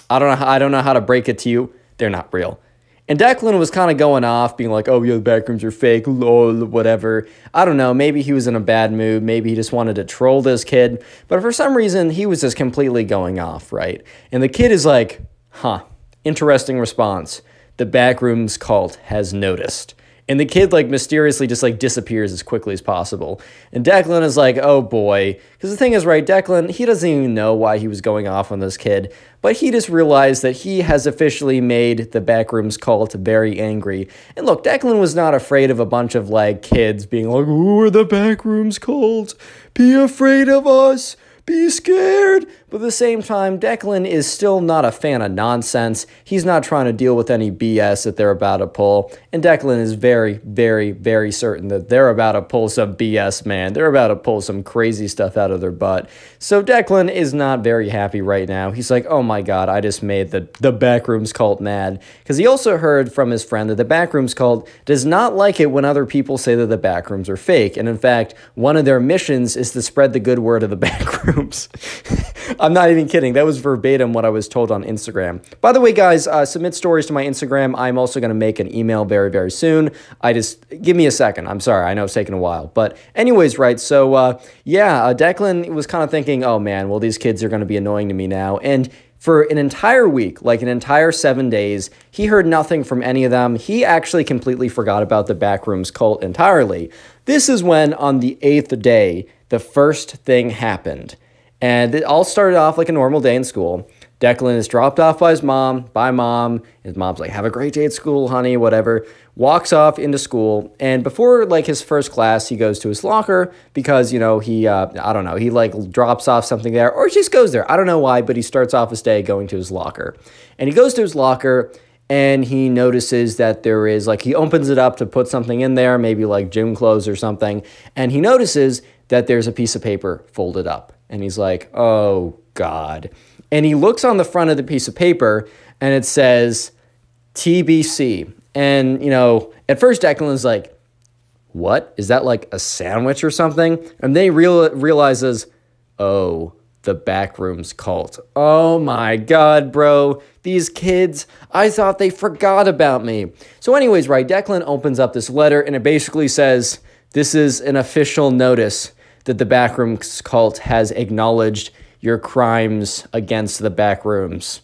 I don't know. How, I don't know how to break it to you. They're not real. And Declan was kind of going off, being like, "Oh, yeah, the backrooms are fake, lol, whatever." I don't know. Maybe he was in a bad mood. Maybe he just wanted to troll this kid. But for some reason, he was just completely going off, right? And the kid is like, "Huh, interesting response. The backrooms cult has noticed." And the kid like mysteriously just like disappears as quickly as possible. And Declan is like, oh boy. Because the thing is, right, Declan, he doesn't even know why he was going off on this kid, but he just realized that he has officially made the Backrooms cult very angry. And look, Declan was not afraid of a bunch of like kids being like, who are the Backrooms cult? Be afraid of us be scared. But at the same time, Declan is still not a fan of nonsense. He's not trying to deal with any BS that they're about to pull. And Declan is very, very, very certain that they're about to pull some BS, man. They're about to pull some crazy stuff out of their butt. So Declan is not very happy right now. He's like, oh my god, I just made the, the Backrooms cult mad. Because he also heard from his friend that the Backrooms cult does not like it when other people say that the Backrooms are fake. And in fact, one of their missions is to spread the good word of the Backrooms rooms. I'm not even kidding. That was verbatim what I was told on Instagram. By the way, guys, uh, submit stories to my Instagram. I'm also going to make an email very, very soon. I just, give me a second. I'm sorry. I know it's taken a while. But anyways, right. So, uh, yeah, uh, Declan was kind of thinking, oh man, well, these kids are going to be annoying to me now. And for an entire week, like an entire seven days, he heard nothing from any of them. He actually completely forgot about the Backrooms cult entirely. This is when, on the eighth day, the first thing happened. And it all started off like a normal day in school. Declan is dropped off by his mom. Bye, mom. His mom's like, "Have a great day at school, honey." Whatever. Walks off into school, and before like his first class, he goes to his locker because you know he uh, I don't know he like drops off something there or just goes there. I don't know why, but he starts off his day going to his locker, and he goes to his locker and he notices that there is like he opens it up to put something in there, maybe like gym clothes or something, and he notices that there's a piece of paper folded up, and he's like, "Oh God." and he looks on the front of the piece of paper and it says TBC. And, you know, at first Declan's like, what? Is that like a sandwich or something? And then he real- realizes, oh, the backrooms cult. Oh my God, bro. These kids, I thought they forgot about me. So, anyways, right, Declan opens up this letter and it basically says, this is an official notice that the backrooms cult has acknowledged your crimes against the Backrooms.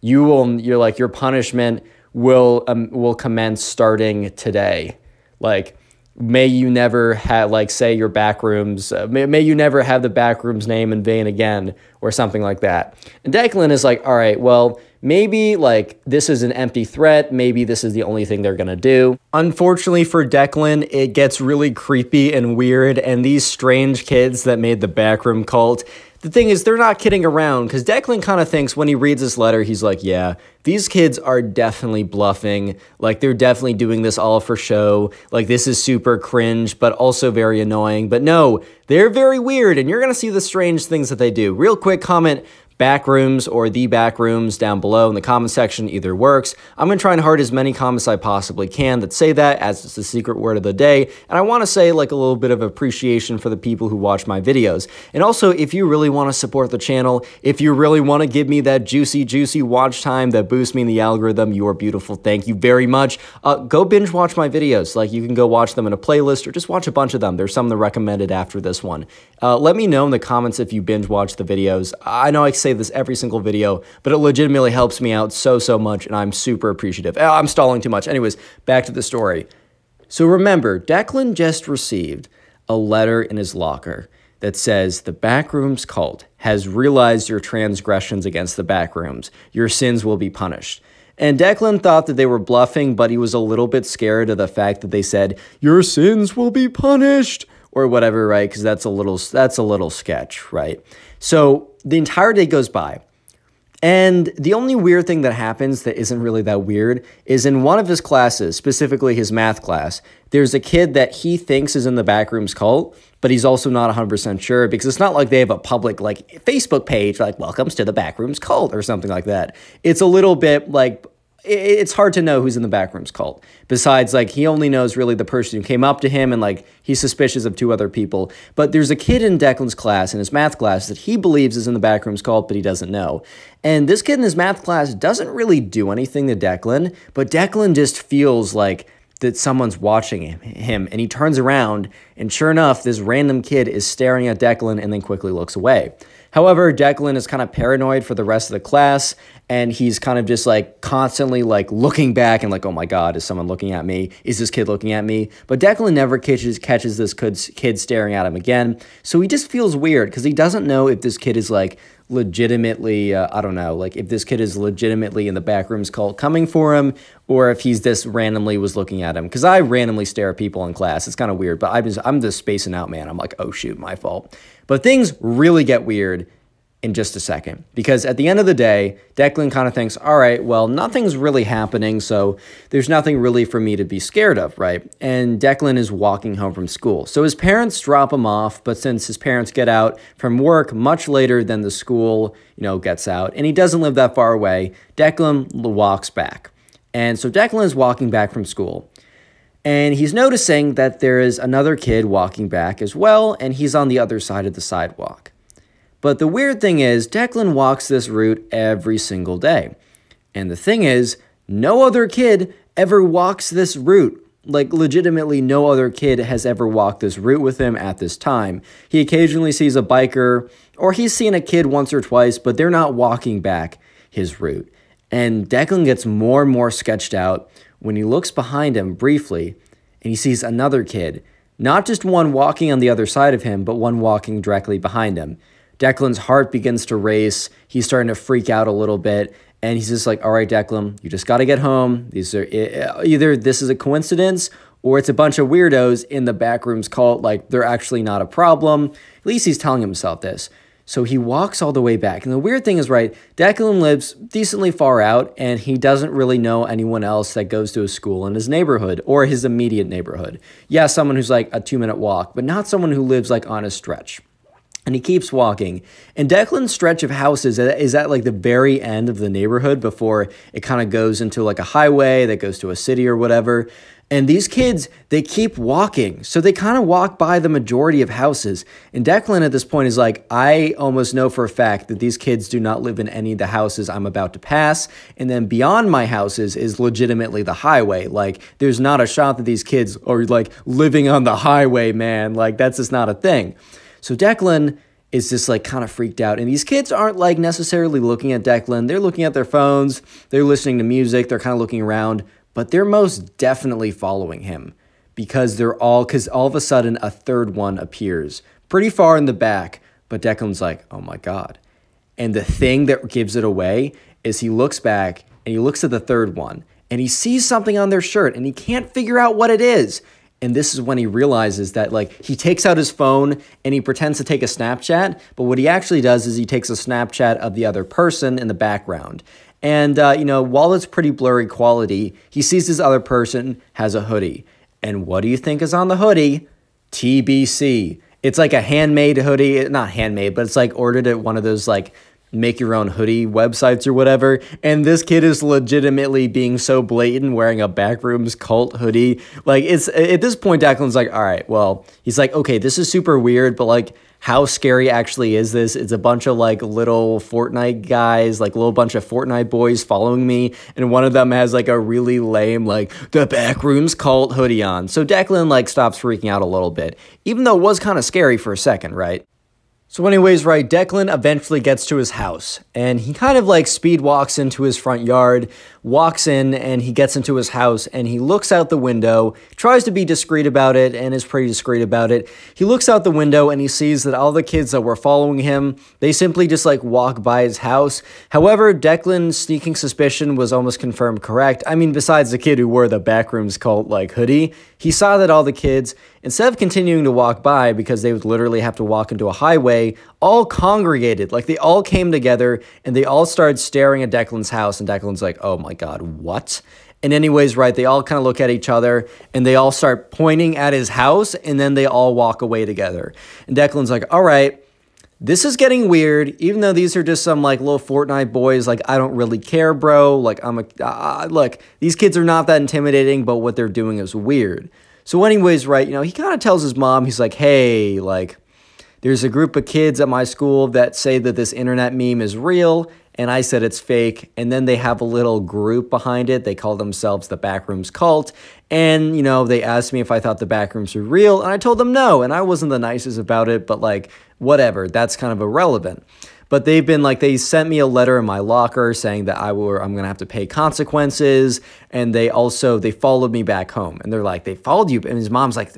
You will, you're like, your punishment will, um, will commence starting today. Like, may you never have, like, say your Backrooms, uh, may, may you never have the Backrooms name in vain again, or something like that. And Declan is like, all right, well, maybe like this is an empty threat. Maybe this is the only thing they're going to do. Unfortunately for Declan, it gets really creepy and weird. And these strange kids that made the backroom cult, the thing is, they're not kidding around because Declan kind of thinks when he reads this letter, he's like, yeah, these kids are definitely bluffing. Like, they're definitely doing this all for show. Like, this is super cringe, but also very annoying. But no, they're very weird, and you're going to see the strange things that they do. Real quick comment back rooms or the back rooms down below in the comment section either works. I'm going to try and heart as many comments I possibly can that say that as it's the secret word of the day. And I want to say like a little bit of appreciation for the people who watch my videos. And also, if you really want to support the channel, if you really want to give me that juicy, juicy watch time that boosts me in the algorithm, you are beautiful. Thank you very much. Uh, go binge watch my videos. Like you can go watch them in a playlist or just watch a bunch of them. There's some that recommended after this one. Uh, let me know in the comments if you binge watch the videos. I know I say this every single video, but it legitimately helps me out so, so much, and I'm super appreciative. Oh, I'm stalling too much. Anyways, back to the story. So remember, Declan just received a letter in his locker that says the Backrooms cult has realized your transgressions against the Backrooms. Your sins will be punished. And Declan thought that they were bluffing, but he was a little bit scared of the fact that they said, Your sins will be punished, or whatever, right? Because that's a little that's a little sketch, right? So the entire day goes by. And the only weird thing that happens that isn't really that weird is in one of his classes, specifically his math class, there's a kid that he thinks is in the backrooms cult, but he's also not 100% sure because it's not like they have a public like Facebook page like welcomes to the backrooms cult or something like that. It's a little bit like it's hard to know who's in the backrooms cult. Besides, like, he only knows really the person who came up to him and, like, he's suspicious of two other people. But there's a kid in Declan's class, in his math class, that he believes is in the backrooms cult, but he doesn't know. And this kid in his math class doesn't really do anything to Declan, but Declan just feels like that someone's watching him. And he turns around, and sure enough, this random kid is staring at Declan and then quickly looks away. However, Declan is kind of paranoid for the rest of the class, and he's kind of just like constantly like looking back and like, oh my God, is someone looking at me? Is this kid looking at me? But Declan never catches catches this kid staring at him again. So he just feels weird because he doesn't know if this kid is like legitimately, uh, I don't know, like if this kid is legitimately in the back rooms cult coming for him, or if he's just randomly was looking at him. Because I randomly stare at people in class. It's kind of weird, but I'm just, I'm just spacing out, man. I'm like, oh shoot, my fault. But things really get weird in just a second. Because at the end of the day, Declan kind of thinks, all right, well, nothing's really happening, so there's nothing really for me to be scared of, right? And Declan is walking home from school. So his parents drop him off, but since his parents get out from work much later than the school, you know, gets out, and he doesn't live that far away, Declan walks back. And so Declan is walking back from school. And he's noticing that there is another kid walking back as well, and he's on the other side of the sidewalk. But the weird thing is, Declan walks this route every single day. And the thing is, no other kid ever walks this route. Like, legitimately, no other kid has ever walked this route with him at this time. He occasionally sees a biker, or he's seen a kid once or twice, but they're not walking back his route. And Declan gets more and more sketched out when he looks behind him briefly and he sees another kid, not just one walking on the other side of him, but one walking directly behind him. Declan's heart begins to race. He's starting to freak out a little bit. And he's just like, all right, Declan, you just got to get home. These are either this is a coincidence or it's a bunch of weirdos in the backrooms cult. Like they're actually not a problem. At least he's telling himself this. So he walks all the way back. And the weird thing is, right, Declan lives decently far out and he doesn't really know anyone else that goes to a school in his neighborhood or his immediate neighborhood. Yeah, someone who's like a two minute walk, but not someone who lives like on a stretch. And he keeps walking. And Declan's stretch of houses is at like the very end of the neighborhood before it kind of goes into like a highway that goes to a city or whatever. And these kids, they keep walking. So they kind of walk by the majority of houses. And Declan at this point is like, I almost know for a fact that these kids do not live in any of the houses I'm about to pass. And then beyond my houses is legitimately the highway. Like, there's not a shot that these kids are like living on the highway, man. Like, that's just not a thing. So Declan is just like kind of freaked out. And these kids aren't like necessarily looking at Declan. They're looking at their phones, they're listening to music, they're kind of looking around but they're most definitely following him because they're all because all of a sudden a third one appears pretty far in the back but declan's like oh my god. And the thing that gives it away is he looks back and he looks at the third one and he sees something on their shirt and he can't figure out what it is. And this is when he realizes that like he takes out his phone and he pretends to take a snapchat but what he actually does is he takes a snapchat of the other person in the background and, uh, you know, while it's pretty blurry quality, he sees this other person has a hoodie. And what do you think is on the hoodie? TBC. It's like a handmade hoodie, not handmade, but it's like ordered at one of those like make your own hoodie websites or whatever. And this kid is legitimately being so blatant wearing a backrooms cult hoodie. Like it's at this point, Declan's like, all right, well, he's like, okay, this is super weird, but like how scary actually is this? It's a bunch of like little Fortnite guys, like little bunch of Fortnite boys following me, and one of them has like a really lame like the backrooms cult hoodie on. So Declan like stops freaking out a little bit, even though it was kind of scary for a second, right? So, anyways, right, Declan eventually gets to his house and he kind of like speed walks into his front yard, walks in, and he gets into his house and he looks out the window, tries to be discreet about it, and is pretty discreet about it. He looks out the window and he sees that all the kids that were following him, they simply just like walk by his house. However, Declan's sneaking suspicion was almost confirmed correct. I mean, besides the kid who wore the backrooms cult like hoodie, he saw that all the kids, instead of continuing to walk by because they would literally have to walk into a highway, all congregated. Like they all came together and they all started staring at Declan's house. And Declan's like, oh my God, what? And, anyways, right, they all kind of look at each other and they all start pointing at his house and then they all walk away together. And Declan's like, all right, this is getting weird, even though these are just some like little Fortnite boys. Like, I don't really care, bro. Like, I'm a uh, look, these kids are not that intimidating, but what they're doing is weird. So, anyways, right, you know, he kind of tells his mom, he's like, hey, like, there's a group of kids at my school that say that this internet meme is real, and I said it's fake. And then they have a little group behind it. They call themselves the Backrooms Cult. And, you know, they asked me if I thought the Backrooms were real, and I told them no. And I wasn't the nicest about it, but like, whatever, that's kind of irrelevant. But they've been like they sent me a letter in my locker saying that I will I'm gonna have to pay consequences, and they also they followed me back home, and they're like they followed you, and his mom's like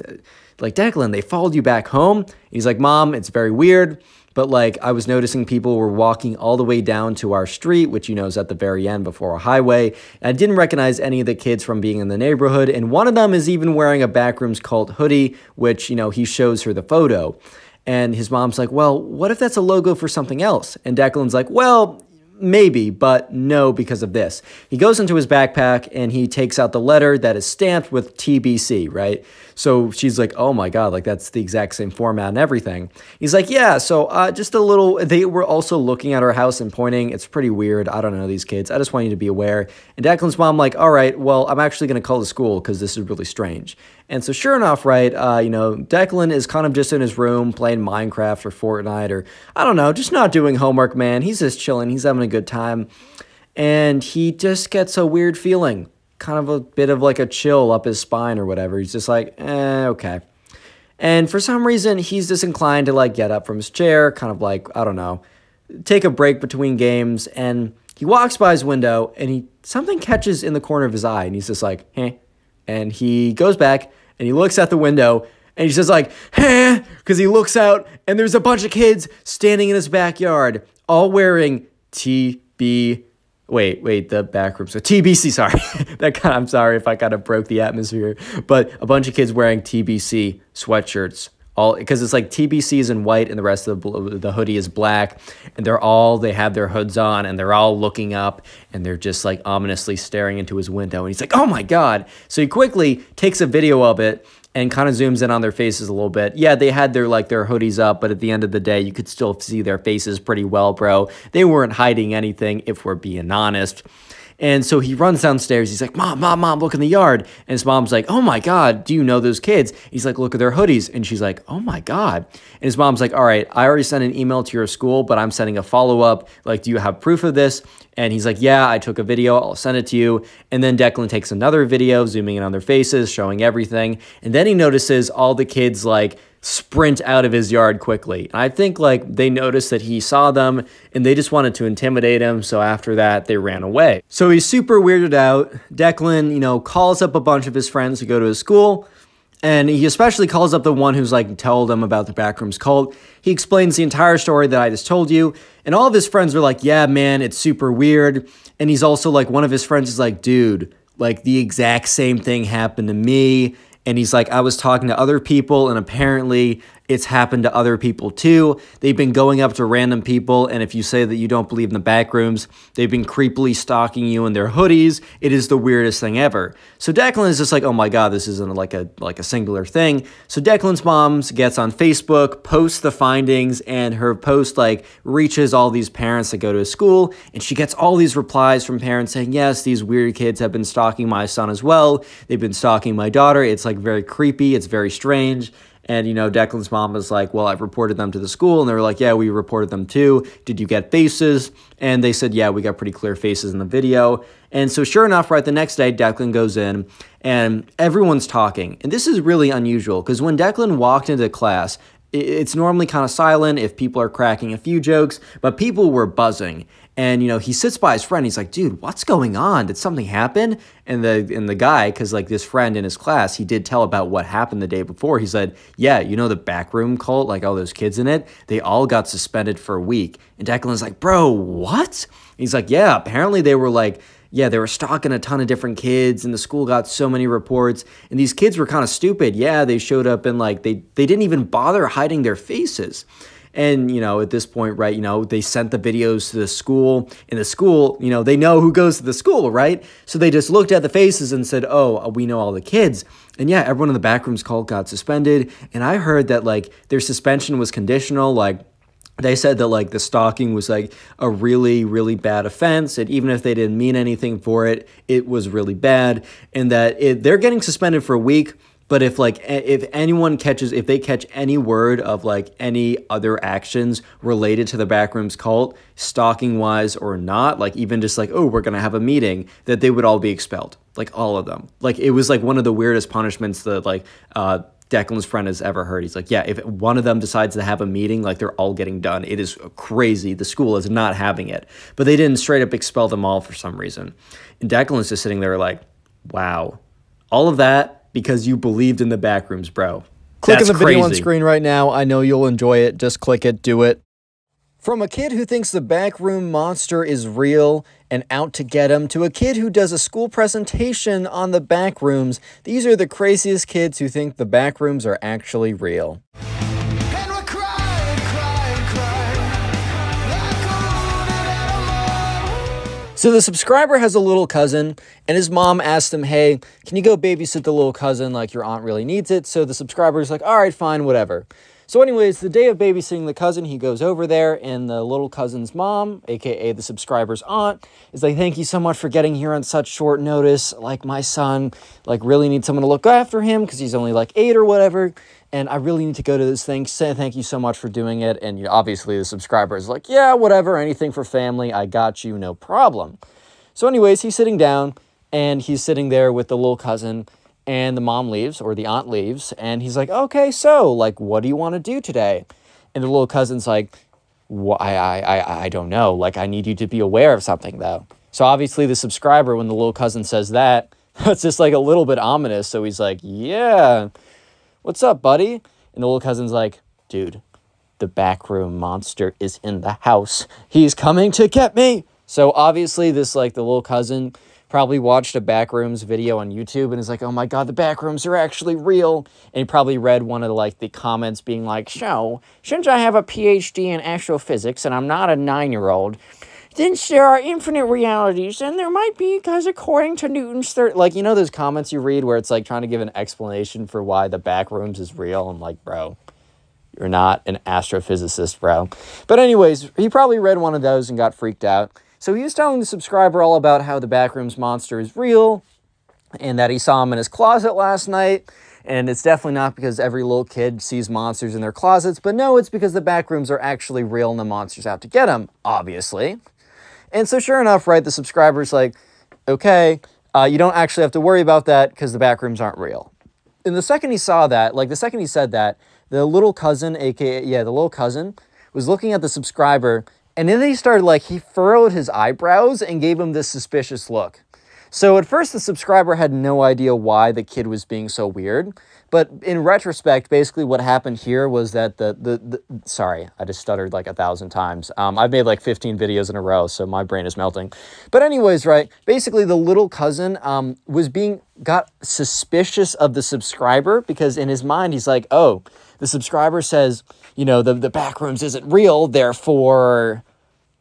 like Declan they followed you back home. He's like, Mom, it's very weird. But like I was noticing people were walking all the way down to our street, which you know is at the very end before a highway. And I didn't recognize any of the kids from being in the neighborhood. And one of them is even wearing a backrooms cult hoodie, which, you know, he shows her the photo. And his mom's like, well, what if that's a logo for something else? And Declan's like, well, maybe, but no because of this. He goes into his backpack and he takes out the letter that is stamped with TBC, right? So she's like, oh my God, like that's the exact same format and everything. He's like, yeah, so uh, just a little, they were also looking at our house and pointing. It's pretty weird. I don't know these kids. I just want you to be aware. And Declan's mom, like, all right, well, I'm actually going to call the school because this is really strange. And so, sure enough, right, uh, you know, Declan is kind of just in his room playing Minecraft or Fortnite or I don't know, just not doing homework, man. He's just chilling. He's having a good time. And he just gets a weird feeling kind of a bit of like a chill up his spine or whatever. He's just like, eh, okay. And for some reason, he's disinclined to like get up from his chair, kind of like, I don't know, take a break between games. And he walks by his window and he something catches in the corner of his eye and he's just like, eh. And he goes back and he looks at the window and he's just like, huh, because he looks out and there's a bunch of kids standing in his backyard, all wearing TB. Wait, wait, the back room. So TBC, sorry. that kind of, I'm sorry if I kind of broke the atmosphere, but a bunch of kids wearing TBC sweatshirts all because it's like TBC is in white and the rest of the, the hoodie is black and they're all they have their hoods on and they're all looking up and they're just like ominously staring into his window and he's like oh my god so he quickly takes a video of it and kind of zooms in on their faces a little bit. Yeah, they had their like their hoodies up, but at the end of the day, you could still see their faces pretty well, bro. They weren't hiding anything if we're being honest. And so he runs downstairs. He's like, Mom, Mom, Mom, look in the yard. And his mom's like, Oh my God, do you know those kids? He's like, Look at their hoodies. And she's like, Oh my God. And his mom's like, All right, I already sent an email to your school, but I'm sending a follow up. Like, do you have proof of this? And he's like, Yeah, I took a video. I'll send it to you. And then Declan takes another video, zooming in on their faces, showing everything. And then he notices all the kids like, sprint out of his yard quickly. I think like they noticed that he saw them and they just wanted to intimidate him. So after that, they ran away. So he's super weirded out. Declan, you know, calls up a bunch of his friends to go to his school. And he especially calls up the one who's like told him about the backrooms cult. He explains the entire story that I just told you. And all of his friends are like, yeah, man, it's super weird. And he's also like, one of his friends is like, dude, like the exact same thing happened to me and he's like, I was talking to other people, and apparently it's happened to other people too. They've been going up to random people, and if you say that you don't believe in the back rooms, they've been creepily stalking you in their hoodies. It is the weirdest thing ever. So Declan is just like, oh my god, this isn't like a like a singular thing. So Declan's mom gets on Facebook, posts the findings, and her post like reaches all these parents that go to school, and she gets all these replies from parents saying, yes, these weird kids have been stalking my son as well. They've been stalking my daughter. It's like very creepy. It's very strange. And, you know, Declan's mom was like, Well, I've reported them to the school. And they were like, Yeah, we reported them too. Did you get faces? And they said, Yeah, we got pretty clear faces in the video. And so, sure enough, right the next day, Declan goes in and everyone's talking. And this is really unusual because when Declan walked into class, it's normally kind of silent if people are cracking a few jokes, but people were buzzing. And you know, he sits by his friend. He's like, "Dude, what's going on? Did something happen?" And the and the guy, because like this friend in his class, he did tell about what happened the day before. He said, "Yeah, you know the backroom cult, like all those kids in it, they all got suspended for a week." And Declan's like, "Bro, what?" He's like, "Yeah, apparently they were like." yeah, they were stalking a ton of different kids, and the school got so many reports. And these kids were kind of stupid. Yeah, they showed up and like they they didn't even bother hiding their faces. And, you know, at this point, right, you know, they sent the videos to the school. In the school, you know, they know who goes to the school, right? So they just looked at the faces and said, oh, uh, we know all the kids. And yeah, everyone in the backrooms call got suspended. And I heard that, like, their suspension was conditional. Like, they said that like the stalking was like a really really bad offense and even if they didn't mean anything for it it was really bad and that it, they're getting suspended for a week but if like if anyone catches if they catch any word of like any other actions related to the backrooms cult stalking wise or not like even just like oh we're gonna have a meeting that they would all be expelled like all of them like it was like one of the weirdest punishments that like uh Declan's friend has ever heard. He's like, yeah, if one of them decides to have a meeting, like they're all getting done. It is crazy. The school is not having it. But they didn't straight up expel them all for some reason. And Declan's just sitting there like, wow, all of that because you believed in the backrooms, bro. Click That's on the crazy. video on screen right now. I know you'll enjoy it. Just click it, do it. From a kid who thinks the backroom monster is real and out to get him to a kid who does a school presentation on the backrooms, these are the craziest kids who think the backrooms are actually real. So the subscriber has a little cousin, and his mom asked him, Hey, can you go babysit the little cousin? Like, your aunt really needs it. So the subscriber's like, All right, fine, whatever. So, anyways, the day of babysitting the cousin, he goes over there, and the little cousin's mom, aka the subscriber's aunt, is like, "Thank you so much for getting here on such short notice. Like my son, like really needs someone to look after him because he's only like eight or whatever." And I really need to go to this thing. Say thank you so much for doing it. And you know, obviously the subscriber is like, yeah, whatever, anything for family. I got you, no problem. So, anyways, he's sitting down and he's sitting there with the little cousin, and the mom leaves or the aunt leaves, and he's like, okay, so like, what do you want to do today? And the little cousin's like, well, I, I, I, I don't know. Like, I need you to be aware of something though. So obviously the subscriber, when the little cousin says that, it's just like a little bit ominous. So he's like, yeah, what's up, buddy? And the little cousin's like, dude, the backroom monster is in the house. He's coming to get me. So obviously, this like the little cousin probably watched a backrooms video on YouTube and is like, oh my god, the backrooms are actually real. And he probably read one of the, like the comments being like, so since I have a PhD in astrophysics and I'm not a nine year old, since there are infinite realities, and there might be because according to Newton's third, like you know those comments you read where it's like trying to give an explanation for why the backrooms is real. I'm like, bro, you're not an astrophysicist, bro. But anyways, he probably read one of those and got freaked out. So he was telling the subscriber all about how the backrooms monster is real, and that he saw him in his closet last night. And it's definitely not because every little kid sees monsters in their closets, but no, it's because the backrooms are actually real and the monster's out to get them, obviously. And so, sure enough, right, the subscriber's like, okay, uh, you don't actually have to worry about that because the backrooms aren't real. And the second he saw that, like the second he said that, the little cousin, aka, yeah, the little cousin, was looking at the subscriber and then he started like, he furrowed his eyebrows and gave him this suspicious look. So at first, the subscriber had no idea why the kid was being so weird. But in retrospect, basically what happened here was that the, the, the sorry, I just stuttered like a thousand times. Um, I've made like 15 videos in a row, so my brain is melting. But anyways, right, basically the little cousin um, was being, got suspicious of the subscriber because in his mind, he's like, oh, the subscriber says, you know, the, the backrooms isn't real, therefore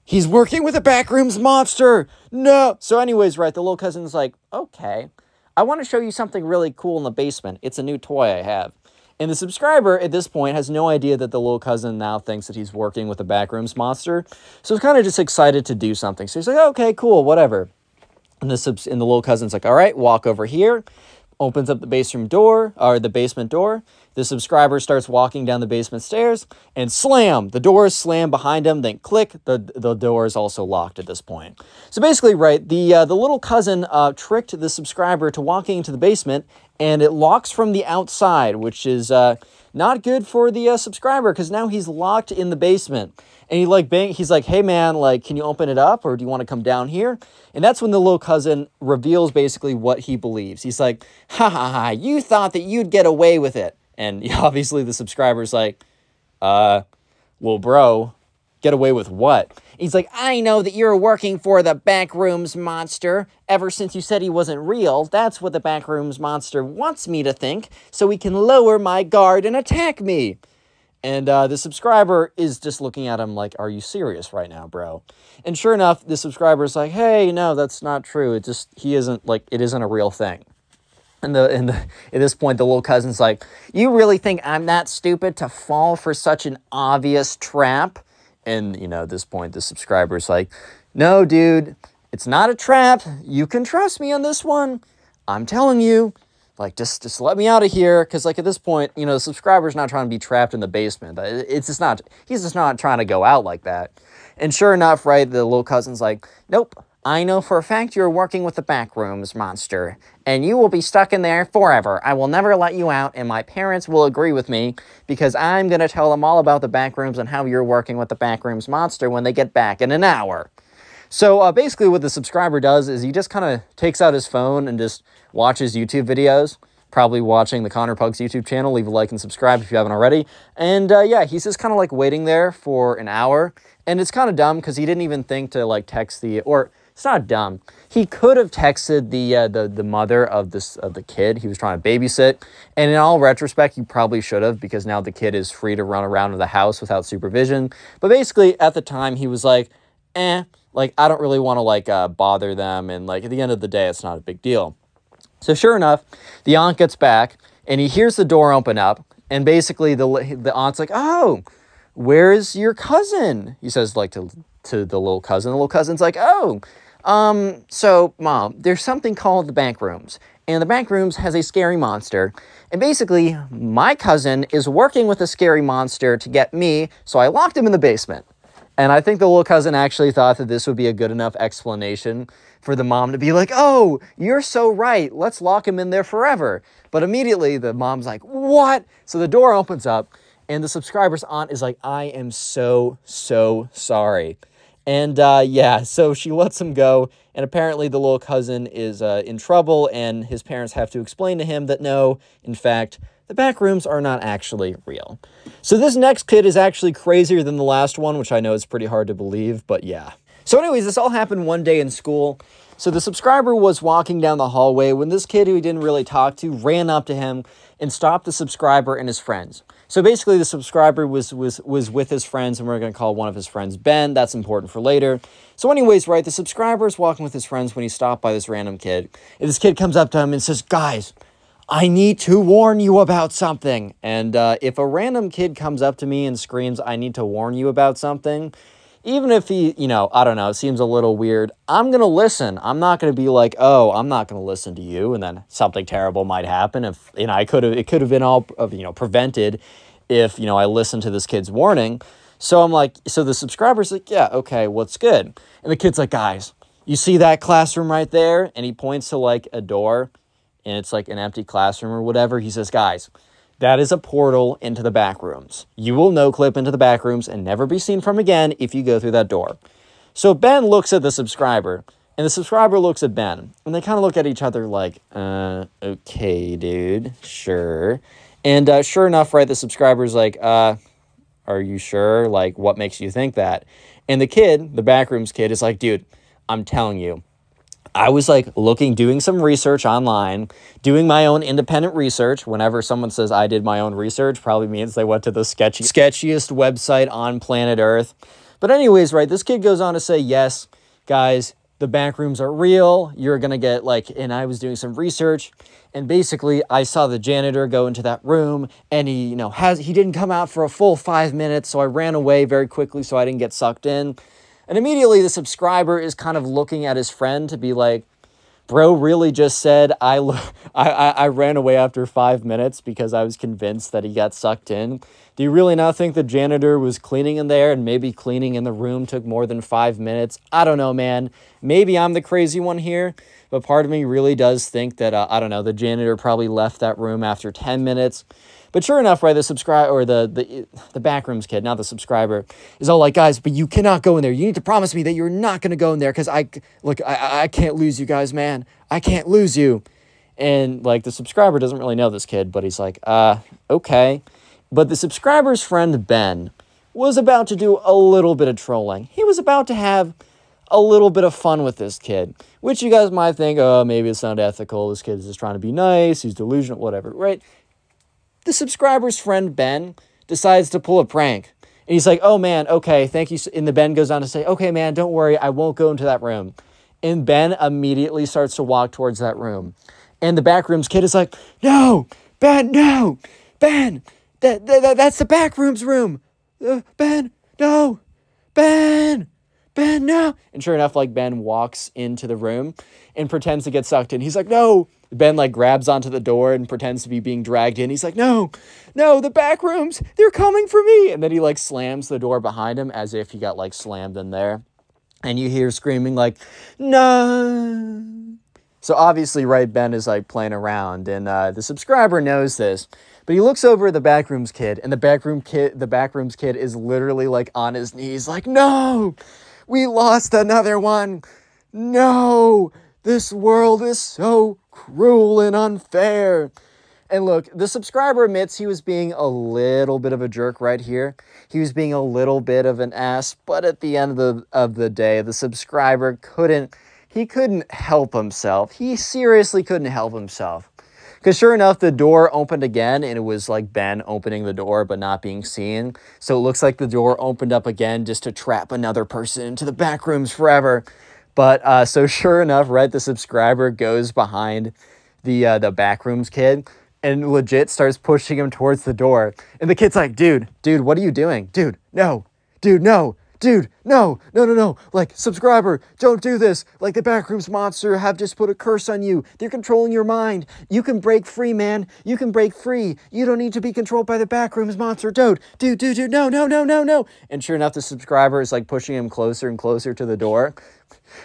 He's working with a backrooms monster. No. So, anyways, right, the little cousin's like, okay, I want to show you something really cool in the basement. It's a new toy I have. And the subscriber at this point has no idea that the little cousin now thinks that he's working with a backrooms monster. So he's kind of just excited to do something. So he's like, okay, cool, whatever. And the, subs- and the little cousin's like, all right, walk over here. Opens up the basement door, or the basement door. The subscriber starts walking down the basement stairs and slam, the door is slammed behind him, then click, the, the door is also locked at this point. So basically, right, the, uh, the little cousin uh, tricked the subscriber to walking into the basement and it locks from the outside, which is uh, not good for the uh, subscriber because now he's locked in the basement. And he like bang, he's like, hey man, like, can you open it up or do you want to come down here? And that's when the little cousin reveals basically what he believes. He's like, ha ha ha, you thought that you'd get away with it. And obviously the subscriber's like, uh, well, bro, get away with what? He's like, I know that you're working for the Backrooms Monster. Ever since you said he wasn't real, that's what the Backrooms Monster wants me to think, so he can lower my guard and attack me. And uh, the subscriber is just looking at him like, Are you serious right now, bro? And sure enough, the subscriber is like, Hey, no, that's not true. It just, he isn't like, it isn't a real thing. And the, and the, at this point, the little cousin's like, You really think I'm that stupid to fall for such an obvious trap? And, you know, at this point, the subscriber's like, No, dude, it's not a trap. You can trust me on this one. I'm telling you. Like, just, just let me out of here. Because, like, at this point, you know, the subscriber's not trying to be trapped in the basement. It's just not, he's just not trying to go out like that. And sure enough, right, the little cousin's like, Nope, I know for a fact you're working with the backrooms monster, and you will be stuck in there forever. I will never let you out, and my parents will agree with me because I'm going to tell them all about the backrooms and how you're working with the backrooms monster when they get back in an hour. So uh, basically, what the subscriber does is he just kind of takes out his phone and just watches YouTube videos. Probably watching the Connor Pugs YouTube channel. Leave a like and subscribe if you haven't already. And uh, yeah, he's just kind of like waiting there for an hour. And it's kind of dumb because he didn't even think to like text the, or it's not dumb. He could have texted the uh, the the mother of this of the kid he was trying to babysit, and in all retrospect, he probably should have because now the kid is free to run around in the house without supervision. But basically, at the time, he was like, "Eh, like I don't really want to like uh, bother them," and like at the end of the day, it's not a big deal. So sure enough, the aunt gets back and he hears the door open up, and basically the the aunt's like, "Oh." Where's your cousin? He says like to to the little cousin. The little cousin's like, "Oh, um, so, mom, there's something called the bank rooms, and the bank rooms has a scary monster. And basically, my cousin is working with a scary monster to get me, so I locked him in the basement. And I think the little cousin actually thought that this would be a good enough explanation for the mom to be like, oh, you're so right. Let's lock him in there forever. But immediately the mom's like, what? So the door opens up, and the subscriber's aunt is like, I am so, so sorry. And uh, yeah, so she lets him go. And apparently, the little cousin is uh, in trouble, and his parents have to explain to him that no, in fact, the back rooms are not actually real. So this next kid is actually crazier than the last one, which I know is pretty hard to believe, but yeah. So anyways, this all happened one day in school. So the subscriber was walking down the hallway when this kid who he didn't really talk to ran up to him and stopped the subscriber and his friends. So basically the subscriber was was was with his friends and we're going to call one of his friends Ben. That's important for later. So anyways, right, the subscriber is walking with his friends when he stopped by this random kid. And this kid comes up to him and says, "Guys, I need to warn you about something." And uh, if a random kid comes up to me and screams, "I need to warn you about something," even if he, you know, I don't know, it seems a little weird, I'm going to listen. I'm not going to be like, oh, I'm not going to listen to you. And then something terrible might happen. If, you know, I could have, it could have been all, you know, prevented if, you know, I listened to this kid's warning. So I'm like, so the subscriber's like, yeah, okay, what's good? And the kid's like, guys, you see that classroom right there? And he points to like a door and it's like an empty classroom or whatever. He says, guys, that is a portal into the back rooms. You will no clip into the back rooms and never be seen from again if you go through that door. So Ben looks at the subscriber, and the subscriber looks at Ben, and they kind of look at each other like, uh, okay, dude, sure. And uh, sure enough, right, the subscriber's like, uh, are you sure? Like, what makes you think that? And the kid, the backrooms kid, is like, dude, I'm telling you, I was like looking, doing some research online, doing my own independent research. Whenever someone says I did my own research, probably means they went to the sketchy, sketchiest website on planet Earth. But, anyways, right, this kid goes on to say, yes, guys, the back rooms are real. You're going to get like, and I was doing some research and basically I saw the janitor go into that room and he, you know, has, he didn't come out for a full five minutes. So I ran away very quickly so I didn't get sucked in. And immediately the subscriber is kind of looking at his friend to be like, bro really just said I, I, I ran away after five minutes because I was convinced that he got sucked in. Do you really not think the janitor was cleaning in there and maybe cleaning in the room took more than five minutes? I don't know, man. Maybe I'm the crazy one here, but part of me really does think that, uh, I don't know, the janitor probably left that room after 10 minutes. But sure enough, right, the subscriber or the the the backrooms kid, not the subscriber, is all like, guys, but you cannot go in there. You need to promise me that you're not gonna go in there because I look, I I can't lose you guys, man. I can't lose you. And like the subscriber doesn't really know this kid, but he's like, uh, okay. But the subscriber's friend Ben was about to do a little bit of trolling. He was about to have a little bit of fun with this kid, which you guys might think, oh, maybe it's not ethical. This kid is just trying to be nice. He's delusional, whatever, right? The subscriber's friend Ben decides to pull a prank. And he's like, oh man, okay, thank you. And the Ben goes on to say, okay, man, don't worry, I won't go into that room. And Ben immediately starts to walk towards that room. And the backroom's kid is like, no, Ben, no, Ben, that, that, that's the backroom's room. Uh, ben, no, Ben, Ben, no. And sure enough, like Ben walks into the room and pretends to get sucked in. He's like, no, Ben like grabs onto the door and pretends to be being dragged in. He's like, "No, no, the back rooms, they're coming for me!" And then he like slams the door behind him as if he got like slammed in there. And you hear screaming like, "No!" So obviously, right, Ben is like playing around, and uh, the subscriber knows this. But he looks over at the backrooms kid, and the backroom kid, the backrooms kid, is literally like on his knees, like, "No, we lost another one. No, this world is so cruel and unfair. And look, the subscriber admits he was being a little bit of a jerk right here. He was being a little bit of an ass, but at the end of the, of the day, the subscriber couldn't, he couldn't help himself. He seriously couldn't help himself. Because sure enough, the door opened again, and it was like Ben opening the door but not being seen. So it looks like the door opened up again just to trap another person into the back rooms forever. But uh, so sure enough, right, the subscriber goes behind the uh, the backrooms kid and legit starts pushing him towards the door. And the kid's like, dude, dude, what are you doing? Dude, no, dude, no, dude, no, no, no, no. Like, subscriber, don't do this. Like, the backrooms monster have just put a curse on you. They're controlling your mind. You can break free, man. You can break free. You don't need to be controlled by the backrooms monster. Dude, dude, dude, dude, no, no, no, no, no. And sure enough, the subscriber is like pushing him closer and closer to the door.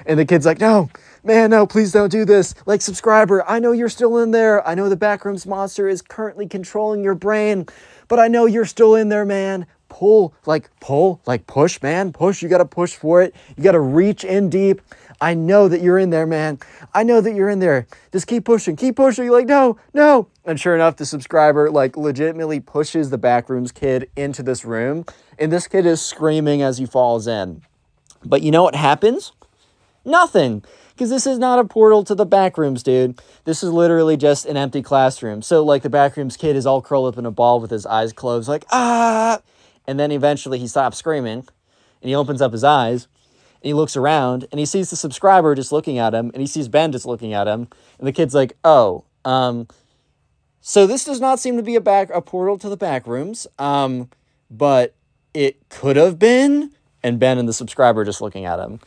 And the kid's like, no, man, no, please don't do this. Like, subscriber, I know you're still in there. I know the backrooms monster is currently controlling your brain, but I know you're still in there, man. pull, like pull, like push, man, push. You got to push for it. You got to reach in deep. I know that you're in there, man. I know that you're in there. Just keep pushing, keep pushing. You're like, no, no. And sure enough, the subscriber like legitimately pushes the backrooms kid into this room. And this kid is screaming as he falls in. But you know what happens? Nothing. Because this is not a portal to the backrooms, dude. This is literally just an empty classroom. So, like, the backrooms kid is all curled up in a ball with his eyes closed, like, ah. And then eventually he stops screaming and he opens up his eyes and he looks around and he sees the subscriber just looking at him and he sees Ben just looking at him. And the kid's like, oh, um, so this does not seem to be a back a portal to the back rooms. Um, but it could have been. And Ben and the subscriber just looking at him.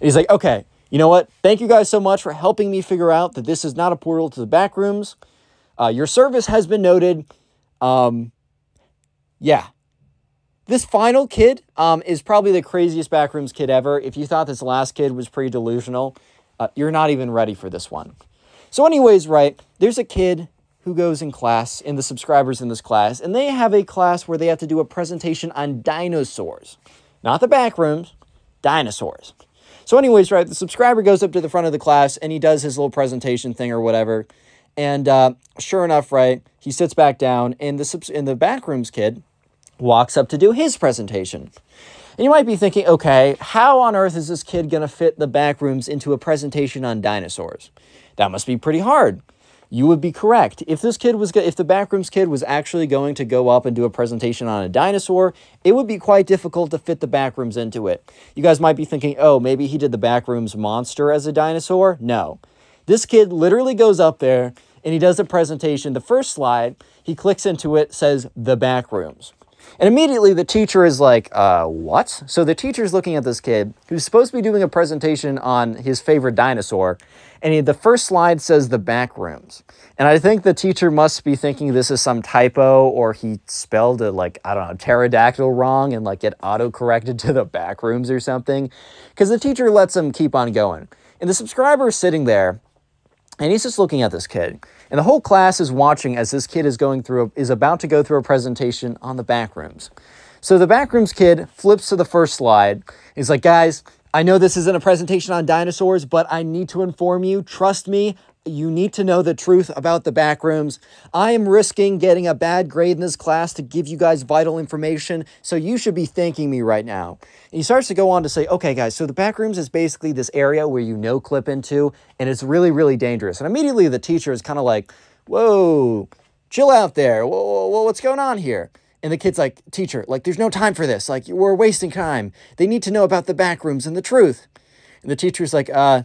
He's like, okay, you know what? Thank you guys so much for helping me figure out that this is not a portal to the back rooms. Uh, your service has been noted. Um, yeah, this final kid um, is probably the craziest backrooms kid ever. If you thought this last kid was pretty delusional, uh, you're not even ready for this one. So, anyways, right, there's a kid who goes in class, in the subscribers in this class, and they have a class where they have to do a presentation on dinosaurs. Not the backrooms, dinosaurs. So, anyways, right, the subscriber goes up to the front of the class and he does his little presentation thing or whatever. And uh, sure enough, right, he sits back down, and the subs- and the backrooms kid walks up to do his presentation. And you might be thinking, okay, how on earth is this kid going to fit the backrooms into a presentation on dinosaurs? That must be pretty hard. You would be correct. If this kid was, if the backrooms kid was actually going to go up and do a presentation on a dinosaur, it would be quite difficult to fit the backrooms into it. You guys might be thinking, oh, maybe he did the backrooms monster as a dinosaur. No. This kid literally goes up there and he does a presentation. The first slide, he clicks into it, says the backrooms. And immediately the teacher is like, uh, what? So the teacher's looking at this kid who's supposed to be doing a presentation on his favorite dinosaur. And he, the first slide says the back rooms. And I think the teacher must be thinking this is some typo or he spelled it like, I don't know, pterodactyl wrong and like get auto corrected to the back rooms or something. Because the teacher lets him keep on going. And the subscriber is sitting there and he's just looking at this kid. And the whole class is watching as this kid is going through a, is about to go through a presentation on the backrooms. So the backrooms kid flips to the first slide. He's like, guys, I know this isn't a presentation on dinosaurs, but I need to inform you. Trust me, you need to know the truth about the back rooms. I am risking getting a bad grade in this class to give you guys vital information, so you should be thanking me right now. And he starts to go on to say, okay, guys, so the back rooms is basically this area where you no clip into, and it's really, really dangerous. And immediately the teacher is kind of like, whoa, chill out there. Whoa, whoa, what's going on here? And the kid's like, teacher, like, there's no time for this. Like, we're wasting time. They need to know about the back rooms and the truth. And the teacher's like, uh,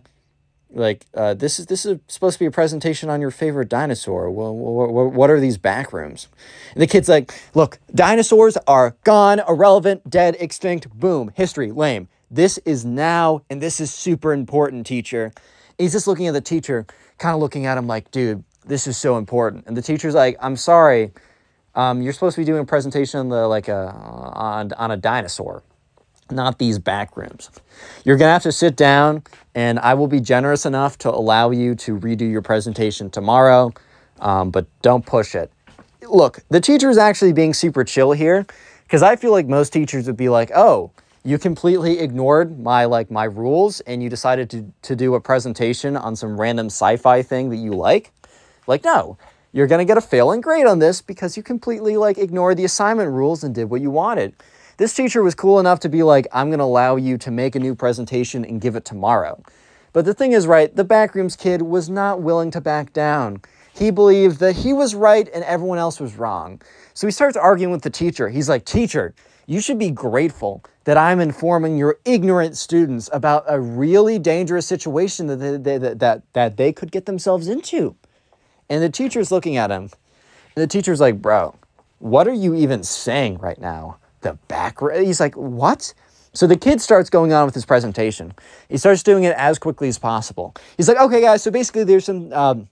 like uh, this is this is supposed to be a presentation on your favorite dinosaur. Well, what are these back rooms? And the kid's like, look, dinosaurs are gone, irrelevant, dead, extinct. Boom, history, lame. This is now, and this is super important, teacher. he's just looking at the teacher, kind of looking at him like, dude, this is so important. And the teacher's like, I'm sorry, um, you're supposed to be doing a presentation on the like a on on a dinosaur not these back rooms. You're going to have to sit down, and I will be generous enough to allow you to redo your presentation tomorrow, um, but don't push it. Look, the teacher is actually being super chill here because I feel like most teachers would be like, oh, you completely ignored my like my rules and you decided to, to do a presentation on some random sci-fi thing that you like. Like, no, you're going to get a failing grade on this because you completely like ignored the assignment rules and did what you wanted. This teacher was cool enough to be like, I'm going to allow you to make a new presentation and give it tomorrow. But the thing is, right, the backrooms kid was not willing to back down. He believed that he was right and everyone else was wrong. So he starts arguing with the teacher. He's like, Teacher, you should be grateful that I'm informing your ignorant students about a really dangerous situation that they, that, that, that they could get themselves into. And the teacher's looking at him. And the teacher's like, Bro, what are you even saying right now? The back. He's like, what? So the kid starts going on with his presentation. He starts doing it as quickly as possible. He's like, okay, guys, so basically there's some. Um,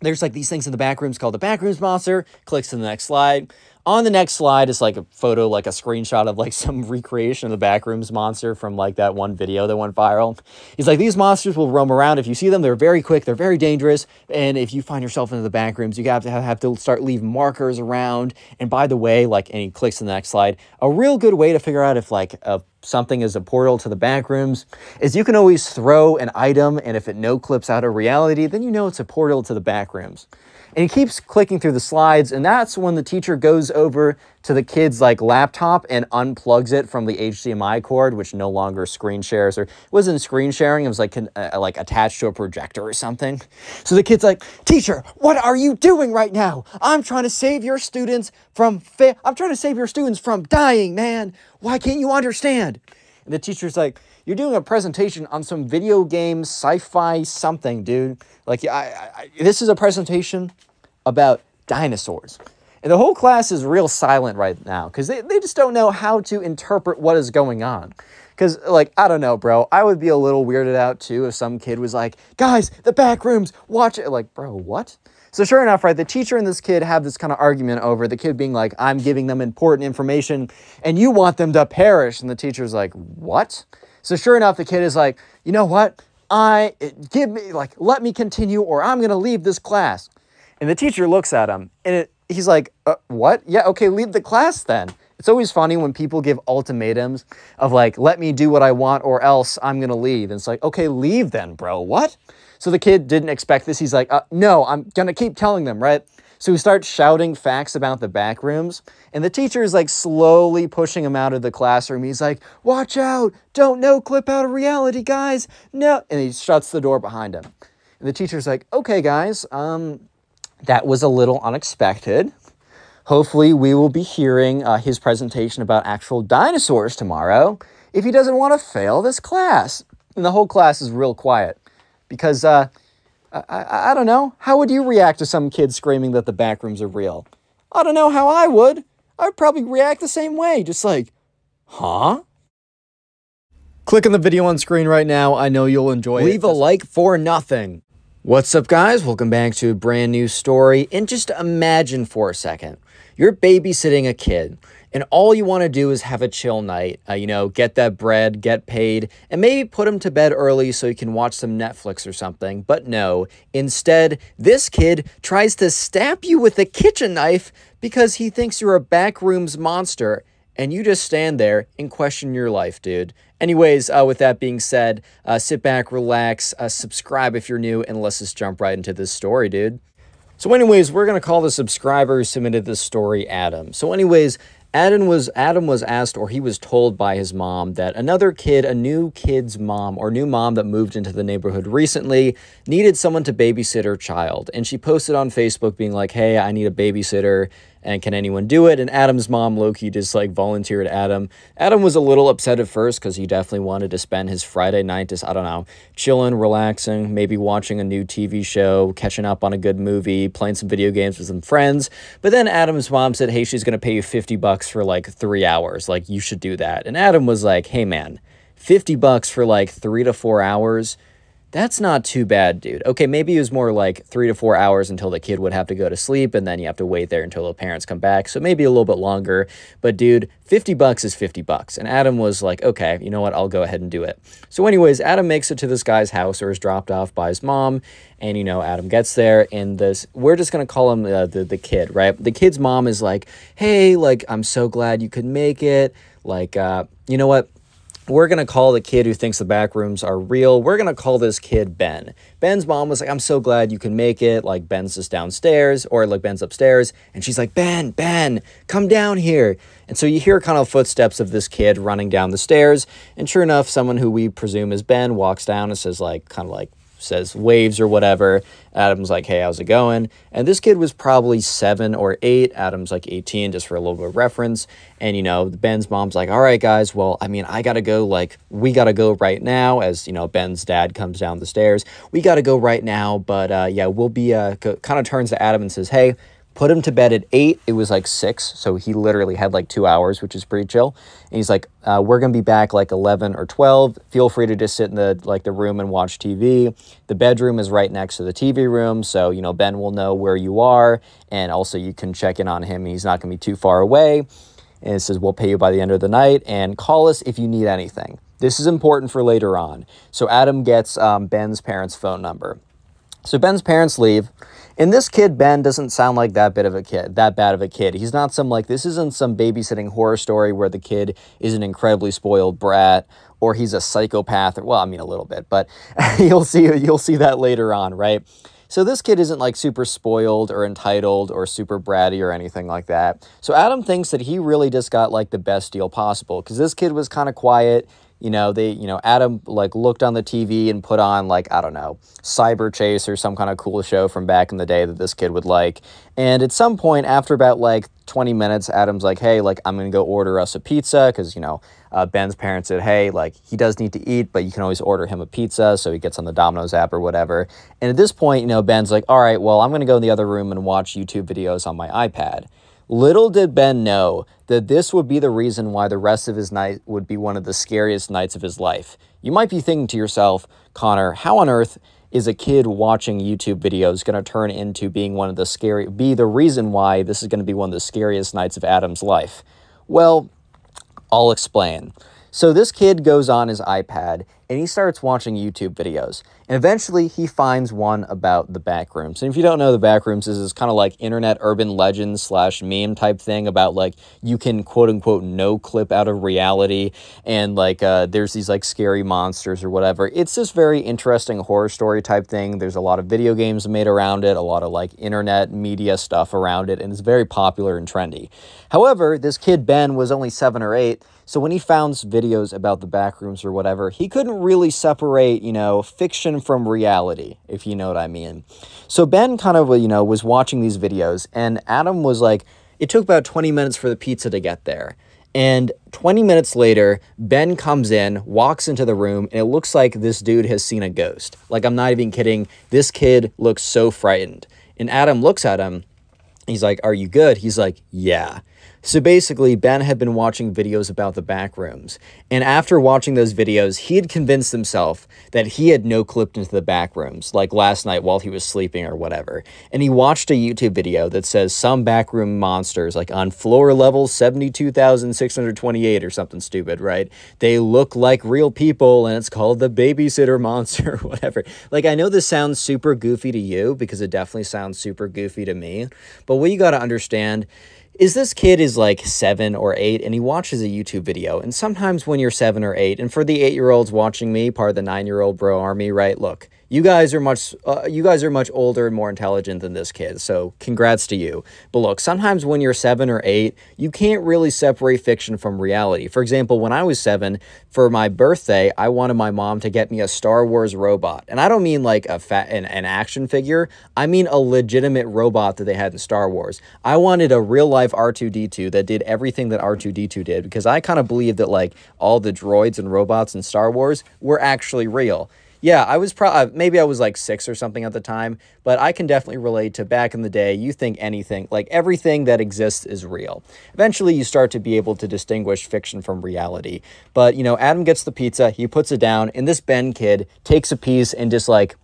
there's like these things in the back rooms called the backrooms monster. Clicks to the next slide. On the next slide is like a photo, like a screenshot of like some recreation of the backrooms monster from like that one video that went viral. He's like, these monsters will roam around. If you see them, they're very quick, they're very dangerous. And if you find yourself into the backrooms, you have to have, to start leaving markers around. And by the way, like, and he clicks to the next slide, a real good way to figure out if like a something is a portal to the back rooms is you can always throw an item and if it no clips out of reality then you know it's a portal to the back rooms and he keeps clicking through the slides, and that's when the teacher goes over to the kid's like laptop and unplugs it from the HDMI cord, which no longer screen shares or wasn't screen sharing. It was like uh, like attached to a projector or something. So the kid's like, "Teacher, what are you doing right now? I'm trying to save your students from I'm trying to save your students from dying, man. Why can't you understand?" And the teacher's like, you're doing a presentation on some video game sci-fi something, dude. Like, I, I, this is a presentation about dinosaurs. And the whole class is real silent right now because they, they just don't know how to interpret what is going on. Because, like, I don't know, bro. I would be a little weirded out too if some kid was like, guys, the back rooms, watch it. Like, bro, what? So, sure enough, right, the teacher and this kid have this kind of argument over the kid being like, I'm giving them important information and you want them to perish. And the teacher's like, what? So sure enough, the kid is like, you know what? I eh, give me like let me continue or I'm gonna leave this class. And the teacher looks at him and it, he's like, uh, what? Yeah, okay, leave the class then. It's always funny when people give ultimatums of like, let me do what I want or else I'm gonna leave. And it's like, okay, leave then, bro. What? So the kid didn't expect this. He's like, uh, no, I'm gonna keep telling them, right? So he starts shouting facts about the back rooms, and the teacher is like slowly pushing him out of the classroom. He's like, Watch out! Don't no clip out of reality, guys! No! And he shuts the door behind him. And the teacher's like, Okay, guys, um, that was a little unexpected. Hopefully, we will be hearing uh, his presentation about actual dinosaurs tomorrow if he doesn't want to fail this class. And the whole class is real quiet because, uh, I, I, I don't know. How would you react to some kid screaming that the back rooms are real? I don't know how I would. I'd probably react the same way, just like, huh? Click on the video on screen right now. I know you'll enjoy Leave it. Leave a like for nothing. What's up, guys? Welcome back to a brand new story. And just imagine for a second you're babysitting a kid and all you want to do is have a chill night, uh, you know, get that bread, get paid, and maybe put him to bed early so you can watch some Netflix or something. But no, instead, this kid tries to stab you with a kitchen knife because he thinks you're a backrooms monster, and you just stand there and question your life, dude. Anyways, uh, with that being said, uh, sit back, relax, uh, subscribe if you're new, and let's just jump right into this story, dude. So anyways, we're to call the subscriber who submitted this story Adam. So anyways, Adam was Adam was asked or he was told by his mom that another kid, a new kid's mom or new mom that moved into the neighborhood recently needed someone to babysit her child. And she posted on Facebook being like, "Hey, I need a babysitter and can anyone do it? And Adam's mom, lowkey, just like volunteered Adam. Adam was a little upset at first because he definitely wanted to spend his Friday night just, I don't know, chilling, relaxing, maybe watching a new TV show, catching up on a good movie, playing some video games with some friends. But then Adam's mom said, hey, she's going to pay you 50 bucks for like three hours. Like, you should do that. And Adam was like, hey, man, 50 bucks for like three to four hours that's not too bad, dude. Okay, maybe it was more like three to four hours until the kid would have to go to sleep, and then you have to wait there until the parents come back. So maybe a little bit longer. But dude, 50 bucks is 50 bucks. And Adam was like, okay, you know what? I'll go ahead and do it. So, anyways, Adam makes it to this guy's house or is dropped off by his mom. And, you know, Adam gets there, and this, we're just going to call him uh, the, the kid, right? The kid's mom is like, hey, like, I'm so glad you could make it. Like, uh, you know what? We're going to call the kid who thinks the back rooms are real, we're going to call this kid Ben. Ben's mom was like, I'm so glad you can make it. Like, Ben's just downstairs, or like Ben's upstairs. And she's like, Ben, Ben, come down here. And so you hear kind of footsteps of this kid running down the stairs. And sure enough, someone who we presume is Ben walks down and says, like, kind of like, says waves or whatever. Adam's like, hey, how's it going? And this kid was probably seven or eight. Adam's like 18, just for a little bit of reference. And, you know, Ben's mom's like, all right, guys, well, I mean, I got to go, like, we got to go right now, as, you know, Ben's dad comes down the stairs. We got to go right now, but uh, yeah, we'll be, uh, kind of turns to Adam and says, hey, put him to bed at eight. It was like six, so he literally had like two hours, which is pretty chill. And he's like, uh, "We're gonna be back like eleven or twelve. Feel free to just sit in the like the room and watch TV. The bedroom is right next to the TV room, so you know Ben will know where you are, and also you can check in on him. He's not gonna be too far away." And it says, "We'll pay you by the end of the night, and call us if you need anything." This is important for later on. So Adam gets um, Ben's parents' phone number. So Ben's parents leave. And this kid, Ben, doesn't sound like that bit of a kid, that bad of a kid. He's not some like this isn't some babysitting horror story where the kid is an incredibly spoiled brat or he's a psychopath or well, I mean a little bit, but you'll see you'll see that later on, right? So this kid isn't like super spoiled or entitled or super bratty or anything like that. So Adam thinks that he really just got like the best deal possible because this kid was kind of quiet you know they you know adam like looked on the tv and put on like i don't know Cyberchase or some kind of cool show from back in the day that this kid would like. And at some point after about like 20 minutes adam's like hey like i'm gonna go order us a pizza because you know uh, ben's parents said hey like he does need to eat but you can always order him a pizza so he gets on the domino's app or whatever. And at this point you know ben's like all right well i'm gonna go in the other room and watch youtube videos on my ipad Little did Ben know that this would be the reason why the rest of his night would be one of the scariest nights of his life. You might be thinking to yourself, Connor, how on earth is a kid watching YouTube videos going to turn into being one of the scary, be the reason why this is going to be one of the scariest nights of Adam's life? Well, I'll explain. So this kid goes on his iPad and he starts watching YouTube videos. And eventually he finds one about the backrooms. And if you don't know the backrooms, this is kind of like internet urban legend slash meme type thing about like you can quote unquote no clip out of reality and like uh, there's these like scary monsters or whatever. It's this very interesting horror story type thing. There's a lot of video games made around it, a lot of like internet media stuff around it, and it's very popular and trendy. However, this kid Ben was only seven or eight. So when he found videos about the backrooms or whatever, he couldn't really separate, you know, fiction from reality, if you know what I mean. So Ben kind of, you know, was watching these videos and Adam was like, it took about 20 minutes for the pizza to get there. And 20 minutes later, Ben comes in, walks into the room, and it looks like this dude has seen a ghost. Like, I'm not even kidding. This kid looks so frightened. And Adam looks at him. He's like, Are you good? He's like, Yeah. So basically, Ben had been watching videos about the back rooms, and after watching those videos, he had convinced himself that he had no clipped into the back rooms, like last night while he was sleeping or whatever. And he watched a YouTube video that says some backroom monsters, like on floor level 72,628 or something stupid, right? They look like real people, and it's called the babysitter monster or whatever. Like, I know this sounds super goofy to you because it definitely sounds super goofy to me, but what you got to understand is this kid is like seven or eight and he watches a YouTube video. And sometimes when you're seven or eight, and for the eight year olds watching me, part of the nine year old bro army, right? Look, you guys are much uh, you guys are much older and more intelligent than this kid so congrats to you. But look sometimes when you're seven or eight you can't really separate fiction from reality. For example when i was seven for my birthday i wanted my mom to get me a star wars robot. And i don't mean like a fat an, an action figure. I mean a legitimate robot that they had in star wars. I wanted a real life r2d2 that did everything that r2d2 did because i kind of believe that like all the droids and robots in star wars were actually real yeah, I was probably uh, maybe I was like six or something at the time, but I can definitely relate to back in the day. You think anything, like everything that exists is real. Eventually, you start to be able to distinguish fiction from reality. But, you know, Adam gets the pizza, he puts it down, and this Ben kid takes a piece and just like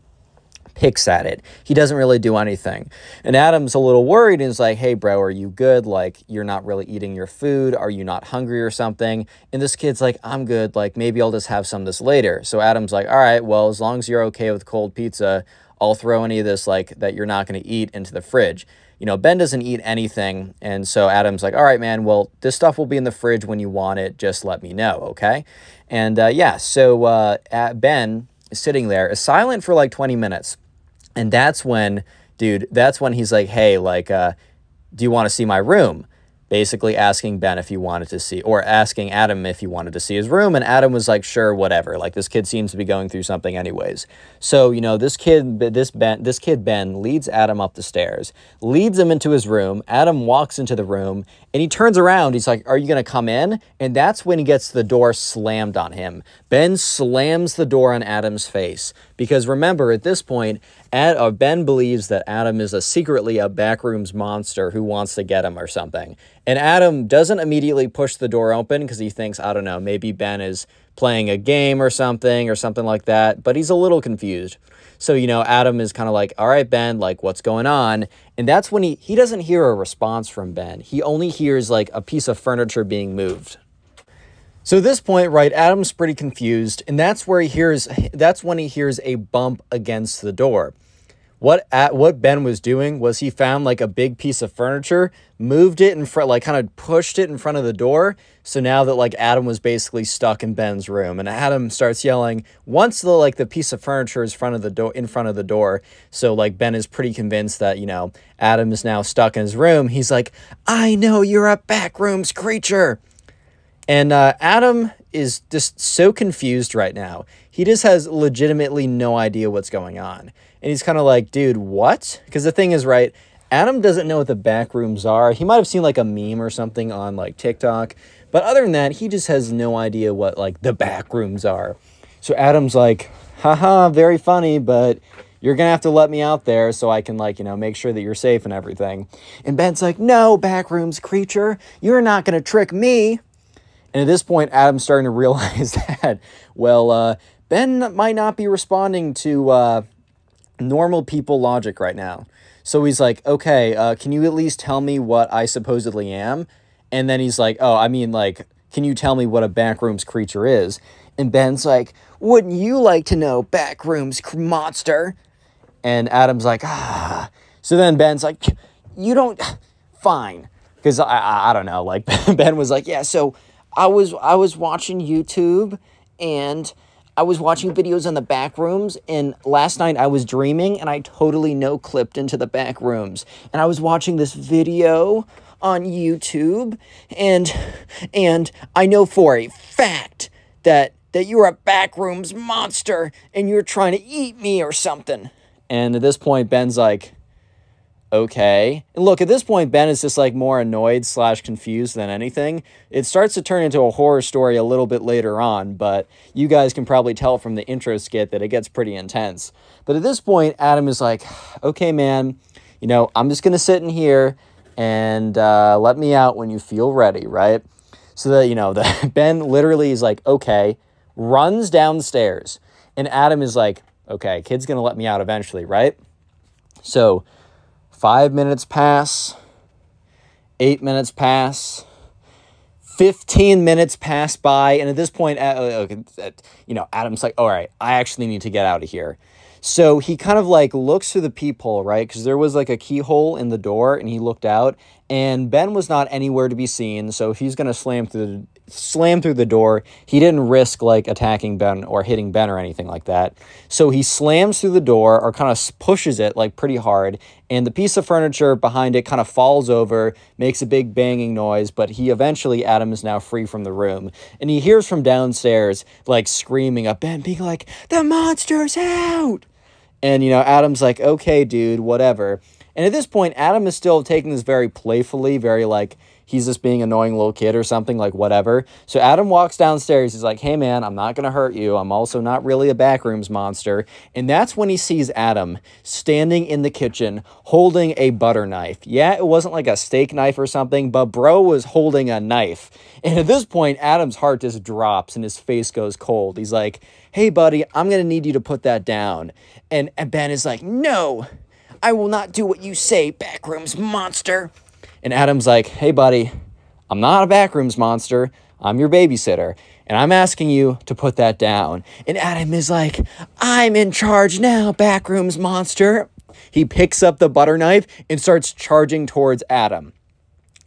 picks at it. He doesn't really do anything. And Adam's a little worried and is like, hey, bro, are you good? Like, you're not really eating your food. Are you not hungry or something? And this kid's like, I'm good. Like, maybe I'll just have some of this later. So Adam's like, all right, well, as long as you're okay with cold pizza, I'll throw any of this, like, that you're not going to eat into the fridge. You know, Ben doesn't eat anything. And so Adam's like, all right, man, well, this stuff will be in the fridge when you want it. Just let me know, okay? And uh, yeah, so uh, Ben is sitting there, is silent for like 20 minutes. And that's when, dude, that's when he's like, hey, like, uh, do you want to see my room? basically asking Ben if he wanted to see, or asking Adam if he wanted to see his room. And Adam was like, sure, whatever. Like this kid seems to be going through something anyways. So, you know, this kid, this Ben, this kid Ben leads Adam up the stairs, leads him into his room. Adam walks into the room and he turns around. He's like, are you going to come in? And that's when he gets the door slammed on him. Ben slams the door on Adam's face because remember, at this point, Ad, uh, Ben believes that Adam is a secretly a backrooms monster who wants to get him or something. And Adam doesn't immediately push the door open because he thinks, I don't know, maybe Ben is playing a game or something or something like that, but he's a little confused. So, you know, Adam is kind of like, all right, Ben, like, what's going on? And that's when he, he doesn't hear a response from Ben. He only hears like a piece of furniture being moved. So at this point, right, Adam's pretty confused, and that's where he hears that's when he hears a bump against the door. What at what Ben was doing was he found like a big piece of furniture, moved it in front, like kind of pushed it in front of the door. So now that like Adam was basically stuck in Ben's room, and Adam starts yelling once the like the piece of furniture is front of the door in front of the door. So like Ben is pretty convinced that you know Adam is now stuck in his room. He's like, "I know you're a backrooms creature," and uh, Adam is just so confused right now. He just has legitimately no idea what's going on. And he's kind of like, dude, what? Because the thing is, right, Adam doesn't know what the back rooms are. He might have seen like a meme or something on like TikTok. But other than that, he just has no idea what like the back rooms are. So Adam's like, haha, very funny, but you're gonna have to let me out there so I can like, you know, make sure that you're safe and everything. And Ben's like, no, back rooms creature, you're not gonna trick me. And at this point, Adam's starting to realize that, well, uh, Ben might not be responding to uh, normal people logic right now. So he's like, okay, uh, can you at least tell me what I supposedly am? And then he's like, oh, I mean, like, can you tell me what a backrooms creature is? And Ben's like, wouldn't you like to know, backrooms monster? And Adam's like, ah. So then Ben's like, you don't, fine. Because I, I, I don't know, like, Ben was like, yeah, so I was I was watching YouTube and I was watching videos on the back rooms and last night I was dreaming and I totally no clipped into the back rooms and I was watching this video on YouTube and and I know for a fact that that you're a backrooms monster and you're trying to eat me or something. And at this point Ben's like okay. And look, at this point, Ben is just like more annoyed slash confused than anything. It starts to turn into a horror story a little bit later on, but you guys can probably tell from the intro skit that it gets pretty intense. But at this point, Adam is like, okay, man, you know, I'm just going to sit in here and uh, let me out when you feel ready, right? So that, you know, the Ben literally is like, okay, runs downstairs. And Adam is like, okay, kid's going to let me out eventually, right? So Five minutes pass, eight minutes pass, 15 minutes pass by. And at this point, uh, uh, you know, Adam's like, all right, I actually need to get out of here. So he kind of like looks through the peephole, right? Because there was like a keyhole in the door and he looked out and Ben was not anywhere to be seen. So he's going to slam through the slam through the door. He didn't risk like attacking Ben or hitting Ben or anything like that. So he slams through the door or kind of pushes it like pretty hard, and the piece of furniture behind it kind of falls over, makes a big banging noise, but he eventually, Adam is now free from the room. And he hears from downstairs like screaming up Ben, being like, The monster's out! And, you know, Adam's like, okay, dude, whatever. And at this point, Adam is still taking this very playfully, very like, he's just being annoying little kid or something, like whatever. So Adam walks downstairs. He's like, hey, man, I'm not going to hurt you. I'm also not really a backrooms monster. And that's when he sees Adam standing in the kitchen holding a butter knife. Yeah, it wasn't like a steak knife or something, but bro was holding a knife. And at this point, Adam's heart just drops and his face goes cold. He's like, hey, buddy, I'm going to need you to put that down. And, and Ben is like, no. I will not do what you say, backrooms monster. And Adam's like, hey, buddy, I'm not a backrooms monster. I'm your babysitter. And I'm asking you to put that down. And Adam is like, I'm in charge now, backrooms monster. He picks up the butter knife and starts charging towards Adam.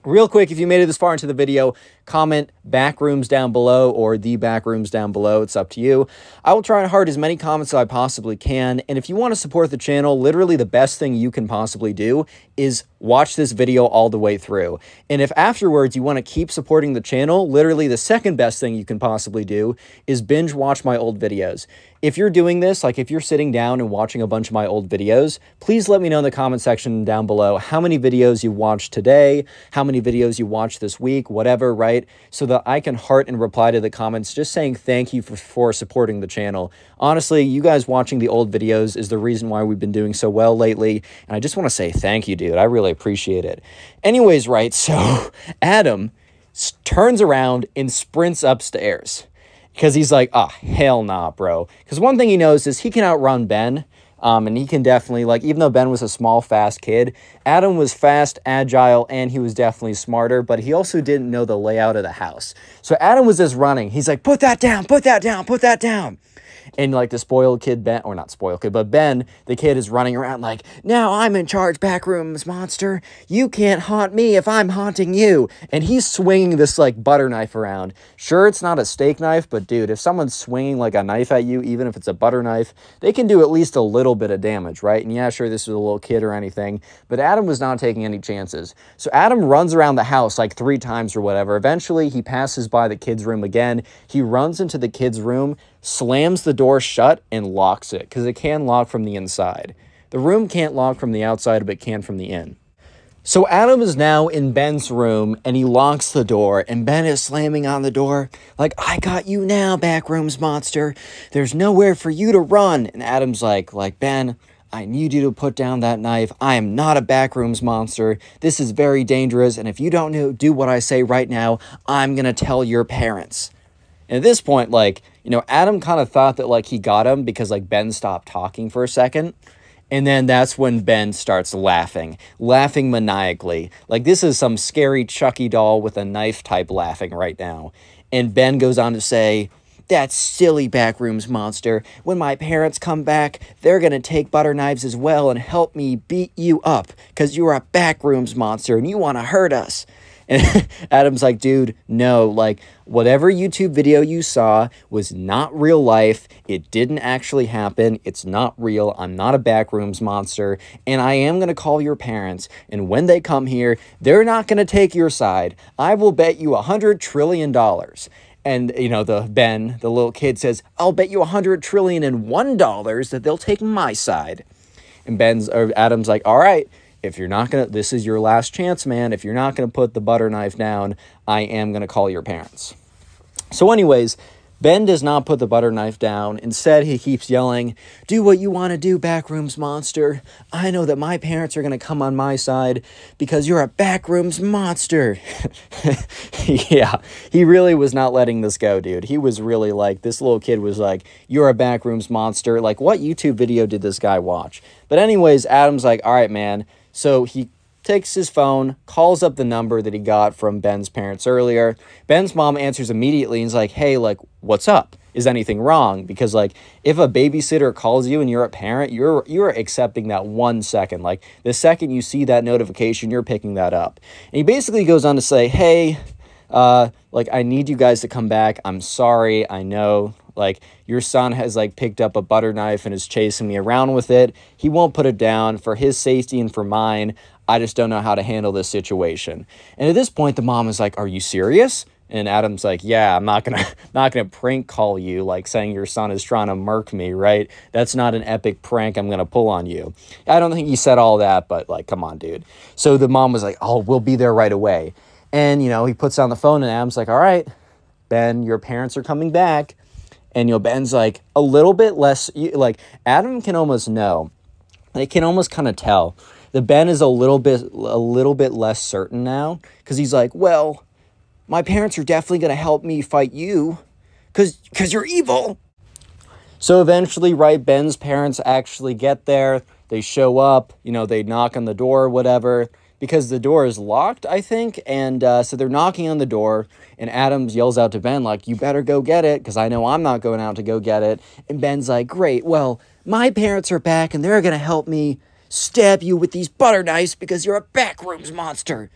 Real quick, if you made it this far into the video, comment backrooms down below or the backrooms down below. It's up to you. I will try and hard as many comments as I possibly can. And if you want to support the channel, literally the best thing you can possibly do is watch this video all the way through. And if afterwards you want to keep supporting the channel, literally the second best thing you can possibly do is binge watch my old videos. If you're doing this, like if you're sitting down and watching a bunch of my old videos, please let me know in the comment section down below how many videos you watched today, how many videos you watched this week, whatever, right? So that I can heart and reply to the comments just saying thank you for, for supporting the channel. Honestly, you guys watching the old videos is the reason why we've been doing so well lately. And I just want to say thank you, dude. I really appreciate it. Anyways, right, so Adam turns around and sprints upstairs because he's like, oh, hell nah, bro. Because one thing he knows is he can outrun Ben. Um, and he can definitely, like, even though Ben was a small, fast kid, Adam was fast, agile, and he was definitely smarter, but he also didn't know the layout of the house. So Adam was just running. He's like, put that down, put that down, put that down. And like the spoiled kid, Ben, or not spoiled kid, but Ben, the kid is running around like, now I'm in charge, backrooms monster. You can't haunt me if I'm haunting you. And he's swinging this like butter knife around. Sure, it's not a steak knife, but dude, if someone's swinging like a knife at you, even if it's a butter knife, they can do at least a little bit of damage, right? And yeah, sure, this was a little kid or anything, but Adam was not taking any chances. So Adam runs around the house like three times or whatever. Eventually, he passes by the kid's room again. He runs into the kid's room, slams the door shut, and locks it because it can lock from the inside. The room can't lock from the outside, but can from the in. So Adam is now in Ben's room and he locks the door and Ben is slamming on the door like, I got you now, backrooms monster. There's nowhere for you to run. And Adam's like, like, Ben, I need you to put down that knife. I am not a backrooms monster. This is very dangerous. And if you don't do what I say right now, I'm going to tell your parents. And at this point, like, you know, Adam kind of thought that like he got him because like Ben stopped talking for a second. And then that's when Ben starts laughing, laughing maniacally. Like this is some scary Chucky doll with a knife type laughing right now. And Ben goes on to say, that silly backrooms monster. When my parents come back, they're gonna take butter knives as well and help me beat you up because you're a backrooms monster and you wanna hurt us. And Adam's like, dude, no, like, whatever YouTube video you saw was not real life. It didn't actually happen. It's not real. I'm not a backrooms monster. And I am going to call your parents. And when they come here, they're not going to take your side. I will bet you a hundred trillion dollars. And, you know, the Ben, the little kid says, I'll bet you a hundred trillion and one dollars that they'll take my side. And Ben's, or Adam's like, all right if you're not going to, this is your last chance, man. If you're not going to put the butter knife down, I am going to call your parents. So, anyways, Ben does not put the butter knife down. Instead, he keeps yelling, Do what you want to do, backrooms monster. I know that my parents are going to come on my side because you're a backrooms monster. yeah, he really was not letting this go, dude. He was really like, this little kid was like, You're a backrooms monster. Like, what YouTube video did this guy watch? But, anyways, Adam's like, All right, man. So he takes his phone, calls up the number that he got from Ben's parents earlier. Ben's mom answers immediately and is like, hey, like, what's up? Is anything wrong? Because like if a babysitter calls you and you're a parent, you're you're accepting that one second. Like the second you see that notification, you're picking that up. And he basically goes on to say, hey, uh, like I need you guys to come back. I'm sorry. I know like your son has like picked up a butter knife and is chasing me around with it. He won't put it down for his safety and for mine. I just don't know how to handle this situation. And at this point the mom is like, "Are you serious?" And Adam's like, "Yeah, I'm not to not to prank call you like saying your son is trying to murk me, right? That's not an epic prank I'm to pull on you." I don't think he said all that, but like, come on, dude. So the mom was like, "Oh, we'll be there right away." And you know, he puts down the phone and Adam's like, "All right, Ben, your parents are coming back." And you know ben's like a little bit less like adam can almost know. They can almost kind of tell. The ben is a little bit a little bit less certain now because he's like well my parents are definitely going to help me fight you because because you're evil. So eventually right ben's parents actually get there. They show up you know they knock on the door or whatever because the door is locked, I think. And uh, so they're knocking on the door, and Adams yells out to Ben, like, You better go get it, because I know I'm not going out to go get it. And Ben's like, Great, well, my parents are back, and they're going to help me stab you with these butter knives because you're a backrooms monster.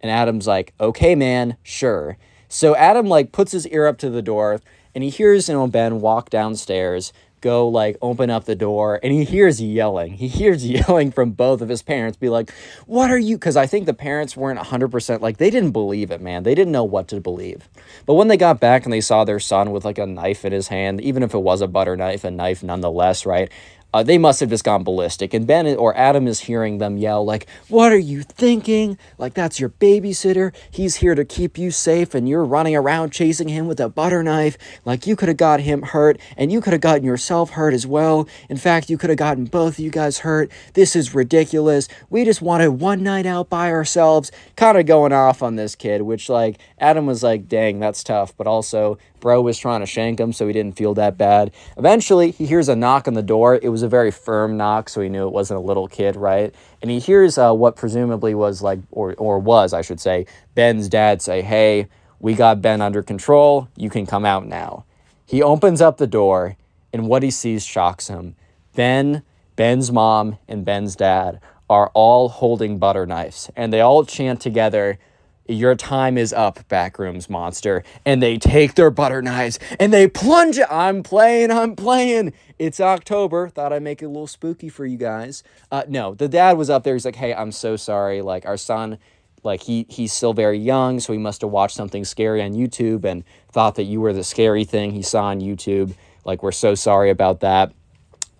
And Adam's like, Okay, man, sure. So Adam like puts his ear up to the door and he hears, you know, Ben walk downstairs, go like open up the door, and he hears yelling. He hears yelling from both of his parents, be like, What are you? Because I think the parents weren't 100% like, they didn't believe it, man. They didn't know what to believe. But when they got back and they saw their son with like a knife in his hand, even if it was a butter knife, a knife nonetheless, right? Uh, they must have just gone ballistic. And Ben or Adam is hearing them yell, like, What are you thinking? Like, that's your babysitter. He's here to keep you safe, and you're running around chasing him with a butter knife. Like, you could have got him hurt, and you could have gotten yourself hurt as well. In fact, you could have gotten both of you guys hurt. This is ridiculous. We just wanted one night out by ourselves. Kind of going off on this kid, which, like, Adam was like, Dang, that's tough. But also, Bro was trying to shank him, so he didn't feel that bad. Eventually, he hears a knock on the door. It was a very firm knock, so he knew it wasn't a little kid, right? And he hears uh, what presumably was like, or, or was, I should say, Ben's dad say, Hey, we got Ben under control. You can come out now. He opens up the door, and what he sees shocks him. Ben, Ben's mom, and Ben's dad are all holding butter knives, and they all chant together, your time is up, Backrooms monster. And they take their butter knives and they plunge it. I'm playing, I'm playing. It's October. Thought I'd make it a little spooky for you guys. Uh, no, the dad was up there. He's like, hey, I'm so sorry. Like, our son, like, he he's still very young, so he must have watched something scary on YouTube and thought that you were the scary thing he saw on YouTube. Like, we're so sorry about that.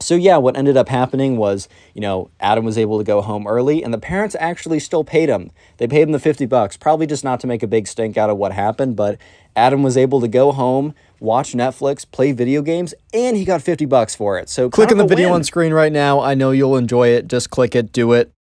So yeah, what ended up happening was, you know, Adam was able to go home early and the parents actually still paid him. They paid him the 50 bucks, probably just not to make a big stink out of what happened, but Adam was able to go home, watch Netflix, play video games, and he got 50 bucks for it. So Click on the video win. on screen right now. I know you'll enjoy it. Just click it, do it.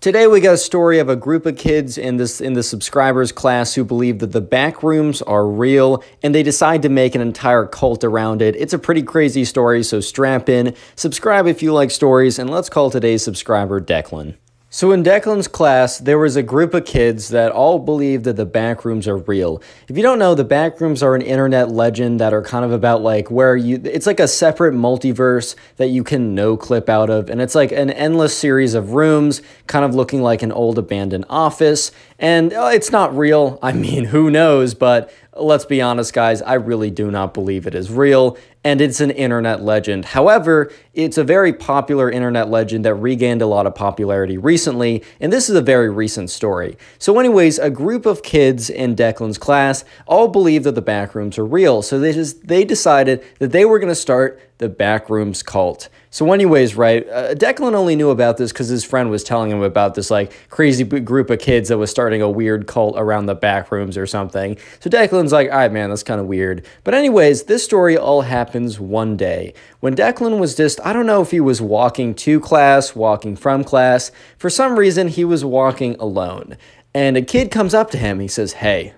Today we got a story of a group of kids in this in the subscribers class who believe that the back rooms are real and they decide to make an entire cult around it. It's a pretty crazy story, so strap in, subscribe if you like stories, and let's call today's subscriber Declan. So in Declan's class, there was a group of kids that all believed that the backrooms are real. If you don't know, the backrooms are an internet legend that are kind of about like where you it's like a separate multiverse that you can no clip out of and it's like an endless series of rooms kind of looking like an old abandoned office and uh, it's not real. I mean, who knows, but let's be honest, guys, I really do not believe it is real, and it's an internet legend. However, it's a very popular internet legend that regained a lot of popularity recently, and this is a very recent story. So, anyways, a group of kids in Declan's class all believe that the backrooms are real, so they just they decided that they were going to start the backrooms cult. So, anyways, right, uh, Declan only knew about this because his friend was telling him about this like crazy group of kids that was starting a weird cult around the backrooms or something. So Declan's like, all right, man, that's kind of weird. But anyways, this story all happens one day when Declan was just, I don't know if he was walking to class, walking from class. For some reason, he was walking alone, and a kid comes up to him. He says, "Hey,"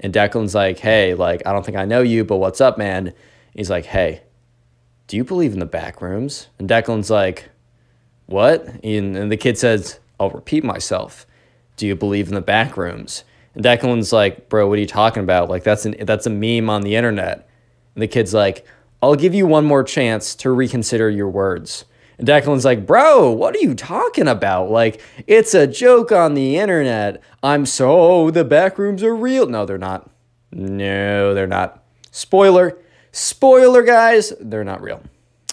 and Declan's like, "Hey, like I don't think I know you, but what's up, man?" He's like, "Hey." Do you believe in the back rooms? And Declan's like, what? And, and the kid says, I'll repeat myself. Do you believe in the back rooms? And Declan's like, bro, what are you talking about? Like that's an that's a meme on the internet. And the kid's like, I'll give you one more chance to reconsider your words. And Declan's like, bro, what are you talking about? Like, it's a joke on the internet. I'm so the back rooms are real. No, they're not. No, they're not. Spoiler, Spoiler, guys, they're not real.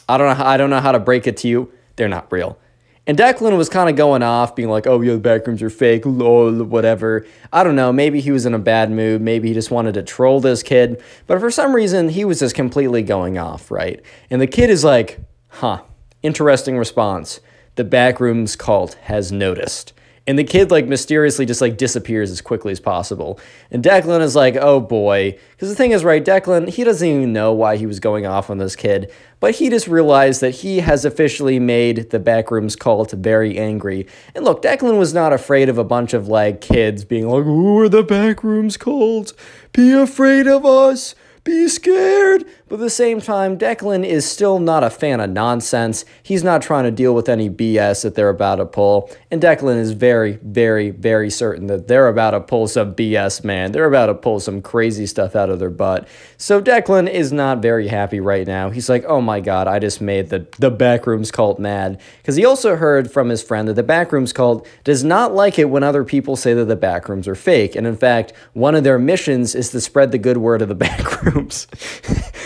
I don't know. How, I don't know how to break it to you. They're not real. And Declan was kind of going off, being like, "Oh, yeah, the backrooms are fake, lol, whatever." I don't know. Maybe he was in a bad mood. Maybe he just wanted to troll this kid. But for some reason, he was just completely going off, right? And the kid is like, "Huh, interesting response. The backrooms cult has noticed." And the kid like mysteriously just like disappears as quickly as possible. And Declan is like, oh boy. Because the thing is, right, Declan, he doesn't even know why he was going off on this kid, but he just realized that he has officially made the Backrooms cult very angry. And look, Declan was not afraid of a bunch of like kids being like, who are the Backrooms cult? Be afraid of us be scared. But at the same time, Declan is still not a fan of nonsense. He's not trying to deal with any BS that they're about to pull. And Declan is very, very, very certain that they're about to pull some BS, man. They're about to pull some crazy stuff out of their butt. So Declan is not very happy right now. He's like, oh my God, I just made the, the Backrooms cult mad. Because he also heard from his friend that the Backrooms cult does not like it when other people say that the Backrooms are fake. And in fact, one of their missions is to spread the good word of the Backrooms.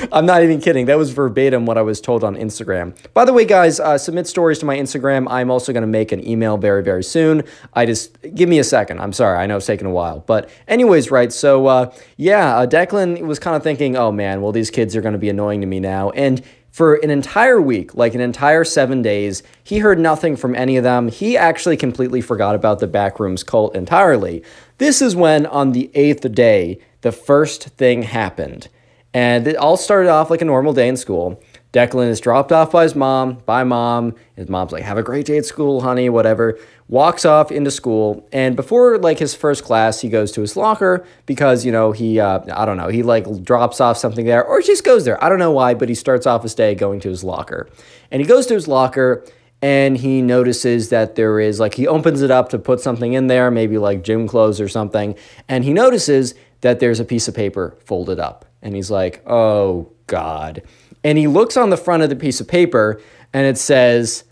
I'm not even kidding. That was verbatim what I was told on Instagram. By the way, guys, uh, submit stories to my Instagram. I'm also going to make an email very, very soon. I just, give me a second. I'm sorry. I know it's taken a while. But, anyways, right. So, uh, yeah, uh, Declan was kind of thinking, oh man, well, these kids are going to be annoying to me now. And for an entire week, like an entire seven days, he heard nothing from any of them. He actually completely forgot about the Backrooms cult entirely. This is when, on the eighth day, the first thing happened. And it all started off like a normal day in school. Declan is dropped off by his mom, by mom. His mom's like, "Have a great day at school, honey," whatever. Walks off into school, and before like his first class, he goes to his locker because you know he, uh, I don't know, he like drops off something there, or just goes there. I don't know why, but he starts off his day going to his locker, and he goes to his locker, and he notices that there is like he opens it up to put something in there, maybe like gym clothes or something, and he notices that there's a piece of paper folded up, and he's like, "Oh God." and he looks on the front of the piece of paper and it says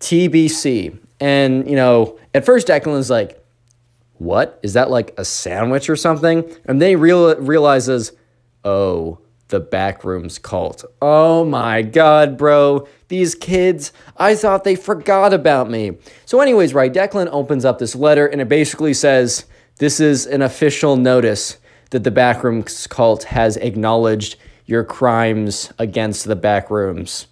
TBC. And, you know, at first Declan's like, what? Is that like a sandwich or something? And then he real- realizes, oh, the Backrooms cult. Oh my God, bro. These kids, I thought they forgot about me. So, anyways, right, Declan opens up this letter and it basically says, this is an official notice that the Backrooms cult has acknowledged your crimes against the Backrooms.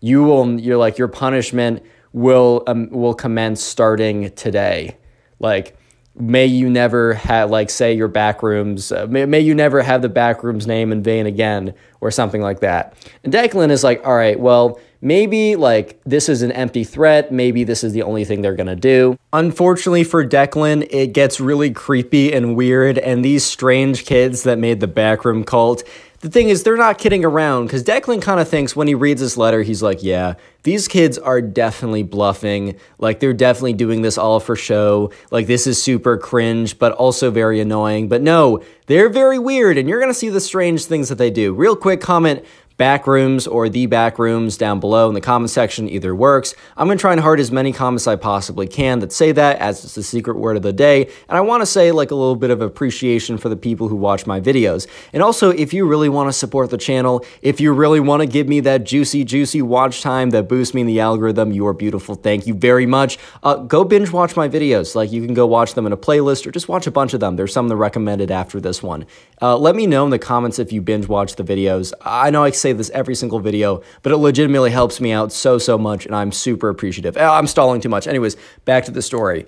You will, you're like, your punishment will, um, will commence starting today. Like, may you never have, like, say your back rooms, uh, may, may you never have the Backrooms name in vain again, or something like that. And Declan is like, all right, well, maybe like this is an empty threat. Maybe this is the only thing they're gonna do. Unfortunately for Declan, it gets really creepy and weird, and these strange kids that made the backroom cult the thing is, they're not kidding around because Declan kind of thinks when he reads this letter, he's like, yeah, these kids are definitely bluffing. Like, they're definitely doing this all for show. Like, this is super cringe, but also very annoying. But no, they're very weird, and you're going to see the strange things that they do. Real quick comment backrooms or the backrooms down below in the comment section either works. I'm going to try and heart as many comments I possibly can that say that as it's the secret word of the day. And I want to say like a little bit of appreciation for the people who watch my videos. And also, if you really want to support the channel, if you really want to give me that juicy, juicy watch time that boosts me in the algorithm, you are beautiful. Thank you very much. Uh, go binge watch my videos. Like you can go watch them in a playlist or just watch a bunch of them. There's some that recommended after this one. Uh, let me know in the comments if you binge watch the videos. I know I say this every single video, but it legitimately helps me out so, so much, and I'm super appreciative. Oh, I'm stalling too much. Anyways, back to the story.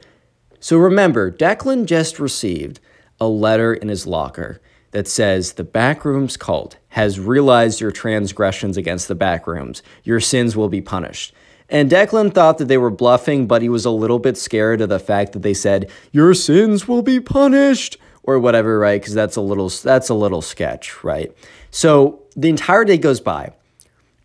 So remember, Declan just received a letter in his locker that says the Backrooms cult has realized your transgressions against the Backrooms. Your sins will be punished. And Declan thought that they were bluffing, but he was a little bit scared of the fact that they said, Your sins will be punished or whatever, right? Because that's a little that's a little sketch, right? So the entire day goes by.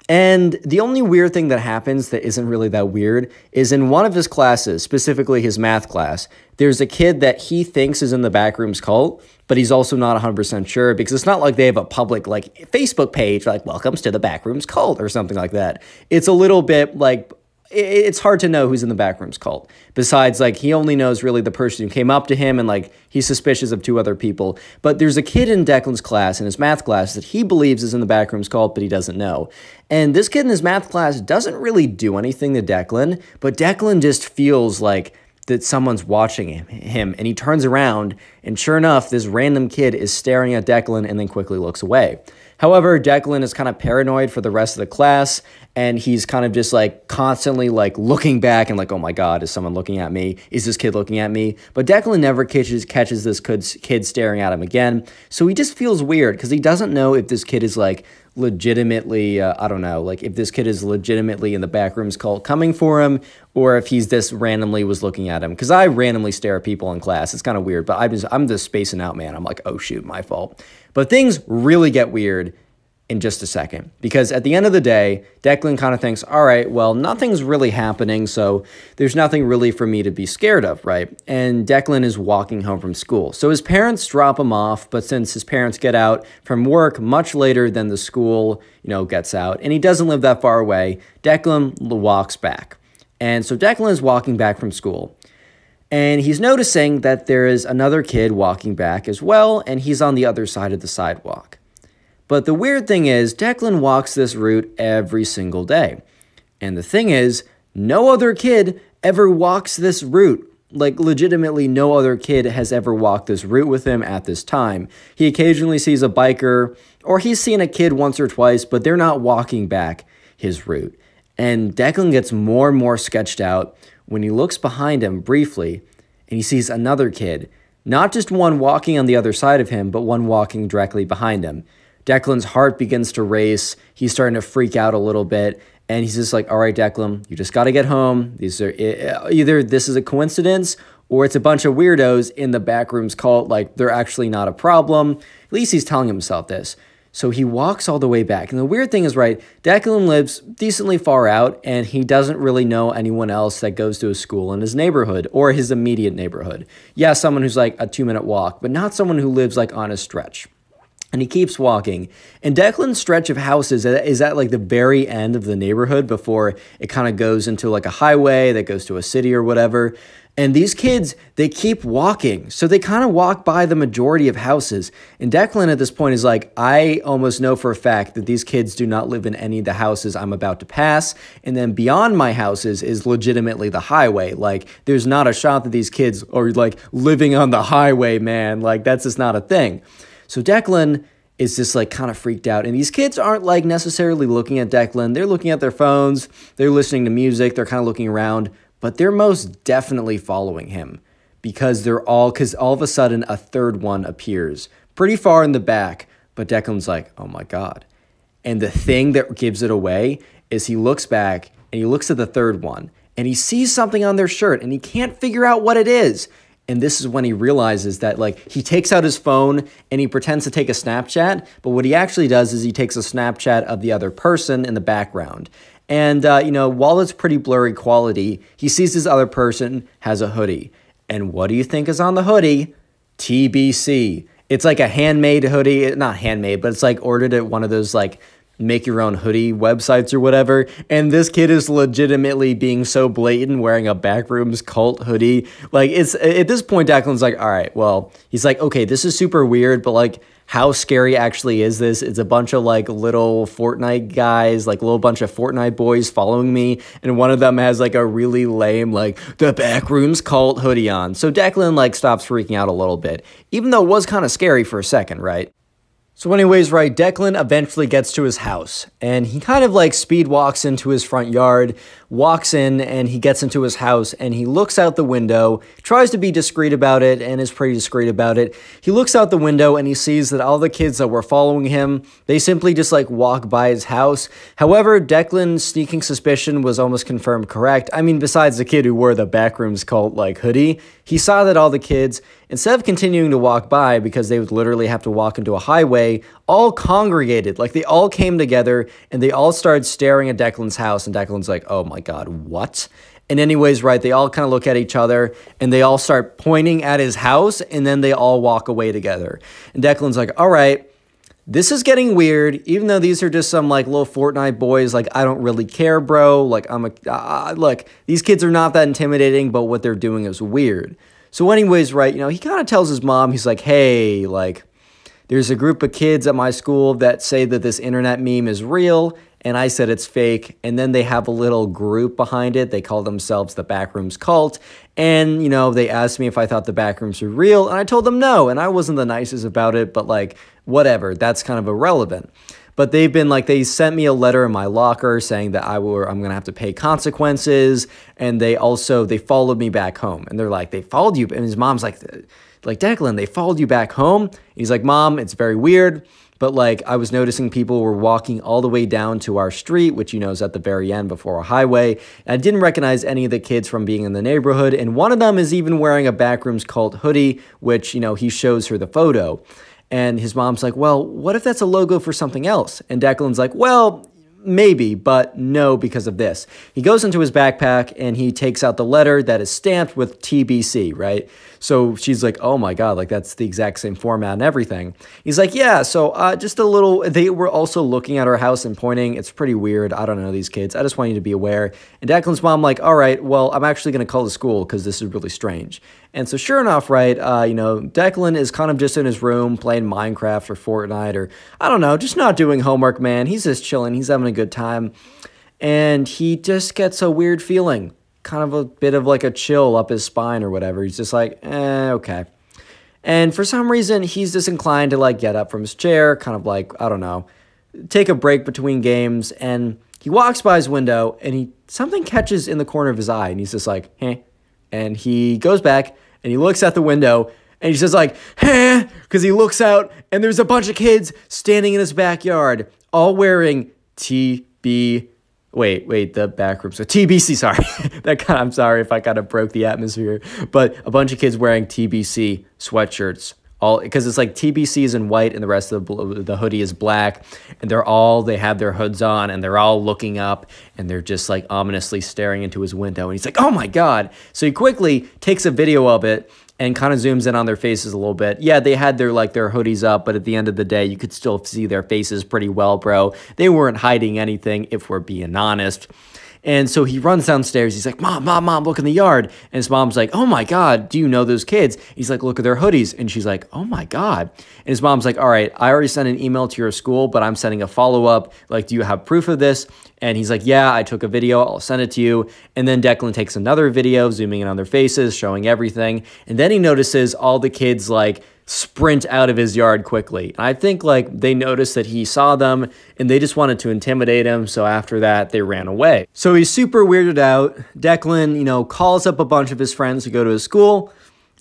And the only weird thing that happens that isn't really that weird is in one of his classes, specifically his math class, there's a kid that he thinks is in the backrooms cult, but he's also not 100% sure because it's not like they have a public like Facebook page like welcomes to the backrooms cult or something like that. It's a little bit like it's hard to know who's in the backrooms cult. Besides, like he only knows really the person who came up to him, and like he's suspicious of two other people. But there's a kid in Declan's class, in his math class, that he believes is in the backrooms cult, but he doesn't know. And this kid in his math class doesn't really do anything to Declan, but Declan just feels like that someone's watching him, and he turns around, and sure enough, this random kid is staring at Declan and then quickly looks away. However, Declan is kind of paranoid for the rest of the class, and he's kind of just like constantly like looking back and like, oh my god, is someone looking at me? Is this kid looking at me? But Declan never catches catches this kid staring at him again, so he just feels weird because he doesn't know if this kid is like legitimately, uh, I don't know, like if this kid is legitimately in the back rooms cult coming for him, or if he's just randomly was looking at him. Because I randomly stare at people in class. It's kind of weird, but i'm just, I'm just spacing out, man. I'm like, oh shoot, my fault. But things really get weird in just a second. Because at the end of the day, Declan kind of thinks, all right, well, nothing's really happening, so there's nothing really for me to be scared of, right? And Declan is walking home from school. So his parents drop him off, but since his parents get out from work much later than the school, you know, gets out, and he doesn't live that far away, Declan walks back. And so Declan is walking back from school. And he's noticing that there is another kid walking back as well, and he's on the other side of the sidewalk. But the weird thing is, Declan walks this route every single day. And the thing is, no other kid ever walks this route. Like, legitimately, no other kid has ever walked this route with him at this time. He occasionally sees a biker, or he's seen a kid once or twice, but they're not walking back his route. And Declan gets more and more sketched out when he looks behind him briefly and he sees another kid, not just one walking on the other side of him, but one walking directly behind him. Declan's heart begins to race. He's starting to freak out a little bit. And he's just like, all right, Declan, you just got to get home. These are either this is a coincidence or it's a bunch of weirdos in the back rooms cult. Like they're actually not a problem. At least he's telling himself this. So he walks all the way back. And the weird thing is, right, Declan lives decently far out and he doesn't really know anyone else that goes to a school in his neighborhood or his immediate neighborhood. Yeah, someone who's like a two minute walk, but not someone who lives like on a stretch. And he keeps walking. And Declan's stretch of houses is at like the very end of the neighborhood before it kind of goes into like a highway that goes to a city or whatever. And these kids, they keep walking. So they kind of walk by the majority of houses. And Declan at this point is like, I almost know for a fact that these kids do not live in any of the houses I'm about to pass. And then beyond my houses is legitimately the highway. Like, there's not a shot that these kids are like living on the highway, man. Like, that's just not a thing. So Declan is just like kind of freaked out. And these kids aren't like necessarily looking at Declan. They're looking at their phones, they're listening to music, they're kind of looking around but they're most definitely following him because they're all because all of a sudden a third one appears pretty far in the back but declan's like oh my god and the thing that gives it away is he looks back and he looks at the third one and he sees something on their shirt and he can't figure out what it is and this is when he realizes that like he takes out his phone and he pretends to take a snapchat but what he actually does is he takes a snapchat of the other person in the background and, uh, you know, while it's pretty blurry quality, he sees this other person has a hoodie. And what do you think is on the hoodie? TBC. It's like a handmade hoodie, not handmade, but it's like ordered at one of those like make your own hoodie websites or whatever. And this kid is legitimately being so blatant wearing a backrooms cult hoodie. Like it's at this point, Declan's like, all right, well, he's like, okay, this is super weird, but like how scary actually is this? It's a bunch of like little Fortnite guys, like little bunch of Fortnite boys following me, and one of them has like a really lame like the backrooms cult hoodie on. So Declan like stops freaking out a little bit, even though it was kind of scary for a second, right? So, anyways, right, Declan eventually gets to his house and he kind of like speed walks into his front yard, walks in, and he gets into his house and he looks out the window, tries to be discreet about it, and is pretty discreet about it. He looks out the window and he sees that all the kids that were following him, they simply just like walk by his house. However, Declan's sneaking suspicion was almost confirmed correct. I mean, besides the kid who wore the backrooms cult like hoodie, he saw that all the kids, instead of continuing to walk by because they would literally have to walk into a highway, all congregated. Like they all came together and they all started staring at Declan's house. And Declan's like, oh my God, what? And, anyways, right, they all kind of look at each other and they all start pointing at his house and then they all walk away together. And Declan's like, all right, this is getting weird, even though these are just some like little Fortnite boys. Like, I don't really care, bro. Like, I'm a uh, look, these kids are not that intimidating, but what they're doing is weird. So, anyways, right, you know, he kind of tells his mom, he's like, hey, like, there's a group of kids at my school that say that this internet meme is real, and I said it's fake. And then they have a little group behind it. They call themselves the Backrooms Cult. And, you know, they asked me if I thought the Backrooms were real, and I told them no. And I wasn't the nicest about it, but like, whatever, that's kind of irrelevant. But they've been like they sent me a letter in my locker saying that I will I'm gonna have to pay consequences, and they also they followed me back home, and they're like they followed you, and his mom's like, like Declan, they followed you back home. He's like, Mom, it's very weird. But like I was noticing people were walking all the way down to our street, which you know is at the very end before a highway. And I didn't recognize any of the kids from being in the neighborhood, and one of them is even wearing a backrooms cult hoodie, which you know he shows her the photo. And his mom's like, well, what if that's a logo for something else? And Declan's like, well, maybe, but no because of this. He goes into his backpack and he takes out the letter that is stamped with TBC, right? So she's like, oh my God, like that's the exact same format and everything. He's like, yeah, so uh, just a little, they were also looking at our house and pointing. It's pretty weird. I don't know these kids. I just want you to be aware. And Declan's mom, like, all right, well, I'm actually going to call the school because this is really strange. And so, sure enough, right, uh, you know, Declan is kind of just in his room playing Minecraft or Fortnite or I don't know, just not doing homework, man. He's just chilling. He's having a good time. And he just gets a weird feeling kind of a bit of like a chill up his spine or whatever. He's just like, eh, okay. And for some reason, he's disinclined to like get up from his chair, kind of like, I don't know, take a break between games. And he walks by his window and he something catches in the corner of his eye and he's just like, hey. And he goes back and he looks at the window and he's just like, huh, because he looks out and there's a bunch of kids standing in his backyard, all wearing TB wait, wait, the back rooms. So TBC, sorry. that kind of, I'm sorry if I kind of broke the atmosphere, but a bunch of kids wearing TBC sweatshirts. All because it's like TBC is in white and the rest of the, the hoodie is black, and they're all they have their hoods on and they're all looking up and they're just like ominously staring into his window. And he's like, "Oh my god!" So he quickly takes a video of it and kind of zooms in on their faces a little bit. Yeah, they had their like their hoodies up, but at the end of the day, you could still see their faces pretty well, bro. They weren't hiding anything, if we're being honest. And so he runs downstairs. He's like, Mom, Mom, Mom, look in the yard. And his mom's like, Oh my God, do you know those kids? He's like, Look at their hoodies. And she's like, Oh my God. And his mom's like, All right, I already sent an email to your school, but I'm sending a follow up. Like, do you have proof of this? And he's like, Yeah, I took a video. I'll send it to you. And then Declan takes another video, zooming in on their faces, showing everything. And then he notices all the kids like, sprint out of his yard quickly. I think like they noticed that he saw them and they just wanted to intimidate him. So after that, they ran away. So he's super weirded out. Declan, you know, calls up a bunch of his friends to go to his school.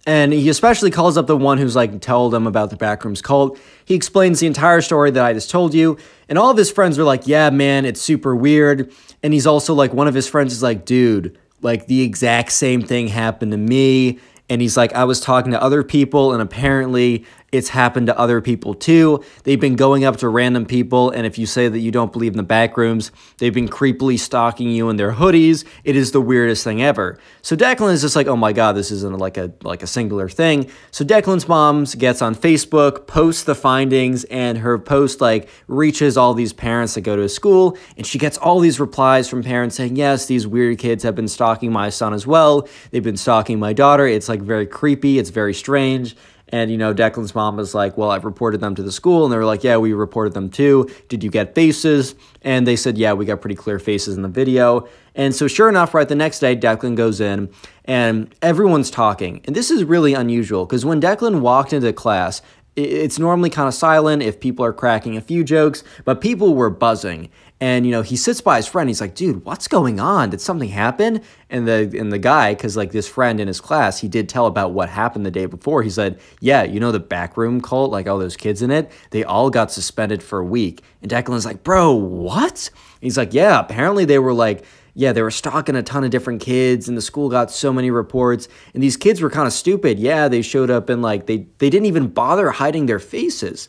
And he especially calls up the one who's like told him about the backrooms cult. He explains the entire story that I just told you. And all of his friends are like, yeah, man, it's super weird. And he's also like, one of his friends is like, dude, like the exact same thing happened to me and he's like, I was talking to other people, and apparently it's happened to other people too. They've been going up to random people, and if you say that you don't believe in the back rooms, they've been creepily stalking you in their hoodies. It is the weirdest thing ever. So Declan is just like, oh my god, this isn't like a like a singular thing. So Declan's mom gets on Facebook, posts the findings, and her post like reaches all these parents that go to school, and she gets all these replies from parents saying, yes, these weird kids have been stalking my son as well. They've been stalking my daughter. It's like very creepy. It's very strange. And, you know, Declan's mom was like, Well, I've reported them to the school. And they were like, Yeah, we reported them too. Did you get faces? And they said, Yeah, we got pretty clear faces in the video. And so, sure enough, right the next day, Declan goes in and everyone's talking. And this is really unusual because when Declan walked into class, it's normally kind of silent if people are cracking a few jokes, but people were buzzing. And you know, he sits by his friend. He's like, "Dude, what's going on? Did something happen?" And the and the guy, because like this friend in his class, he did tell about what happened the day before. He said, "Yeah, you know the backroom cult, like all those kids in it, they all got suspended for a week." And Declan's like, "Bro, what?" He's like, "Yeah, apparently they were like." yeah, they were stalking a ton of different kids, and the school got so many reports. And these kids were kind of stupid. Yeah, they showed up and like they they didn't even bother hiding their faces.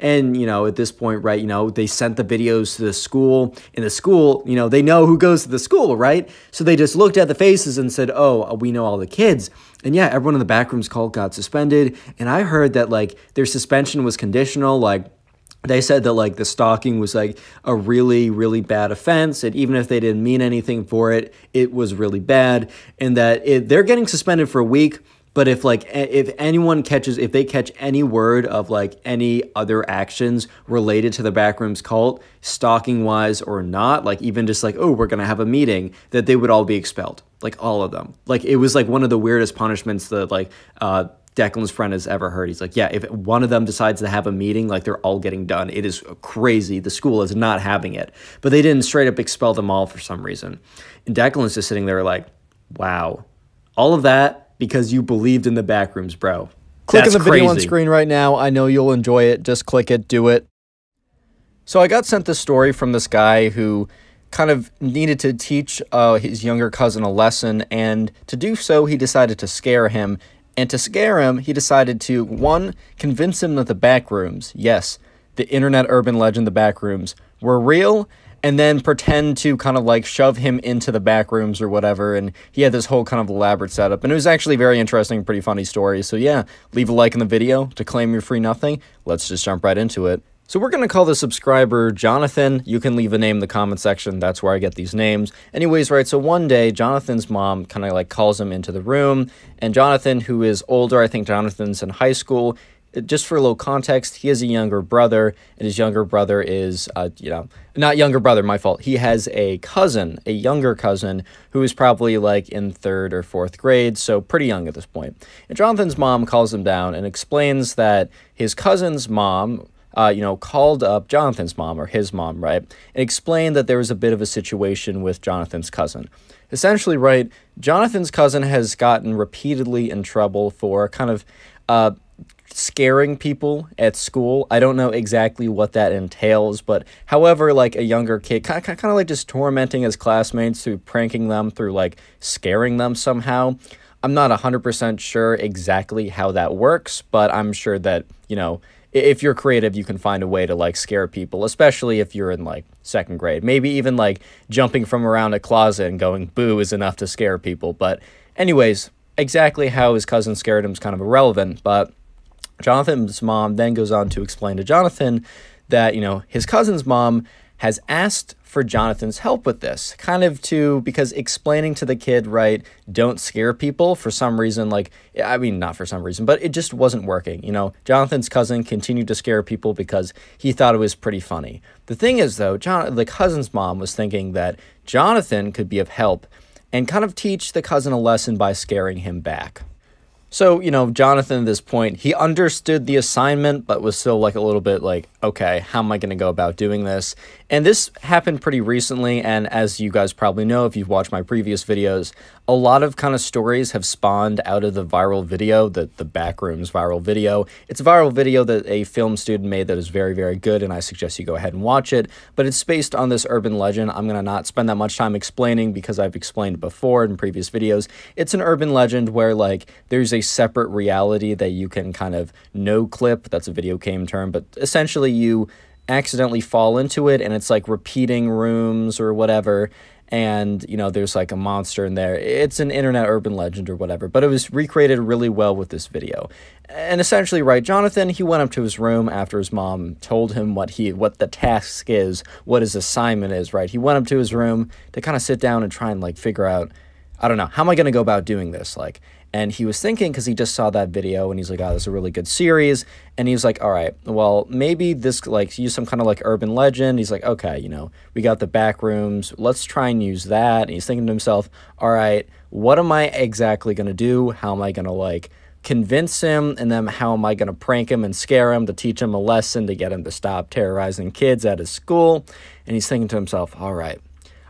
And, you know, at this point, right, you know, they sent the videos to the school. In the school, you know, they know who goes to the school, right? So they just looked at the faces and said, oh, uh, we know all the kids. And yeah, everyone in the back rooms cult got suspended. And I heard that, like, their suspension was conditional. Like, they said that like the stalking was like a really really bad offense and even if they didn't mean anything for it it was really bad and that it, they're getting suspended for a week but if like if anyone catches if they catch any word of like any other actions related to the backrooms cult, stalking wise or not, like even just like oh we're gonna have a meeting, that they would all be expelled, like all of them. Like it was like one of the weirdest punishments that like uh, Declan's friend has ever heard. He's like, yeah, if one of them decides to have a meeting, like they're all getting done. It is crazy. The school is not having it. But they didn't straight up expel them all for some reason. And Declan's just sitting there like, wow, all of that because you believed in the backrooms, bro. Click That's on the video crazy. on screen right now. I know you'll enjoy it. Just click it, do it. So I got sent this story from this guy who kind of needed to teach uh, his younger cousin a lesson, and to do so, he decided to scare him And to scare him, he decided to, one, convince him that the back rooms, yes, the internet urban legend, the back rooms, were real, and then pretend to kind of like shove him into the back rooms or whatever. And he had this whole kind of elaborate setup. And it was actually very interesting, pretty funny story. So yeah, leave a like in the video to claim your free nothing. Let's just jump right into it. So we're going to call the subscriber Jonathan. You can leave a name in the comment section. That's where I get these names. Anyways, right, so one day Jonathan's mom kind of like calls him into the room and Jonathan, who is older, I think Jonathan's in high school, just for a little context, he has a younger brother, and his younger brother is, uh, you know, not younger brother, my fault. He has a cousin, a younger cousin, who is probably like in third or fourth grade, so pretty young at this point. And Jonathan's mom calls him down and explains that his cousin's mom, uh, you know, called up Jonathan's mom or his mom, right, and explained that there was a bit of a situation with Jonathan's cousin. Essentially, right, Jonathan's cousin has gotten repeatedly in trouble for kind of uh, scaring people at school. I don't know exactly what that entails, but however, like a younger kid, kind of, kind of like just tormenting his classmates through pranking them, through like scaring them somehow. I'm not 100% sure exactly how that works, but I'm sure that, you know, if you're creative, you can find a way to like scare people, especially if you're in like second grade. Maybe even like jumping from around a closet and going boo is enough to scare people. But, anyways, exactly how his cousin scared him is kind of irrelevant. But Jonathan's mom then goes on to explain to Jonathan that, you know, his cousin's mom has asked for Jonathan's help with this, kind of to because explaining to the kid, right, don't scare people for some reason, like, I mean, not for some reason, but it just wasn't working. You know, Jonathan's cousin continued to scare people because he thought it was pretty funny. The thing is, though, John, the cousin's mom was thinking that Jonathan could be of help and kind of teach the cousin a lesson by scaring him back. So, you know, Jonathan at this point, he understood the assignment, but was still like a little bit like, okay, how am I going to go about doing this? And this happened pretty recently. And as you guys probably know, if you've watched my previous videos, a lot of kind of stories have spawned out of the viral video, the, the Backrooms viral video. It's a viral video that a film student made that is very, very good. And I suggest you go ahead and watch it. But it's based on this urban legend. I'm going to not spend that much time explaining because I've explained before in previous videos. It's an urban legend where like there's a separate reality that you can kind of no clip. That's a video game term, but essentially you accidentally fall into it and it's like repeating rooms or whatever and you know there's like a monster in there. It's an internet urban legend or whatever but it was recreated really well with this video. And essentially right jonathan he went up to his room after his mom told him what he what the task is what his assignment is right? He went up to his room to kind of sit down and try and like figure out i don't know how am i going to go about doing this? Like and he was thinking, because he just saw that video and he's like, oh, this is a really good series. And he's like, all right, well, maybe this, like, use some kind of like urban legend. He's like, okay, you know, we got the back rooms. Let's try and use that. And he's thinking to himself, all right, what am I exactly going to do? How am I going to like convince him? And then how am I going to prank him and scare him to teach him a lesson to get him to stop terrorizing kids at his school? And he's thinking to himself, all right,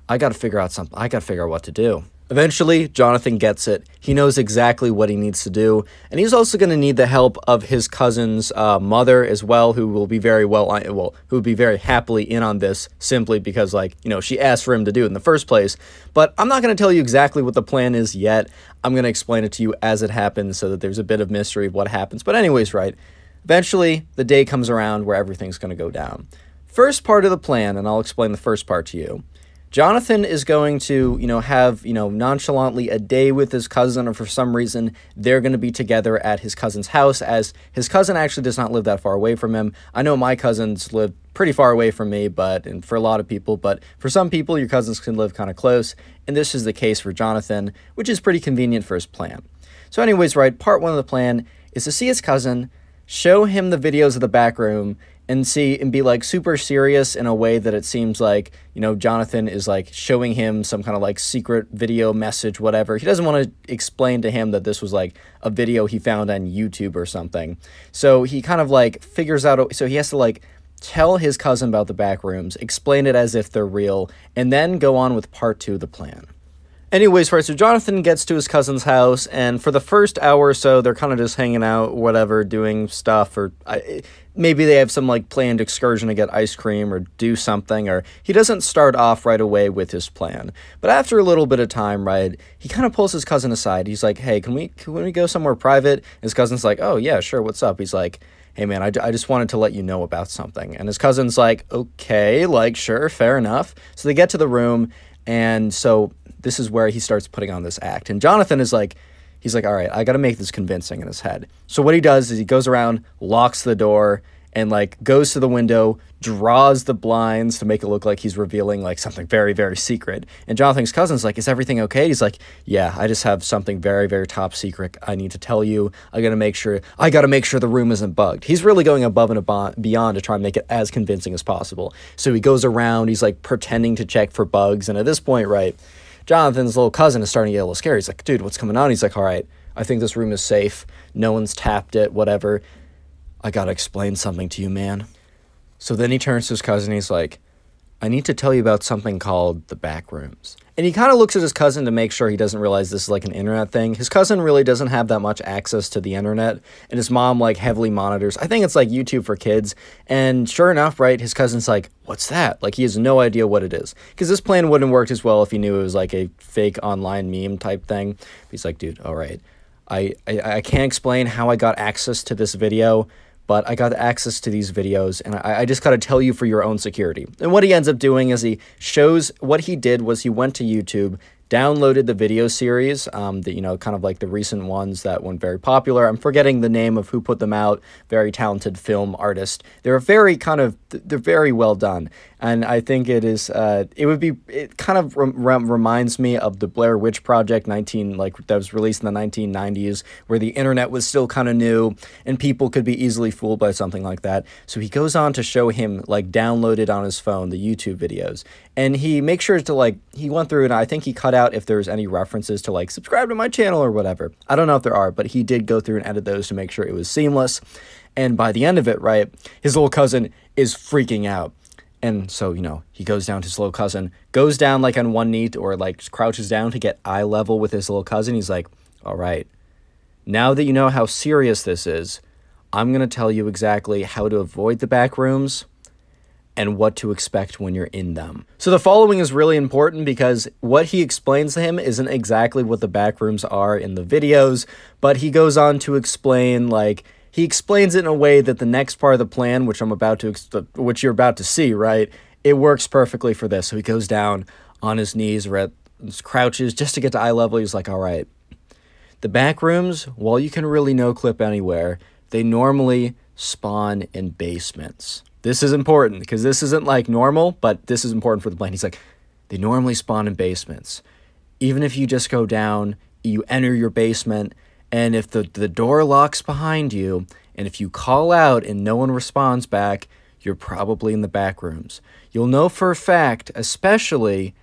I got to figure out something. I got to figure out what to do. Eventually, Jonathan gets it. He knows exactly what he needs to do, and he's also going to need the help of his cousin's uh, mother as well, who will be very well, uh, well, who will be very happily in on this simply because, like, you know, she asked for him to do it in the first place. But I'm not going to tell you exactly what the plan is yet. I'm going to explain it to you as it happens, so that there's a bit of mystery of what happens. But anyways, right? Eventually, the day comes around where everything's going to go down. First part of the plan, and I'll explain the first part to you Jonathan is going to, you know, have, you know, nonchalantly a day with his cousin, or for some reason, they're going to be together at his cousin's house, as his cousin actually does not live that far away from him. I know my cousins live pretty far away from me, but, and for a lot of people, but for some people, your cousins can live kind of close, and this is the case for Jonathan, which is pretty convenient for his plan. So, anyways, right, part one of the plan is to see his cousin, show him the videos of the back room, and see and be like super serious in a way that it seems like you know jonathan is like showing him some kind of like secret video message whatever. He doesn't want to explain to him that this was like a video he found on youtube or something. So he kind of like figures out so he has to like tell his cousin about the back rooms explain it as if they're real and then go on with part two of the plan. Anyways, right, so Jonathan gets to his cousin's house, and for the first hour or so, they're kind of just hanging out, whatever, doing stuff, or I, maybe they have some like planned excursion to get ice cream or do something, or he doesn't start off right away with his plan. But after a little bit of time, right, he kind of pulls his cousin aside. He's like, hey, can we, can we go somewhere private? His cousin's like, oh, yeah, sure, what's up? He's like, hey man, I, I just wanted to let you know about something. And his cousin's like, okay, like, sure, fair enough. So they get to the room, and so this is where he starts putting on this act. And Jonathan is like, he's like, all right, I got to make this convincing in his head. So what he does is he goes around, locks the door, and like goes to the window, draws the blinds to make it look like he's revealing like something very, very secret. And Jonathan's cousin's like, Is everything okay? He's like, Yeah, I just have something very, very top secret I need to tell you. I gotta make sure I gotta make sure the room isn't bugged. He's really going above and beyond to try and make it as convincing as possible. So he goes around, he's like pretending to check for bugs, and at this point, right, Jonathan's little cousin is starting to get a little scared. He's like, dude, what's coming on? He's like, all right, I think this room is safe. No one's tapped it, whatever. I gotta explain something to you, man. So then he turns to his cousin. He's like, I need to tell you about something called the back rooms. And he kind of looks at his cousin to make sure he doesn't realize this is like an internet thing. His cousin really doesn't have that much access to the internet, and his mom like heavily monitors. I think it's like YouTube for kids. And sure enough, right, his cousin's like, What's that? Like he has no idea what it is. Because this plan wouldn't worked as well if he knew it was like a fake online meme type thing. He's like, dude, all right. I, I, I can't explain how I got access to this video but I got access to these videos and I, I just got to tell you for your own security. And what he ends up doing is he shows what he did was he went to YouTube, downloaded the video series, um, you know, kind of like the recent ones that went very popular. I'm forgetting the name of who put them out, very talented film artist. They're very kind of, they're very well done and I think it is. Uh, it would be. It kind of rem- reminds me of the Blair Witch Project, nineteen like that was released in the nineteen nineties, where the internet was still kind of new and people could be easily fooled by something like that. So he goes on to show him like downloaded on his phone the YouTube videos, and he makes sure to like he went through and I think he cut out if there's any references to like subscribe to my channel or whatever. I don't know if there are, but he did go through and edit those to make sure it was seamless. And by the end of it, right, his little cousin is freaking out and so, you know, he goes down to his little cousin, goes down like on one knee or like crouches down to get eye level with his little cousin. He's like, all right, now that you know how serious this is, I'm going to tell you exactly how to avoid the back rooms and what to expect when you're in them. So the following is really important because what he explains to him isn't exactly what the back rooms are in the videos, but he goes on to explain like he explains it in a way that the next part of the plan, which I'm about to, which you're about to see, right? It works perfectly for this. So he goes down on his knees, or crouches just to get to eye level. He's like, all right, the back rooms, while you can really no clip anywhere, they normally spawn in basements. This is important because this isn't like normal, but this is important for the plan. He's like, they normally spawn in basements. Even if you just go down, you enter your basement, and if the, the door locks behind you, and if you call out and no one responds back, you're probably in the back rooms. You'll know for a fact, especially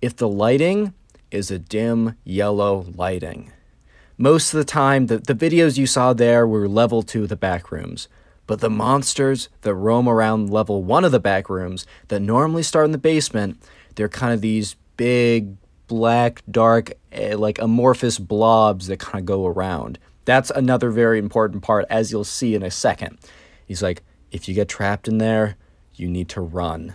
if the lighting is a dim yellow lighting. Most of the time, the, the videos you saw there were level 2 of the back rooms, but the monsters that roam around level 1 of the back rooms that normally start in the basement, they're kind of these big, black, dark, eh, like amorphous blobs that kind of go around. That's another very important part, as you'll see in a second. He's like, if you get trapped in there, you need to run.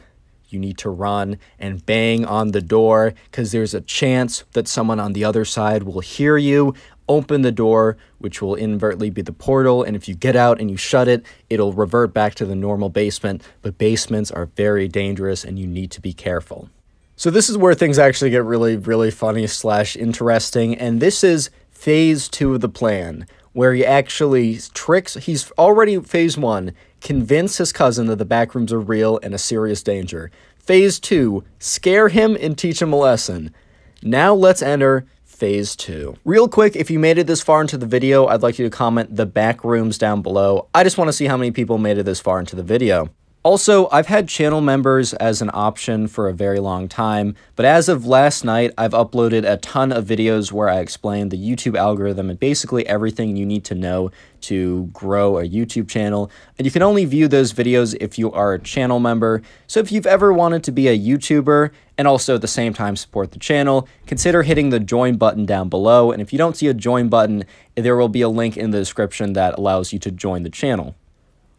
You need to run and bang on the door because there's a chance that someone on the other side will hear you, open the door, which will invertly be the portal. And if you get out and you shut it, it'll revert back to the normal basement. But basements are very dangerous and you need to be careful. So this is where things actually get really, really funny slash interesting, and this is phase two of the plan, where he actually tricks. He's already phase one, convince his cousin that the back rooms are real and a serious danger. Phase two, scare him and teach him a lesson. Now let's enter phase two. Real quick, if you made it this far into the video, I'd like you to comment the back rooms down below. I just want to see how many people made it this far into the video. Also, I've had channel members as an option for a very long time, but as of last night, I've uploaded a ton of videos where I explain the YouTube algorithm and basically everything you need to know to grow a YouTube channel. And you can only view those videos if you are a channel member. So if you've ever wanted to be a YouTuber and also at the same time support the channel, consider hitting the join button down below. And if you don't see a join button, there will be a link in the description that allows you to join the channel.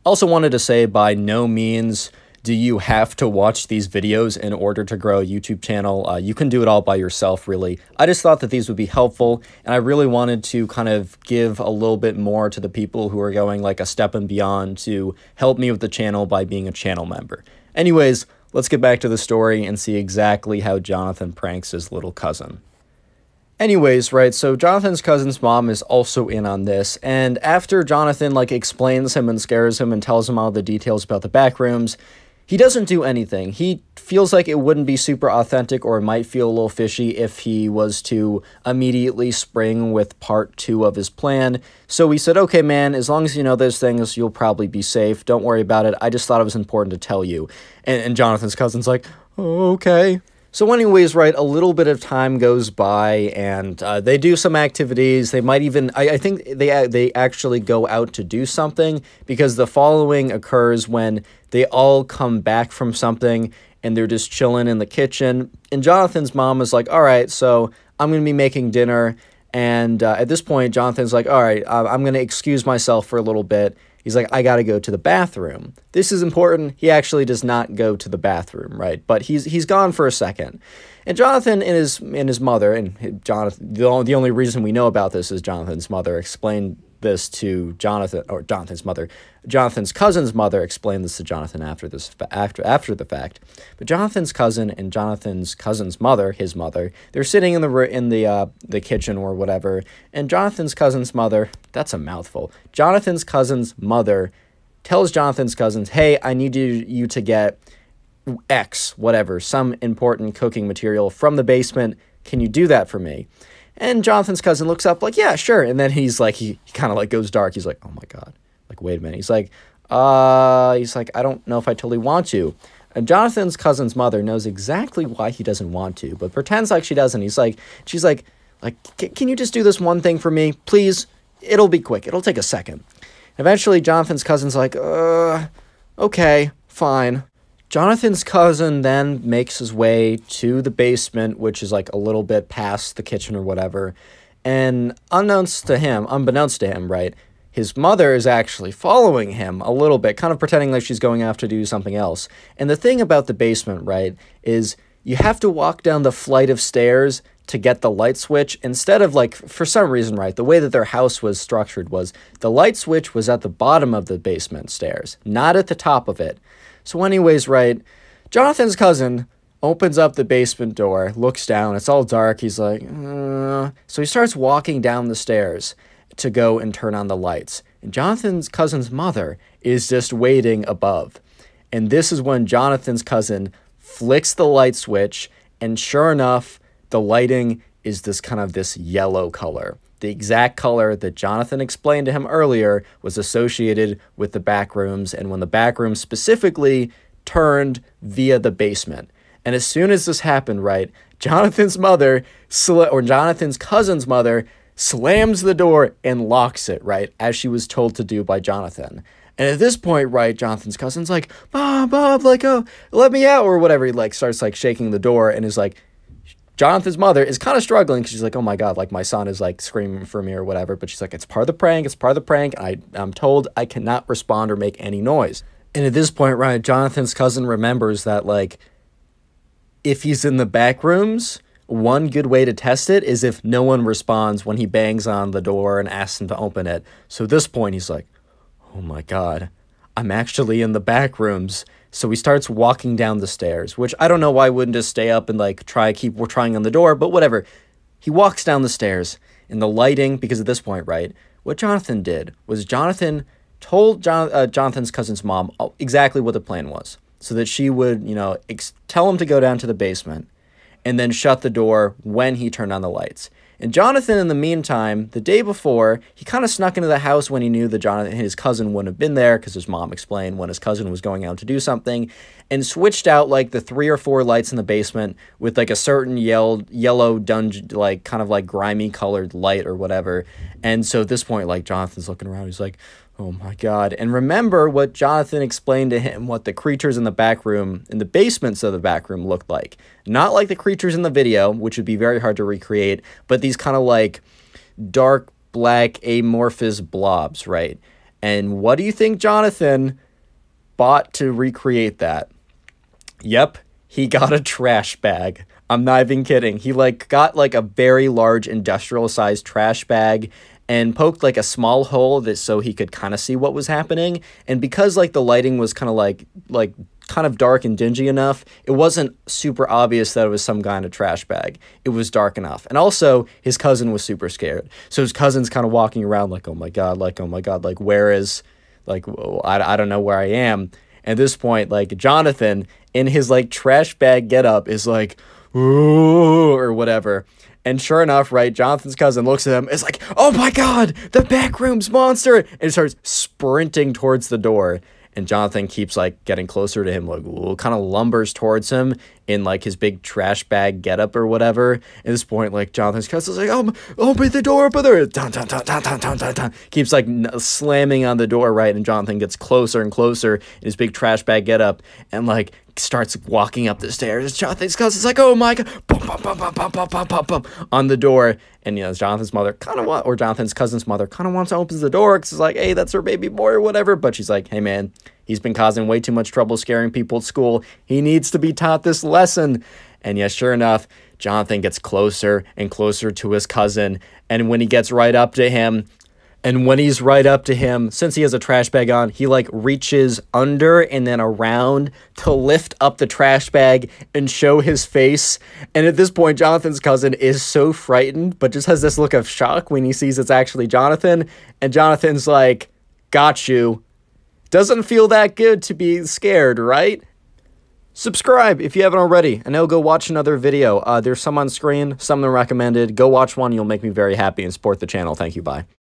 Also wanted to say by no means do you have to watch these videos in order to grow a YouTube channel. Uh, you can do it all by yourself, really. I just thought that these would be helpful, and I really wanted to kind of give a little bit more to the people who are going like a step and beyond to help me with the channel by being a channel member. Anyways, let's get back to the story and see exactly how Jonathan pranks his little cousin. Anyways, right, so Jonathan's cousin's mom is also in on this, and after Jonathan, like, explains him and scares him and tells him all the details about the back rooms, he doesn't do anything. He feels like it wouldn't be super authentic or it might feel a little fishy if he was to immediately spring with part two of his plan. So we said, okay, man, as long as you know those things, you'll probably be safe. Don't worry about it. I just thought it was important to tell you. And, and Jonathan's cousin's like, okay. So, anyways, right, a little bit of time goes by, and uh, they do some activities. They might even, I, I think they they actually go out to do something because the following occurs when they all come back from something and they're just chilling in the kitchen. And Jonathan's mom is like, "All right, so I'm gonna be making dinner." And uh, at this point, Jonathan's like, "All right, uh, I'm gonna excuse myself for a little bit." He's like, I got to go to the bathroom. This is important. He actually does not go to the bathroom, right? But he's he's gone for a second. And Jonathan and his and his mother and Jonathan the, the only reason we know about this is Jonathan's mother explained this to Jonathan or Jonathan's mother. Jonathan's cousin's mother explained this to Jonathan after this after after the fact. But Jonathan's cousin and Jonathan's cousin's mother, his mother, they're sitting in the in the uh, the kitchen or whatever, and Jonathan's cousin's mother, that's a mouthful. Jonathan's cousin's mother tells Jonathan's cousins, "Hey, I need you you to get X, whatever, some important cooking material from the basement. Can you do that for me?" And Jonathan's cousin looks up, like, yeah, sure. And then he's like, he, he kind of like goes dark. He's like, oh my God. Like, wait a minute. He's like, uh, he's like, I don't know if I totally want to. And Jonathan's cousin's mother knows exactly why he doesn't want to, but pretends like she doesn't. He's like, she's like, like, can you just do this one thing for me, please? It'll be quick. It'll take a second. Eventually, Jonathan's cousin's like, uh, okay, fine. Jonathan's cousin then makes his way to the basement, which is like a little bit past the kitchen or whatever. And unbeknownst to him, unbeknownst to him, right, his mother is actually following him a little bit, kind of pretending like she's going off to do something else. And the thing about the basement, right, is you have to walk down the flight of stairs to get the light switch instead of like for some reason right the way that their house was structured was the light switch was at the bottom of the basement stairs not at the top of it so, anyways, right, Jonathan's cousin opens up the basement door, looks down, it's all dark. He's like, uh. so he starts walking down the stairs to go and turn on the lights. And Jonathan's cousin's mother is just waiting above. And this is when Jonathan's cousin flicks the light switch, and sure enough, the lighting is this kind of this yellow color. The exact color that Jonathan explained to him earlier was associated with the back rooms and when the back rooms specifically turned via the basement. And as soon as this happened, right, Jonathan's mother, or Jonathan's cousin's mother, slams the door and locks it, right, as she was told to do by Jonathan. And at this point, right, Jonathan's cousin's like, Bob, Bob, like, oh, let me out, or whatever. He like starts like shaking the door and is like, Jonathan's mother is kind of struggling because she's like, oh my God, like my son is like screaming for me or whatever. But she's like, it's part of the prank. It's part of the prank. I, I'm told I cannot respond or make any noise. And at this point, right, Jonathan's cousin remembers that like if he's in the back rooms, one good way to test it is if no one responds when he bangs on the door and asks him to open it. So at this point, he's like, oh my God, I'm actually in the back rooms so he starts walking down the stairs, which I don't know why wouldn't just stay up and like try keep we're trying on the door, but whatever. He walks down the stairs in the lighting because at this point, right? What Jonathan did was Jonathan told John, uh, Jonathan's cousin's mom exactly what the plan was, so that she would, you know, ex- tell him to go down to the basement, and then shut the door when he turned on the lights. And Jonathan, in the meantime, the day before, he kind of snuck into the house when he knew that Jonathan, and his cousin, wouldn't have been there because his mom explained when his cousin was going out to do something, and switched out like the three or four lights in the basement with like a certain yellow, yellow dungeon, like kind of like grimy colored light or whatever. And so at this point, like Jonathan's looking around, he's like, Oh my God. And remember what Jonathan explained to him what the creatures in the back room, in the basements of the back room, looked like. Not like the creatures in the video, which would be very hard to recreate, but these kind of like dark, black, amorphous blobs, right? And what do you think Jonathan bought to recreate that? Yep, he got a trash bag. I'm not even kidding. He like got like a very large industrial sized trash bag and poked like a small hole that so he could kind of see what was happening. And because like the lighting was kind of like like kind of dark and dingy enough, it wasn't super obvious that it was some guy in a trash bag. It was dark enough. And also, his cousin was super scared. So his cousin's kind of walking around like, oh my God, like, oh my God, like, where is, like, I, I don't know where I am. At this point, like, Jonathan in his like trash bag getup is like, ooh, or whatever. And sure enough, right, Jonathan's cousin looks at him, is like, oh my god, the backroom's monster! And starts sprinting towards the door. And Jonathan keeps like getting closer to him, like kind of lumbers towards him in like his big trash bag getup or whatever. At this point, like Jonathan's cousin's like, "Oh, open the door, open the door!" Dun, dun, dun, dun, dun, dun, dun, dun. Keeps like slamming on the door, right? And Jonathan gets closer and closer in his big trash bag getup, and like starts walking up the stairs. Jonathan's cousin's like, "Oh my god!" Bum, bum, bum, bum, bum, bum, bum, bum, on the door, and you know Jonathan's mother kind of want, or Jonathan's cousin's mother kind of wants to open the door because it's like, "Hey, that's her baby boy or whatever," but she's like, "Hey, man." He's been causing way too much trouble scaring people at school. He needs to be taught this lesson. And yes, sure enough, Jonathan gets closer and closer to his cousin. And when he gets right up to him, and when he's right up to him, since he has a trash bag on, he like reaches under and then around to lift up the trash bag and show his face. And at this point, Jonathan's cousin is so frightened, but just has this look of shock when he sees it's actually Jonathan. And Jonathan's like, Got you. Doesn't feel that good to be scared, right? Subscribe if you haven't already, and now go watch another video. Uh, there's some on screen, some recommended. Go watch one, you'll make me very happy and support the channel. Thank you, bye.